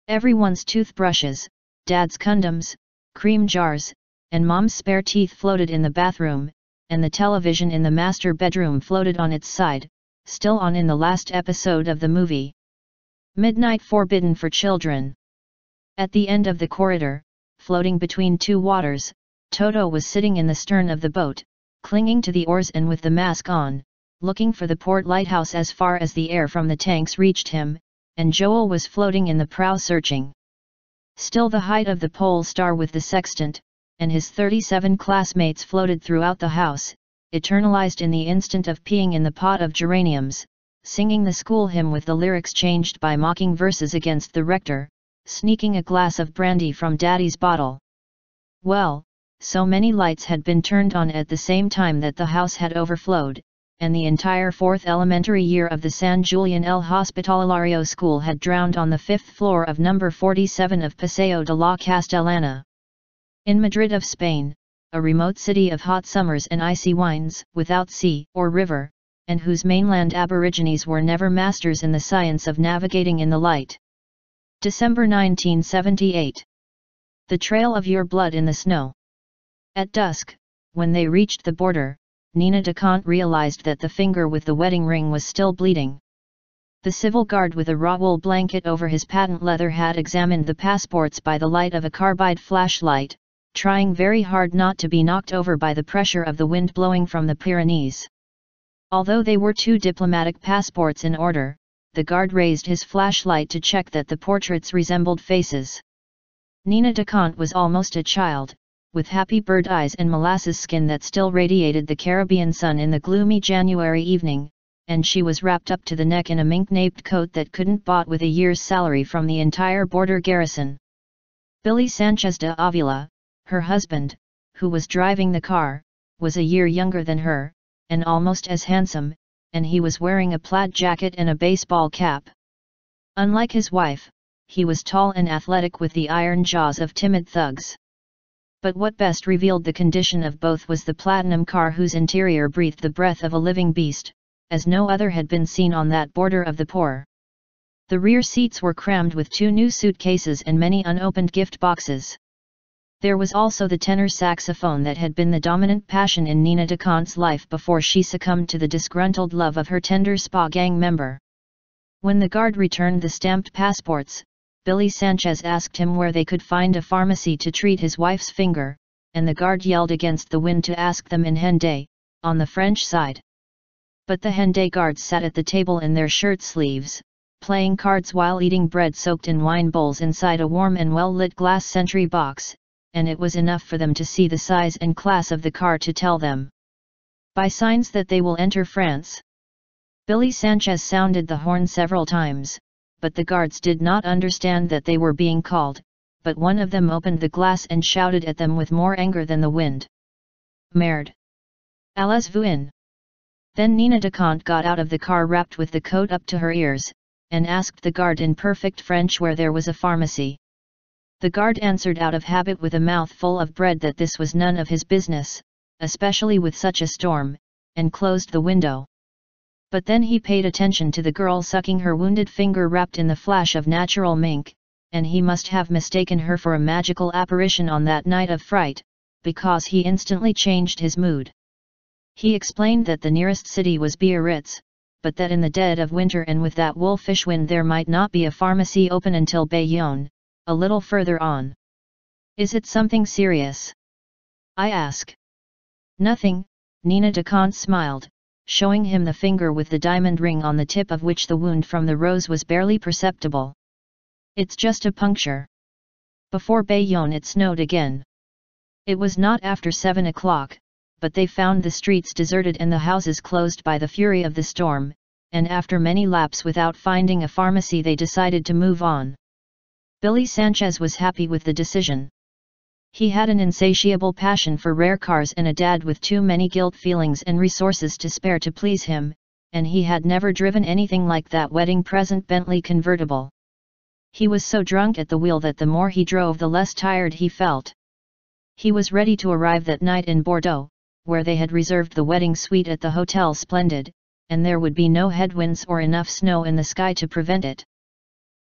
Everyone's toothbrushes, Dad's condoms, cream jars, and Mom's spare teeth floated in the bathroom, and the television in the master bedroom floated on its side, still on in the last episode of the movie. Midnight Forbidden for Children. At the end of the corridor, floating between two waters, Toto was sitting in the stern of the boat, clinging to the oars and with the mask on, looking for the port lighthouse as far as the air from the tanks reached him, and Joel was floating in the prow searching. Still the height of the pole star with the sextant, and his 37 classmates floated throughout the house, eternalized in the instant of peeing in the pot of geraniums, singing the school hymn with the lyrics changed by mocking verses against the rector, sneaking a glass of brandy from daddy's bottle. Well, so many lights had been turned on at the same time that the house had overflowed, and the entire fourth elementary year of the San Julian El Hospitalario school had drowned on the fifth floor of number 47 of Paseo de la Castellana. In Madrid of Spain, a remote city of hot summers and icy wines, without sea or river, and whose mainland aborigines were never masters in the science of navigating in the light. December 1978. The Trail of Your Blood in the Snow. At dusk, when they reached the border, Nina Daconte realized that the finger with the wedding ring was still bleeding. The civil guard with a raw wool blanket over his patent leather hat examined the passports by the light of a carbide flashlight, trying very hard not to be knocked over by the pressure of the wind blowing from the Pyrenees. Although they were two diplomatic passports in order, the guard raised his flashlight to check that the portraits resembled faces. Nina Daconte was almost a child, with happy bird eyes and molasses skin that still radiated the Caribbean sun in the gloomy January evening, and she was wrapped up to the neck in a mink-naped coat that couldn't bought with a year's salary from the entire border garrison. Billy Sanchez de Avila, her husband, who was driving the car, was a year younger than her, and almost as handsome, and he was wearing a plaid jacket and a baseball cap. Unlike his wife, he was tall and athletic with the iron jaws of timid thugs. But what best revealed the condition of both was the platinum car whose interior breathed the breath of a living beast, as no other had been seen on that border of the poor. The rear seats were crammed with two new suitcases and many unopened gift boxes. There was also the tenor saxophone that had been the dominant passion in Nina Daconte's life before she succumbed to the disgruntled love of her tender spa gang member. When the guard returned the stamped passports, Billy Sanchez asked him where they could find a pharmacy to treat his wife's finger, and the guard yelled against the wind to ask them in Hendaye, on the French side. But the Hendaye guards sat at the table in their shirt sleeves, playing cards while eating bread soaked in wine bowls inside a warm and well-lit glass sentry box, and it was enough for them to see the size and class of the car to tell them. By signs that they will enter France. Billy Sanchez sounded the horn several times, but the guards did not understand that they were being called, but one of them opened the glass and shouted at them with more anger than the wind. Merde! Allez-vous in! Then Nina Daconte got out of the car wrapped with the coat up to her ears, and asked the guard in perfect French where there was a pharmacy. The guard answered out of habit with a mouth full of bread that this was none of his business, especially with such a storm, and closed the window. But then he paid attention to the girl sucking her wounded finger wrapped in the flash of natural mink, and he must have mistaken her for a magical apparition on that night of fright, because he instantly changed his mood. He explained that the nearest city was Biarritz, but that in the dead of winter and with that wolfish wind there might not be a pharmacy open until Bayonne, a little further on. Is it something serious? I ask. Nothing, Nina Daconte smiled, showing him the finger with the diamond ring on the tip of which the wound from the rose was barely perceptible. It's just a puncture. Before Bayonne it snowed again. It was not after seven o'clock, but they found the streets deserted and the houses closed by the fury of the storm, and after many laps without finding a pharmacy they decided to move on. Billy Sanchez was happy with the decision. He had an insatiable passion for rare cars and a dad with too many guilt feelings and resources to spare to please him, and he had never driven anything like that wedding present Bentley convertible. He was so drunk at the wheel that the more he drove the less tired he felt. He was ready to arrive that night in Bordeaux, where they had reserved the wedding suite at the Hotel Splendid, and there would be no headwinds or enough snow in the sky to prevent it.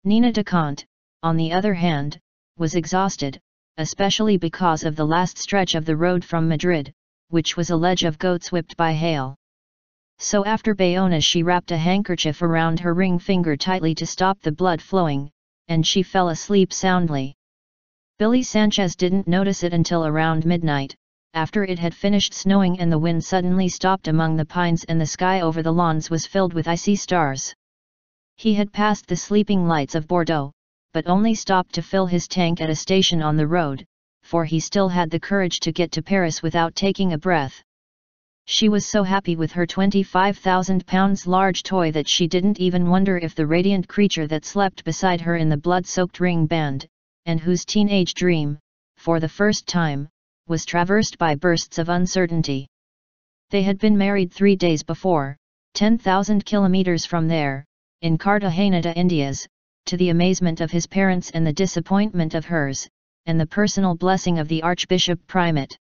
Nina Daconte, on the other hand, was exhausted, especially because of the last stretch of the road from Madrid, which was a ledge of goats whipped by hail. So after Bayonne she wrapped a handkerchief around her ring finger tightly to stop the blood flowing, and she fell asleep soundly. Billy Sanchez didn't notice it until around midnight, after it had finished snowing and the wind suddenly stopped among the pines and the sky over the lawns was filled with icy stars. He had passed the sleeping lights of Bordeaux, but only stopped to fill his tank at a station on the road, for he still had the courage to get to Paris without taking a breath. She was so happy with her 25,000 pounds large toy that she didn't even wonder if the radiant creature that slept beside her in the blood-soaked ring band, and whose teenage dream, for the first time, was traversed by bursts of uncertainty. They had been married three days before, 10,000 kilometers from there, in Cartagena de Indias, to the amazement of his parents and the disappointment of hers, and the personal blessing of the Archbishop Primate.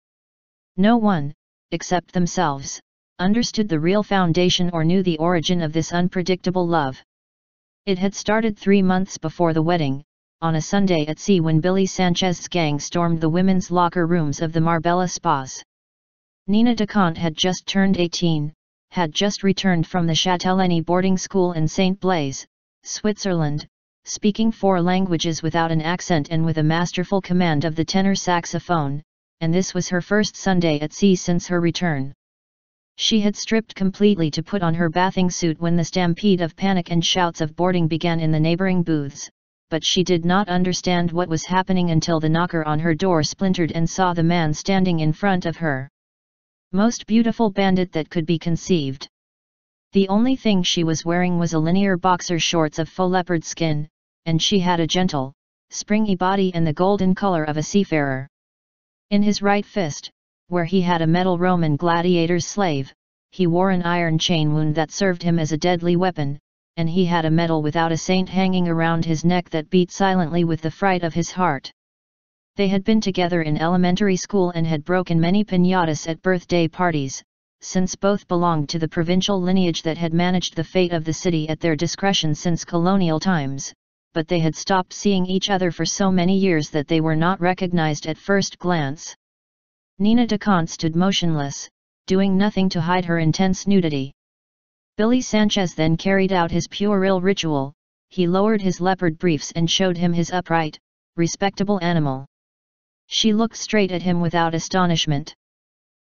No one, except themselves, understood the real foundation or knew the origin of this unpredictable love. It had started three months before the wedding, on a Sunday at sea when Billy Sanchez's gang stormed the women's locker rooms of the Marbella spas. Nina Daconte had just turned 18, had just returned from the Châtellenie boarding school in St. Blaise, Switzerland, speaking four languages without an accent and with a masterful command of the tenor saxophone, and this was her first Sunday at sea since her return. She had stripped completely to put on her bathing suit when the stampede of panic and shouts of boarding began in the neighboring booths, but she did not understand what was happening until the knocker on her door splintered and saw the man standing in front of her. Most beautiful bandit that could be conceived. The only thing she was wearing was a linear boxer shorts of faux leopard skin, and she had a gentle, springy body and the golden color of a seafarer. In his right fist, where he had a metal Roman gladiator's slave, he wore an iron chain wound that served him as a deadly weapon, and he had a medal without a saint hanging around his neck that beat silently with the fright of his heart. They had been together in elementary school and had broken many pinatas at birthday parties, since both belonged to the provincial lineage that had managed the fate of the city at their discretion since colonial times, but they had stopped seeing each other for so many years that they were not recognized at first glance. Nina Daconte stood motionless, doing nothing to hide her intense nudity. Billy Sanchez then carried out his puerile ritual, he lowered his leopard briefs and showed him his upright, respectable animal. She looked straight at him without astonishment.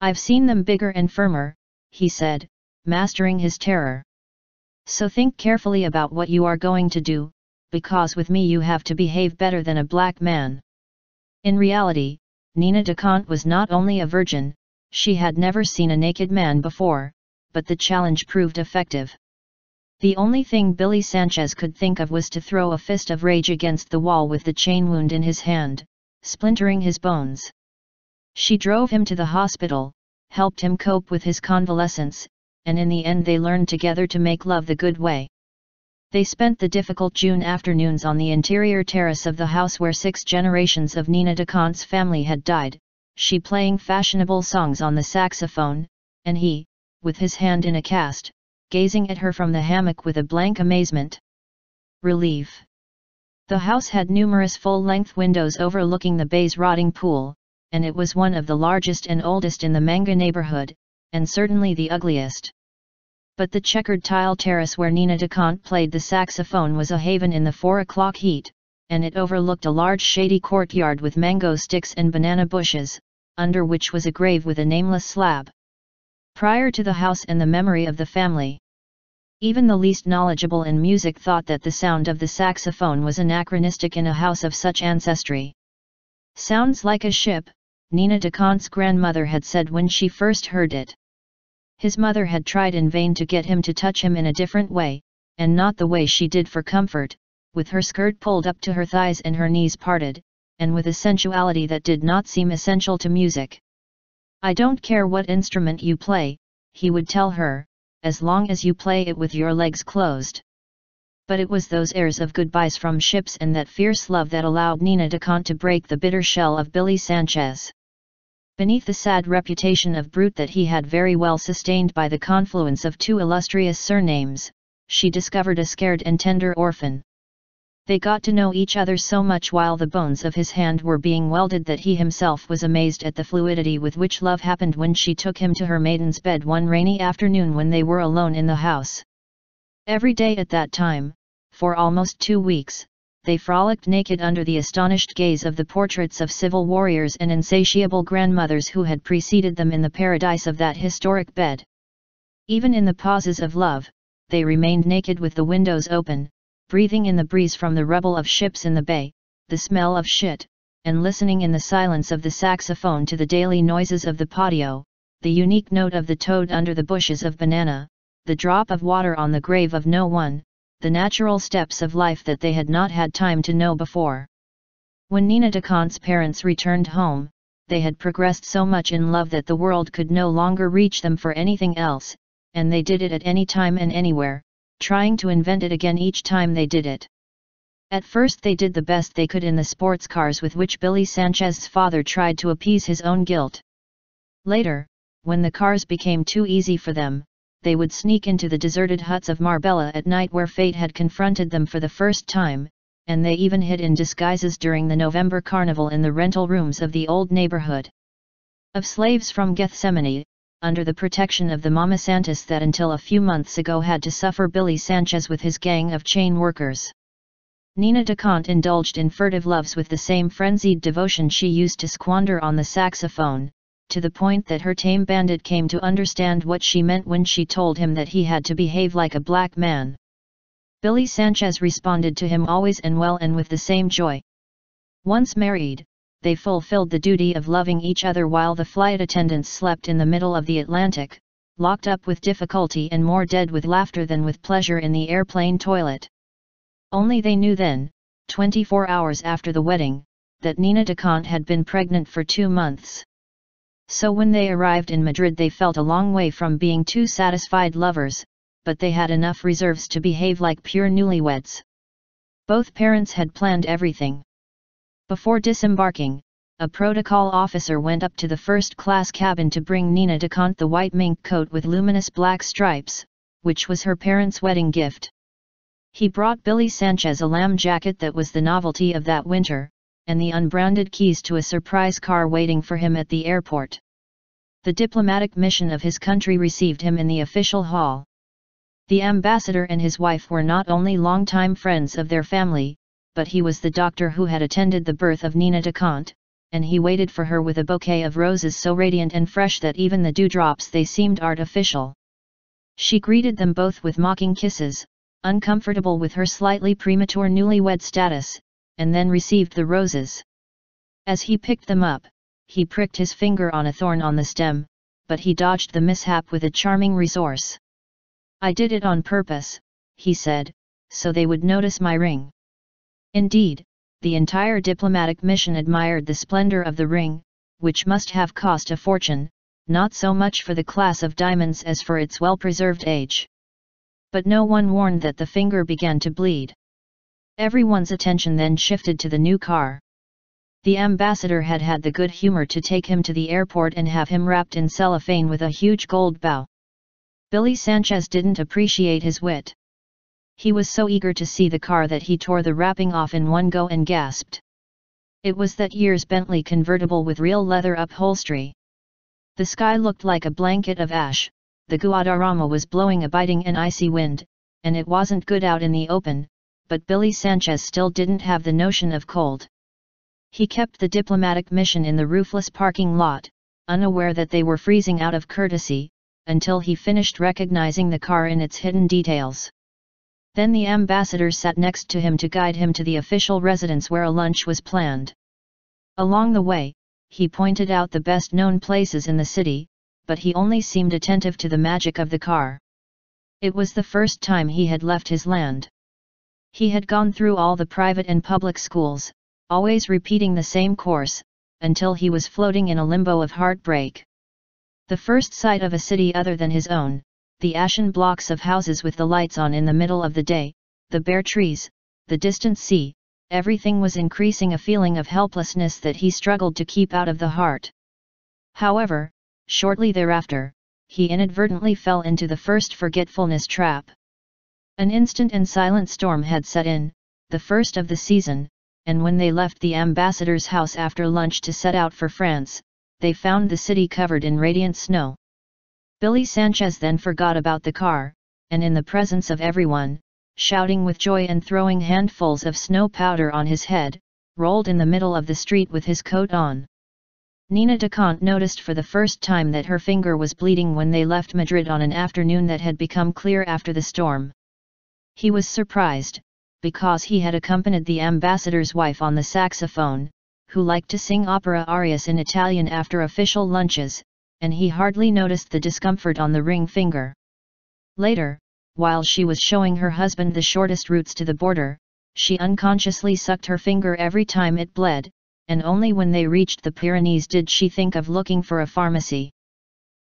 I've seen them bigger and firmer, he said, mastering his terror. So think carefully about what you are going to do, because with me you have to behave better than a black man. In reality, Nina Daconte was not only a virgin, she had never seen a naked man before, but the challenge proved effective. The only thing Billy Sanchez could think of was to throw a fist of rage against the wall with the chain wound in his hand, splintering his bones. She drove him to the hospital, helped him cope with his convalescence, and in the end they learned together to make love the good way. They spent the difficult June afternoons on the interior terrace of the house where six generations of Nina Daconte's family had died, she playing fashionable songs on the saxophone, and he, with his hand in a cast, gazing at her from the hammock with a blank amazement. Relief. The house had numerous full-length windows overlooking the bay's rotting pool, and it was one of the largest and oldest in the manga neighborhood, and certainly the ugliest. But the checkered tile terrace where Nina Daconte played the saxophone was a haven in the four o'clock heat, and it overlooked a large shady courtyard with mango sticks and banana bushes, under which was a grave with a nameless slab. Prior to the house and the memory of the family. Even the least knowledgeable in music thought that the sound of the saxophone was anachronistic in a house of such ancestry. Sounds like a ship, Nina Daconte's grandmother had said when she first heard it. His mother had tried in vain to get him to touch him in a different way, and not the way she did for comfort, with her skirt pulled up to her thighs and her knees parted, and with a sensuality that did not seem essential to music. I don't care what instrument you play, he would tell her, as long as you play it with your legs closed. But it was those airs of goodbyes from ships and that fierce love that allowed Nina Daconte to break the bitter shell of Billy Sanchez. Beneath the sad reputation of brute that he had very well sustained by the confluence of two illustrious surnames, she discovered a scared and tender orphan. They got to know each other so much while the bones of his hand were being welded that he himself was amazed at the fluidity with which love happened when she took him to her maiden's bed one rainy afternoon when they were alone in the house. Every day at that time, for almost two weeks, they frolicked naked under the astonished gaze of the portraits of civil warriors and insatiable grandmothers who had preceded them in the paradise of that historic bed. Even in the pauses of love, they remained naked with the windows open, breathing in the breeze from the rubble of ships in the bay, the smell of shit, and listening in the silence of the saxophone to the daily noises of the patio, the unique note of the toad under the bushes of banana, the drop of water on the grave of no one, the natural steps of life that they had not had time to know before. When Nina Daconte's parents returned home, they had progressed so much in love that the world could no longer reach them for anything else, and they did it at any time and anywhere, trying to invent it again each time they did it. At first they did the best they could in the sports cars with which Billy Sanchez's father tried to appease his own guilt. Later, when the cars became too easy for them, they would sneak into the deserted huts of Marbella at night where fate had confronted them for the first time, and they even hid in disguises during the November carnival in the rental rooms of the old neighborhood. Of slaves from Getsemaní, under the protection of the Mama Santos that until a few months ago had to suffer Billy Sanchez with his gang of chain workers. Nina Daconte indulged in furtive loves with the same frenzied devotion she used to squander on the saxophone, to the point that her tame bandit came to understand what she meant when she told him that he had to behave like a black man. Billy Sanchez responded to him always and well and with the same joy. Once married, they fulfilled the duty of loving each other while the flight attendants slept in the middle of the Atlantic, locked up with difficulty and more dead with laughter than with pleasure in the airplane toilet. Only they knew then, 24 hours after the wedding, that Nina Daconte had been pregnant for two months so when they arrived in Madrid they felt a long way from being two satisfied lovers, but they had enough reserves to behave like pure newlyweds. Both parents had planned everything. Before disembarking, a protocol officer went up to the first-class cabin to bring Nina de Daconte the white mink coat with luminous black stripes, which was her parents' wedding gift. He brought Billy Sanchez a lamb jacket that was the novelty of that winter, and the unbranded keys to a surprise car waiting for him at the airport. The diplomatic mission of his country received him in the official hall. The ambassador and his wife were not only longtime friends of their family, but he was the doctor who had attended the birth of Nina Daconte, and he waited for her with a bouquet of roses so radiant and fresh that even the dewdrops they seemed artificial. She greeted them both with mocking kisses, uncomfortable with her slightly premature newlywed status, and then received the roses. As he picked them up, he pricked his finger on a thorn on the stem, but he dodged the mishap with a charming resource. I did it on purpose, he said, so they would notice my ring. Indeed, the entire diplomatic mission admired the splendor of the ring, which must have cost a fortune, not so much for the class of diamonds as for its well-preserved age. But no one warned that the finger began to bleed. Everyone's attention then shifted to the new car. The ambassador had had the good humor to take him to the airport and have him wrapped in cellophane with a huge gold bow. Billy Sanchez didn't appreciate his wit. He was so eager to see the car that he tore the wrapping off in one go and gasped. It was that year's Bentley convertible with real leather upholstery. The sky looked like a blanket of ash, the Guadarrama was blowing a biting and icy wind, and it wasn't good out in the open, but Billy Sanchez still didn't have the notion of cold. He kept the diplomatic mission in the roofless parking lot, unaware that they were freezing out of courtesy, until he finished recognizing the car in its hidden details. Then the ambassador sat next to him to guide him to the official residence where a lunch was planned. Along the way, he pointed out the best known places in the city, but he only seemed attentive to the magic of the car. It was the first time he had left his land. He had gone through all the private and public schools, always repeating the same course, until he was floating in a limbo of heartbreak. The first sight of a city other than his own, the ashen blocks of houses with the lights on in the middle of the day, the bare trees, the distant sea, everything was increasing a feeling of helplessness that he struggled to keep out of the heart. However, shortly thereafter, he inadvertently fell into the first forgetfulness trap. An instant and silent storm had set in, the first of the season, and when they left the ambassador's house after lunch to set out for France, they found the city covered in radiant snow. Billy Sanchez then forgot about the car, and in the presence of everyone, shouting with joy and throwing handfuls of snow powder on his head, rolled in the middle of the street with his coat on. Nina Daconte noticed for the first time that her finger was bleeding when they left Madrid on an afternoon that had become clear after the storm. He was surprised, because he had accompanied the ambassador's wife on the saxophone, who liked to sing opera arias in Italian after official lunches, and he hardly noticed the discomfort on the ring finger. Later, while she was showing her husband the shortest routes to the border, she unconsciously sucked her finger every time it bled, and only when they reached the Pyrenees did she think of looking for a pharmacy.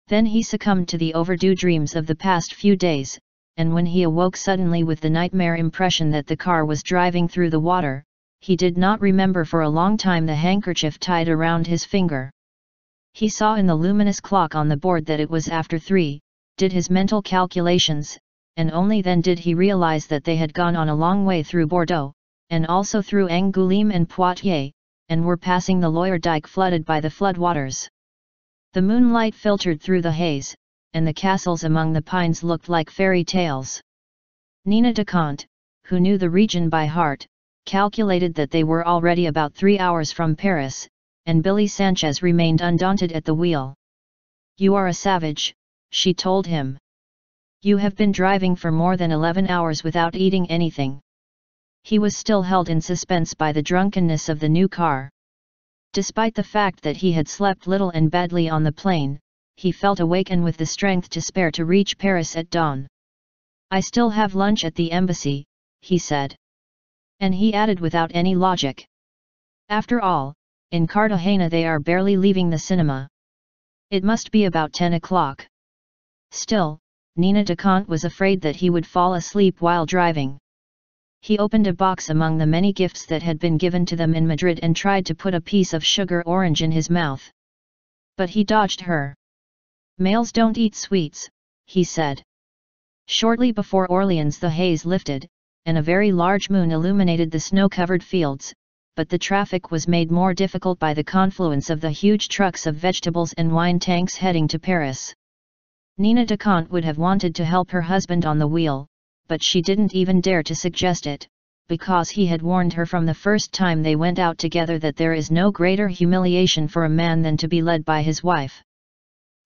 Then he succumbed to the overdue dreams of the past few days, and when he awoke suddenly with the nightmare impression that the car was driving through the water, he did not remember for a long time the handkerchief tied around his finger. He saw in the luminous clock on the board that it was after three, did his mental calculations, and only then did he realize that they had gone on a long way through Bordeaux, and also through Angoulême and Poitiers, and were passing the Loire dike flooded by the floodwaters. The moonlight filtered through the haze, and the castles among the pines looked like fairy tales. Nina de Daconte, who knew the region by heart, calculated that they were already about three hours from Paris, and Billy Sanchez remained undaunted at the wheel. You are a savage, she told him. You have been driving for more than 11 hours without eating anything. He was still held in suspense by the drunkenness of the new car. Despite the fact that he had slept little and badly on the plane, he felt awake and with the strength to spare to reach Paris at dawn. I still have lunch at the embassy, he said. And he added without any logic. After all, in Cartagena they are barely leaving the cinema. It must be about 10 o'clock. Still, Nina de Daconte was afraid that he would fall asleep while driving. He opened a box among the many gifts that had been given to them in Madrid and tried to put a piece of sugar orange in his mouth. But he dodged her. Males don't eat sweets, he said. Shortly before Orleans the haze lifted, and a very large moon illuminated the snow-covered fields, but the traffic was made more difficult by the confluence of the huge trucks of vegetables and wine tanks heading to Paris. Nina Daconte would have wanted to help her husband on the wheel, but she didn't even dare to suggest it, because he had warned her from the first time they went out together that there is no greater humiliation for a man than to be led by his wife.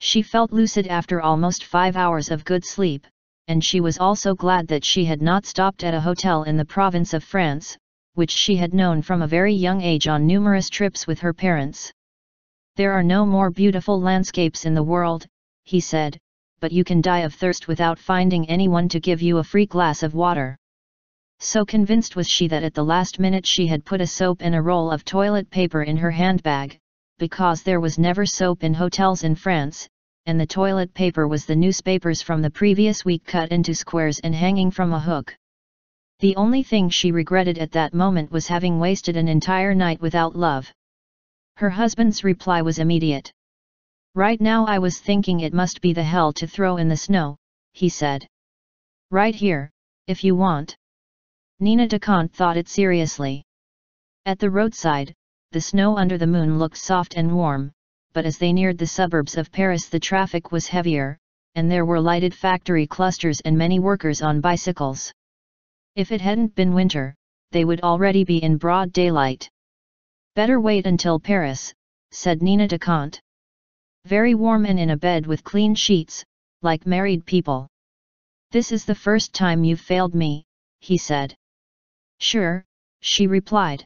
She felt lucid after almost five hours of good sleep, and she was also glad that she had not stopped at a hotel in the province of France, which she had known from a very young age on numerous trips with her parents. There are no more beautiful landscapes in the world, he said, but you can die of thirst without finding anyone to give you a free glass of water. So convinced was she that at the last minute she had put a soap and a roll of toilet paper in her handbag, because there was never soap in hotels in France, and the toilet paper was the newspapers from the previous week cut into squares and hanging from a hook. The only thing she regretted at that moment was having wasted an entire night without love. Her husband's reply was immediate. Right now I was thinking it must be the hell to throw in the snow, he said. Right here, if you want. Nina Daconte thought it seriously. At the roadside, the snow under the moon looked soft and warm, but as they neared the suburbs of Paris the traffic was heavier, and there were lighted factory clusters and many workers on bicycles. If it hadn't been winter, they would already be in broad daylight. Better wait until Paris, said Nina Daconte. Very warm and in a bed with clean sheets, like married people. This is the first time you've failed me, he said. Sure, she replied.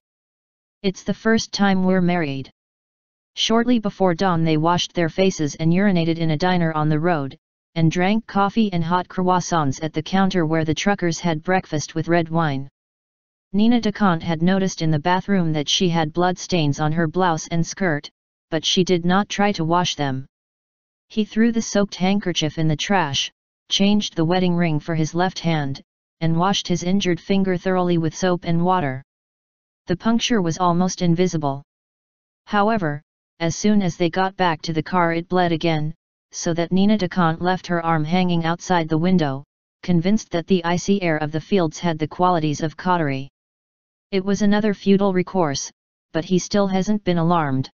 It's the first time we're married. Shortly before dawn they washed their faces and urinated in a diner on the road, and drank coffee and hot croissants at the counter where the truckers had breakfast with red wine. Nina Daconte had noticed in the bathroom that she had blood stains on her blouse and skirt, but she did not try to wash them. He threw the soaked handkerchief in the trash, changed the wedding ring for his left hand, and washed his injured finger thoroughly with soap and water the puncture was almost invisible. However, as soon as they got back to the car it bled again, so that Nina Daconte left her arm hanging outside the window, convinced that the icy air of the fields had the qualities of cautery. It was another futile recourse, but he still hasn't been alarmed.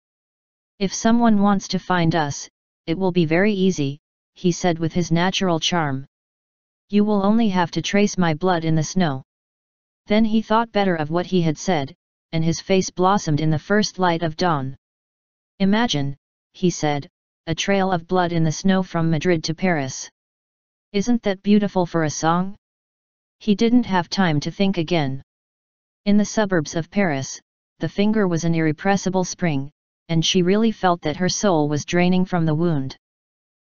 If someone wants to find us, it will be very easy, he said with his natural charm. You will only have to trace my blood in the snow. Then he thought better of what he had said, and his face blossomed in the first light of dawn. Imagine, he said, a trail of blood in the snow from Madrid to Paris. Isn't that beautiful for a song? He didn't have time to think again. In the suburbs of Paris, the finger was an irrepressible spring, and she really felt that her soul was draining from the wound.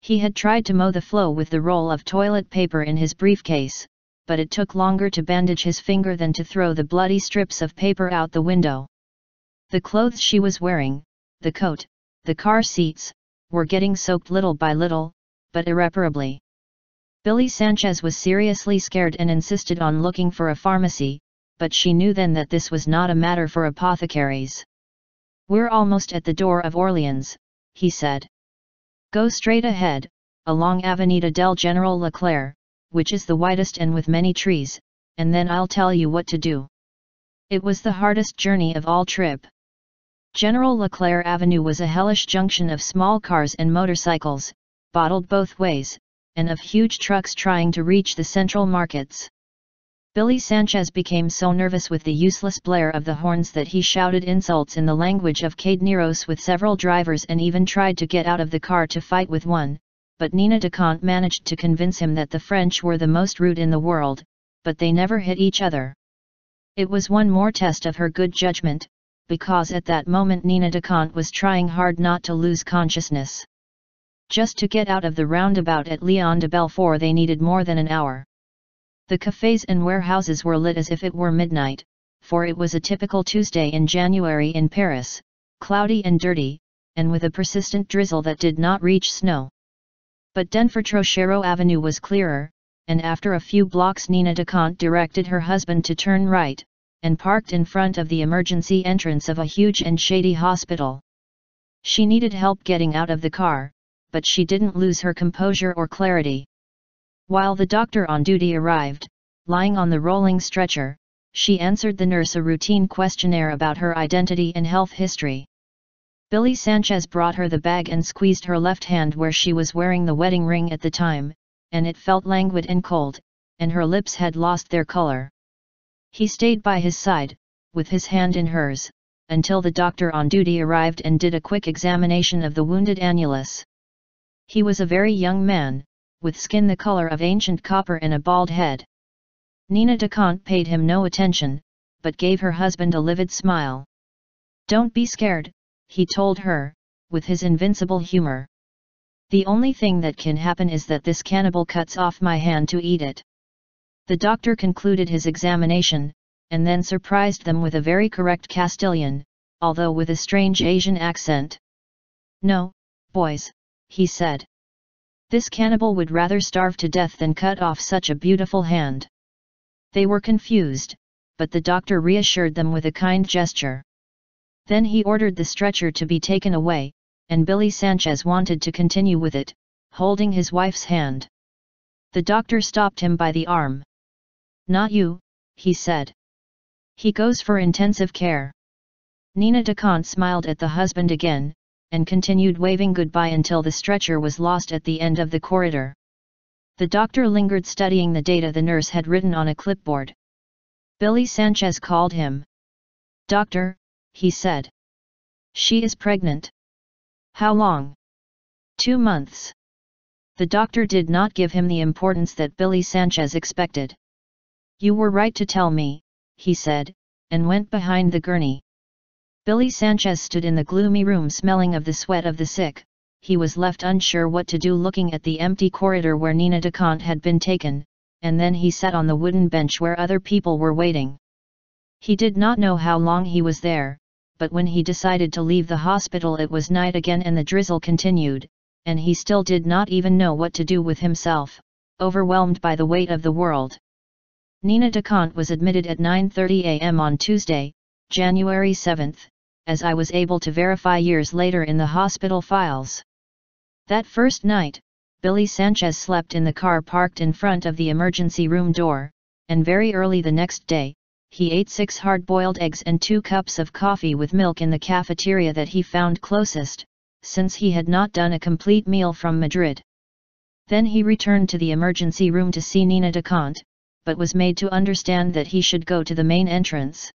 He had tried to mow the flow with the roll of toilet paper in his briefcase, but it took longer to bandage his finger than to throw the bloody strips of paper out the window. The clothes she was wearing, the coat, the car seats, were getting soaked little by little, but irreparably. Billy Sanchez was seriously scared and insisted on looking for a pharmacy, but she knew then that this was not a matter for apothecaries. We're almost at the door of Orleans, he said. Go straight ahead, along Avenida del General Leclerc, which is the widest and with many trees, and then I'll tell you what to do. It was the hardest journey of all trip. General Leclerc Avenue was a hellish junction of small cars and motorcycles, bottled both ways, and of huge trucks trying to reach the central markets. Billy Sanchez became so nervous with the useless blare of the horns that he shouted insults in the language of Cade Neros with several drivers and even tried to get out of the car to fight with one, but Nina Daconte managed to convince him that the French were the most rude in the world, but they never hit each other. It was one more test of her good judgment, because at that moment Nina Daconte was trying hard not to lose consciousness. Just to get out of the roundabout at Leon de Belfort they needed more than an hour. The cafes and warehouses were lit as if it were midnight, for it was a typical Tuesday in January in Paris, cloudy and dirty, and with a persistent drizzle that did not reach snow. But Denfert-Rochereau Avenue was clearer, and after a few blocks Nina Daconte directed her husband to turn right, and parked in front of the emergency entrance of a huge and shady hospital. She needed help getting out of the car, but she didn't lose her composure or clarity. While the doctor on duty arrived, lying on the rolling stretcher, she answered the nurse a routine questionnaire about her identity and health history. Billy Sanchez brought her the bag and squeezed her left hand where she was wearing the wedding ring at the time, and it felt languid and cold, and her lips had lost their color. He stayed by his side, with his hand in hers, until the doctor on duty arrived and did a quick examination of the wounded annulus. He was a very young man, with skin the color of ancient copper and a bald head. Nina Daconte paid him no attention, but gave her husband a livid smile. Don't be scared, he told her, with his invincible humor. The only thing that can happen is that this cannibal cuts off my hand to eat it. The doctor concluded his examination, and then surprised them with a very correct Castilian, although with a strange Asian accent. No, boys, he said. This cannibal would rather starve to death than cut off such a beautiful hand. They were confused, but the doctor reassured them with a kind gesture. Then he ordered the stretcher to be taken away, and Billy Sanchez wanted to continue with it, holding his wife's hand. The doctor stopped him by the arm. Not you, he said. He goes for intensive care. Nina Daconte smiled at the husband again, and continued waving goodbye until the stretcher was lost at the end of the corridor. The doctor lingered studying the data the nurse had written on a clipboard. Billy Sanchez called him. Doctor, he said. She is pregnant. How long? Two months. The doctor did not give him the importance that Billy Sanchez expected. You were right to tell me, he said, and went behind the gurney. Billy Sanchez stood in the gloomy room smelling of the sweat of the sick, he was left unsure what to do looking at the empty corridor where Nina Daconte had been taken, and then he sat on the wooden bench where other people were waiting. He did not know how long he was there, but when he decided to leave the hospital it was night again and the drizzle continued, and he still did not even know what to do with himself, overwhelmed by the weight of the world. Nina Daconte was admitted at 9.30 am on Tuesday, January 7, as I was able to verify years later in the hospital files. That first night, Billy Sanchez slept in the car parked in front of the emergency room door, and very early the next day, he ate six hard-boiled eggs and two cups of coffee with milk in the cafeteria that he found closest, since he had not done a complete meal from Madrid. Then he returned to the emergency room to see Nina de Daconte, but was made to understand that he should go to the main entrance.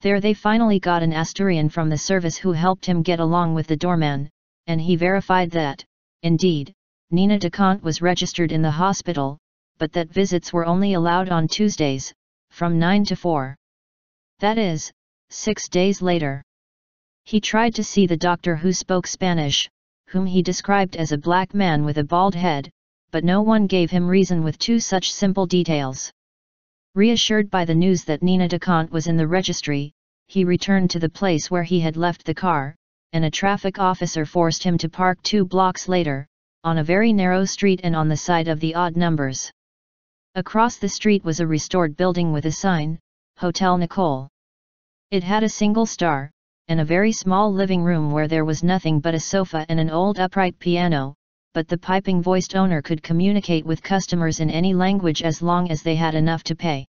There they finally got an Asturian from the service who helped him get along with the doorman, and he verified that, indeed, Nina de Daconte was registered in the hospital, but that visits were only allowed on Tuesdays, from 9 to 4. That is, six days later. He tried to see the doctor who spoke Spanish, whom he described as a black man with a bald head, but no one gave him reason with two such simple details. Reassured by the news that Nina Daconte was in the registry, he returned to the place where he had left the car, and a traffic officer forced him to park two blocks later, on a very narrow street and on the side of the odd numbers. Across the street was a restored building with a sign, Hotel Nicole. It had a single star, and a very small living room where there was nothing but a sofa and an old upright piano, but the piping-voiced owner could communicate with customers in any language as long as they had enough to pay.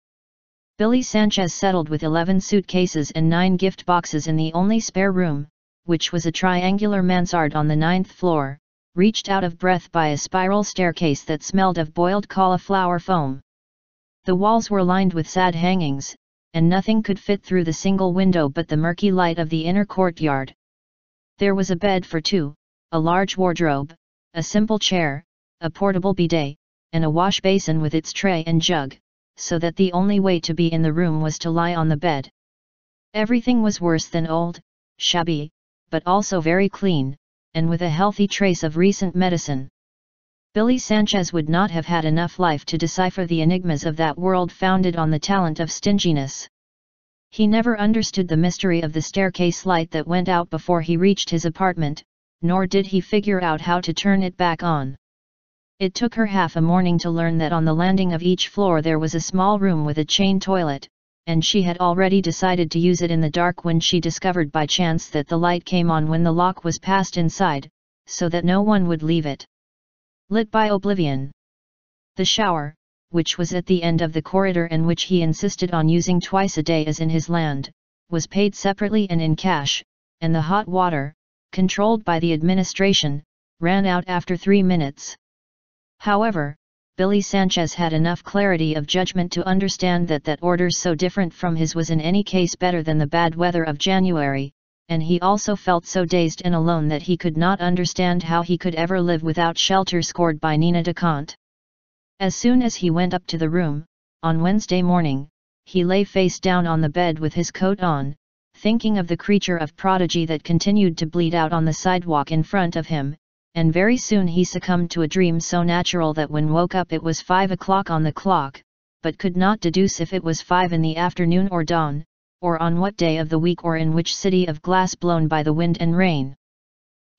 Billy Sanchez settled with 11 suitcases and 9 gift boxes in the only spare room, which was a triangular mansard on the ninth floor, reached out of breath by a spiral staircase that smelled of boiled cauliflower foam. The walls were lined with sad hangings, and nothing could fit through the single window but the murky light of the inner courtyard. There was a bed for two, a large wardrobe, a simple chair, a portable bidet, and a wash basin with its tray and jug, so that the only way to be in the room was to lie on the bed. Everything was worse than old, shabby, but also very clean, and with a healthy trace of recent medicine. Billy Sanchez would not have had enough life to decipher the enigmas of that world founded on the talent of stinginess. He never understood the mystery of the staircase light that went out before he reached his apartment, nor did he figure out how to turn it back on. It took her half a morning to learn that on the landing of each floor there was a small room with a chain toilet, and she had already decided to use it in the dark when she discovered by chance that the light came on when the lock was passed inside, so that no one would leave it. Lit by oblivion. The shower, which was at the end of the corridor and which he insisted on using twice a day as in his land, was paid separately and in cash, and the hot water, controlled by the administration, ran out after three minutes. However, Billy Sanchez had enough clarity of judgment to understand that that orders so different from his was in any case better than the bad weather of January, and he also felt so dazed and alone that he could not understand how he could ever live without shelter scored by Nina Daconte. As soon as he went up to the room, on Wednesday morning, he lay face down on the bed with his coat on, thinking of the creature of prodigy that continued to bleed out on the sidewalk in front of him, and very soon he succumbed to a dream so natural that when woke up it was five o'clock on the clock, but could not deduce if it was five in the afternoon or dawn, or on what day of the week or in which city of glass blown by the wind and rain.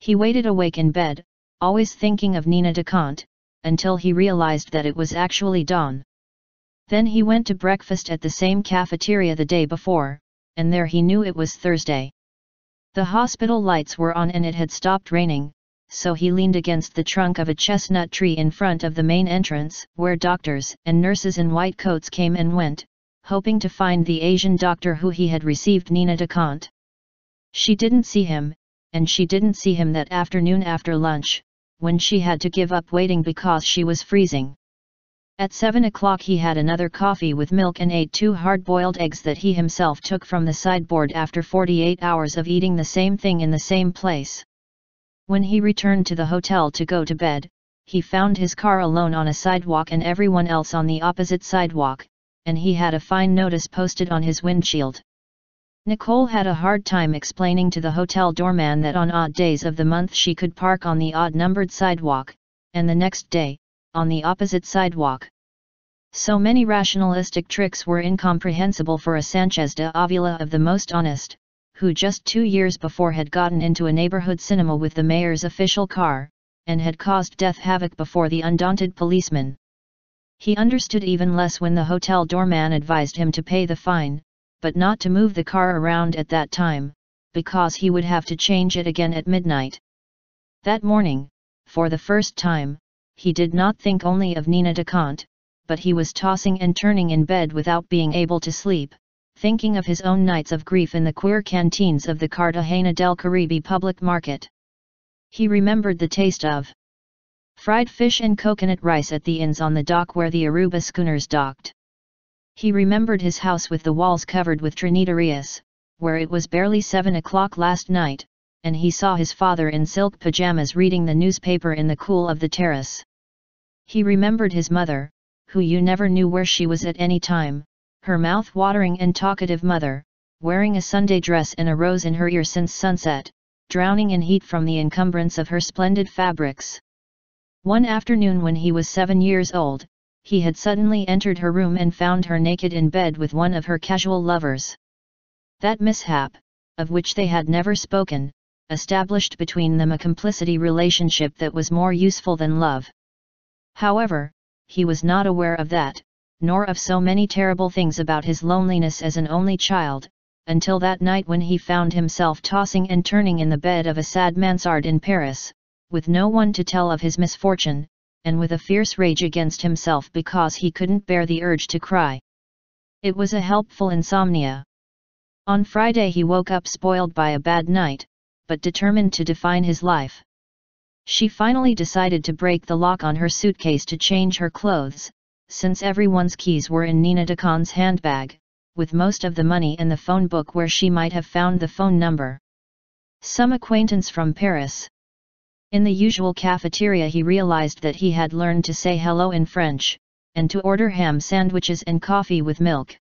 He waited awake in bed, always thinking of Nina de Daconte, until he realized that it was actually dawn. Then he went to breakfast at the same cafeteria the day before, and there he knew it was Thursday. The hospital lights were on and it had stopped raining, so he leaned against the trunk of a chestnut tree in front of the main entrance, where doctors and nurses in white coats came and went, hoping to find the Asian doctor who he had received Nina Daconte. She didn't see him, and she didn't see him that afternoon after lunch, when she had to give up waiting because she was freezing. At 7 o'clock he had another coffee with milk and ate two hard-boiled eggs that he himself took from the sideboard after 48 hours of eating the same thing in the same place. When he returned to the hotel to go to bed, he found his car alone on a sidewalk and everyone else on the opposite sidewalk, and he had a fine notice posted on his windshield. Nicole had a hard time explaining to the hotel doorman that on odd days of the month she could park on the odd-numbered sidewalk, and the next day, on the opposite sidewalk. So many rationalistic tricks were incomprehensible for a Sanchez de Avila of the most honest, who just two years before had gotten into a neighborhood cinema with the mayor's official car, and had caused death havoc before the undaunted policeman. He understood even less when the hotel doorman advised him to pay the fine, but not to move the car around at that time, because he would have to change it again at midnight. That morning, for the first time, he did not think only of Nina Daconte, but he was tossing and turning in bed without being able to sleep, thinking of his own nights of grief in the queer canteens of the Cartagena del Caribe public market. He remembered the taste of fried fish and coconut rice at the inns on the dock where the Aruba schooners docked. He remembered his house with the walls covered with trinitarias, where it was barely seven o'clock last night, and he saw his father in silk pajamas reading the newspaper in the cool of the terrace. He remembered his mother, who you never knew where she was at any time, her mouth-watering and talkative mother, wearing a Sunday dress and a rose in her ear since sunset, drowning in heat from the encumbrance of her splendid fabrics. One afternoon when he was seven years old, he had suddenly entered her room and found her naked in bed with one of her casual lovers. That mishap, of which they had never spoken, established between them a complicity relationship that was more useful than love. However, he was not aware of that, nor of so many terrible things about his loneliness as an only child, until that night when he found himself tossing and turning in the bed of a sad mansard in Paris, with no one to tell of his misfortune, and with a fierce rage against himself because he couldn't bear the urge to cry. It was a helpful insomnia. On Friday he woke up spoiled by a bad night, but determined to define his life. She finally decided to break the lock on her suitcase to change her clothes, since everyone's keys were in Nina Daconte's handbag, with most of the money in the phone book where she might have found the phone number. Some acquaintance from Paris. In the usual cafeteria he realized that he had learned to say hello in French, and to order ham sandwiches and coffee with milk.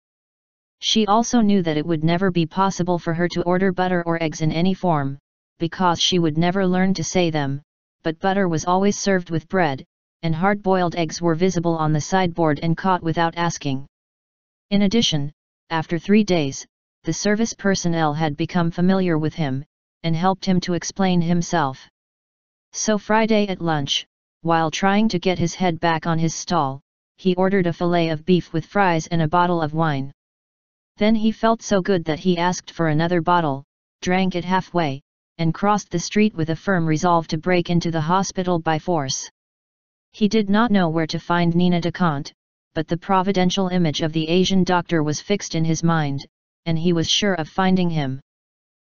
She also knew that it would never be possible for her to order butter or eggs in any form, because she would never learn to say them, but butter was always served with bread, and hard-boiled eggs were visible on the sideboard and caught without asking. In addition, after three days, the service personnel had become familiar with him, and helped him to explain himself. So Friday at lunch, while trying to get his head back on his stall, he ordered a fillet of beef with fries and a bottle of wine. Then he felt so good that he asked for another bottle, drank it halfway, and crossed the street with a firm resolve to break into the hospital by force. He did not know where to find Nina Daconte, but the providential image of the Asian doctor was fixed in his mind, and he was sure of finding him.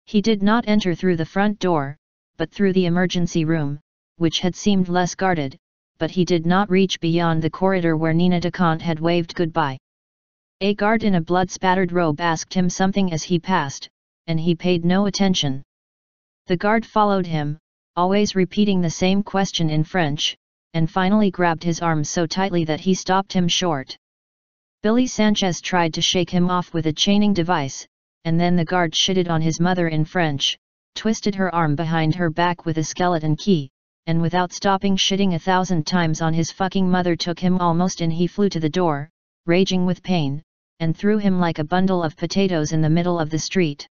He did not enter through the front door, but through the emergency room, which had seemed less guarded, but he did not reach beyond the corridor where Nina Daconte had waved goodbye. A guard in a blood-spattered robe asked him something as he passed, and he paid no attention. The guard followed him, always repeating the same question in French, and finally grabbed his arm so tightly that he stopped him short. Billy Sanchez tried to shake him off with a chaining device, and then the guard shitted on his mother in French, twisted her arm behind her back with a skeleton key, and without stopping shitting a thousand times on his fucking mother took him almost and he flew to the door, raging with pain, and threw him like a bundle of potatoes in the middle of the street.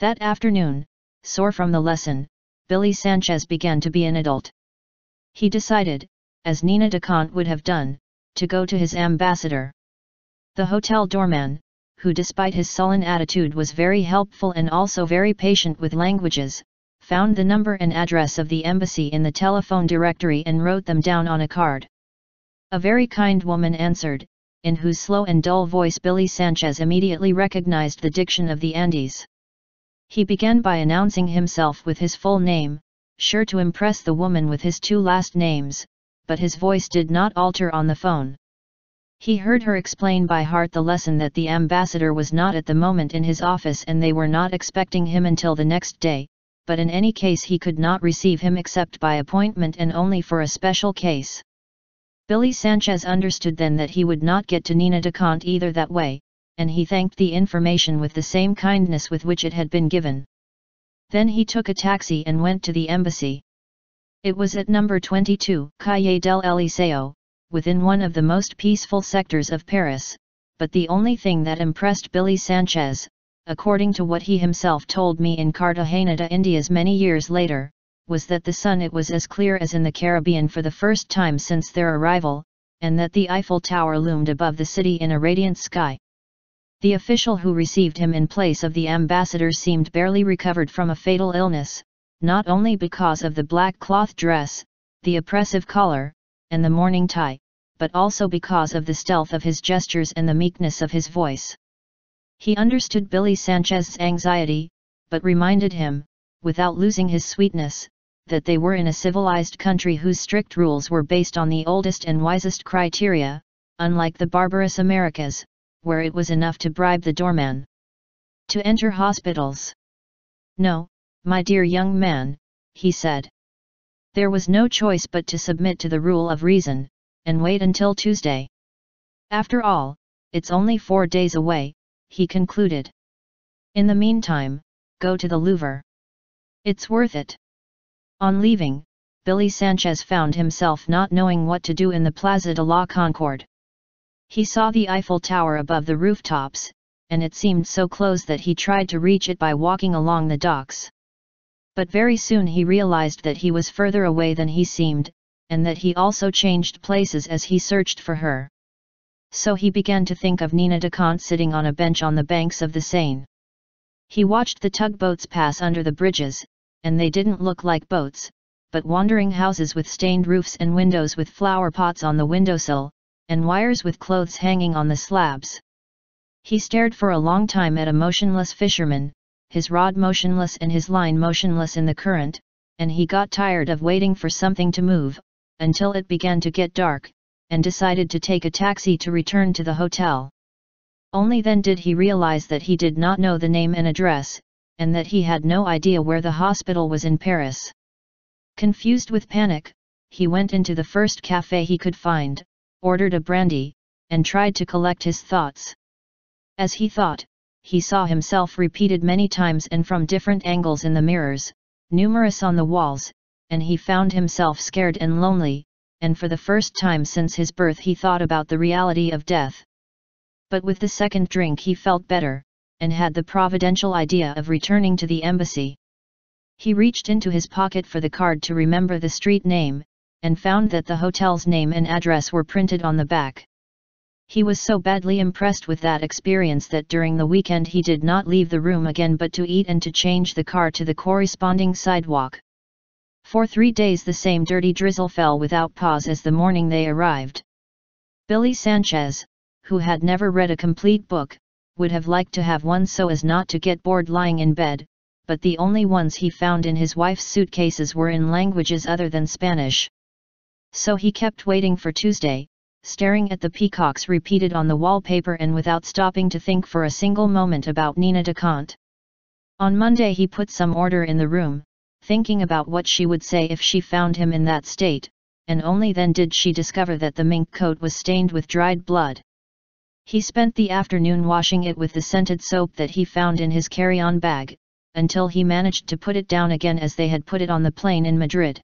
That afternoon, sore from the lesson, Billy Sanchez began to be an adult. He decided, as Nina Daconte would have done, to go to his ambassador. The hotel doorman, who despite his sullen attitude was very helpful and also very patient with languages, found the number and address of the embassy in the telephone directory and wrote them down on a card. A very kind woman answered, in whose slow and dull voice Billy Sanchez immediately recognized the diction of the Andes. He began by announcing himself with his full name, sure to impress the woman with his two last names, but his voice did not alter on the phone. He heard her explain by heart the lesson that the ambassador was not at the moment in his office and they were not expecting him until the next day, but in any case he could not receive him except by appointment and only for a special case. Billy Sanchez understood then that he would not get to Nina Daconte either that way, and he thanked the information with the same kindness with which it had been given. Then he took a taxi and went to the embassy. It was at number 22 Calle del Eliseo, within one of the most peaceful sectors of Paris, but the only thing that impressed Billy Sanchez, according to what he himself told me in Cartagena de Indias many years later, was that the sun it was as clear as in the Caribbean for the first time since their arrival, and that the Eiffel Tower loomed above the city in a radiant sky. The official who received him in place of the ambassador seemed barely recovered from a fatal illness, not only because of the black cloth dress, the oppressive collar, and the mourning tie, but also because of the stealth of his gestures and the meekness of his voice. He understood Billy Sanchez's anxiety, but reminded him, without losing his sweetness, that they were in a civilized country whose strict rules were based on the oldest and wisest criteria, unlike the barbarous Americas, where it was enough to bribe the doorman. To enter hospitals. No, my dear young man, he said. There was no choice but to submit to the rule of reason, and wait until Tuesday. After all, it's only four days away, he concluded. In the meantime, go to the Louvre. It's worth it. On leaving, Billy Sanchez found himself not knowing what to do in the Plaza de la Concorde. He saw the Eiffel Tower above the rooftops, and it seemed so close that he tried to reach it by walking along the docks. But very soon he realized that he was further away than he seemed, and that he also changed places as he searched for her. So he began to think of Nina Daconte sitting on a bench on the banks of the Seine. He watched the tugboats pass under the bridges, and they didn't look like boats, but wandering houses with stained roofs and windows with flower pots on the windowsill, and wires with clothes hanging on the slabs. He stared for a long time at a motionless fisherman, his rod motionless and his line motionless in the current, and he got tired of waiting for something to move, until it began to get dark, and decided to take a taxi to return to the hotel. Only then did he realize that he did not know the name and address, and that he had no idea where the hospital was in Paris. Confused with panic, he went into the first cafe he could find, ordered a brandy, and tried to collect his thoughts. As he thought, he saw himself repeated many times and from different angles in the mirrors, numerous on the walls, and he found himself scared and lonely, and for the first time since his birth he thought about the reality of death. But with the second drink he felt better, and had the providential idea of returning to the embassy. He reached into his pocket for the card to remember the street name, and found that the hotel's name and address were printed on the back. He was so badly impressed with that experience that during the weekend he did not leave the room again but to eat and to change the car to the corresponding sidewalk. For three days the same dirty drizzle fell without pause as the morning they arrived. Billy Sanchez, who had never read a complete book, would have liked to have one so as not to get bored lying in bed, but the only ones he found in his wife's suitcases were in languages other than Spanish. So he kept waiting for Tuesday, staring at the peacocks repeated on the wallpaper and without stopping to think for a single moment about Nina Daconte. On Monday he put some order in the room, thinking about what she would say if she found him in that state, and only then did she discover that the mink coat was stained with dried blood. He spent the afternoon washing it with the scented soap that he found in his carry-on bag, until he managed to put it down again as they had put it on the plane in Madrid.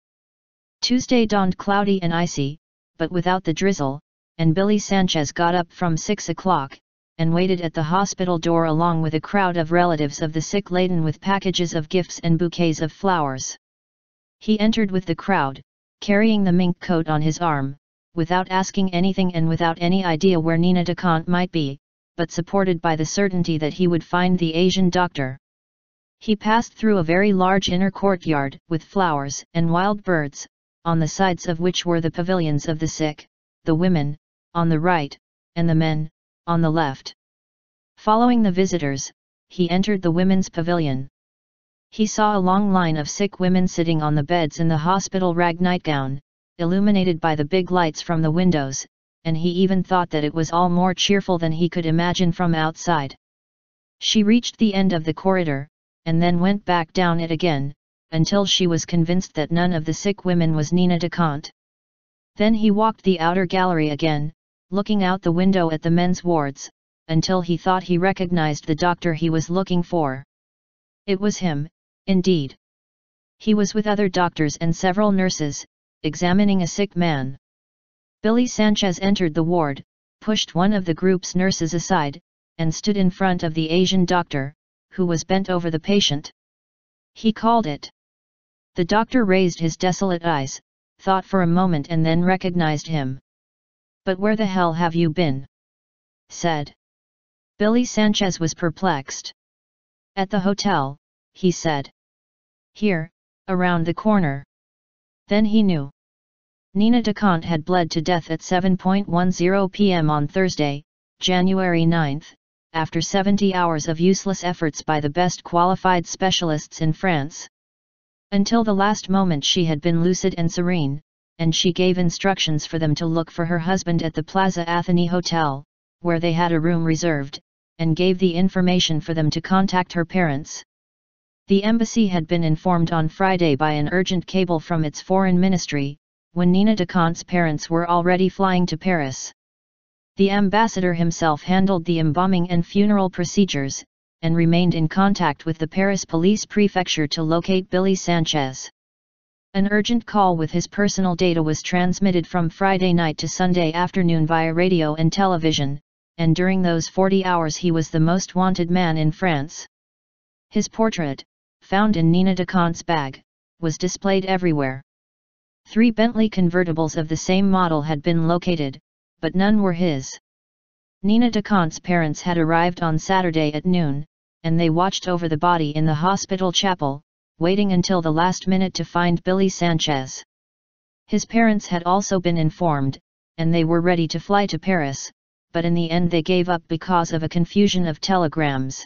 Tuesday dawned cloudy and icy, but without the drizzle, and Billy Sanchez got up from 6 o'clock, and waited at the hospital door along with a crowd of relatives of the sick laden with packages of gifts and bouquets of flowers. He entered with the crowd, carrying the mink coat on his arm, without asking anything and without any idea where Nina Daconte might be, but supported by the certainty that he would find the Asian doctor. He passed through a very large inner courtyard with flowers and wild birds, on the sides of which were the pavilions of the sick, the women, on the right, and the men, on the left. Following the visitors, he entered the women's pavilion. He saw a long line of sick women sitting on the beds in the hospital rag nightgown, illuminated by the big lights from the windows, and he even thought that it was all more cheerful than he could imagine from outside. She reached the end of the corridor, and then went back down it again, until she was convinced that none of the sick women was Nina Daconte. Then he walked the outer gallery again, looking out the window at the men's wards, until he thought he recognized the doctor he was looking for. It was him, indeed. He was with other doctors and several nurses, examining a sick man. Billy Sanchez entered the ward, pushed one of the group's nurses aside, and stood in front of the Asian doctor, who was bent over the patient. He called it. The doctor raised his desolate eyes, thought for a moment and then recognized him. But where the hell have you been? said. Billy Sanchez was perplexed. At the hotel, he said. Here, around the corner. Then he knew. Nina Daconte had bled to death at 7.10 pm on Thursday, January 9, after 70 hours of useless efforts by the best qualified specialists in France. Until the last moment she had been lucid and serene, and she gave instructions for them to look for her husband at the Plaza Athénée Hotel, where they had a room reserved, and gave the information for them to contact her parents. The embassy had been informed on Friday by an urgent cable from its foreign ministry, when Nina Daconte's parents were already flying to Paris. The ambassador himself handled the embalming and funeral procedures, and remained in contact with the Paris police prefecture to locate Billy Sanchez. An urgent call with his personal data was transmitted from Friday night to Sunday afternoon via radio and television, and during those 40 hours he was the most wanted man in France. His portrait, found in Nina Daconte's bag, was displayed everywhere. Three Bentley convertibles of the same model had been located, but none were his. Nina Daconte's parents had arrived on Saturday at noon, and they watched over the body in the hospital chapel, waiting until the last minute to find Billy Sanchez. His parents had also been informed, and they were ready to fly to Paris, but in the end they gave up because of a confusion of telegrams.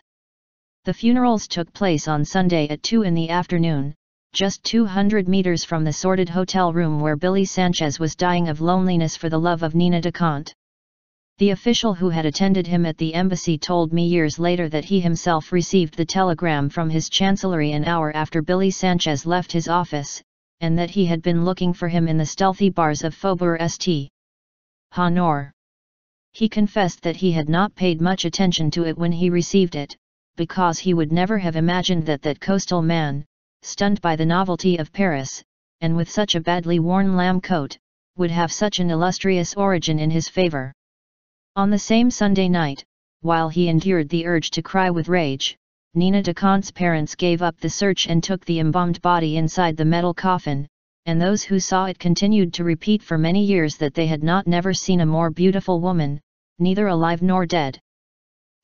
The funerals took place on Sunday at 2 in the afternoon, just 200 meters from the sordid hotel room where Billy Sanchez was dying of loneliness for the love of Nina Daconte. The official who had attended him at the embassy told me years later that he himself received the telegram from his chancellery an hour after Billy Sanchez left his office, and that he had been looking for him in the stealthy bars of Faubourg St. Honoré. He confessed that he had not paid much attention to it when he received it, because he would never have imagined that that coastal man, stunned by the novelty of Paris, and with such a badly worn lamb coat, would have such an illustrious origin in his favour. On the same Sunday night, while he endured the urge to cry with rage, Nina Daconte's parents gave up the search and took the embalmed body inside the metal coffin, and those who saw it continued to repeat for many years that they had not never seen a more beautiful woman, neither alive nor dead.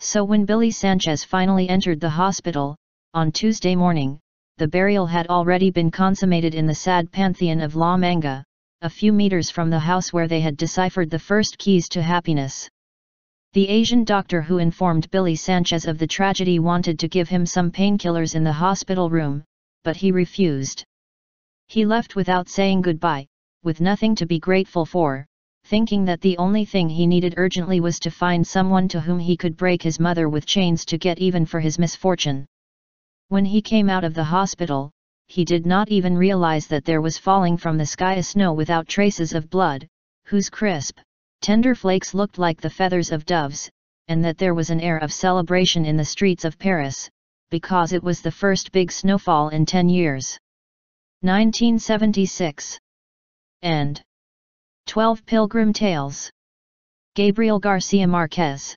So when Billy Sanchez finally entered the hospital, on Tuesday morning, the burial had already been consummated in the sad pantheon of La Manga, a few meters from the house where they had deciphered the first keys to happiness. The Asian doctor who informed Billy Sanchez of the tragedy wanted to give him some painkillers in the hospital room, but he refused. He left without saying goodbye, with nothing to be grateful for, thinking that the only thing he needed urgently was to find someone to whom he could break his mother with chains to get even for his misfortune. When he came out of the hospital, he did not even realize that there was falling from the sky a snow without traces of blood, whose crisp, tender flakes looked like the feathers of doves, and that there was an air of celebration in the streets of Paris, because it was the first big snowfall in ten years. 1976. End. 12 Pilgrim Tales. Gabriel Garcia Marquez